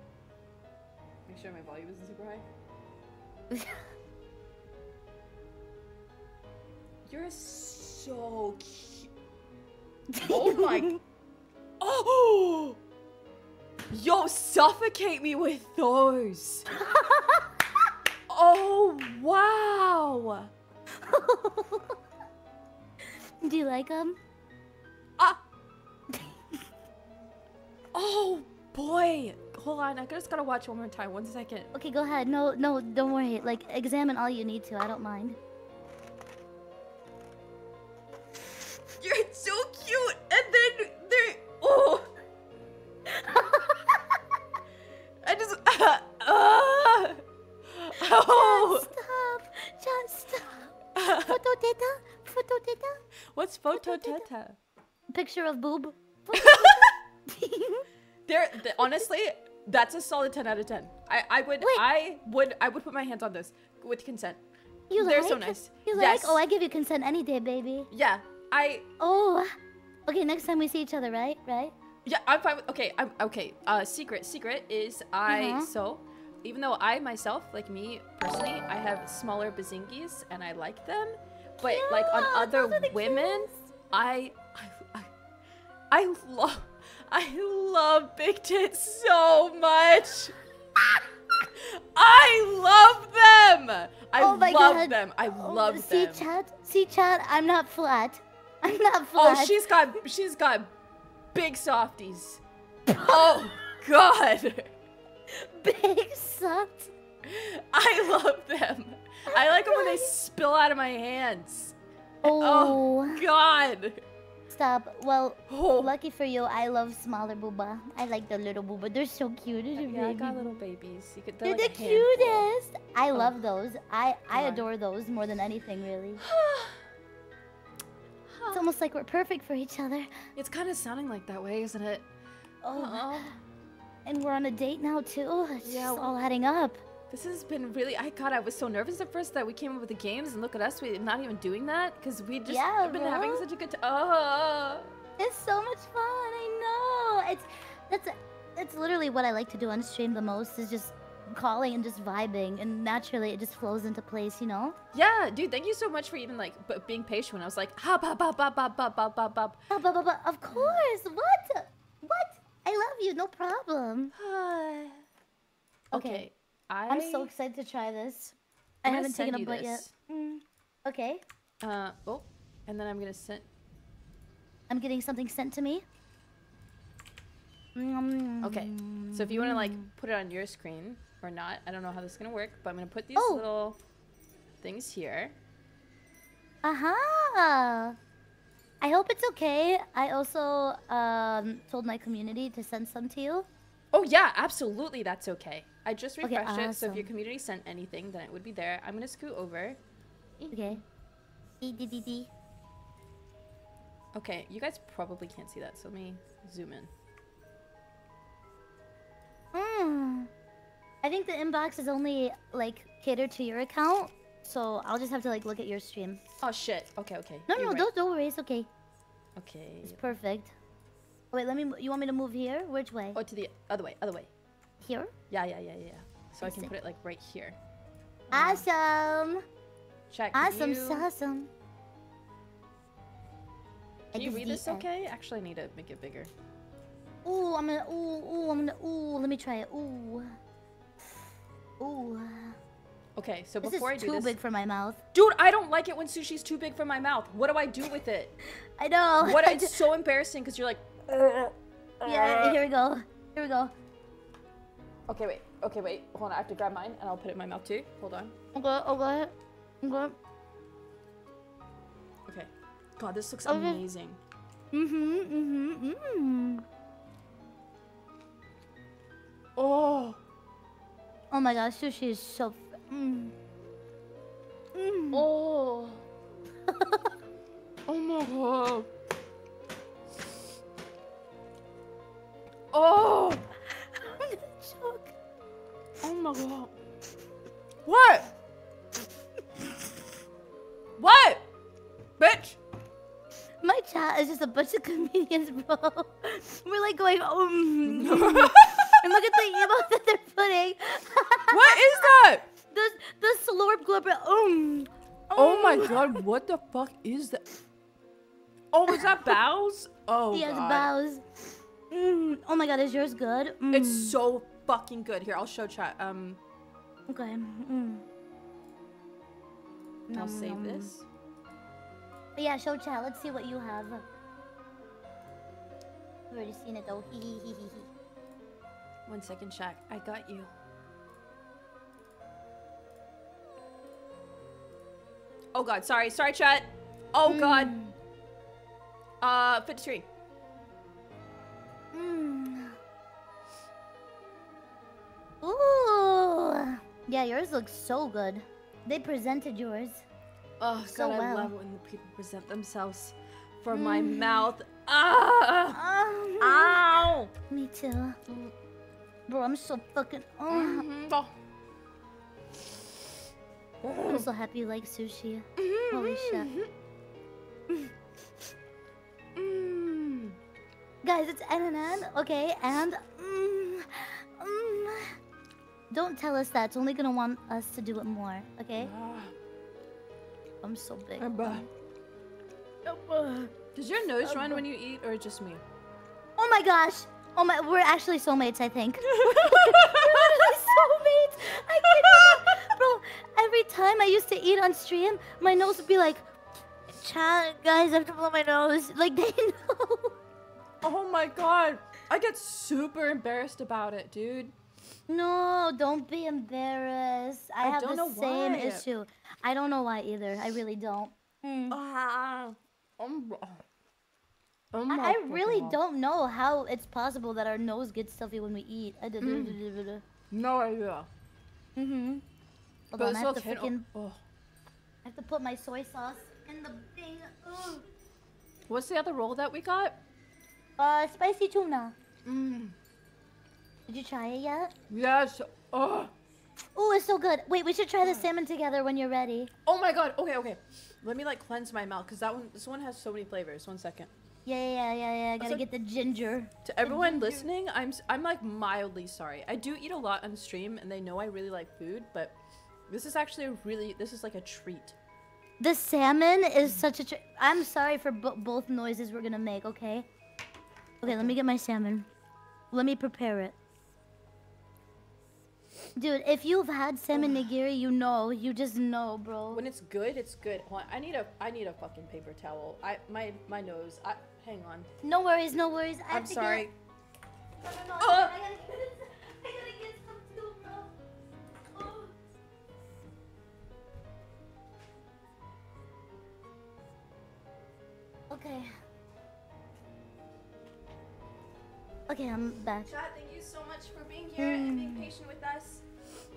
Make sure my volume isn't super high. You're so cute. Oh my. Oh! Yo, suffocate me with those. oh, wow. Do you like them? Oh, boy. Hold on, I just gotta watch one more time. One second. Okay, go ahead. No, no, don't worry. Like, examine all you need to. I don't mind. You're so cute, and then they're oh. I just uh, uh, oh. Stop. John, stop. Photo teta. Photo teta. What's photo teta? Picture of boob. There, th- honestly, that's a solid ten out of ten. I, I would, Wait. I would, I would put my hands on this with consent. You They're like? so nice. You Yes. like? Oh, I give you consent any day, baby. Yeah, I, Oh. Okay, next time we see each other, right? Right? yeah, I'm fine. With, okay, I'm okay. Uh, secret, secret is I Uh-huh. so. Even though I myself, like me personally, I have smaller bazingis and I like them, but like on other those are the women. I, I, I, I love, I love big tits so much. I love them. I Oh love God. them. I Oh, love see, them. chat. See, chat. I'm not flat. I'm not flat. Oh, flat. she's got she's got big softies. oh God, big sucked. I love them. I like them when they spill out of my hands. Oh, Oh God. Stop. Well, Oh, lucky for you, I love smaller booba. I like the little booba. They're so cute. They're yeah, I got little babies. You could, They're they're the like handful. cutest. I oh. love those. I I God. adore those more than anything, really. It's almost like we're perfect for each other. It's kind of sounding like that way, isn't it? Oh, Oh, and we're on a date now too. It's Yeah, just well- all adding up. This has been really. I God, I was so nervous at first that we came up with the games, and look at us, we're not even doing that because we just Yeah, have been having such a good time. Oh. Uh. It's so much fun. I know. It's that's that's literally what I like to do on stream the most is just calling and just vibing, and naturally it just flows into place. You know. Yeah, dude, thank you so much for even like b- being patient when I was like, hop, hop, hop, hop, hop, hop, hop, hop, hop. But, but, but of course. What? What? I love you. No problem. okay, I, I'm so excited to try this. I'm I haven't taken a bite yet. Mm, okay. Uh, oh, and then I'm gonna send. I'm getting something sent to me. Mm, Okay, so if you want to like put it on your screen or not, I don't know how this is gonna work, but I'm gonna put these Oh. little things here. Aha! I hope it's okay. I also um, told my community to send some to you. Oh yeah, absolutely, that's okay. I just Okay, refreshed it, so if your community sent anything, then it would be there. I'm gonna scoot over. Okay. E D D D. Okay, you guys probably can't see that, so let me zoom in. Hmm. I think the inbox is only like catered to your account, so I'll just have to like look at your stream. Oh shit. Okay, okay. No, you're no, right. don't, don't worry. It's okay. Okay. It's perfect. Wait, let me. You want me to move here? Which way? Oh, to the other way, other way. Here. Yeah, yeah, yeah, yeah. So I I can see. put it like right here. Awesome. Check. Awesome. you- Awesome. Can you read this okay? Actually, I need to make it bigger. Ooh, I'm gonna. Ooh, ooh, I'm gonna. Ooh, let me try it. Ooh. Ooh. Okay, so This before I do too this, big for my mouth. dude, I don't like it when sushi's too big for my mouth. What do I do with it? I know. What? It's so embarrassing because you're like, yeah. Here we go. Here we go. okay, wait, okay, wait, hold on. I have to grab mine and I'll put it in my mouth too. Hold on. Okay. Okay. Okay. Okay. God, this looks Okay. amazing. Mm-hmm. Mm-hmm. Mm. Oh. Oh my gosh, sushi is so. f- Mm. Mm. Oh. oh my god. Oh. I'm gonna choke. my god. What? what? Bitch. My chat is just a bunch of comedians, bro. We're like going, um. and look at the emote that they're putting. What is that? the the slurp glubber, um. Oh my god, what the fuck is that? Oh, is that bows? Oh, He has god. bows. Mm. Oh my god, is yours good? Mm. It's so fucking good. Here, I'll show chat. Um, okay. Mm. I'll Nom, save nom. this. Yeah, show chat. Let's see what you have. We've already seen it though. Hee hee hee hee hee. One second, Shaq. I got you. Oh god, sorry, sorry, chat. Oh god. Uh, 53. Mm. Ooh. Yeah, yours looks so good. They presented yours. Oh So god, I love it when the people present themselves for my mouth. Ah! Um, Ow! Me too. Bro, I'm so fucking. Oh. Mhm. Oh. I'm so happy you like sushi. Holy shit. Guys, it's NNN, okay? And. Mm, mm, don't tell us that. It's only gonna want us to do it more, okay? Ah. I'm so big. Abba. Does your nose run when you eat, or just me? Oh my gosh! Oh my, we're actually soulmates, I think. we're literally soulmates! I can't Bro, every time I used to eat on stream, my nose would be like, chat, guys, I have to blow my nose. Like, they know. Oh my god. I get super embarrassed about it, dude. No, don't be embarrassed. I, I have the know same why. issue. I don't know why either. I really don't. Mm. Ah. Um, my I, I really fucking don't know how it's possible that our nose gets stuffy when we eat. Mm. No idea. Mm-hmm. Hold on, I have to freaking. Oh. I have to put my soy sauce in the thing. Ugh. What's the other roll that we got? Uh, spicy tuna. Mm. Did you try it yet? Yes. Oh. Oh, it's so good. Wait, we should try the salmon together when you're ready. Oh my god. Okay, okay. Let me like cleanse my mouth because that one, this one has so many flavors. One second. Yeah, yeah, yeah, yeah. yeah. I gotta get the ginger. To everyone listening, I'm I'm like mildly sorry. I do eat a lot on stream, and they know I really like food, but this is actually a really this is like a treat. The salmon is such a. Tr- I'm sorry for bo- both noises we're gonna make. Okay. Okay, let me get my salmon. Let me prepare it. Dude, if you've had salmon nigiri, you know. You just know, bro. When it's good, it's good. I need a I need a fucking paper towel. I my my nose. I hang on. No worries, no worries. I I'm to sorry. Get... No, no, no. Uh. I gotta I gotta get some too, bro. Oh. Okay. Okay, I'm back. Chat, thank you so much for being here and being hmm. patient with us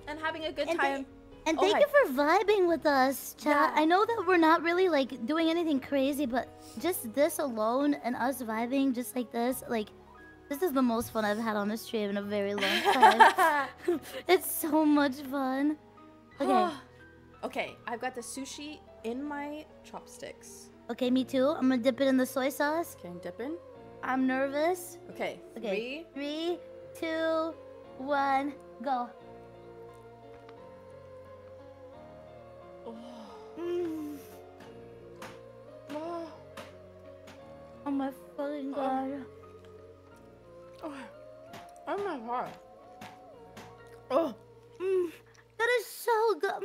and having a good And time. And Oh, thank hi. you for vibing with us, chat. Yeah. I know that we're not really like doing anything crazy, but just this alone and us vibing just like this, like this is the most fun I've had on a stream in a very long time. it's so much fun. Okay. okay, I've got the sushi in my chopsticks. Okay, me too. I'm gonna dip it in the soy sauce. Okay, dip in. I'm nervous. Okay, Okay. three. Three, two, one, go. Mm. Oh, Oh my fucking god. oh, oh my god. Oh, Mm, that is so good.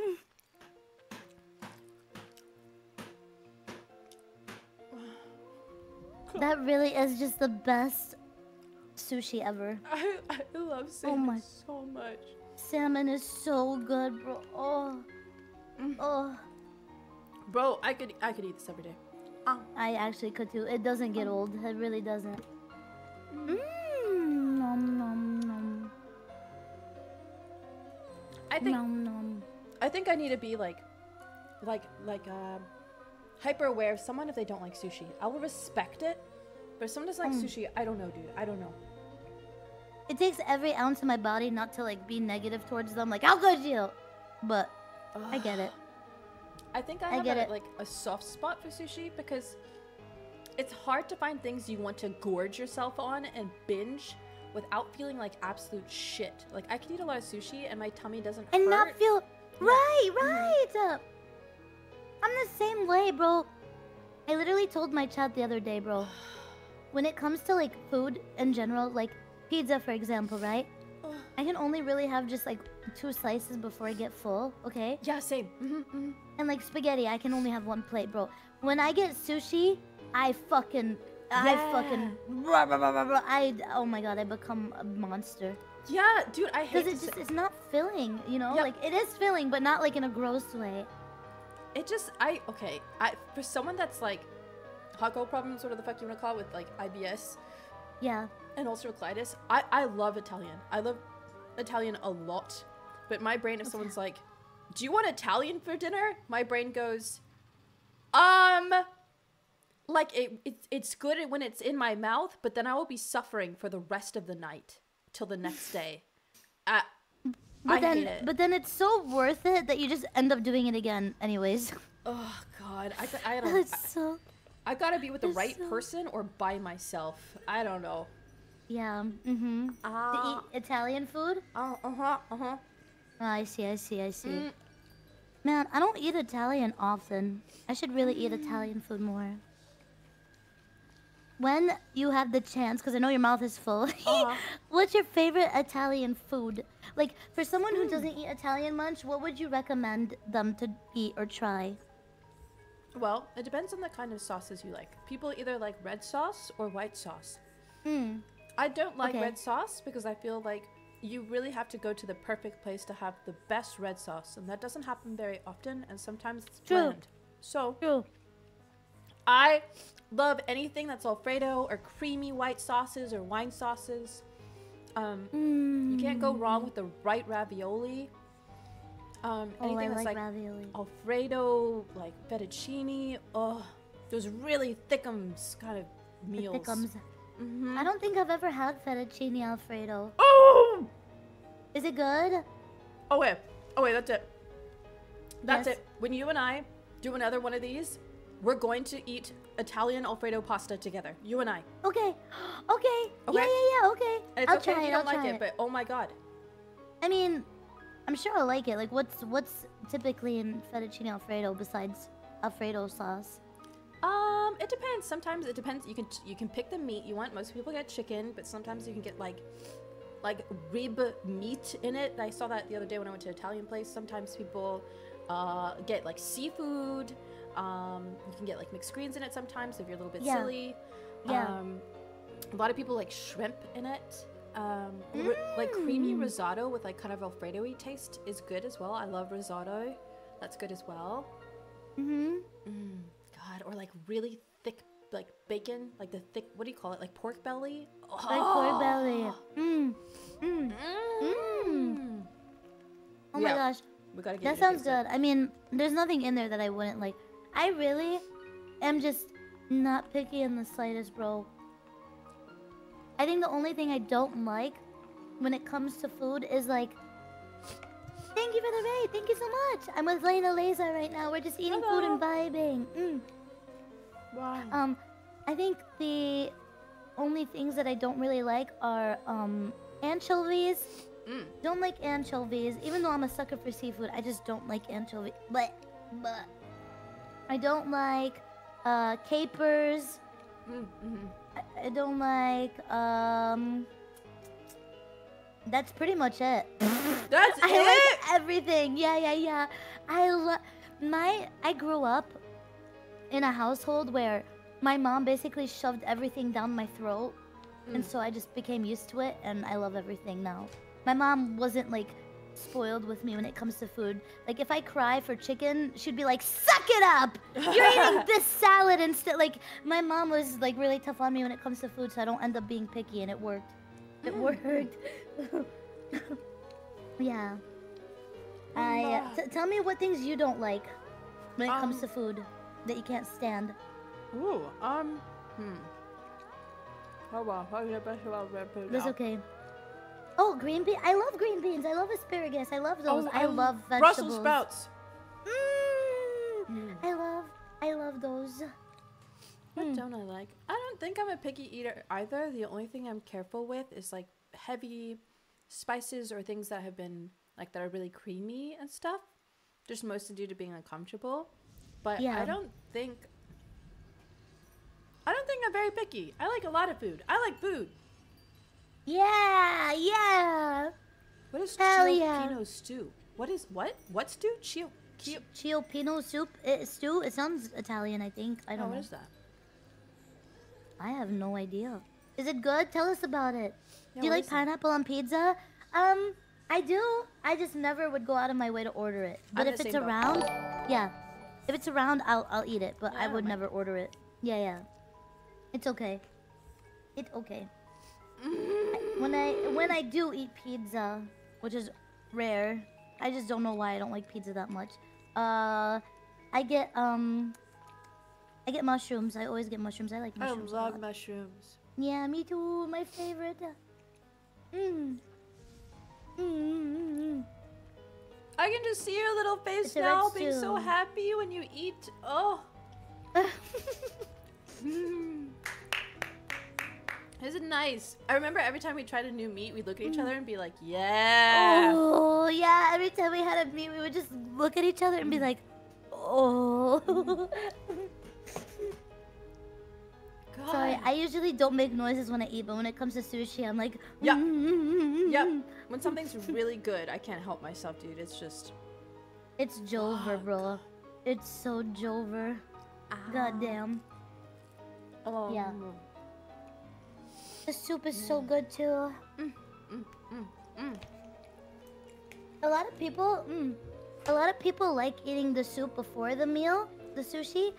That really is just the best sushi ever. I, I love salmon oh my- so much. Salmon is so good, bro. Oh, mm. oh. Bro, I could I could eat this every day. Um, I actually could too. It doesn't get old. It really doesn't. Mmm. Nom nom nom. I think Nom nom. I think I need to be like, like, like, um, hyper aware of someone if they don't like sushi. I will respect it, but if someone doesn't like sushi, I don't know, dude. I don't know. it takes every ounce of my body not to like be negative towards them. Like, how could you? But I get it. I think I I have get a, it. like a soft spot for sushi because it's hard to find things you want to gorge yourself on and binge without feeling like absolute shit. Like I can eat a lot of sushi and my tummy doesn't and hurt. not feel right, right. Uh, I'm the same way, bro. I literally told my chat the other day, bro. When it comes to like food in general, like pizza, for example, right? I can only really have just like two slices before I get full, okay? yeah, same. Mhm, mhm. And like spaghetti, I can only have one plate, bro. When I get sushi, I fucking, I fucking, rah, rah, rah, rah, rah, I, oh my god, I become a monster. Yeah, dude, I hate Because it just, it's not filling, you know? Yep. Like, it is filling, but not like in a gross way. It just I okay. I for someone that's like Hako problems, whatever the fuck you want to call it, with like IBS Yeah. and ulcerative colitis. I I love Italian. I love Italian a lot. But my brain, if someone's like, "Do you want Italian for dinner?" My brain goes, um, like it, it's it's good when it's in my mouth, but then I will be suffering for the rest of the night till the next day. Uh, But I then, but then it's so worth it that you just end up doing it again, anyways. oh God, I I don't. it's so, I gotta be with the right so- person or by myself. I don't know. yeah. Mm-hmm. Uh, to Ah. eat Italian food? Uh huh. Uh huh. Oh, I see, I see, I see. Mm. Man, I don't eat Italian often. I should really eat Italian food more. When you have the chance, because I know your mouth is full, Uh-huh. what's your favorite Italian food? Like, for someone Hmm. who doesn't eat Italian much, what would you recommend them to eat or try? Well, it depends on the kind of sauces you like. People either like red sauce or white sauce. Hmm. I don't like Okay. red sauce because I feel like you really have to go to the perfect place to have the best red sauce, and that doesn't happen very often, and sometimes it's True. bland. So True. I love anything that's Alfredo or creamy white sauces or wine sauces. Um, you can't go wrong with the right ravioli. Um, Oh, I anything that's like like ravioli. Alfredo, like fettuccine. Oh, those really thickums kind of meals. Thickums. Mhm. I don't think I've ever had fettuccine alfredo. Oh! Is it good? Oh wait. Oh wait. That's it. That's Yes. it. When you and I do another one of these, we're going to eat Italian Alfredo pasta together. You and I. Okay. Okay. Yeah, Okay. yeah, yeah. Okay. And it's I'll okay try if you it. don't I'll like try it, but oh my god. I mean, I'm sure I'll like it. Like, what's what's typically in fettuccine alfredo besides alfredo sauce? Um, it depends. Sometimes it depends. You can you can pick the meat you want. Most people get chicken, but sometimes you can get like like rib meat in it. I saw that the other day when I went to an Italian place. Sometimes people uh, get like seafood. Um, you can get like mixed greens in it sometimes if you're a little bit Yeah. silly. Yeah. Um, a lot of people like shrimp in it. Um, ri- like creamy Mm. risotto with like kind of Alfredo-y taste is good as well. I love risotto. That's good as well. Mm-hmm. Mm, God, or like really thick, like bacon, like the thick. What do you call it? Like pork belly. Like pork belly. Mm. Mm. Mm. Oh Yeah, my gosh, We gotta get. that sounds it. good. I mean, there's nothing in there that I wouldn't like. I really am just not picky in the slightest, bro. I think the only thing I don't like when it comes to food is like. Thank you for the raid. Thank you so much. I'm with Layna Lazar right now. We're just eating food and vibing. Mm. Wow. Um, I think the only things that I don't really like are um anchovies. Mm. Don't like anchovies, even though I'm a sucker for seafood. I just don't like anchovies. But, but I don't like uh capers. Mm, mhm. I, I don't like um. That's pretty much it. That's I it. like everything. Yeah, yeah, yeah. I love my. I grew up in a household where my mom basically shoved everything down my throat, and Mm. so I just became used to it, and I love everything now. My mom wasn't like spoiled with me when it comes to food. Like if I cry for chicken, she'd be like, "Suck it up! You're eating this salad instead." Like my mom was like really tough on me when it comes to food, so I don't end up being picky, and it worked. It worked. yeah. I uh, tell me what things you don't like when it comes Um, to food that you can't stand. Ooh. Um. Hmm. Hold on. Hold on. Hold on. That's okay. Oh, green beans. I love green beans. I love asparagus. I love those. Oh, I love vegetables. Brussels sprouts. Mm, I love. I love those. What Hmm. don't I like? I don't think I'm a picky eater either. The only thing I'm careful with is like heavy spices or things that have been like that are really creamy and stuff. Just mostly due to being uncomfortable. But Yeah. I don't think I don't think I'm very picky. I like a lot of food. I like food. Yeah, yeah. What is Hell yeah. stew? What is what? What stew? Chio Chio Cioppino soup uh, stew. It sounds Italian, I think. I Oh, don't what know. What is that? I have no idea. Is it good? Tell us about it. Yeah, do you like it? pineapple on pizza? Um, I do. I just never would go out of my way to order it. But I'm if it's same boat. around, yeah. If it's around, I'll I'll eat it. But Yeah, I would never order it. Yeah, yeah. It's okay. It's okay. I- when I when I do eat pizza, which is rare, I just don't know why I don't like pizza that much. Uh, I get um, I get mushrooms. I always get mushrooms. I like I mushrooms. a love mushrooms. Yeah, me too. My favorite. Mmm. Mmm. I can just see your little face It's now being so happy when you eat. Oh. Mm. Isn't it nice? I remember every time we tried a new meat, we'd look at each other and be like, "Yeah." Oh yeah. Every time we had a meat, we would just look at each other and be like, "Oh." God. Sorry, I usually don't make noises when I eat, but when it comes to sushi, I'm like, Yep. "Mm-hmm." Yep. When something's really good, I can't help myself, dude. It's just. It's Jover, bro. It's so Jover. Goddamn. Oh. Yeah. The soup is so good too. A lot of people, mm, a lot of people like eating the soup before the meal, the sushi.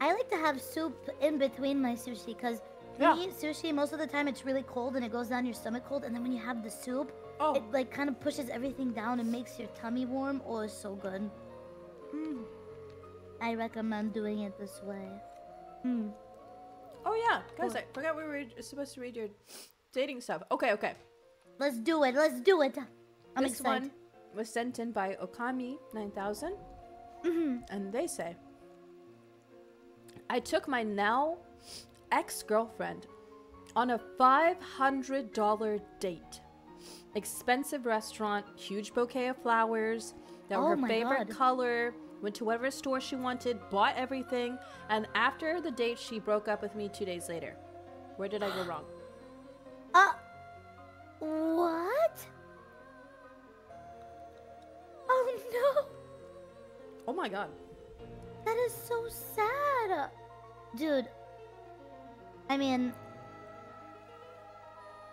I like to have soup in between my sushi because when you eat sushi, most of the time it's really cold and it goes down your stomach cold, and then when you have the soup, Oh. it like kind of pushes everything down and makes your tummy warm. Oh, it's so good. Mm. I recommend doing it this way. Mm. Oh yeah, guys, I forgot we were supposed to read your dating stuff. Okay, okay. Let's do it. Let's do it. I'm this excited. one was sent in by Okami 9000, Mhm. and they say, I took my now ex girlfriend on a $500 date. Expensive restaurant, huge bouquet of flowers that Oh were her favorite God. color. Went to whatever store she wanted, bought everything, and after the date, she broke up with me two days later. Where did I go wrong? Uh, what? Oh no, Oh my god. that is so sad, dude. I mean,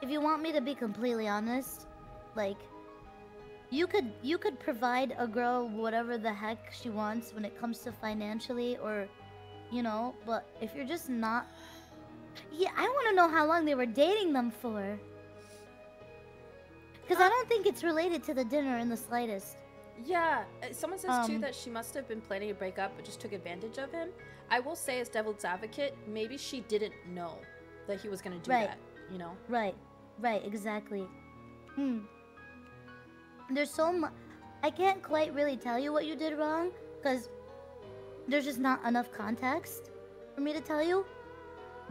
if you want me to be completely honest, like, you could you could provide a girl whatever the heck she wants when it comes to financially or, you know. But if you're just not, yeah, I want to know how long they were dating them for. Because I don't think it's related to the dinner in the slightest. Yeah, uh, someone says too Um, that she must have been planning to break up but just took advantage of him. I will say, as devil's advocate, maybe she didn't know that he was gonna do Right. that. You know? Right, right, exactly. Hmm. There's so much. I can't quite really tell you what you did wrong because there's just not enough context for me to tell you.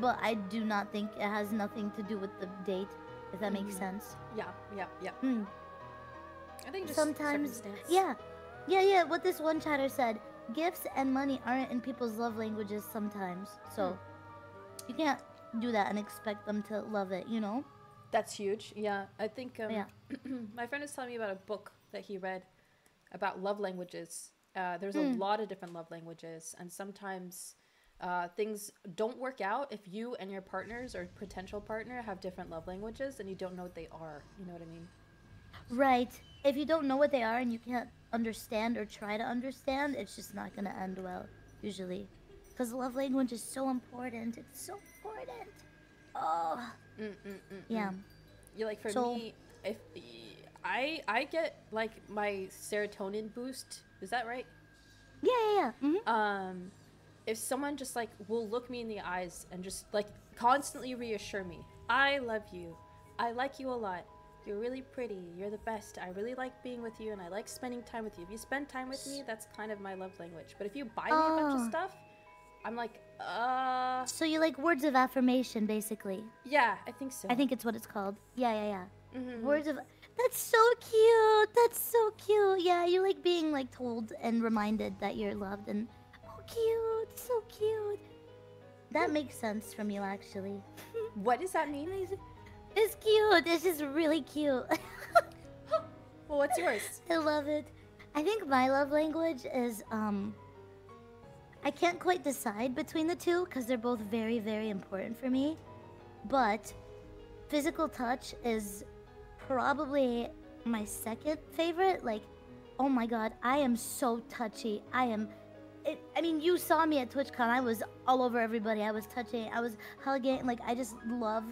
But I do not think it has nothing to do with the date, if that makes Mhm. sense. Yeah, yeah, yeah. Hmm. I think just Sometimes, yeah, yeah, yeah. What this one chatter said: gifts and money aren't in people's love languages sometimes. So you can't do that and expect them to love it. You know? That's huge. Yeah, I think. Um, Yeah. my friend was telling me about a book that he read about love languages. Uh, there's a Hmm. lot of different love languages, and sometimes uh, things don't work out if you and your partners or potential partner have different love languages and you don't know what they are. You know what I mean? Right. If you don't know what they are and you can't understand or try to understand, it's just not gonna end well, usually. Because love language is so important. It's so important. Oh. Yeah. You like for So- me, if I I get like my serotonin boost. Is that right? Yeah, yeah, yeah. hmm Um, if someone just like will look me in the eyes and just like constantly reassure me, I love you, I like you a lot, You're really pretty. You're the best. I really like being with you and I like spending time with you. If you spend time with me, that's kind of my love language. But if you buy me a bunch Oh. of stuff, I'm like, uh, So you like words of affirmation, basically. yeah, I think so. I think it's what it's called. Yeah, yeah, yeah. Mhm. Words of. That's so cute. That's so cute. Yeah, you like being like told and reminded that you're loved and oh, cute, so cute. That makes sense from you, actually. What does that mean? It's cute. It's just really cute. Well, what's yours? I love it. I think my love language is um. I can't quite decide between the two because they're both very, very important for me. But physical touch is probably my second favorite. Like, oh my god, I am so touchy. I am. It, I mean, you saw me at TwitchCon. I was all over everybody. I was touching. I was hugging. Like, I just love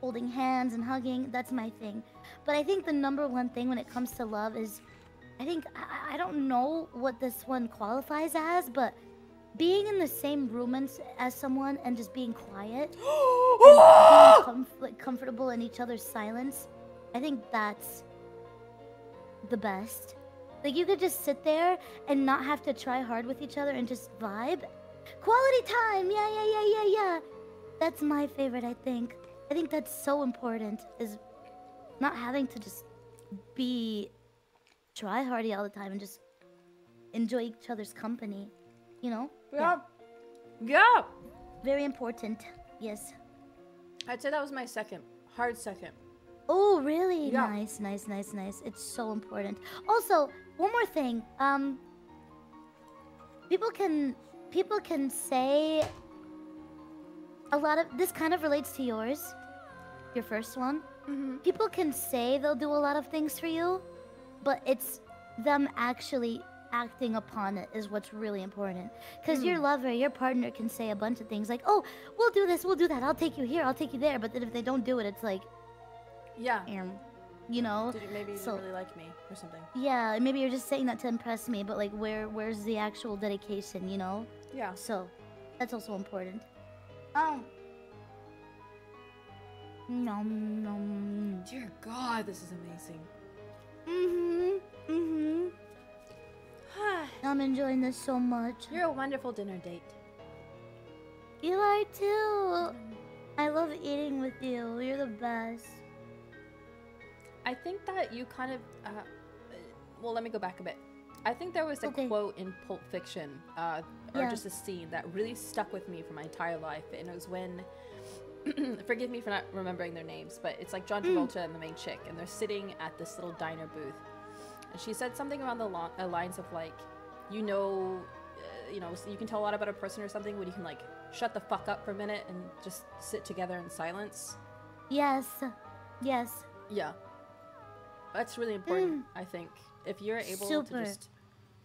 holding hands and hugging. That's my thing. But I think the number one thing when it comes to love is, I think I, I don't know what this one qualifies as, but being in the same room as, someone and just being quiet, and being ah! comf- like comfortable in each other's silence, I think that's the best. Like you could just sit there and not have to try hard with each other and just vibe. Quality time, yeah, yeah, yeah, yeah, yeah. That's my favorite. I think. I think that's so important. Is not having to just be try hardy all the time and just enjoy each other's company. You know? Yeah. Yeah. Very important. Yes. I'd say that was my second. Hard second. Oh, really? Yeah. Nice, nice, nice, nice. It's so important. Also, one more thing. Um people can people can say a lot of this kind of relates to yours. Your first one. People can say they'll do a lot of things for you, but it's them actually acting upon it is what's really important. Because your lover, your partner can say a bunch of things like, oh, we'll do this, we'll do that, I'll take you here, I'll take you there. But then if they don't do it, it's like, Yeah. um, you know? Did you, maybe you So- really like me or something. Yeah, maybe you're just saying that to impress me, but like, where where's the actual dedication, you know? Yeah. So, that's also important. Um. Nom nom. Dear God, this is amazing. Mhm. Mhm. I'm enjoying this so much. You're a wonderful dinner date. You are too. I love eating with you. You're the best. I think that you kind of. Uh, well, let me go back a bit. I think there was a Okay. quote in Pulp Fiction, uh, or Yeah. just a scene that really stuck with me for my entire life, and it was when. forgive me for not remembering their names, but it's like John Mm. Travolta and the main chick, and they're sitting at this little diner booth, and she said something around the lo- uh, lines of like, you know, uh, you know, so you can tell a lot about a person or something when you can like shut the fuck up for a minute and just sit together in silence. Yes. Yes. Yeah. That's really important, I think. If you're able Mm. Super. to just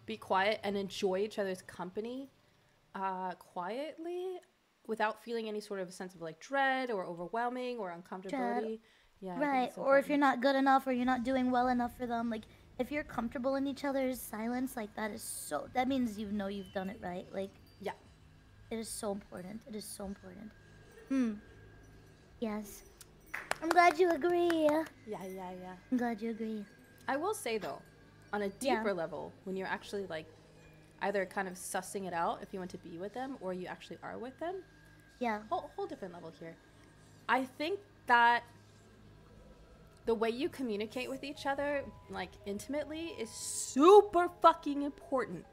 be quiet and enjoy each other's company uh, quietly without feeling any sort of sense of like dread or overwhelming or uncomfortability. Yeah. Right. Or if you're not good enough or you're not doing well enough for them, like if you're comfortable in each other's silence, like that is so that means you know you've done it right. Like Yeah. it is so important. It is so important. Hmm. Yes. I'm glad you agree. Yeah, yeah, yeah. I'm glad you agree. I will say though, on a Yeah. deeper level, when you're actually like either kind of sussing it out if you want to be with them or you actually are with them, Yeah. whole, whole different level here. I think that the way you communicate with each other, like intimately, is super fucking important.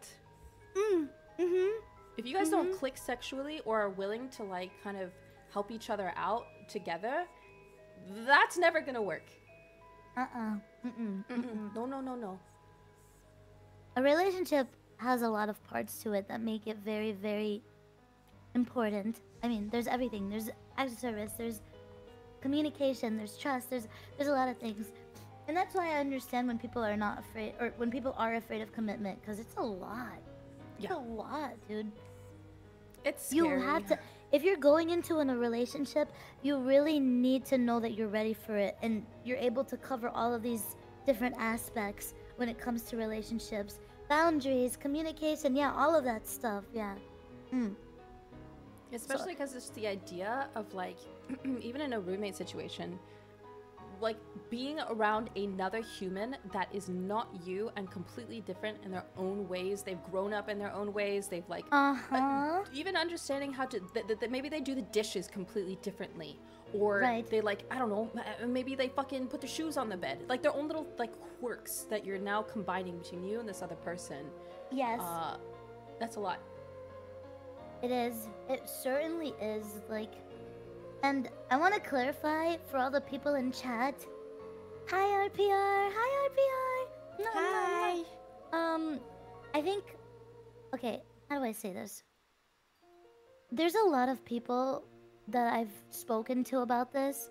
Mm. Mhm. If you guys don't click sexually or are willing to like kind of help each other out together, that's never gonna work. Uh-uh. Mm-mm. Mm-mm. No, no, no, no. A relationship has a lot of parts to it that make it very, very important. I mean, there's everything. There's acts of service. There's communication. There's trust. There's there's a lot of things, and that's why I understand when people are not afraid, or when people are afraid of commitment, because it's a lot. It's Yeah. a lot, dude. It's You have to. If you're going into in a relationship, you really need to know that you're ready for it, and you're able to cover all of these different aspects when it comes to relationships, boundaries, communication, yeah, all of that stuff, yeah. Mm. Especially because it's the idea of like, even in a roommate situation, like being around another human that is not you and completely different in their own ways. They've grown up in their own ways. They've like Uh huh. even understanding how to that th- th- maybe they do the dishes completely differently or Right. they like i don't know maybe they fucking put their shoes on the bed like their own little like quirks that you're now combining between you and this other person Yes. uh that's a lot It is. It certainly is. Like, and I want to clarify for all the people in chat. Hi RPR. Hi RPR. No, Hi. No, no. Um, I think. Okay, how do I say this? There's a lot of people that I've spoken to about this,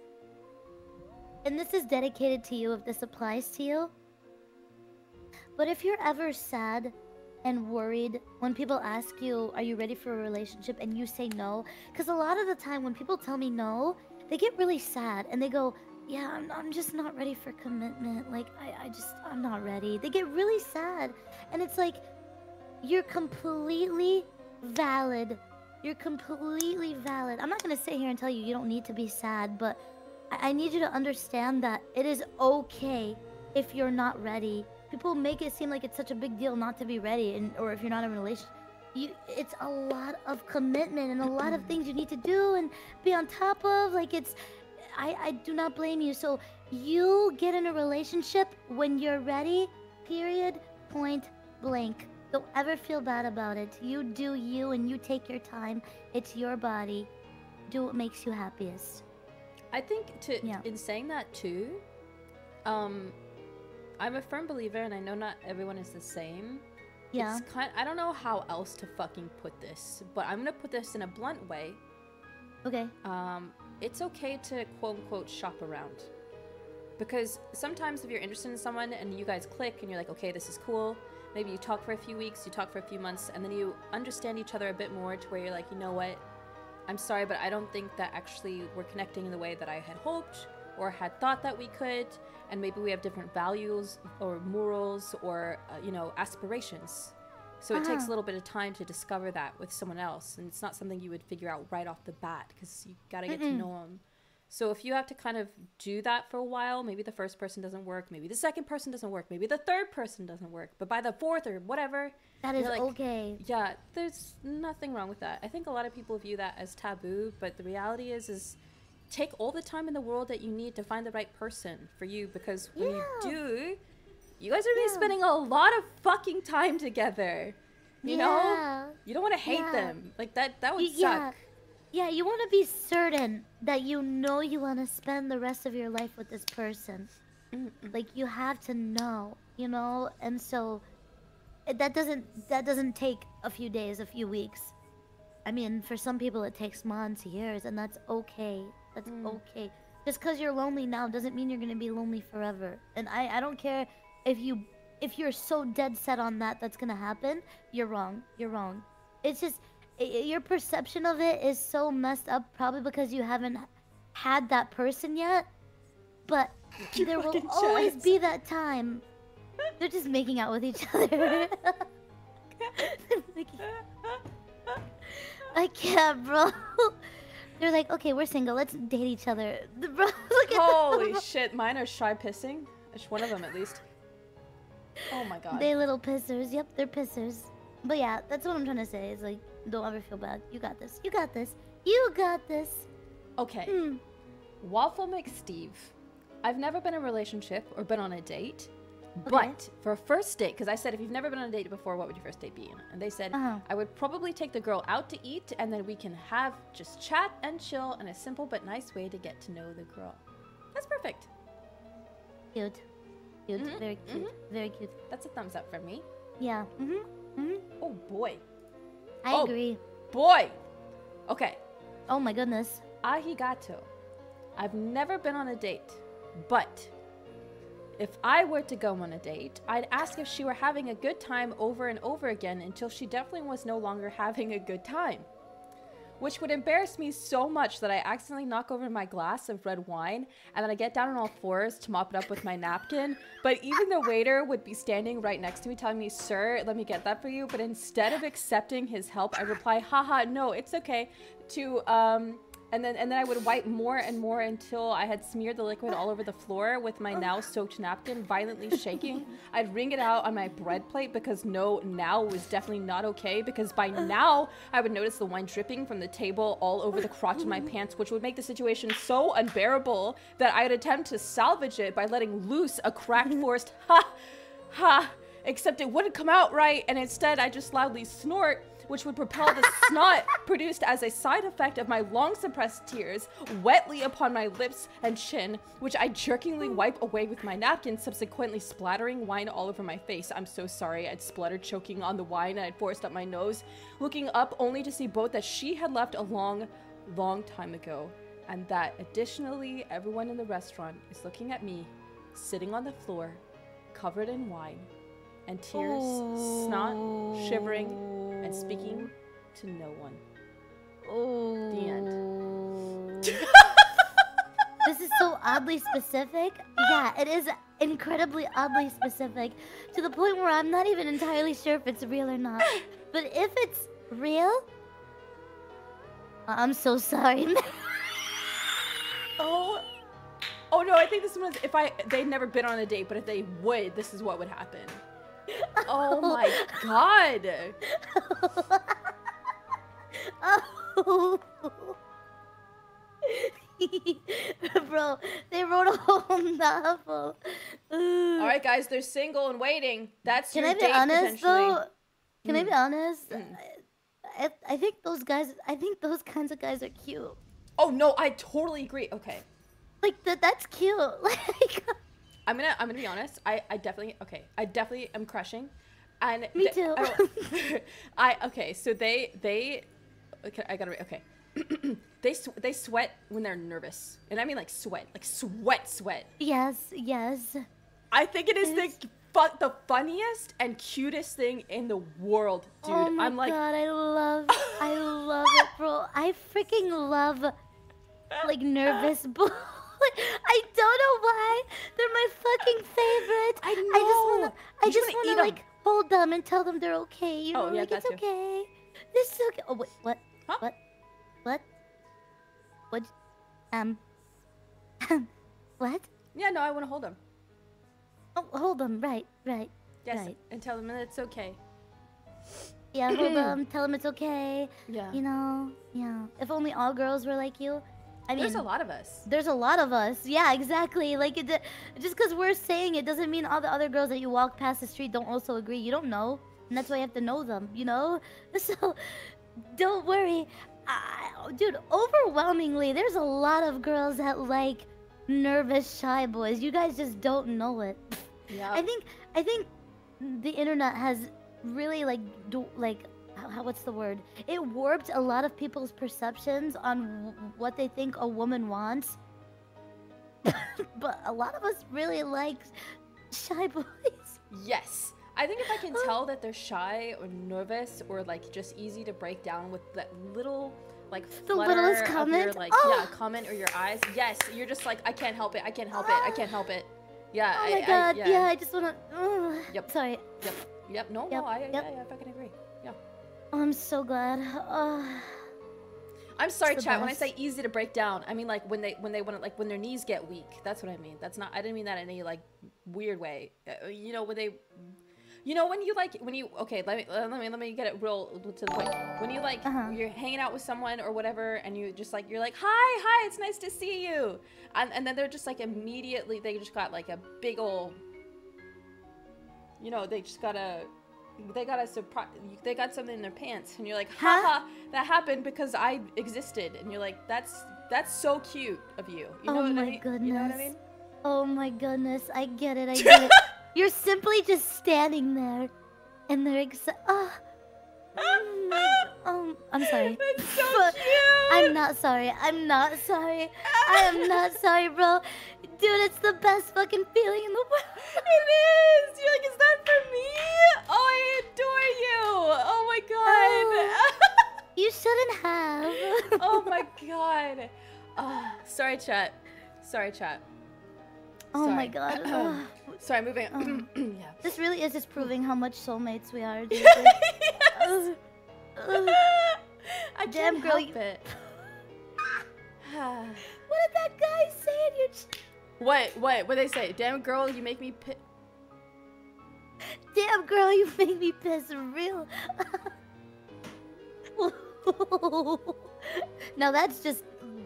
and this is dedicated to you if this applies to you. But if you're ever sad and worried when people ask you, Are you ready for a relationship? and you say no. Because a lot of the time, when people tell me no, they get really sad and they go, Yeah, I'm, I'm just not ready for commitment. Like, I, I just, I'm not ready. They get really sad. And it's like, You're completely valid. You're completely valid. I'm not going to sit here and tell you you don't need to be sad, but I, I need you to understand that it is okay if you're not ready. People make it seem like it's such a big deal not to be ready, and or if you're not in a relationship. You, it's a lot of commitment and a lot of things you need to do and be on top of. Like it's, I, I do not blame you. So you get in a relationship when you're ready. Period. Point blank. Don't ever feel bad about it. You do you and you take your time. It's your body. Do what makes you happiest. i think to Yeah. in saying that too um i'm a firm believer and i know not everyone is the same Yeah. it's kind i don't know how else to fucking put this but i'm gonna put this in a blunt way Okay. um, it's okay to quote unquote shop around. Because sometimes if you're interested in someone and you guys click and you're like, okay, this is cool, maybe you talk for a few weeks, you talk for a few months, and then you understand each other a bit more to where you're like, you know what, I'm sorry, but I don't think that actually we're connecting in the way that I had hoped or had thought that we could, and maybe we have different values or morals or, uh, you know, aspirations. So it takes a Uh-huh. little bit of time to discover that with someone else, and it's not something you would figure out right off the bat because you gotta get to Mm-mm. know them. So if you have to kind of do that for a while, maybe the first person doesn't work, maybe the second person doesn't work, maybe the third person doesn't work, but by the fourth or whatever, That is like, okay. yeah, there's nothing wrong with that. I think a lot of people view that as taboo, but the reality is is take all the time in the world that you need to find the right person for you because when you do, you guys are gonna be Yeah. spending a lot of fucking time together. You know? You don't want to hate Yeah. them. Like that that would Y- yeah. suck. Yeah, you want to be certain that you know you want to spend the rest of your life with this person. Like you have to know, you know, and so that doesn't that doesn't take a few days, a few weeks. I mean, for some people it takes months, years, and that's okay. That's mm. okay. Just because you're lonely now doesn't mean you're gonna be lonely forever. And I I don't care if you if you're so dead set on that that's gonna happen. You're wrong. You're wrong. It's just i i- your perception of it is so messed up, probably because you haven't had that person yet. But there will Fucking always be that time. They're just making out with each other. I can't, bro. They're like, okay, we're single. Let's date each other. Bro, look at Holy them. shit, mine are shy pissing. It's one of them at least. Oh my god. They little pissers. Yep, they're pissers. But yeah, that's what I'm trying to say. Is like, don't ever feel bad. You got this. You got this. You got this. Okay. Hmm. Waffle McSteve. I've never been in a relationship or been on a date. Okay. But for a first date, because I said if you've never been on a date before, what would your first date be? And they said Uh-huh. I would probably take the girl out to eat, and then we can have just chat and chill in a simple but nice way to get to know the girl. That's perfect. Cute. Cute. Mhm, Very cute. Very cute. That's a thumbs up from me. Yeah. Mhm. Mhm. Oh boy, I Oh. agree. boy. Okay, Oh my goodness. Ahigato. I've never been on a date, but if I were to go on a date, I'd ask if she were having a good time over and over again until she definitely was no longer having a good time. Which would embarrass me so much that I accidentally knock over my glass of red wine and then I get down on all fours to mop it up with my napkin. But even the waiter would be standing right next to me telling me, Sir, let me get that for you. But instead of accepting his help, I reply, Haha, no, it's okay. To um, and then and then I would wipe more and more until I had smeared the liquid all over the floor with my oh. now soaked napkin, violently shaking. I'd wring it out on my bread plate because no, now was definitely not okay. Because by now I would notice the wine dripping from the table all over the crotch of my pants, which would make the situation so unbearable that I'd attempt to salvage it by letting loose a cracked forced ha ha. Except it wouldn't come out right, and instead I just loudly snort which would propel the snot produced as a side effect of my long suppressed tears wetly upon my lips and chin, which I jerkingly wipe away with my napkin, subsequently splattering wine all over my face. I'm so sorry. I'd spluttered, choking on the wine, and I'd forced up my nose, looking up only to see both that she had left a long, long time ago, and that additionally, everyone in the restaurant is looking at me, sitting on the floor, covered in wine and tears, snot, shivering, and speaking to no one. Oh. The end. this is so oddly specific. Yeah, it is incredibly oddly specific to the point where I'm not even entirely sure if it's real or not. But if it's real, I'm so sorry. Oh. Oh no, I think this was if I they'd never been on a date, but if they would, this is what would happen. Oh my god. oh. Bro, they wrote a whole novel. All right, guys, they're single and waiting. That's Can your I be date honest though? Can I be honest? Mm. I, I think those guys. I think those kinds of guys are cute. Oh no, I totally agree. Okay, Like that. That's cute. Like I'm gonna I'm gonna be honest. I I definitely okay. I definitely am crushing, and Me too. I, oh, I okay. So they they okay. I gotta okay. they sw- they sweat when they're nervous, and I mean like sweat, like sweat, sweat. yes, yes. I think it is the fu- the funniest and cutest thing in the world, dude. oh my I'm like, god, I love, I love it, bro. I freaking love, like nervous boys. I don't know why they're my fucking favorite. I I just wanna, know. I You just wanna wanna like hold them and tell them they're okay. You know, Oh, yeah, like it's okay. This is okay. Oh wait, what? Huh? What? What? What? Um. what? yeah, no, I want to hold them. Oh, hold them. Right, right. Yes, Right. and tell them that it's okay. Yeah, hold them. Tell them it's okay. Yeah. You know, yeah. If only all girls were like you. I mean, There's a lot of us. There's a lot of us. Yeah, exactly. Like it, just because we're saying it doesn't mean all the other girls that you walk past the street don't also agree. You don't know, and that's why you have to know them. You know. So, don't worry, I, dude. Overwhelmingly, there's a lot of girls that like nervous, shy boys. You guys just don't know it. Yeah. I think I think the internet has really like do, like how, what's the word? It warped a lot of people's perceptions on w- what they think a woman wants. but a lot of us really like shy boys. Yes. I think if I can tell that they're shy or nervous or like just easy to break down with that little like The littlest of your comment? like Oh! yeah comment or your eyes. Yes, you're just like I can't help it. I can't help it. I can't help it. Yeah. Oh I, my I- god, yeah. yeah. I just wanna. Yep. Sorry. Yep. Yep. No. Yep, No. I. yep. Yeah, yeah. I fucking agree. I'm so glad. Uh, I'm sorry, chat. When I say easy to break down, I mean like when they when they want to like when their knees get weak. That's what I mean. That's not. I didn't mean that in any like weird way. Uh, you know when they. You know when you like when you okay let me uh, let me let me get it real to the point when you like Uh-huh. you're hanging out with someone or whatever and you just like you're like hi hi it's nice to see you and and then they're just like immediately they just got like a big old you know they just got a they got a surprise they got something in their pants and you're like Huh? haha that happened because I existed and you're like that's that's so cute of you you know oh what my I mean goodness. you know what I mean Oh my goodness, I get it, I get it. You're simply just standing there, and they're excited. Oh, oh, oh, I'm sorry. That's so cute. I'm not sorry. I'm not sorry. I am not sorry, bro. Dude, it's the best fucking feeling in the world. It is. You're like, is that for me? Oh, I adore you. Oh my god. Oh. You shouldn't have. oh my god. Oh, sorry, chat. Sorry, chat. Oh my Sorry. god. Ugh. Sorry, moving. Um, yeah. This really is just proving how much soulmates we are, dude. Like, ugh. Ugh. I Damn, can't girl, help it. What did that guy say in your what? What? What they say? Damn girl, you make me pi- Damn girl, you make me piss real. now that's just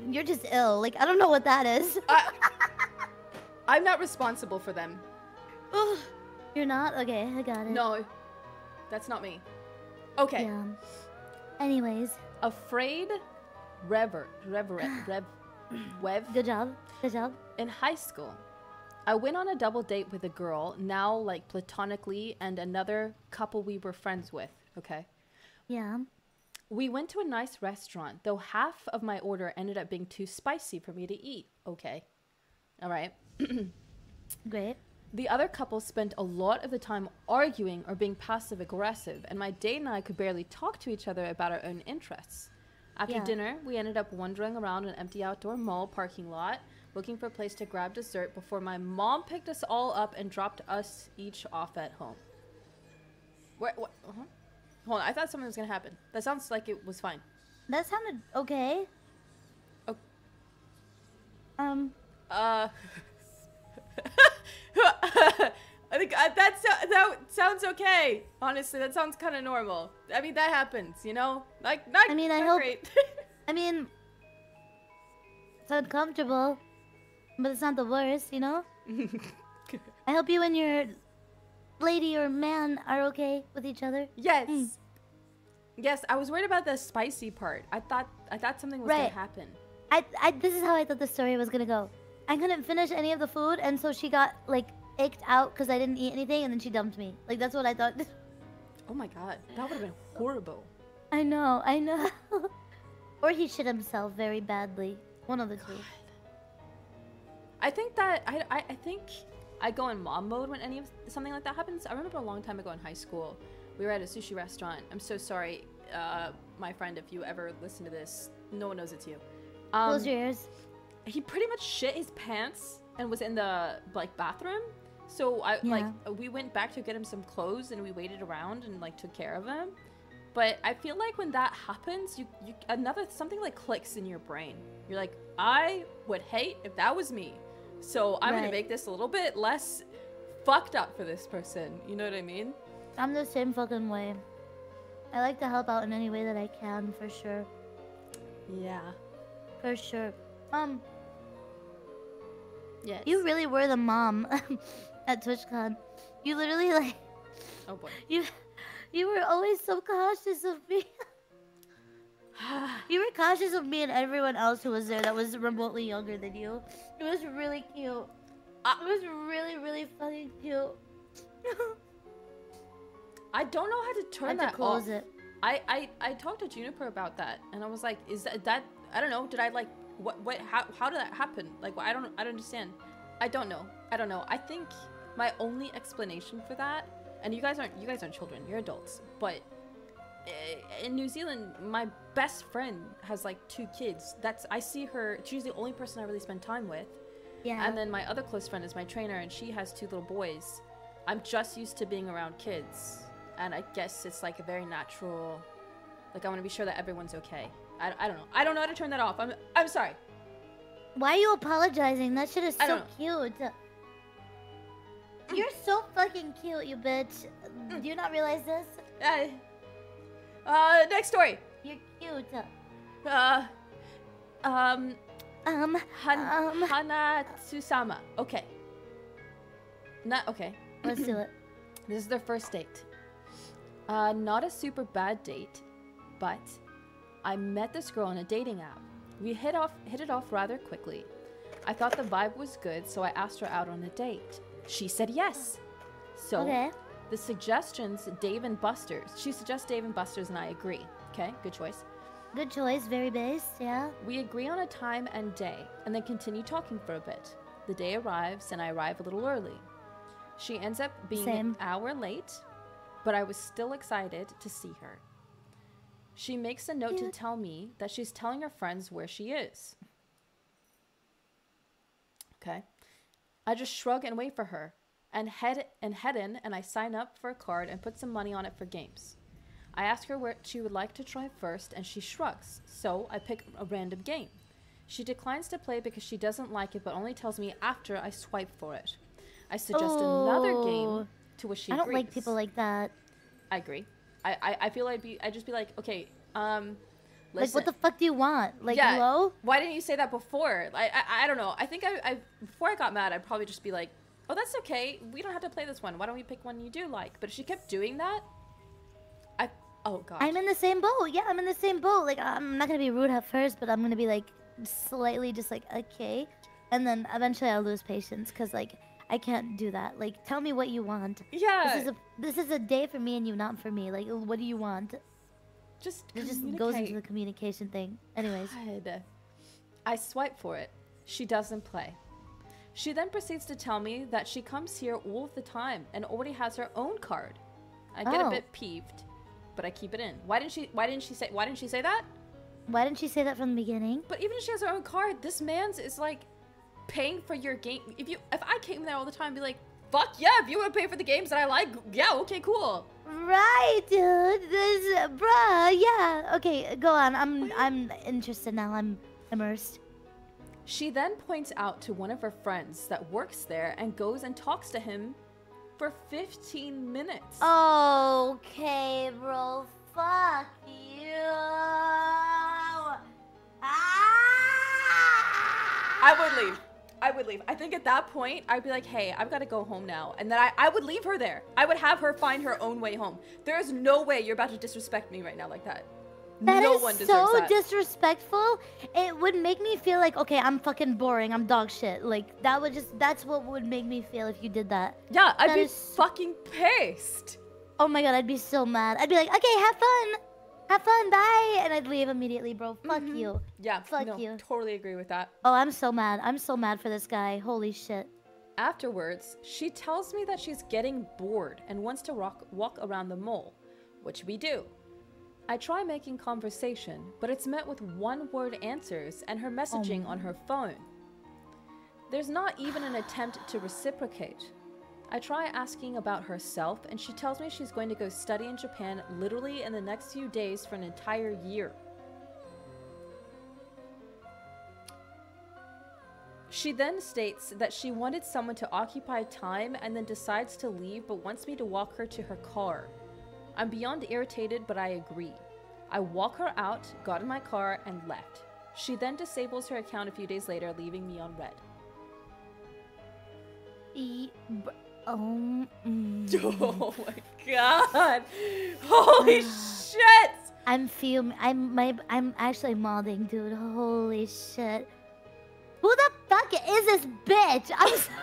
you're just ill. Like I don't know what that is. I, I'm not responsible for them. You're not? Okay, I got it. No, that's not me. Okay. Yeah. Anyways, Afraid, rever, reverent, rev, wev. good job. Good job. In high school, I went on a double date with a girl, now like platonically, and another couple we were friends with. Okay. Yeah. We went to a nice restaurant, though half of my order ended up being too spicy for me to eat. Okay. All right. Great. The other couple spent a lot of the time arguing or being passive aggressive, and my date and I could barely talk to each other about our own interests. After Yeah. dinner, we ended up wandering around an empty outdoor mall parking lot, looking for a place to grab dessert before my mom picked us all up and dropped us each off at home. Where, what? uh-huh. Hold on, I thought something was gonna happen. That sounds like it was fine. That sounded okay. Oh. Um. Uh. I think uh, that so- that sounds okay. Honestly, that sounds kind of normal. I mean, that happens, you know. Like, not. I mean, I hope- Great. I mean, it's uncomfortable, but it's not the worst, you know. I hope you and your lady or man are okay with each other. yes. Hmm. Yes, I was worried about the spicy part. I thought I thought something was gonna happen. I, I this is how I thought the story was gonna go. I couldn't finish any of the food, and so she got like ached out because I didn't eat anything, and then she dumped me. Like that's what I thought. Oh my god, that would have been horrible. I know, I know. or he shit himself very badly. One of the two. I think that I, I, I think I go in mom mode when any of something like that happens. I remember a long time ago in high school, we were at a sushi restaurant. I'm so sorry, uh, my friend, if you ever listen to this. No one knows it's you. Um, Close your ears. he pretty much shit his pants and was in the like bathroom. So I like we went back to get him some clothes and we waited around and like took care of him. But I feel like when that happens, you you another something like clicks in your brain. You're like, I would hate if that was me. So I'm gonna make this a little bit less fucked up for this person. You know what I mean? I'm the same fucking way. I like to help out in any way that I can, for sure. Yeah. For sure. Um, Yes. you really were the mom at TwitchCon. You literally like Oh boy. you you were always so cautious of me. you were cautious of me and everyone else who was there that was remotely younger than you. It was really cute. it was really, really fucking cute. I don't know how to I turn to that close off. it. I, I I talked to Juniper about that, and I was like, "Is that that? I don't know. Did I like what what how how did that happen? Like I don't I don't understand. I don't know. I don't know. I think my only explanation for that, and you guys aren't you guys aren't children. You're adults, but eh, in New Zealand, my best friend has like two kids. That's I see her. She's the only person I really spend time with. Yeah. And then my other close friend is my trainer, and she has two little boys. I'm just used to being around kids, and I guess it's like a very natural. Like I want to be sure that everyone's okay. I, I don't know. I don't know how to turn that off. I'm I'm sorry. Why are you apologizing? That shit is so cute. You're so fucking cute, you bitch. Do you not realize this? Uh, uh next story. You're cute. Uh, um, Um, Han- um, Hana Tsusama. Okay. Not okay. let's do it. This is their first date. Uh, not a super bad date, but I met this girl on a dating app. We hit off hit it off rather quickly. I thought the vibe was good, so I asked her out on a date. She said yes. So Okay. the suggestions, Dave and Buster's. She suggests Dave and Buster's, and I agree. Okay, good choice. Good choice, very base, yeah. We agree on a time and day, and then continue talking for a bit. The day arrives, and I arrive a little early. She ends up being Same. an hour late, but I was still excited to see her. She makes a note to tell me that she's telling her friends where she is. Okay. I just shrug and wait for her, and head and head in, and I sign up for a card and put some money on it for games. I ask her what she would like to try first, and she shrugs, so I pick a random game. She declines to play because she doesn't like it, but only tells me after I swipe for it. I suggest another Oh. game, to which she I don't like people like that. I agree. I, I, I feel I'd be I'd just be like, okay, um, Like, what the fuck do you want? Like, yeah. hello? Why didn't you say that before? I, I I don't know. I think I, I before I got mad, I'd probably just be like, oh, that's okay. We don't have to play this one. Why don't we pick one you do like? But if she kept doing that, I oh god. I'm in the same boat. Yeah, I'm in the same boat. Like, I'm not gonna be rude at first, but I'm gonna be like slightly just like okay, and then eventually I'll lose patience because like I can't do that. Like, tell me what you want. yeah. This is a this is a day for me and you, not for me. Like, what do you want? Just It just goes into the communication thing. Anyways, God. I swipe for it. She doesn't play. She then proceeds to tell me that she comes here all of the time and already has her own card. I get a Oh. bit peeved, but I keep it in. Why didn't she why didn't she say why didn't she say that? why didn't she say that from the beginning? But even if she has her own card, this man's is like paying for your game. If you if I came there all the time be like, fuck yeah, if you want to pay for the games that I like, yeah, okay, cool. Right, dude. This, bruh. Yeah. Okay, go on. I'm I'm interested now. I'm immersed. She then points out to one of her friends that works there and goes and talks to him for 15 minutes. Oh. Okay, bro. Fuck you. Ah! I would leave. I would leave. I think at that point, I'd be like, hey, I've got to go home now. And then I, I would leave her there. I would have her find her own way home. There is no way you're about to disrespect me right now like that. That no is one so that. disrespectful. It would make me feel like, okay, I'm fucking boring. I'm dog shit. Like that would just that's what would make me feel if you did that. yeah, I'd that be fucking pissed. Oh my god, I'd be so mad. I'd be like, okay, have fun. Have fun, bye. And I'd leave immediately, bro. Fuck mm-hmm. you. Yeah, Fuck no, you. totally agree with that. Oh, I'm so mad. I'm so mad for this guy. Holy shit. Afterwards, she tells me that she's getting bored and wants to rock, walk around the mall, which we do. I try making conversation, but it's met with one word answers and her oh messaging on her phone. There's not even an attempt to reciprocate. I try asking about herself, and she tells me she's going to go study in Japan literally in the next few days for an entire year. She then states that she wanted someone to occupy time and then decides to leave but wants me to walk her to her car. I'm beyond irritated, but I agree. I walk her out, got in my car, and left. She then disables her account a few days later, leaving me on red. E- br- um, mm. Oh my god! Holy shit! I'm fuming. I'm my. I'm actually modding, dude. Holy shit. Who the fuck is this bitch? I'm. So...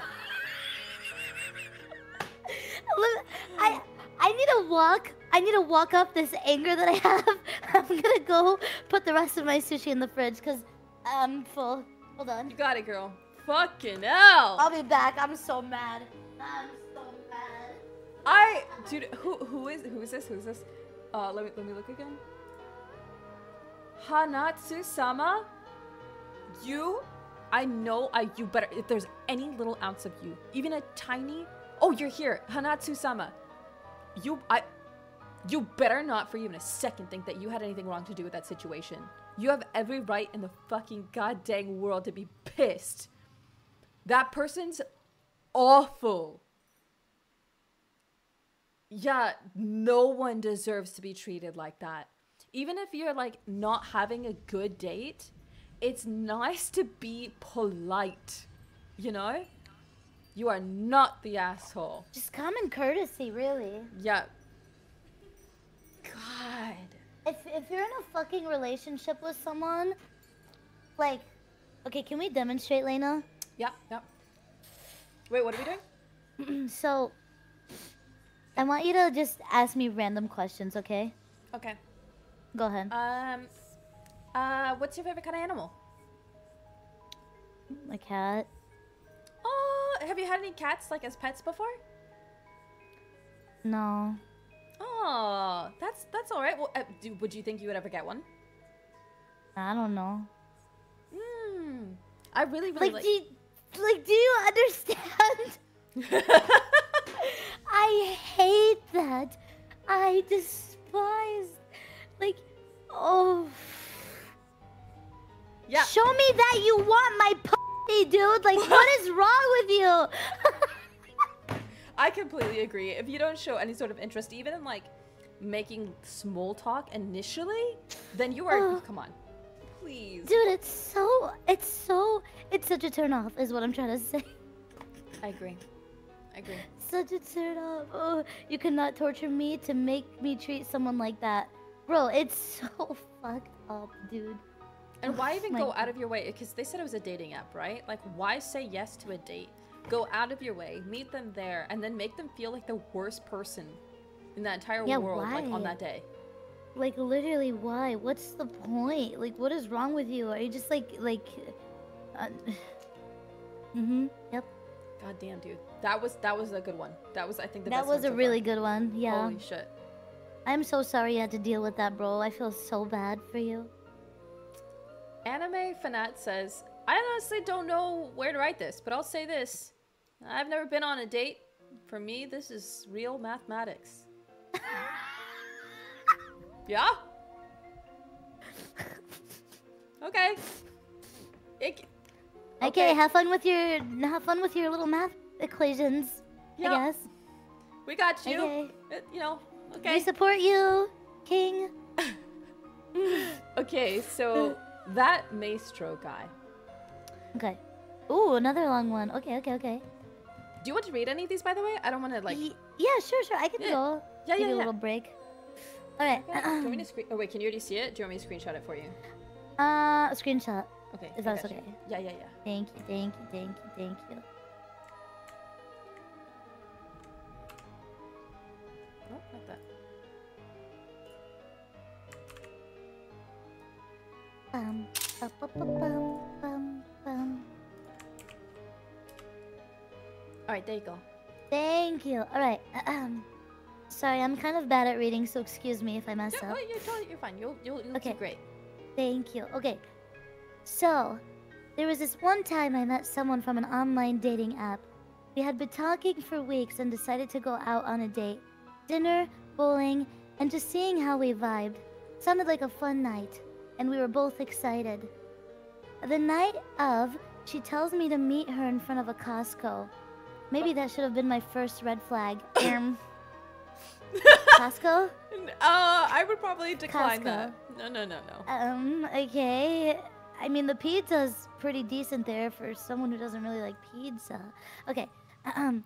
Look, I I need to walk. I need to walk up this anger that I have. I'm gonna go put the rest of my sushi in the fridge because I'm full. Hold on. You got it, girl. Fucking hell! I'll be back. I'm so mad. I, dude, who who is who is this? Who is this? Uh, let me let me look again. Hanatsu sama, you, I know I you better if there's any little ounce of you, even a tiny. Oh, you're here, Hanatsu sama. You I, you better not for even a second think that you had anything wrong to do with that situation. You have every right in the fucking goddamn world to be pissed. That person's awful. Yeah, no one deserves to be treated like that. Even if you're like not having a good date, it's nice to be polite. You know? You are not the asshole. Just common courtesy, really. Yeah. God. If if you're in a fucking relationship with someone, like, okay, can we demonstrate, Layna? Yep, yep. Wait, what are we doing? So, I want you to just ask me random questions, okay? Okay. Go ahead. Um uh what's your favorite kind of animal? A cat. Oh, have you had any cats like as pets before? No. Oh, that's that's all right. Well, uh, do, would you think you would ever get one? I don't know. Hmm. I really, really Like, like. Like, do you understand? I hate that. I despise. Like, oh. yeah, Show me that you want my pussy, dude. Like, what is wrong with you? I completely agree. If you don't show any sort of interest, even in like making small talk initially, then you are. Oh. Come on, please. Dude, it's so, it's so, it's such a turn off, is what I'm trying to say. I agree. I agree. Such a turn off. Oh, you cannot torture me to make me treat someone like that. Bro, it's so fucked up, dude. And why even go out of your way? Because they said it was a dating app, right? Like, why say yes to a date? Go out of your way, meet them there, and then make them feel like the worst person in that entire Yeah, world, like on that day. Like literally, why? What's the point? Like, what is wrong with you? Are you just like like? Uh, mm-hmm. Yep. God damn, dude. That was that was a good one. That was, I think, the that best was one a so far. really good one. Yeah. Holy shit. I'm so sorry you had to deal with that, bro. I feel so bad for you. Anime Fanat says, I honestly don't know where to write this, but I'll say this. I've never been on a date. For me, this is real mathematics. yeah? Okay. It, Okay, have fun with your have fun with your little math equations. Yeah. I guess. we got you. Okay. Uh, you know, Okay. We okay. support you, King. Okay, so that Maestro guy. Okay. Ooh, another long one. Okay, okay, okay. Do you want to read any of these, by the way? I don't want to, like... Y- yeah, sure, sure. I can Yeah. go. Yeah, Give yeah, you a little break. All right. Okay. Do you want me to screen... Oh, wait, can you already see it? Do you want me to screenshot it for you? uh, a screenshot. Okay. Is that's you. okay. Yeah, yeah, yeah. Thank you, thank you, thank you, thank you. Oh, not that. Bum, bum, bum, bum. All right, there you go. Thank you. All right. Sorry, I'm kind of bad at reading, so excuse me if I mess Yeah, up. oh, you're, totally, you're fine. You'll, you'll, you'll Okay. do great. Thank you. Okay. So, there was this one time I met someone from an online dating app. We had been talking for weeks and decided to go out on a date. Dinner, bowling, and just seeing how we vibed. Sounded like a fun night, and we were both excited. The night of, she tells me to meet her in front of a Costco. Maybe that should have been my first red flag. Erm. Costco? Uh, I would probably decline Costco. that. No, no, no, no. Um, okay. I mean, the pizza's pretty decent there for someone who doesn't really like pizza. Okay. Um,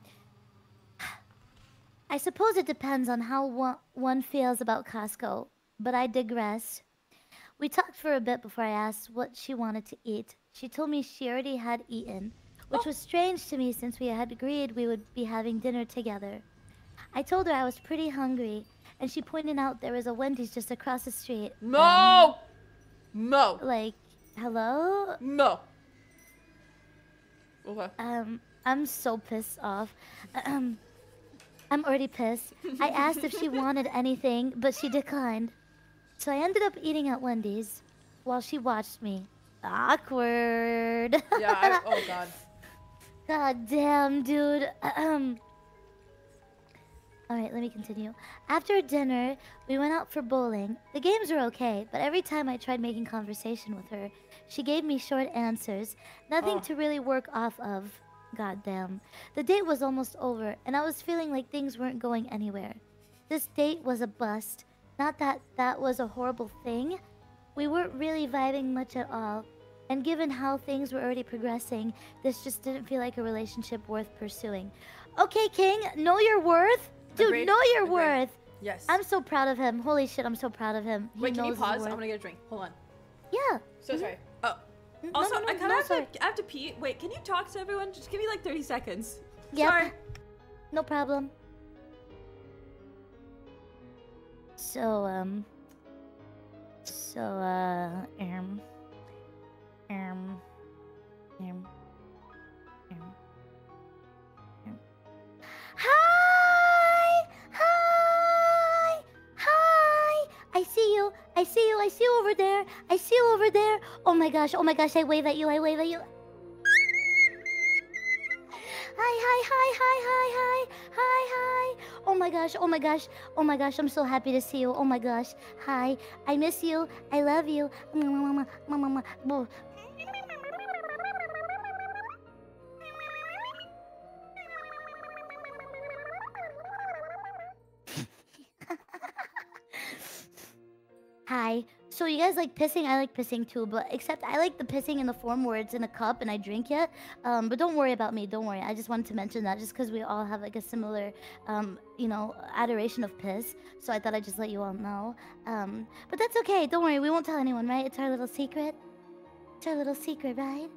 I suppose it depends on how one, one feels about Costco, but I digress. We talked for a bit before I asked what she wanted to eat. She told me she already had eaten, which was strange to me since we had agreed we would be having dinner together. I told her I was pretty hungry, and she pointed out there was a Wendy's just across the street. Um, No! No! like, hello? No! Okay. Um, I'm so pissed off. Um, I'm already pissed. I asked if she wanted anything, but she declined. So I ended up eating at Wendy's while she watched me. Awkward. Yeah, I, oh god. God damn, dude. Um. Alright, let me continue. After dinner, we went out for bowling. The games were okay, but every time I tried making conversation with her, she gave me short answers. Nothing Oh. to really work off of. Goddamn. The date was almost over, and I was feeling like things weren't going anywhere. This date was a bust. Not that that was a horrible thing. We weren't really vibing much at all. And given how things were already progressing, this just didn't feel like a relationship worth pursuing. Okay, King, know your worth? Dude, know your worth. Yes. I'm so proud of him. Holy shit, I'm so proud of him. He Wait, can you pause? I'm gonna get a drink. Hold on. Yeah. So sorry. Oh. N- Also, no, no, I no, kind no, of sorry. have, to, I have to pee. Wait, can you talk to everyone? Just give me like 30 seconds. Yep. Sorry. No problem. So, um. So, uh. Um. Um. Um. I see you. I see you over there. I see you over there. Oh my gosh. Oh my gosh. I wave at you. I wave at you. Hi, hi, hi, hi, hi, hi, hi, hi. Oh my gosh, oh my gosh, oh my gosh, I'm so happy to see you. Oh my gosh. Hi, I miss you. I love you. Hi. So you guys like pissing? I like pissing too, but except I like the pissing in the form where it's in a cup and I drink it. Um, but don't worry about me. Don't worry. I just wanted to mention that just because we all have like a similar, um, you know, adoration of piss. So I thought I'd just let you all know. Um, but that's okay. Don't worry. We won't tell anyone, right? It's our little secret. It's our little secret, right?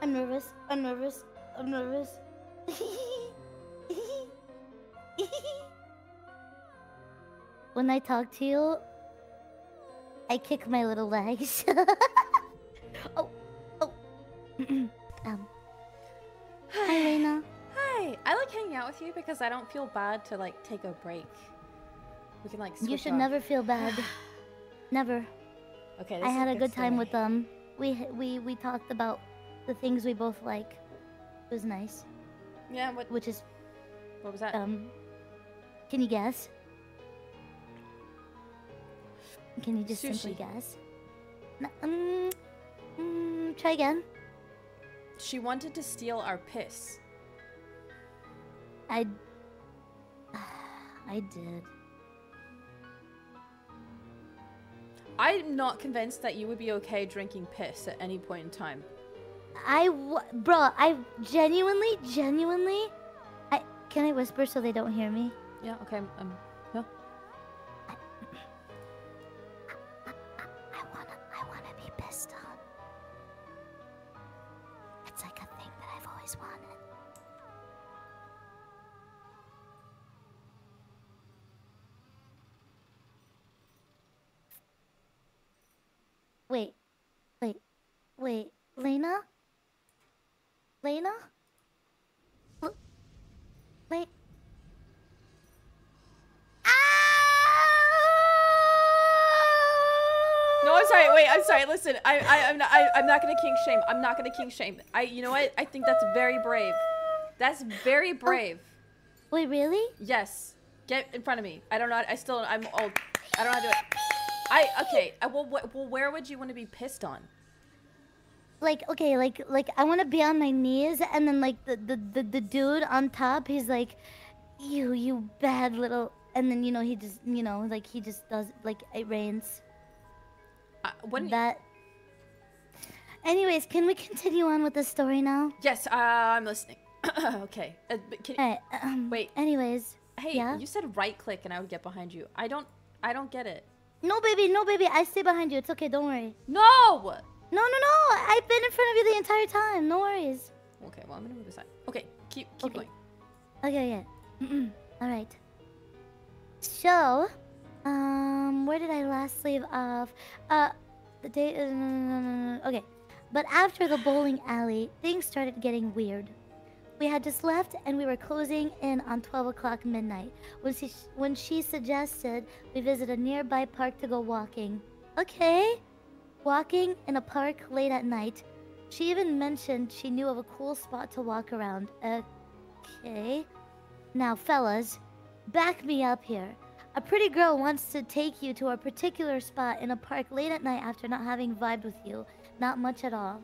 I'm nervous. I'm nervous. I'm nervous. when I talk to you, I kick my little legs. oh, oh. um. Hi, Layna. Hi. I like hanging out with you because I don't feel bad to like take a break. We can like. You should off. never feel bad. never. Okay. I had a good time with them. We we we talked about the things we both like. It was nice. Yeah. What? Which is What was that? um. Can you guess? Can you just simply guess? Um, mm, try again. She wanted to steal our piss. I. I did. I'm not convinced that you would be okay drinking piss at any point in time. I, w- bro, I genuinely, genuinely, I can I whisper so they don't hear me? Yeah. Okay. Um. Yeah. Layna? L- wait. No, I'm sorry. Wait, I'm sorry. Listen, I, I, I'm not. I, I'm not gonna king shame. I'm not gonna king shame. I, you know what? I think that's very brave. That's very oh, brave. Wait, really? Yes. Get in front of me. I don't know. I still. I'm old. I don't know how to do it. I. Okay. I, well, wh- well, where would you want to be pissed on? Like okay like like i want to be on my knees and then like the, the the the dude on top he's like you you bad little and then you know he just you know like he just does like it rains Uh, when that anyways can we continue on with the story now Yes. Uh, I'm listening. okay. Uh, can, Alright, um, Wait. anyways Hey, yeah you said right click and I would get behind you. I don't. I don't get it. no baby no baby i stay behind you it's okay don't worry No. No no no i've been in front of you the entire time no worries Okay. Well, I'm gonna move aside. Okay. Keep keep Okay. going. Okay, yeah. All right. So, um, where did I last leave off? Uh, the day. Uh, okay, but after the bowling alley, things started getting weird. We had just left, and we were closing in on 12 o'clock midnight when she when she suggested we visit a nearby park to go walking. Okay, walking in a park late at night. She even mentioned she knew of a cool spot to walk around. Okay. Now, fellas, back me up here. A pretty girl wants to take you to a particular spot in a park late at night after not having vibed with you, not much at all,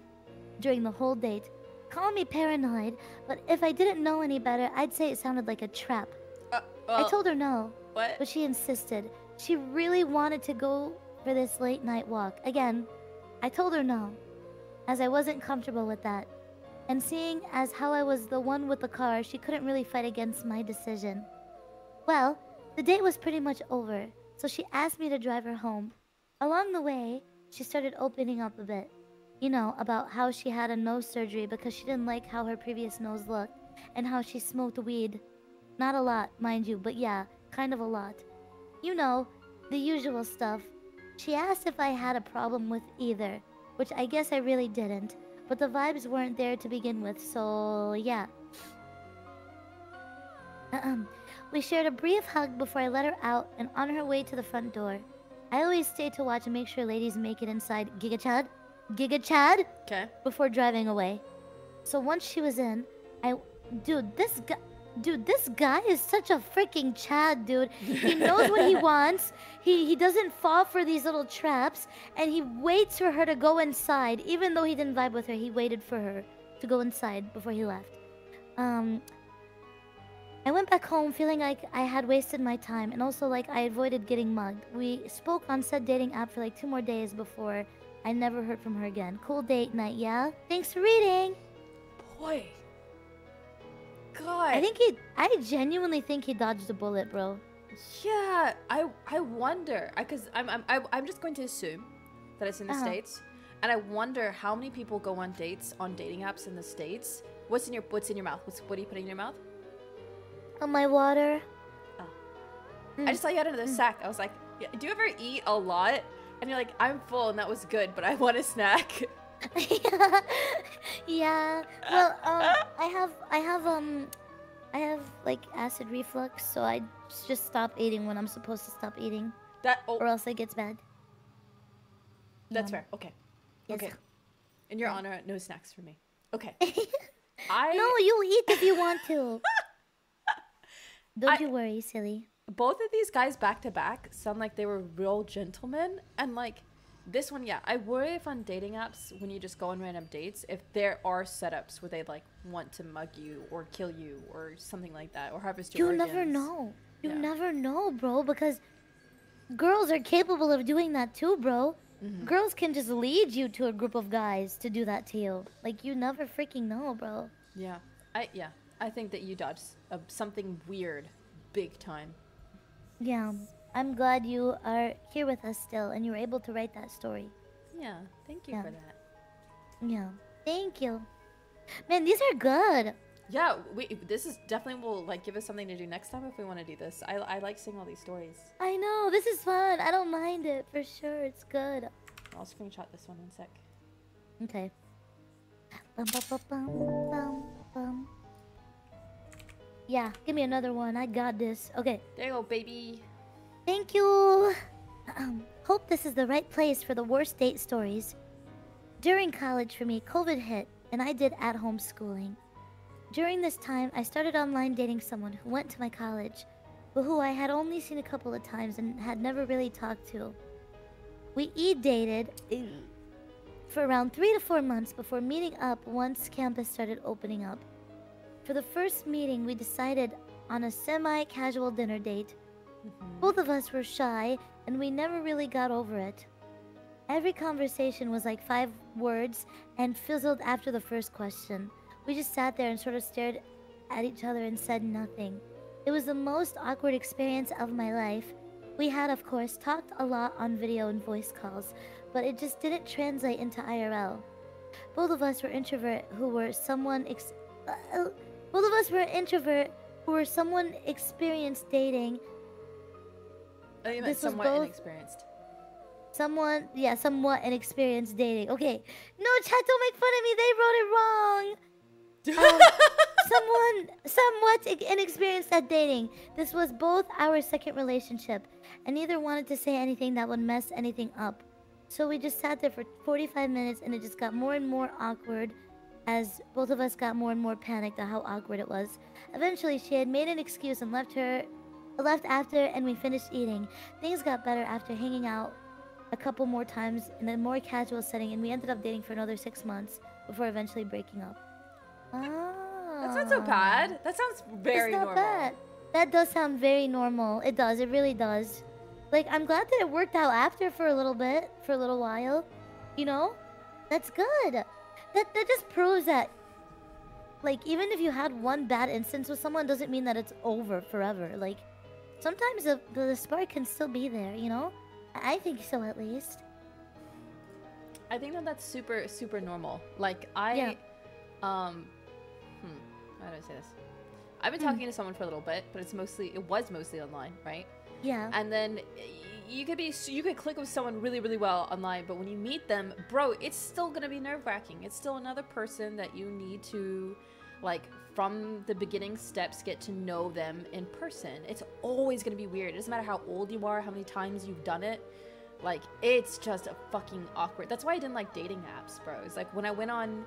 during the whole date. Call me paranoid, but if I didn't know any better, I'd say it sounded like a trap. Uh, I told her no, what? but she insisted. She really wanted to go for this late night walk. Again, I told her no, as I wasn't comfortable with that. And seeing as how I was the one with the car, she couldn't really fight against my decision. Well, the date was pretty much over, so she asked me to drive her home. Along the way, she started opening up a bit. You know, about how she had a nose surgery because she didn't like how her previous nose looked, and how she smoked weed. Not a lot, mind you, but yeah, kind of a lot. You know, the usual stuff. She asked if I had a problem with either, which I guess I really didn't, but the vibes weren't there to begin with, so yeah. We shared a brief hug before I let her out and on her way to the front door. I always stay to watch and make sure ladies make it inside Giga Chad, Giga Chad Okay. before driving away. So once she was in, I dude, this guy dude, this guy is such a freaking Chad, dude. He knows what he wants. He he doesn't fall for these little traps and he waits for her to go inside even though he didn't vibe with her. He waited for her to go inside before he left. Um I went back home feeling like I had wasted my time and also like I avoided getting mugged. We spoke on said dating app for like two more days before I never heard from her again. Cool date night, yeah? Thanks for reading. Boy. God. I think he I genuinely think he dodged a bullet, bro. Yeah, I I wonder. I cuz I'm I'm I, I'm just going to assume that it's in the Uh-huh. states. And I wonder how many people go on dates on dating apps in the states. What's in your what's in your mouth? What's what are you putting in your mouth? On my water. I just saw you had another sack. I was like, "Yeah, do you ever eat a lot? And you're like, I'm full and that was good, but I want a snack. yeah. Well, um, I have, I have, um, I have like acid reflux, so I just stop eating when I'm supposed to stop eating, That oh, or else it gets bad. that's Yeah. fair. Okay. Yes. Okay. In your honor, no snacks for me. Okay. I No, you eat if you want to. Don't I- you worry, silly. both of these guys back to back sound like they were real gentlemen and like this one yeah i worry if on dating apps when you just go on random dates if there are setups where they like want to mug you or kill you or something like that or harvest your You never know. You Yeah. never know, bro, because girls are capable of doing that too, bro. Mm-hmm. Girls can just lead you to a group of guys to do that to you. Like you never freaking know, bro. yeah i yeah i think that you dodged uh, something weird big time Yeah, I'm glad you are here with us still and you were able to write that story. yeah thank you Yeah. for that Yeah, thank you. Man, these are good. yeah we this is definitely will like give us something to do next time if we want to do this i, I like seeing all these stories I know, this is fun. I don't mind it for sure. It's good. i'll screenshot this one in a sec Okay. Bum, bum, bum. Yeah, give me another one. I got this. Okay. there you go baby Thank you. Um, hope this is the right place for the worst date stories. During college for me, COVID hit, and I did at home schooling. During this time, I started online dating someone who went to my college, but who I had only seen a couple of times and had never really talked to. We e dated for around three to four months before meeting up once campus started opening up. For the first meeting, we decided on a semi casual dinner date. Both of us were shy, and we never really got over it. Every conversation was like five words and fizzled after the first question. We just sat there and sort of stared at each other and said nothing. It was the most awkward experience of my life. We had, of course, talked a lot on video and voice calls, but it just didn't translate into IRL. Both of us were introvert who were someone ex- uh, uh, both of us were introvert who were someone experienced dating I think This that's was somewhat both- inexperienced. Someone, yeah, somewhat inexperienced dating. Okay, no, chat, don't make fun of me. They wrote it wrong. Um, someone, somewhat inexperienced at dating. This was both our second relationship, and neither wanted to say anything that would mess anything up. So we just sat there for 45 minutes, and it just got more and more awkward as both of us got more and more panicked at how awkward it was. Eventually, she had made an excuse and left her, left after, and we finished eating. Things got better after hanging out a couple more times in a more casual setting, and we ended up dating for another six months before eventually breaking up. Ah, That's not so bad. That sounds very it's not normal. bad. That does sound very normal. It does. It really does. Like I'm glad that it worked out after for a little bit, for a little while. You know, that's good. That that just proves that, like, even if you had one bad instance with someone, doesn't mean that it's over forever. Like, sometimes the the spark can still be there. You know, I think so at least. I think that that's super super normal. Like I, Yeah. um, hmm, how do I say this? I've Hmm. been talking to someone for a little bit, but it's mostly it was mostly online, right? Yeah. And then you could be you could click with someone really really well online, but when you meet them, bro, it's still gonna be nerve wracking. It's still another person that you need to, like, from the beginning steps, get to know them in person. It's always gonna be weird. It doesn't matter how old you are, how many times you've done it. Like, it's just a fucking awkward. That's why I didn't like dating apps, bro. It's like when I went on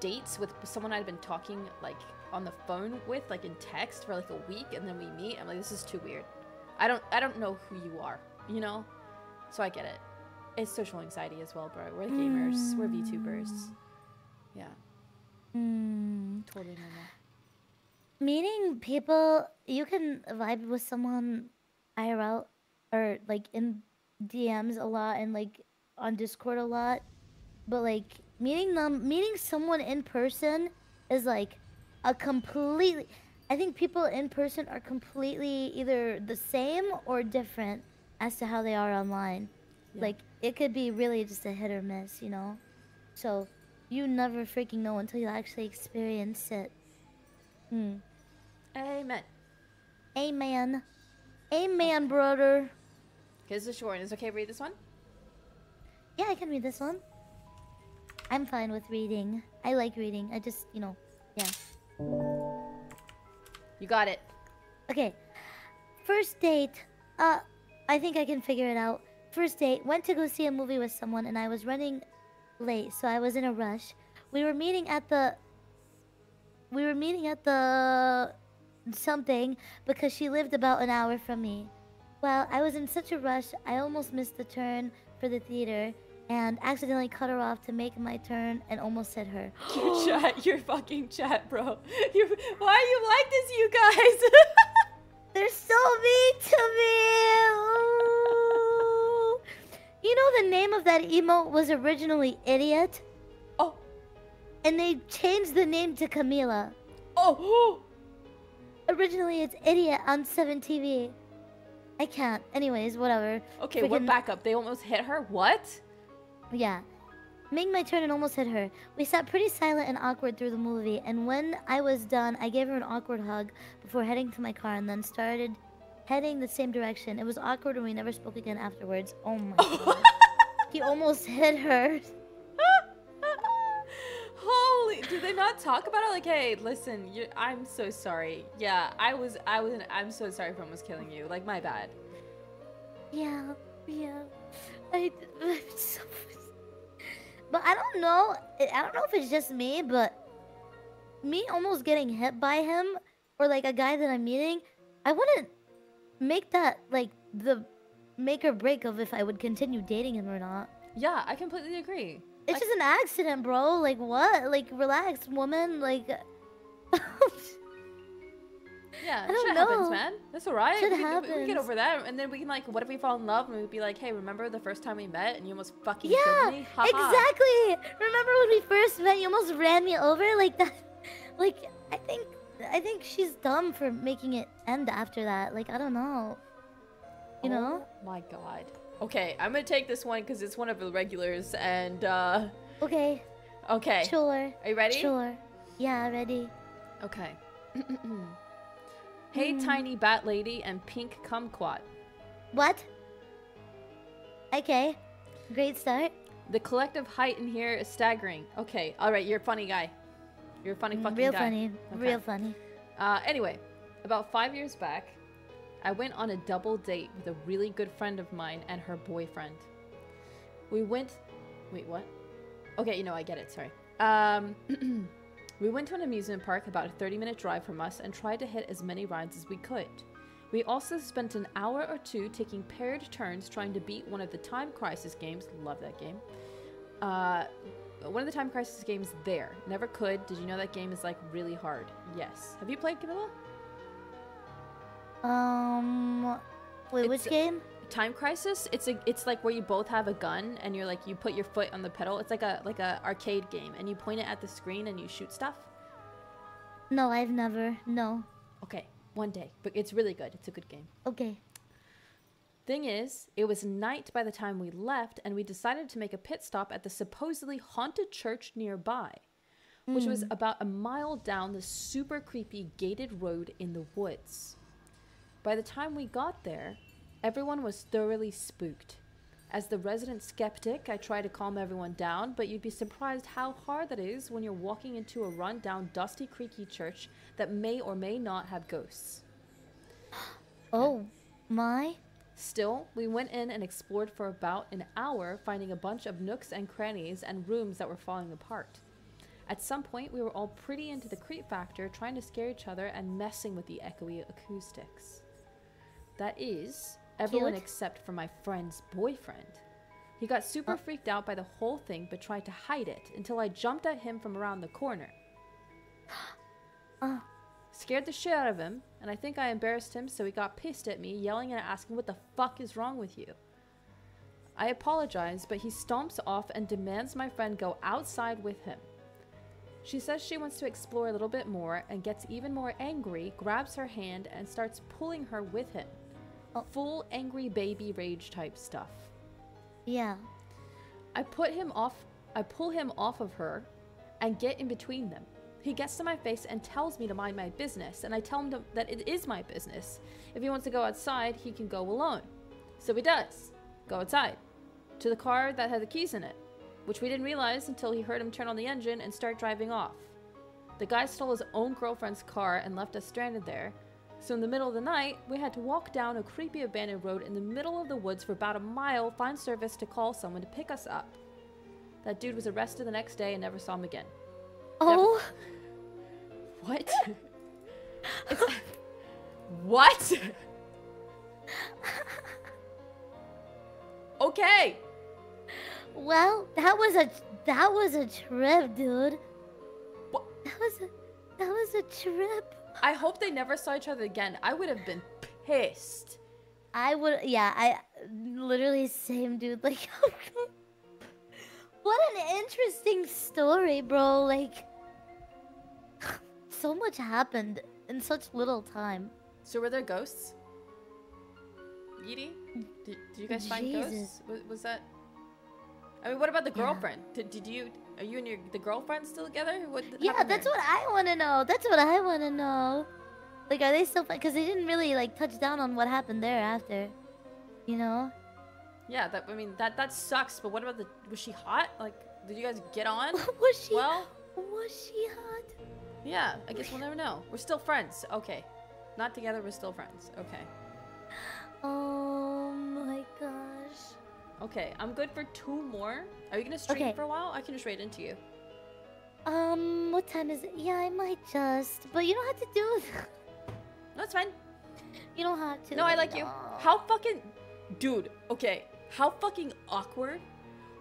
dates with someone I'd been talking like on the phone with, like in text for like a week, and then we meet. I'm like, this is too weird. I don't, I don't know who you are, you know. So I get it. It's social anxiety as well, bro. We're gamers. We're VTubers. Yeah, Hmm. totally normal. meeting people, you can vibe with someone IRL or like in DMs a lot and like on Discord a lot. But like meeting them, meeting someone in person is like a completely. I think people in person are completely either the same or different as to how they are online. Like it could be really just a hit or miss, you know. So you never freaking know until you actually experience it. Hmm. Amen. Amen. Amen, brother. Here's the short one. Is it okay to read this one? Yeah, I can read this one. I'm fine with reading. I like reading. I just, you know, yeah. You got it. Okay. First date. Uh, I think I can figure it out. First date. Went to go see a movie with someone and I was running late, so I was in a rush. We were meeting at the. We were meeting at the. something because she lived about an hour from me. Well, I was in such a rush, I almost missed the turn for the theater and accidentally cut her off to make my turn and almost hit her. Your chat, your fucking chat, bro. You, why are you like this, you guys? They're so mean to me. You know the name of that emote was originally Idiot? Oh. And they changed the name to Camila. oh, Originally it's Idiot on 7TV. I can't. Anyways, whatever. okay, we're back up. They almost hit her. What? Yeah. Make my turn and almost hit her. We sat pretty silent and awkward through the movie, and when I was done, I gave her an awkward hug before heading to my car and then started heading the same direction. It was awkward and we never spoke again afterwards. Oh my god. he almost hit her. Holy! Do they not talk about it? Like, hey, listen, I'm so sorry. Yeah, I was, I was, I'm so sorry for almost killing you. Like, my bad. Yeah, yeah. I, I'm so, but I don't know. I don't know if it's just me, but me almost getting hit by him or like a guy that I'm meeting, I wouldn't make that like the make or break of if I would continue dating him or not. Yeah, I completely agree. It's just an accident, bro. Like what? Like relax, woman. Like Yeah, I don't shit happens, man. That's alright. Shit we, can- we get over that, and then we can like, what if we fall in love and we'd be like, hey, remember the first time we met and you almost fucking yeah, killed me? Haha. exactly. Remember when we first met? You almost ran me over like that. Like I think I think she's dumb for making it end after that. Like I don't know. You know? Oh my god. Okay, I'm gonna take this one because it's one of the regulars, and uh, Okay. okay. Sure. Are you ready? Sure. Yeah, ready. Okay. hey, tiny bat lady and pink kumquat. What? Okay. Great start. The collective height in here is staggering. Okay, all right, you're a funny guy. You're a funny fucking Real guy. funny. Okay. Real funny. Uh, anyway, about five years back, I went on a double date with a really good friend of mine and her boyfriend. We went. Wait, what? Okay, you know, I get it. Sorry. Um, we went to an amusement park about a 30 minute drive from us and tried to hit as many rides as we could. We also spent an hour or two taking paired turns trying to beat one of the Time Crisis games. Love that game. Uh, one of the Time Crisis games there. Never could. Did you know that game is like really hard? Yes. Have you played Camila? Um wait, which game? Time Crisis. It's a. It's like where you both have a gun and you're like you put your foot on the pedal. It's like a like a arcade game and you point it at the screen and you shoot stuff. No, I've never. No. Okay, one day, but it's really good. It's a good game. Okay. Thing is, it was night by the time we left, and we decided to make a pit stop at the supposedly haunted church nearby, which was hmm. about a mile down the super creepy gated road in the woods. By the time we got there, everyone was thoroughly spooked. As the resident skeptic, I tried to calm everyone down, but you'd be surprised how hard that is when you're walking into a run-down, dusty, creaky church that may or may not have ghosts. Oh my. Still, we went in and explored for about an hour, finding a bunch of nooks and crannies and rooms that were falling apart. At some point, we were all pretty into the creep factor, trying to scare each other and messing with the echoey acoustics. That is, everyone Cute. except for my friend's boyfriend. He got super uh. freaked out by the whole thing but tried to hide it until I jumped at him from around the corner. Oh. Scared the shit out of him, and I think I embarrassed him, so he got pissed at me, yelling and asking, What the fuck is wrong with you? I apologize, but he stomps off and demands my friend go outside with him. She says she wants to explore a little bit more and gets even more angry, grabs her hand, and starts pulling her with him. Oh. Full angry baby rage type stuff. Yeah. I put him off, I pull him off of her and get in between them. He gets to my face and tells me to mind my business, and I tell him to, that it is my business. If he wants to go outside, he can go alone. So he does. Go outside. To the car that had the keys in it, which we didn't realize until he heard him turn on the engine and start driving off. The guy stole his own girlfriend's car and left us stranded there. So in the middle of the night, we had to walk down a creepy abandoned road in the middle of the woods for about a mile, find service to call someone to pick us up. That dude was arrested the next day and never saw him again. Oh. What? What? okay. Well, that was a that was a trip, dude. What? That was a that was a trip. I hope they never saw each other again. I would have been pissed. I would, yeah, I literally same dude. Like, what an interesting story, bro. Like, so much happened in such little time. So were there ghosts? Yeety? Did, did you guys find Jesus. ghosts? Was, was that? I mean, what about the Yeah. girlfriend? Did, did you? Are you and your the girlfriend still together? What Yeah, that's there? what I want to know. That's what I want to know. Like, are they still? Because they didn't really like touch down on what happened there after. You know? Yeah, that I mean that that sucks. But what about the? Was she hot? Like, did you guys get on? was she? Well, Was she hot? Yeah. I guess we'll never know. We're still friends. Okay, not together. We're still friends. Okay. Oh my gosh. Okay, I'm good for two more. Are you gonna stream Okay. for a while? I can just raid into you. Um, what time is it? Yeah, I might just. But you don't have to do it. No, it's fine. You don't have to. No, I like you. How fucking, dude? Okay, how fucking awkward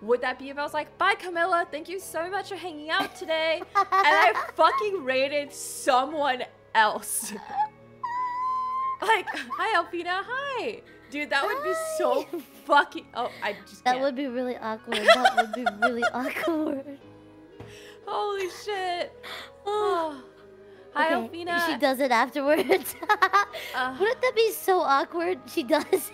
would that be if I was like, "Bye, Camila. Thank you so much for hanging out today," and I fucking rated someone else. like, hi, Alpina. Hi, dude. That would be so fucking. Oh, I just That can't. would be really awkward. That would be really awkward. Holy shit. Oh. Hi, Okay, Alpina. She does it afterwards. Uh, Wouldn't that be so awkward? She does.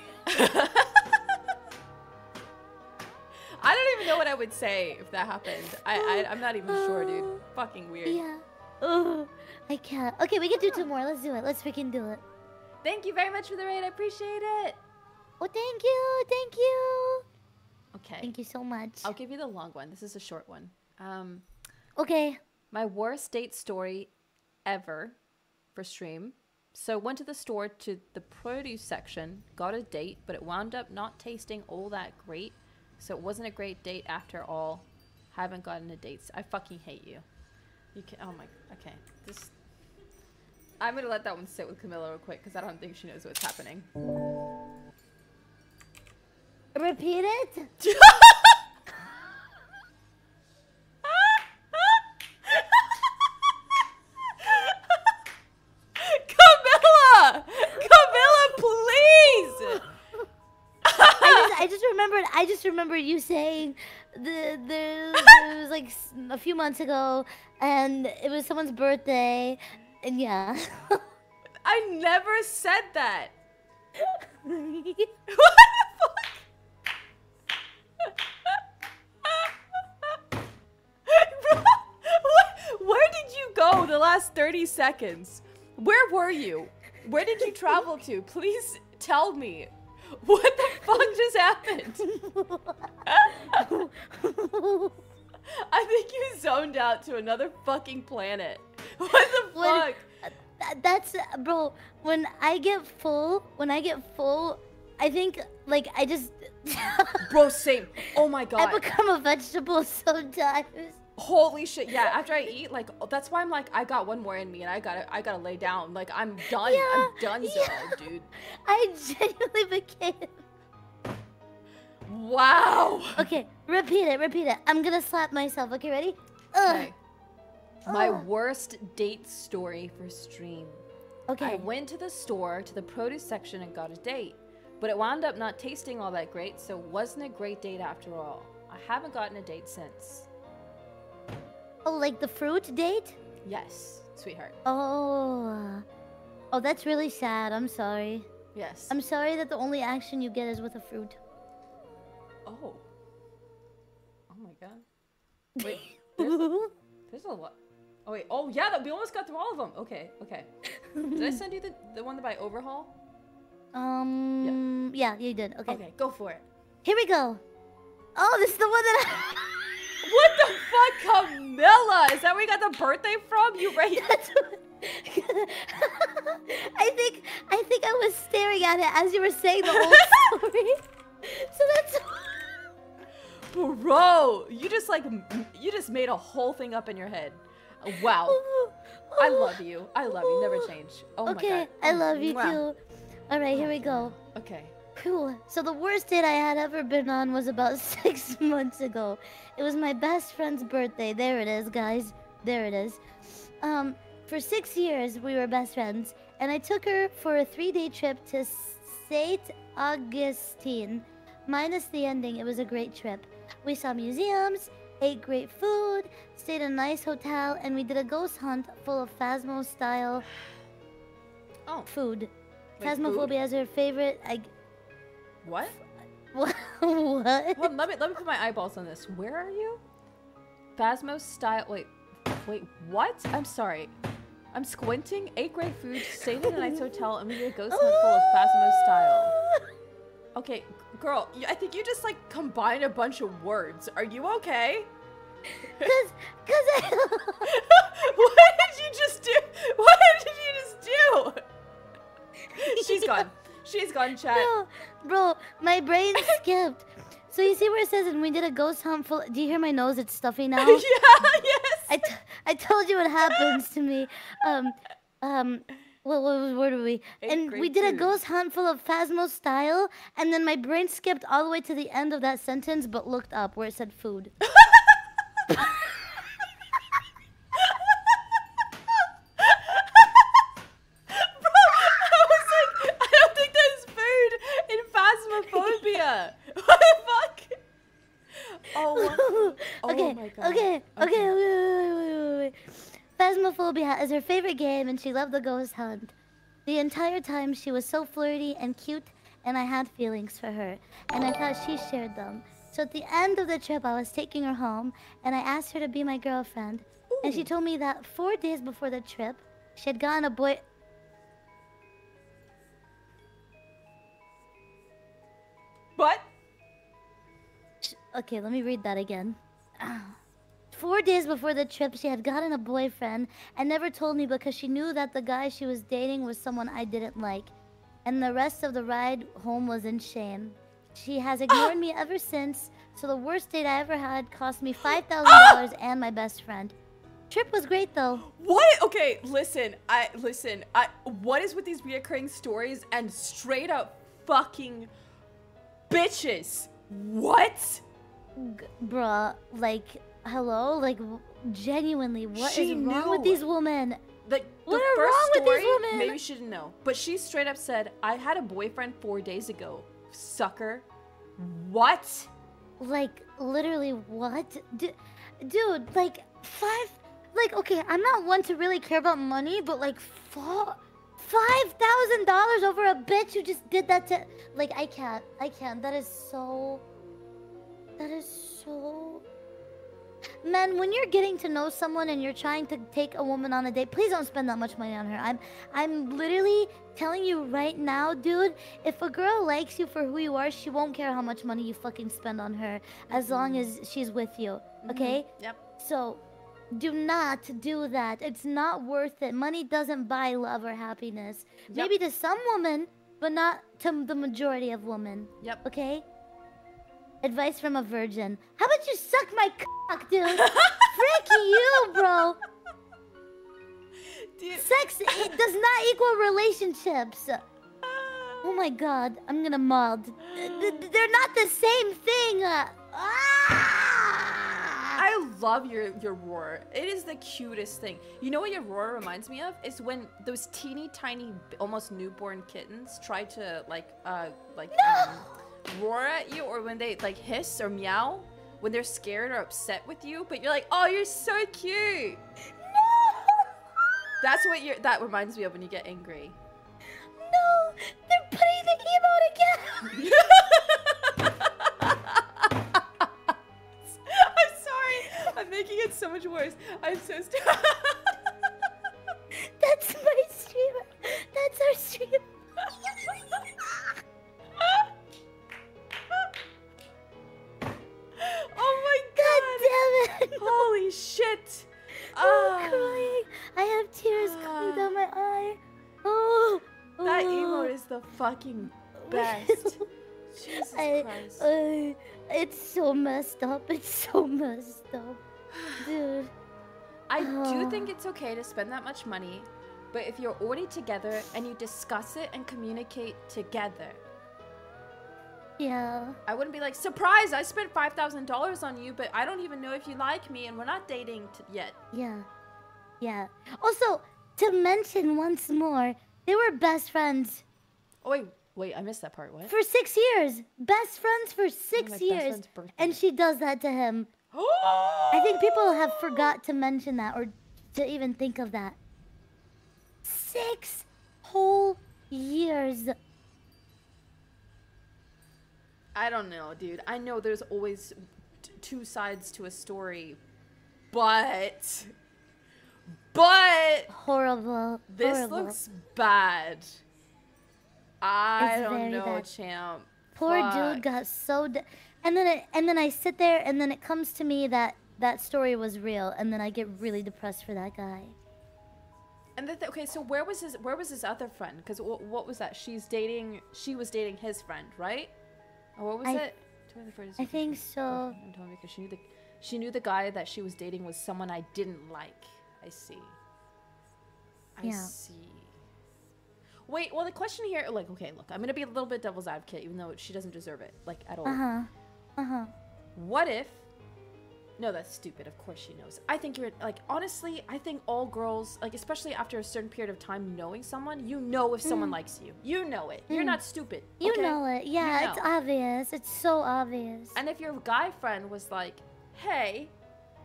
I don't even know what I would say if that happened. I, I I'm not even sure, dude. Fucking weird. yeah. Oh, I can't. Okay, we can do two more. Let's do it. Let's freaking do it. Thank you very much for the raid. I appreciate it. Oh, thank you. Thank you. Okay. Thank you so much. I'll give you the long one. This is a short one. Um, Okay. my worst date story ever for stream. So went to the store to the produce section, got a date, but it wound up not tasting all that great. So it wasn't a great date after all. Haven't gotten a date. I fucking hate you. You can. Oh my. Okay. This. I'm gonna let that one sit with Camila real quick because I don't think she knows what's happening. Repeat it. remembered. I just remembered you saying the the it was like a few months ago, and it was someone's birthday, and yeah. I never said that. What the fuck? What- Where did you go the last 30 seconds? Where were you? Where did you travel to? Please tell me. What the fuck just happened? I think you zoned out to another fucking planet. What the When- uh, fuck? That- that's uh, bro. When I get full, when I get full, I think like I just Bro, same. Oh my god. I become a vegetable sometimes. Holy shit! Yeah, after I eat, like oh, that's why I'm like I got one more in me, and I gotta I gotta lay down. Like I'm done. I'm done, yeah. dude. I genuinely became. Wow. Okay, repeat it, repeat it. I'm gonna slap myself. Okay, ready? Ugh. Okay. My Oh. worst date story for stream. Okay. I went to the store to the produce section and got a date, but it wound up not tasting all that great, so it wasn't a great date after all. I haven't gotten a date since. Oh, like the fruit date? Yes, sweetheart. Oh. Oh, that's really sad. I'm sorry. Yes. I'm sorry that the only action you get is with a fruit. oh. Oh my god. Wait. There's, there's a lot. Oh wait. Oh yeah, that- we almost got through all of them. Okay. Okay. Did I send you the the one by overhaul? Um. Yeah, you did. Okay. Okay, go for it. Here we go. Oh, this is the one that. What the fuck, Camila? Is that where you got the birthday from? You right? I think I think I was staring at it as you were saying the whole story. so that's Bro, you just like you just made a whole thing up in your head. Wow. I love you. I love you. Never change. Oh my god. okay. I love you too. All right, here we go. Okay. Whew. So the worst date I had ever been on was about six months ago. It was my best friend's birthday. There it is, guys. There it is. Um, for six years we were best friends, and I took her for a three-day trip to Saint Augustine. Minus the ending, it was a great trip. We saw museums, ate great food, stayed in a nice hotel, and we did a ghost hunt full of Phasmo style Oh, food. Wait, Phasmophobia is her favorite. I. what? What? Well, let me let me put my eyeballs on this. Where are you? Phasmo style. Wait, wait. What? I'm sorry. I'm squinting. Eight great food. Stayed in a nice hotel, and we did a ghost hunt full of Phasmo style. Okay, girl. I think you just like combined a bunch of words. Are you okay? Cause, cause I. what did you just do? What did you just do? She's gone. She's gone, chat. Bro, bro, my brain skipped. So you see where it says, and we did a ghost hunt full. Do you hear my nose? It's stuffy now. yeah, yes. I, t- I told you what happens to me. Um, um, what, what, where were we? And we did a ghost hunt full of Phasmo style, and then my brain skipped all the way to the end of that sentence, but looked up where it said food. Bro, I was like, I don't think there's food in phasmophobia. what the fuck? Oh, Oh okay, my God. Okay, okay, Okay. okay, wait, wait, wait, wait. Phasmophobia is her favorite game, and she loved the ghost hunt. The entire time, she was so flirty and cute, and I had feelings for her, and I thought she shared them. So at the end of the trip, I was taking her home, and I asked her to be my girlfriend. And she told me that four days before the trip, she had gotten a boy. what? Okay, let me read that again. Four days before the trip, she had gotten a boyfriend and never told me because she knew that the guy she was dating was someone I didn't like. And the rest of the ride home was in shame. She has ignored me ever since, so the worst date I ever had cost me $5,000 and my best friend. Trip was great though. What? Okay, listen. I listen. I what is with these reoccurring stories and straight up fucking bitches? What? G- bruh, like, hello? Like, genuinely, what is She wrong with these women? Like What the are first wrong with these story, women? maybe she didn't know, but she straight up said, "I had a boyfriend four days ago." Sucker. What? Like, literally, what? D- dude, like, five. Like, okay, I'm not one to really care about money, but like, four. Five thousand dollars over a bitch who just did that to. Like, I can't. I can't. That is so. That is so. Man, when you're getting to know someone and you're trying to take a woman on a date, please don't spend that much money on her. I'm I'm literally telling you right now, dude, if a girl likes you for who you are, she won't care how much money you fucking spend on her as long mm-hmm. as she's with you. Mm-hmm. Okay? Yep. So do not do that. It's not worth it. Money doesn't buy love or happiness. Maybe to some women, but not to the majority of women. Yep. Okay? Advice from a virgin. How about you suck my cock, dude? Frick you, bro. Dude, Sex it does not equal relationships. Oh my god, I'm gonna mod. Th- th- They're not the same thing. Uh, ah! I love your your roar. It is the cutest thing. You know what your roar reminds me of? Is when those teeny tiny, almost newborn kittens try to like uh like um, roar at you, or when they like hiss or meow when they're scared or upset with you. But you're like, oh, you're so cute. No. That's what you're. That reminds me of when you get angry. No, they're putting the emote again. I'm sorry. I'm making it so much worse. I'm so sorry. That's my fucking best. Jesus I, uh, Christ. I- it's so messed up. It's so messed up. Dude. I do think it's okay to spend that much money, but if you're already together and you discuss it and communicate together, Yeah. I wouldn't be like, surprise, I spent $5,000 on you, but I don't even know if you like me and we're not dating t- yet. Yeah. Yeah. Also, to mention once more, they were best friends Oh, wait, wait, I missed that part. What? for six years. Best friends for six oh, years. And she does that to him. I think people have forgot to mention that or to even think of that. Six whole years. I don't know, dude. I know there's always t- two sides to a story, but. But Horrible. this horrible. looks bad. I It's don't know, bad. champ. Poor Fuck. dude got so. And then it, and then I sit there, and then it comes to me that that story was real, and then I get really depressed for that guy. And the th- okay, so where was his where was his other friend? Because what was that? She's dating. She was dating his friend, right? Or what was I- it? Tell me the phrase. I think so. I'm telling you because she knew the she knew the guy that she was dating was someone I didn't like. I see. I Yeah. see. Wait, well the question here, like, okay, look, I'm gonna be a little bit devil's advocate, even though she doesn't deserve it, like at all. Uh huh. Uh huh. What if? No, that's stupid. Of course she knows. I think you're like honestly. I think all girls, like especially after a certain period of time knowing someone, you know if someone likes you. You know it. You're Mm. not stupid. You okay? know it. Yeah, You it's obvious. It's so obvious. And if your guy friend was like, "Hey,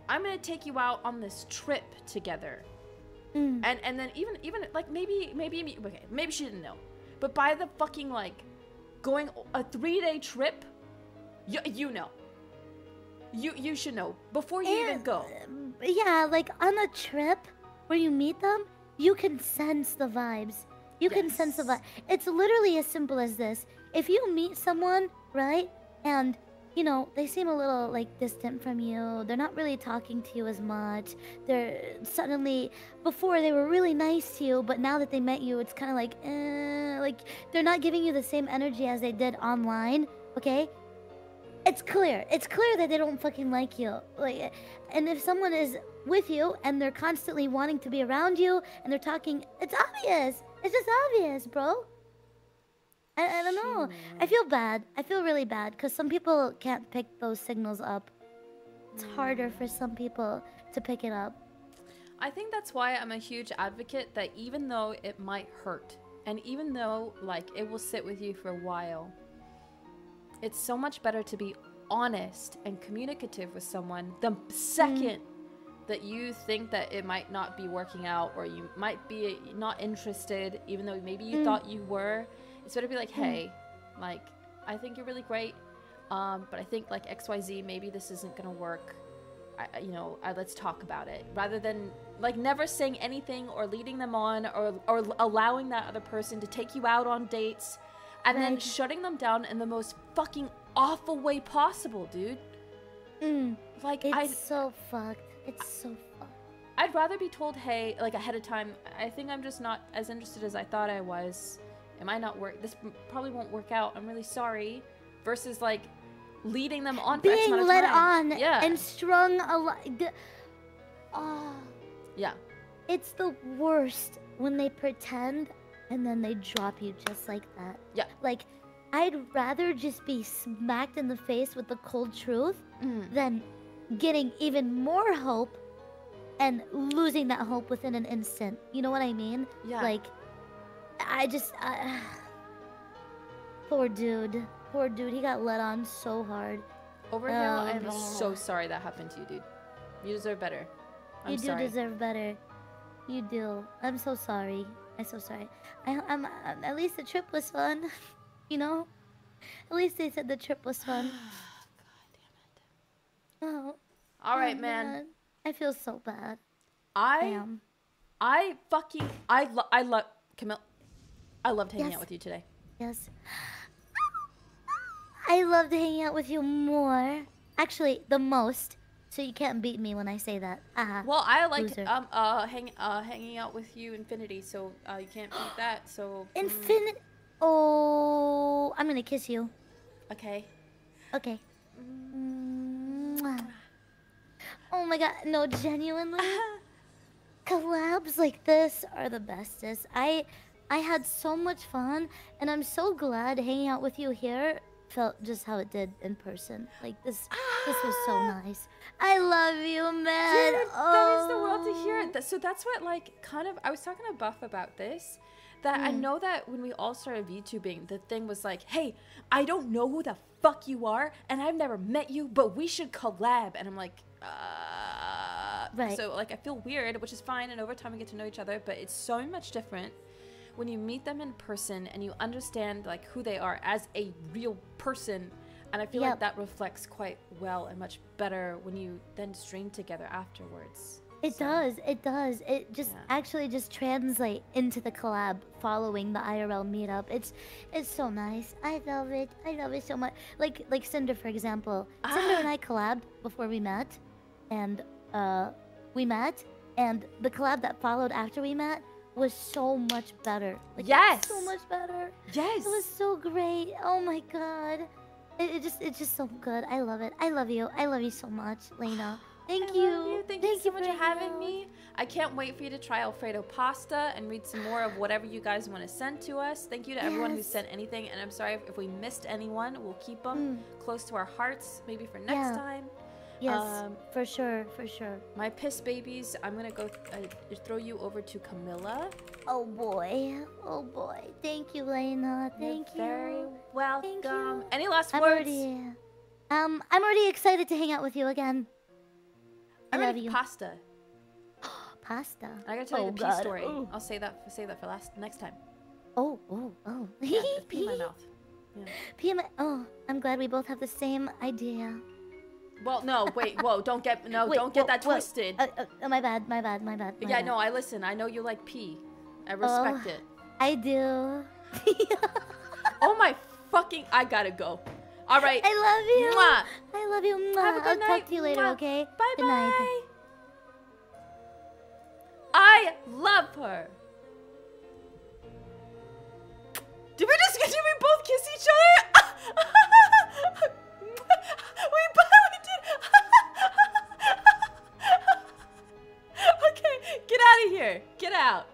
I'm gonna take you out on this trip together," Mm. and and then even even like maybe maybe okay maybe she didn't know, but by the fucking like going a three day trip, you you know. You you should know before you even go. um, Yeah, like on a trip where you meet them, you can sense the vibes. You can sense the vibe. It's literally as simple as this. If you meet someone, right, and you know they seem a little like distant from you, they're not really talking to you as much. They're suddenly before they were really nice to you, but now that they met you, it's kind of like, eh, like they're not giving you the same energy as they did online. Okay, it's clear. It's clear that they don't fucking like you. Like, and if someone is with you and they're constantly wanting to be around you and they're talking, it's obvious. It's just obvious, bro. I, I don't know. I feel bad. I feel really bad because some people can't pick those signals up. It's harder for some people to pick it up. I think that's why I'm a huge advocate that even though it might hurt, and even though like it will sit with you for a while, it's so much better to be honest and communicative with someone the second that you think that it might not be working out or you might be not interested even though maybe you Mm. thought you were it's better to be like Mm. hey like i think you're really great um, but i think like xyz maybe this isn't gonna work I, you know I, let's talk about it rather than like never saying anything or leading them on or or allowing that other person to take you out on dates and then shutting them down in the most fucking awful way possible dude Mm. like It's i so fucked. It's so fucked. I'd rather be told, hey, like ahead of time, I think I'm just not as interested as I thought I was. It might not work. This probably won't work out. I'm really sorry. Versus like leading them on Being led time. on Yeah. and strung along. Oh. yeah. It's the worst when they pretend and then they drop you just like that. Yeah. Like, I'd rather just be smacked in the face with the cold truth Mm. than getting even more hope and losing that hope within an instant. You know what I mean? Yeah. Like, I just. Uh, poor dude. Poor dude. He got let on so hard. Overhill, Oh, I'm so sorry that happened to you, dude. You deserve better. I'm you do sorry. deserve better. You do. I'm so sorry. I'm so sorry. I, I'm, I'm. At least the trip was fun. you know. At least they said the trip was fun. Oh. All right, oh, man. I feel so bad. I Damn. I fucking I lo- I love Camila. I loved hanging Yes. out with you today. Yes. I loved hanging out with you more. Actually, the most. So you can't beat me when I say that. Aha. Well, I like um uh hang uh hanging out with you Infinity, so uh you can't beat that. So mm, Infinite. Oh, I'm gonna kiss you. okay. Okay. Mwah. Oh my god, no, genuinely. Collabs like this are the bestest. I I had so much fun and I'm so glad hanging out with you here felt just how it did in person. Like this this was so nice. I love you, man. Dude, that is the world to Oh. hear. So that's what like kind of I was talking to Buff about this. That I Mm. know that when we all started VTubing, the thing was like, hey, I don't know who the fuck you are, and I've never met you, but we should collab. And I'm like, uh Right. So like I feel weird, which is fine, and over time we get to know each other, but it's so much different when you meet them in person and you understand like who they are as a real person. And I feel like that reflects quite well and much better when you then stream together afterwards. It So- does. It does. It just Yeah. actually just translate into the collab following the IRL meetup. It's it's so nice. I love it. I love it so much. Like like Cinder for example. Cinder and I collabed before we met, and uh, we met, and the collab that followed after we met was so much better. Like, Yes! so much better. Yes. It was so great. Oh my god. It, it just it's just so good. I love it. I love you. I love you so much, Layna. Thank you. you. Thank, you so much for having out. me. I can't wait for you to try Alfredo pasta and read some more of whatever you guys want to send to us. Thank you to everyone who sent anything, and I'm sorry if, if we missed anyone. We'll keep them mm. close to our hearts, maybe for next Yeah. time. Yes, Um, for sure, for sure. My piss babies. I'm gonna go uh, throw you over to Camila. Oh boy. Oh boy. Thank you, Layna. Thank You're you. Very welcome. you. Any last I'm words? already um I'm already excited to hang out with you again. I I'm love ready you. pasta. Pasta. I gotta tell oh, you the pee God. story. Ooh. I'll say that. Say that for last next time. Oh, oh, oh. Yeah, pee in my mouth. Yeah. Pee in my- Oh, I'm glad we both have the same idea. Well, no, wait, whoa, don't get no, Wait, don't get whoa, that whoa. twisted. Uh, uh, uh, my bad, my bad, my bad. my yeah, bad. no, I listen. I know you like pee. I respect Oh. it. I do. Oh my fucking! I gotta go. All right. I love you. Mwah. I love you. Mwah. Have a good I'll night. talk to you later, Mwah. okay? Bye Good night. bye. I love her. Did we just? Did we both kiss each other? Get out.